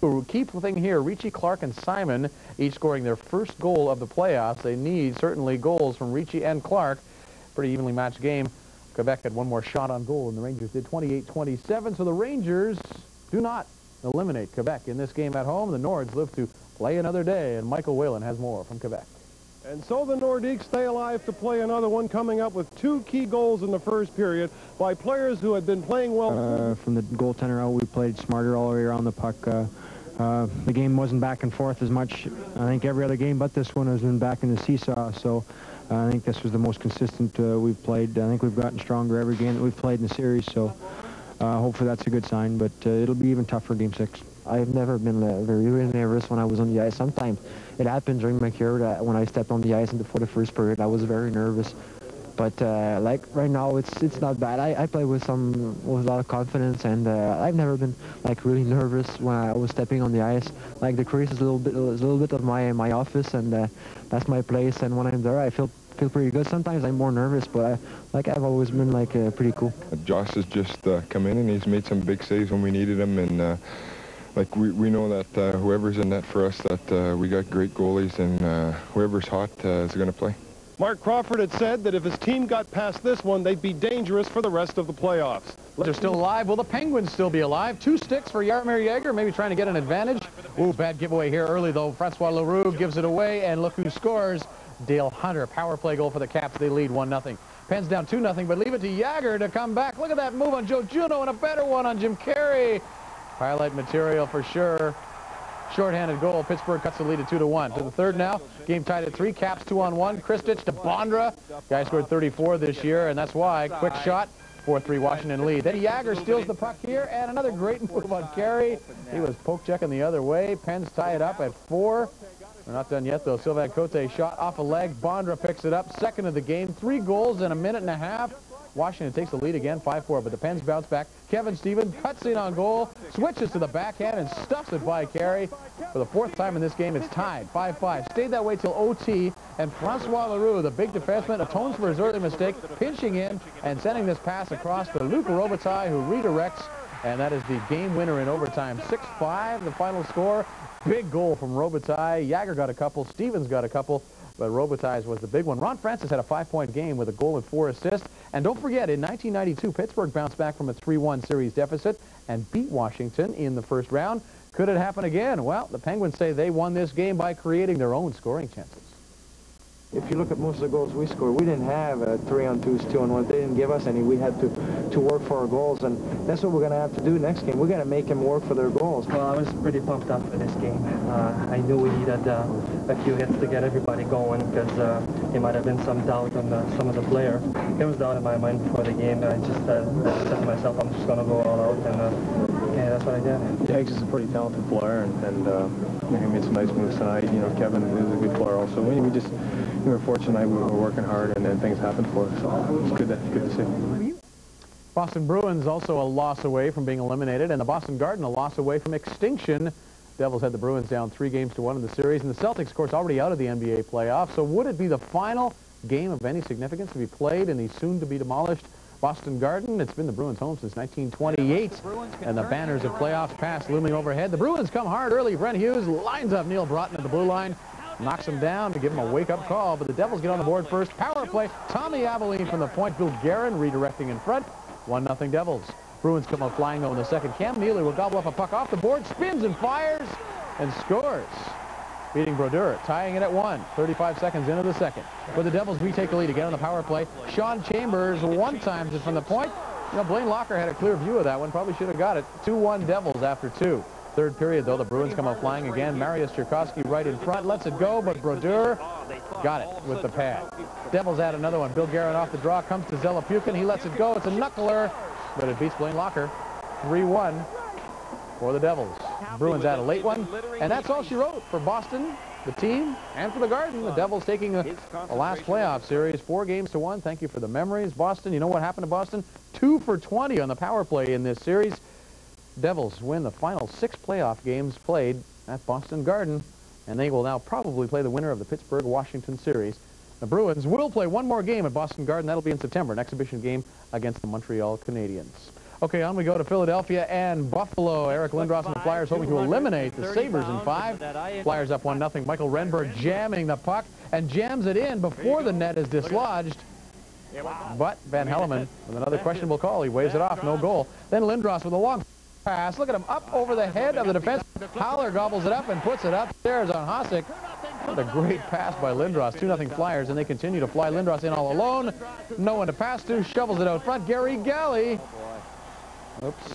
two. Keep the thing here. Ricci, Clark, and Simon each scoring their first goal of the playoffs. They need certainly goals from Ricci and Clark. Pretty evenly matched game. Quebec had one more shot on goal, and the Rangers did 28-27. So the Rangers do not eliminate Quebec in this game at home. The Nords live to play another day, and Michael Whalen has more from Quebec. And so the Nordiques stay alive to play another one, coming up with two key goals in the first period by players who had been playing well. Uh, from the goaltender out, we played smarter all the way around the puck. Uh, uh, the game wasn't back and forth as much. I think every other game but this one has been back in the seesaw. So I think this was the most consistent uh, we've played. I think we've gotten stronger every game that we've played in the series. So uh, hopefully that's a good sign. But it'll be even tougher game six. I've never been very nervous when I was on the ice. Sometimes it happened during my career that when I stepped on the ice before the first period, I was very nervous. But uh, like right now, it's it's not bad. I, I play with some with a lot of confidence, and uh, I've never been like really nervous when I was stepping on the ice. Like the crease is a little bit a little bit of my my office, and uh, that's my place. And when I'm there, I feel feel pretty good. Sometimes I'm more nervous, but I, like I've always been like uh, pretty cool. Josh has just uh, come in and he's made some big saves when we needed him, and uh, like we, we know that uh, whoever's in net for us, that uh, we got great goalies, and uh, whoever's hot uh, is going to play. Marc Crawford had said that if his team got past this one, they'd be dangerous for the rest of the playoffs. They're still alive. Will the Penguins still be alive? Two sticks for Jaromir Jagr, maybe trying to get an advantage. Ooh, bad giveaway here early, though. Francois Leroux gives it away, and look who scores. Dale Hunter, power play goal for the Caps. They lead 1-0. Pens down 2-0, but leave it to Jagr to come back. Look at that move on Joe Juneau and a better one on Jim Carey. Highlight material for sure. Shorthanded goal. Pittsburgh cuts the lead to 2 to 1. To the third now. Game tied at 3. Caps 2 on 1. Khristich to Bondra. Guy scored 34 this year, and that's why. Quick shot. 4-3 Washington lead. Then Jagr steals the puck here, and another great move on Carey. He was poke checking the other way. Pens tie it up at 4. We're not done yet, though. Sylvain Cote shot off a leg. Bondra picks it up. Second of the game. Three goals in a minute and a half. Washington takes the lead again, 5-4, but the Pens bounce back. Kevin Stevens cuts in on goal, switches to the backhand, and stuffs it by Carey. For the fourth time in this game, it's tied, 5-5. Stayed that way till OT, and Francois Leroux, the big defenseman, atones for his early mistake, pinching in and sending this pass across to Luc Robitaille, who redirects, and that is the game winner in overtime. 6-5, the final score. Big goal from Robitaille. Jagr got a couple. Stevens got a couple but Robitaille was the big one. Ron Francis had a five-point game with a goal and four assists. And don't forget, in 1992, Pittsburgh bounced back from a 3-1 series deficit and beat Washington in the first round. Could it happen again? Well, the Penguins say they won this game by creating their own scoring chances. If you look at most of the goals we scored, we didn't have a three-on-twos, two-on-ones. They didn't give us any. We had to, to work for our goals, and that's what we're going to have to do next game. We're going to make them work for their goals. Well, I was pretty pumped up for this game. Uh, I knew we needed uh, a few hits to get everybody going because uh, there might have been some doubt on the, some of the players. There was doubt in my mind before the game. I just uh, said to myself, I'm just going to go all out, and uh, yeah, that's what I did. Jags is a pretty talented player, and, and uh, he made some nice moves tonight. You know, Kevin is a good player also. We, we just we were fortunate. We were working hard, and then things happened for us. So it's good to, good to see. Boston Bruins also a loss away from being eliminated, and the Boston Garden a loss away from extinction. Devils had the Bruins down three games to one in the series, and the Celtics, of course, already out of the NBA playoffs. So would it be the final game of any significance to be played in the soon-to-be-demolished Boston Garden. It's been the Bruins' home since 1928, and the banners of playoffs past looming overhead. The Bruins come hard early. Brent Hughes lines up Neal Broten at the blue line, knocks him down to give him a wake-up call, but the Devils get on the board first. Power play. Tommy Albelin from the point. Bill Guerin redirecting in front. 1-0 Devils. Bruins come up flying though in the second. Cam Neely will gobble up a puck off the board, spins and fires, and scores beating Brodeur, tying it at one. 35 seconds into the second. For the Devils, we take the lead again on the power play. Shawn Chambers one times it from the point. You know, Blaine Lacher had a clear view of that one. Probably should have got it. 2-1 Devils after two. Third period, though, the Bruins come up flying again. Mariusz Czerkawski right in front, lets it go, but Brodeur got it with the pad. Devils add another one. Bill Guerin off the draw, comes to Zelepukin. He lets it go. It's a knuckler, but it beats Blaine Lacher. 3-1 for the Devils. Bruins add a late one, and that's all she wrote for Boston, the team, and for the Garden. The Devils taking a, a last playoff series, four games to one. Thank you for the memories. Boston, you know what happened to Boston? Two for 20 on the power play in this series. Devils win the final six playoff games played at Boston Garden, and they will now probably play the winner of the Pittsburgh-Washington series. The Bruins will play one more game at Boston Garden. That'll be in September, an exhibition game against the Montreal Canadiens. Okay, on we go to Philadelphia and Buffalo. Eric Lindros and the Flyers hoping to eliminate the Sabres in five. Flyers up 1-0. Mikael Renberg jamming the puck and jams it in before the net is dislodged. But Van Hellemond with another questionable call. He waves it off. No goal. Then Lindros with a long pass. Look at him up over the head of the defense. Howler gobbles it up and puts it upstairs on Hasek. What a great pass by Lindros. 2-0 Flyers, and they continue to fly Lindros in all alone. No one to pass to. Shovels it out front. Gary Galley Oops.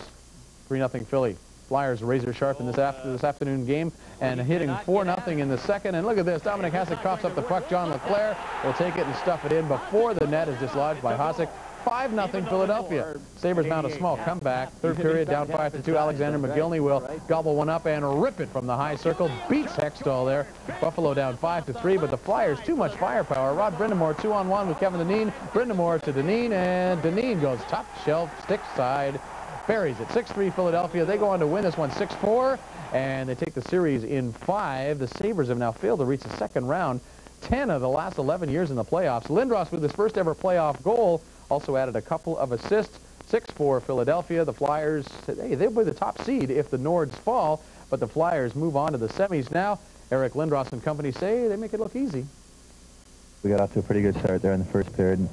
3-0 Philly. Flyers razor sharp in this after this afternoon game and hitting 4-0 in the second. And look at this. Dominik Hasek coughs up the puck. John LeClair will take it and stuff it in before the net is dislodged by Hasek. 5-0 Philadelphia. Sabres mount a small comeback. Third period down five to two. Alexander Mogilny will gobble one up and rip it from the high circle. Beats Hextall there. Buffalo down five to three, but the Flyers too much firepower. Rod Brind'Amour two-on-one with Kevin Dineen. Brind'Amour to Dineen, and Dineen goes top shelf, stick side buries it. 6-3 Philadelphia. They go on to win this one 6-4, and they take the series in five. The Sabres have now failed to reach the second round 10 of the last 11 years in the playoffs. Lindros with his first ever playoff goal also added a couple of assists. 6-4 Philadelphia. The Flyers, hey, they'll be the top seed if the Nords fall, but the Flyers move on to the semis now. Eric Lindros and company say they make it look easy. We got off to a pretty good start there in the first period and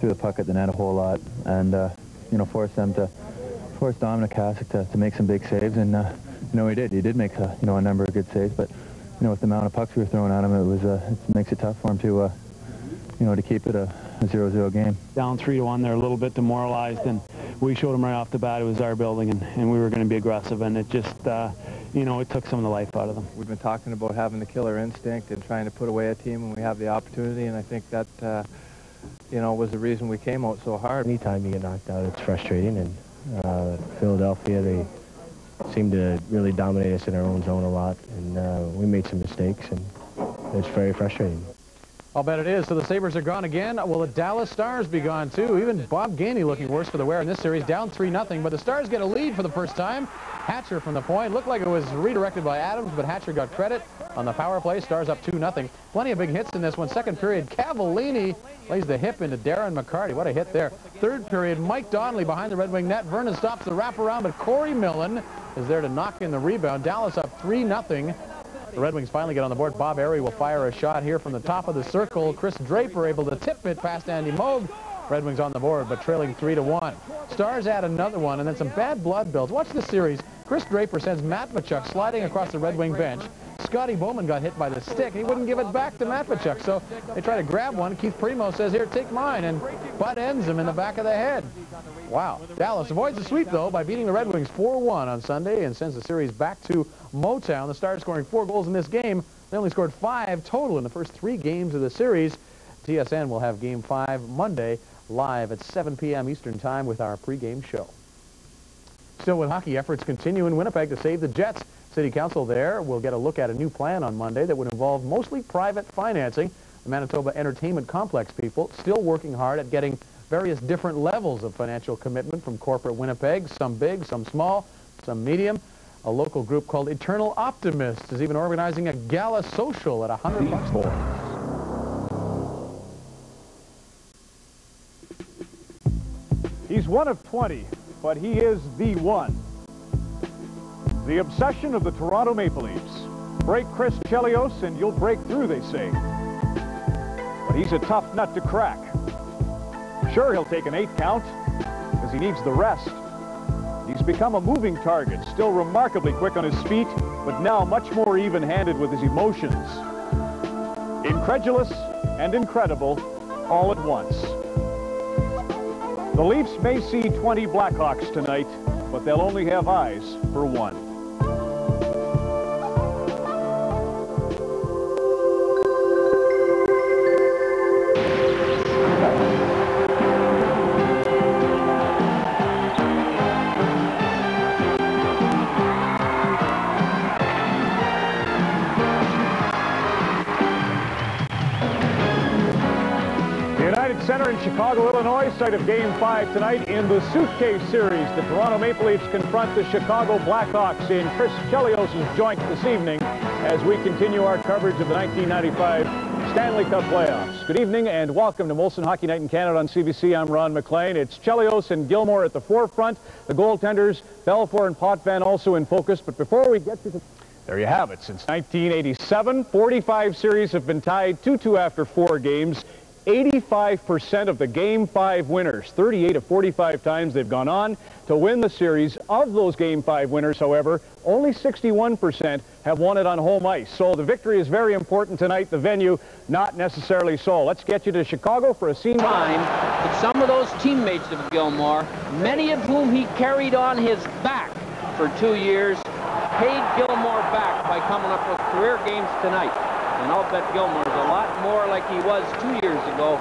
threw the puck at the net a whole lot and, uh, you know, forced them to forced Dominik Hasek to, to make some big saves, and uh, you know he did. He did make a, you know a number of good saves, but you know with the amount of pucks we were throwing at him, it was uh, it makes it tough for him to uh, you know to keep it a 0-0 game. Down three to one, they're a little bit demoralized, and we showed them right off the bat it was our building, and, and we were going to be aggressive, and it just. Uh, you know, it took some of the life out of them. We've been talking about having the killer instinct and trying to put away a team when we have the opportunity, and I think that, uh, you know, was the reason we came out so hard. Anytime you get knocked out, it's frustrating, and uh, Philadelphia, they seemed to really dominate us in our own zone a lot, and uh, we made some mistakes, and it's very frustrating. I'll bet it is. So the Sabres are gone again. Will the Dallas Stars be gone too? Even Bob Gainey looking worse for the wear in this series, down 3-0. But the Stars get a lead for the first time. Hatcher from the point. Looked like it was redirected by Adams, but Hatcher got credit on the power play. Stars up 2-0. Plenty of big hits in this one. Second period, Cavallini lays the hip into Darren McCarty. What a hit there. Third period, Mike Donnelly behind the Red Wing net. Vernon stops the wraparound, but Corey Millen is there to knock in the rebound. Dallas up 3-0. The Red Wings finally get on the board. Bob Errey will fire a shot here from the top of the circle. Chris Draper able to tip it past Andy Moog. Red Wings on the board, but trailing 3 to one. Stars add another one, and then some bad blood builds. Watch the series. Chris Draper sends Matvichuk sliding across the Red Wing bench. Scotty Bowman got hit by the stick. He wouldn't give it back to Matvichuk, so they try to grab one. Keith Primeau says, here, take mine, and butt ends him in the back of the head. Wow. Dallas avoids the sweep, though, by beating the Red Wings 4-1 on Sunday and sends the series back to Motown. The Stars scoring four goals in this game. They only scored five total in the first three games of the series. TSN will have Game 5 Monday live at 7 p.m. Eastern Time with our pregame show. Still with hockey, efforts continue in Winnipeg to save the Jets. City Council there will get a look at a new plan on Monday that would involve mostly private financing. The Manitoba Entertainment Complex people still working hard at getting various different levels of financial commitment from corporate Winnipeg, some big, some small, some medium. A local group called Eternal Optimists is even organizing a gala social at 100 bucks for one of 20, but he is the one. The obsession of the Toronto Maple Leafs. Break Chris Chelios and you'll break through, they say. But he's a tough nut to crack. Sure, he'll take an eight count, because he needs the rest. He's become a moving target, still remarkably quick on his feet, but now much more even-handed with his emotions. Incredulous and incredible all at once. The Leafs may see 20 Blackhawks tonight, but they'll only have eyes for one. Of Game 5 tonight in the Suitcase Series. The Toronto Maple Leafs confront the Chicago Blackhawks in Chris Chelios' joint this evening as we continue our coverage of the 1995 Stanley Cup playoffs. Good evening and welcome to Molson Hockey Night in Canada on CBC. I'm Ron MacLean. It's Chelios and Gilmour at the forefront. The goaltenders, Belfour and Potvin also in focus. But before we get to the... There you have it. Since 1987, 45 series have been tied 2-2 after four games. 85% of the Game 5 winners, 38 of 45 times they've gone on to win the series. Of those Game 5 winners, however, only 61% have won it on home ice. So the victory is very important tonight. The venue, not necessarily so. Let's get you to Chicago for a scene. Time that some of those teammates of Gilmour, many of whom he carried on his back for two years, paid Gilmour back by coming up with career games tonight. And I'll bet Gilmour's a lot more like he was two years ago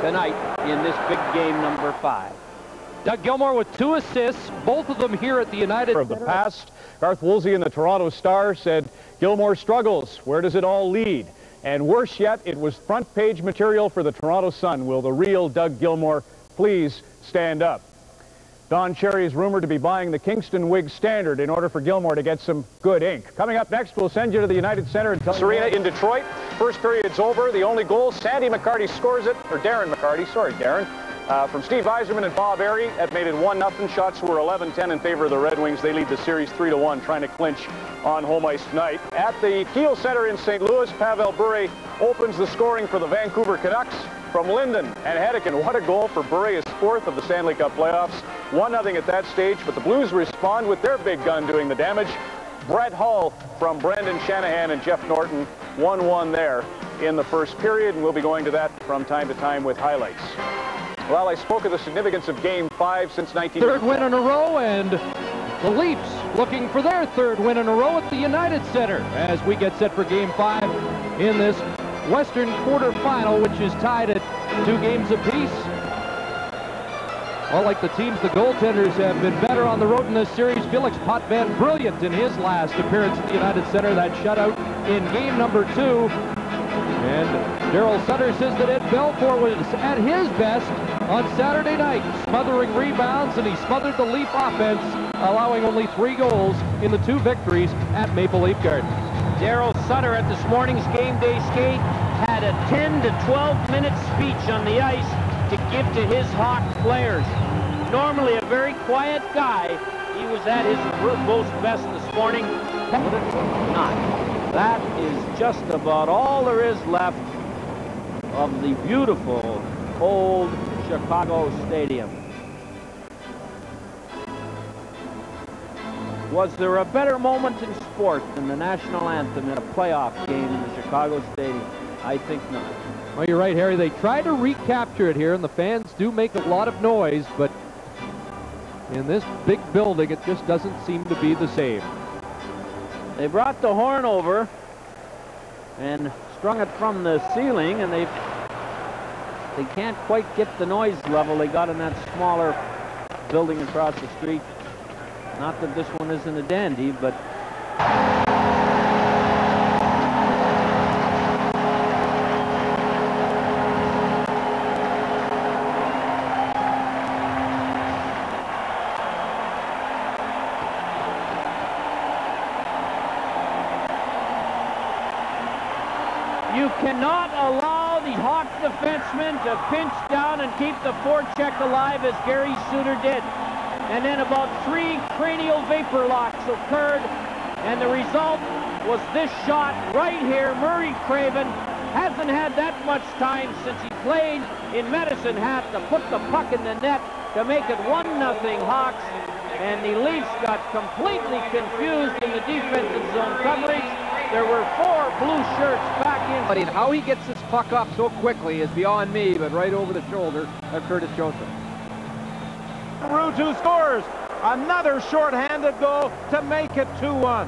tonight in this big game number five. Doug Gilmour with two assists, both of them here at the United of the past. Garth Woolsey in the Toronto Star said Gilmour struggles. Where does it all lead? And worse yet, it was front page material for the Toronto Sun. Will the real Doug Gilmour please stand up? Don Cherry is rumored to be buying the Kingston Whig Standard in order for Gilmour to get some good ink. Coming up next, we'll send you to the United Center and tell Serena in Detroit. First period's over. The only goal, Sandy McCarty scores it, or Darren McCarty, sorry, Darren, uh, from Steve Yzerman and Bob Errey. That made it 1-0. Shots were 11-10 in favor of the Red Wings. They lead the series 3-1, trying to clinch on home ice tonight. At the Kiel Center in St. Louis, Pavel Bure opens the scoring for the Vancouver Canucks from Linden and Hedican. What a goal for Bure, his fourth of the Stanley Cup playoffs. 1-0 at that stage, but the Blues respond with their big gun doing the damage. Brett Hull from Brendan Shanahan and Jeff Norton, 1-1 there in the first period, and we'll be going to that from time to time with highlights. Well, I spoke of the significance of Game 5 since 19... Third win in a row, and the Leafs looking for their third win in a row at the United Center as we get set for Game 5 in this Western quarterfinal, which is tied at two games apiece. Well, like the teams, the goaltenders have been better on the road in this series. Felix Potvin, brilliant in his last appearance at the United Center, that shutout in game number two. And Daryl Sutter says that Ed Belfour was at his best on Saturday night, smothering rebounds, and he smothered the Leaf offense, allowing only three goals in the two victories at Maple Leaf Gardens. Daryl Sutter at this morning's game day skate had a 10 to 12 minute speech on the ice to give to his Hawk players. Normally a very quiet guy, he was at his most best this morning. Not. That is just about all there is left of the beautiful old Chicago Stadium. Was there a better moment in sport than the national anthem in a playoff game in the Chicago Stadium? I think not. Well, you're right, Harry. They try to recapture it here, and the fans do make a lot of noise, but in this big building, it just doesn't seem to be the same. They brought the horn over and strung it from the ceiling, and they they can't quite get the noise level they got in that smaller building across the street. Not that this one isn't a dandy, but... You cannot allow the Hawks defenseman to pinch down and keep the forecheck alive as Gary Suter did. And then about three cranial vapor locks occurred, and the result was this shot right here. Murray Craven hasn't had that much time since he played in Medicine Hat to put the puck in the net to make it 1-0 Hawks. And the Leafs got completely confused in the defensive zone coverage. There were four blue shirts back in. But how he gets this puck up so quickly is beyond me, but right over the shoulder of Curtis Joseph. Ruuttu scores another short-handed goal to make it 2-1.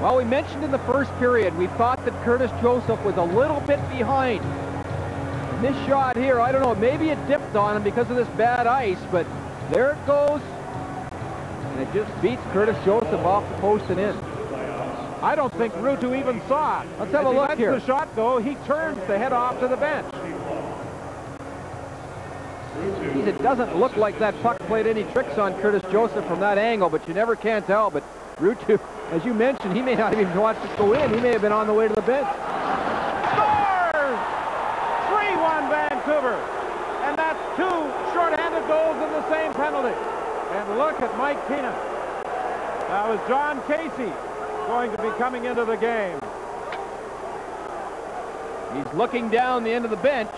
Well, we mentioned in the first period, we thought that Curtis Joseph was a little bit behind. And this shot here, I don't know, maybe it dipped on him because of this bad ice, but there it goes. And it just beats Curtis Joseph off the post and in. I don't think Ruuttu even saw it. Let's have As a he look lets here. the shot go, he turns to head off to the bench. It doesn't look like that puck played any tricks on Curtis Joseph from that angle, but you never can tell. But Ruuttu, as you mentioned, he may not have even watched it go in. He may have been on the way to the bench. Scores! 3-1 Vancouver. And that's two short-handed goals in the same penalty. And look at Mike Keenan. That was Jon Casey going to be coming into the game. He's looking down the end of the bench.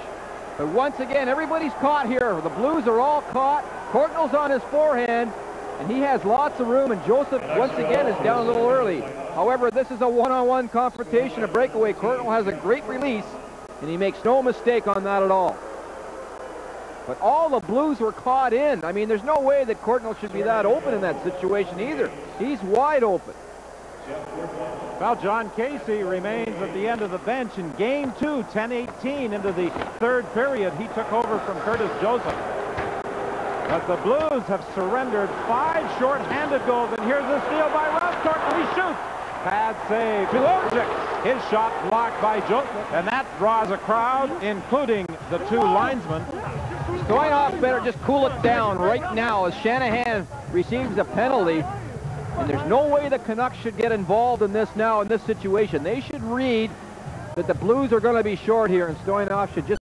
But once again, everybody's caught here. The Blues are all caught. Courtnall's on his forehand, and he has lots of room, and Joseph, once again, is down a little early. However, this is a one-on-one confrontation, a breakaway. Courtnall has a great release, and he makes no mistake on that at all. But all the Blues were caught in. I mean, there's no way that Courtnall should be that open in that situation either. He's wide open. Well, Jon Casey remains at the end of the bench in game two, 10-18 into the third period. He took over from Curtis Joseph. But the Blues have surrendered five short-handed goals, and here's a steal by Rostock, and he shoots. Bad save. Milojic. His shot blocked by Joseph, and that draws a crowd, including the two linesmen. Stojanov better just cool it down right now as Shanahan receives a penalty. And there's no way the Canucks should get involved in this now in this situation. They should read that the Blues are going to be short here and Stojanov should just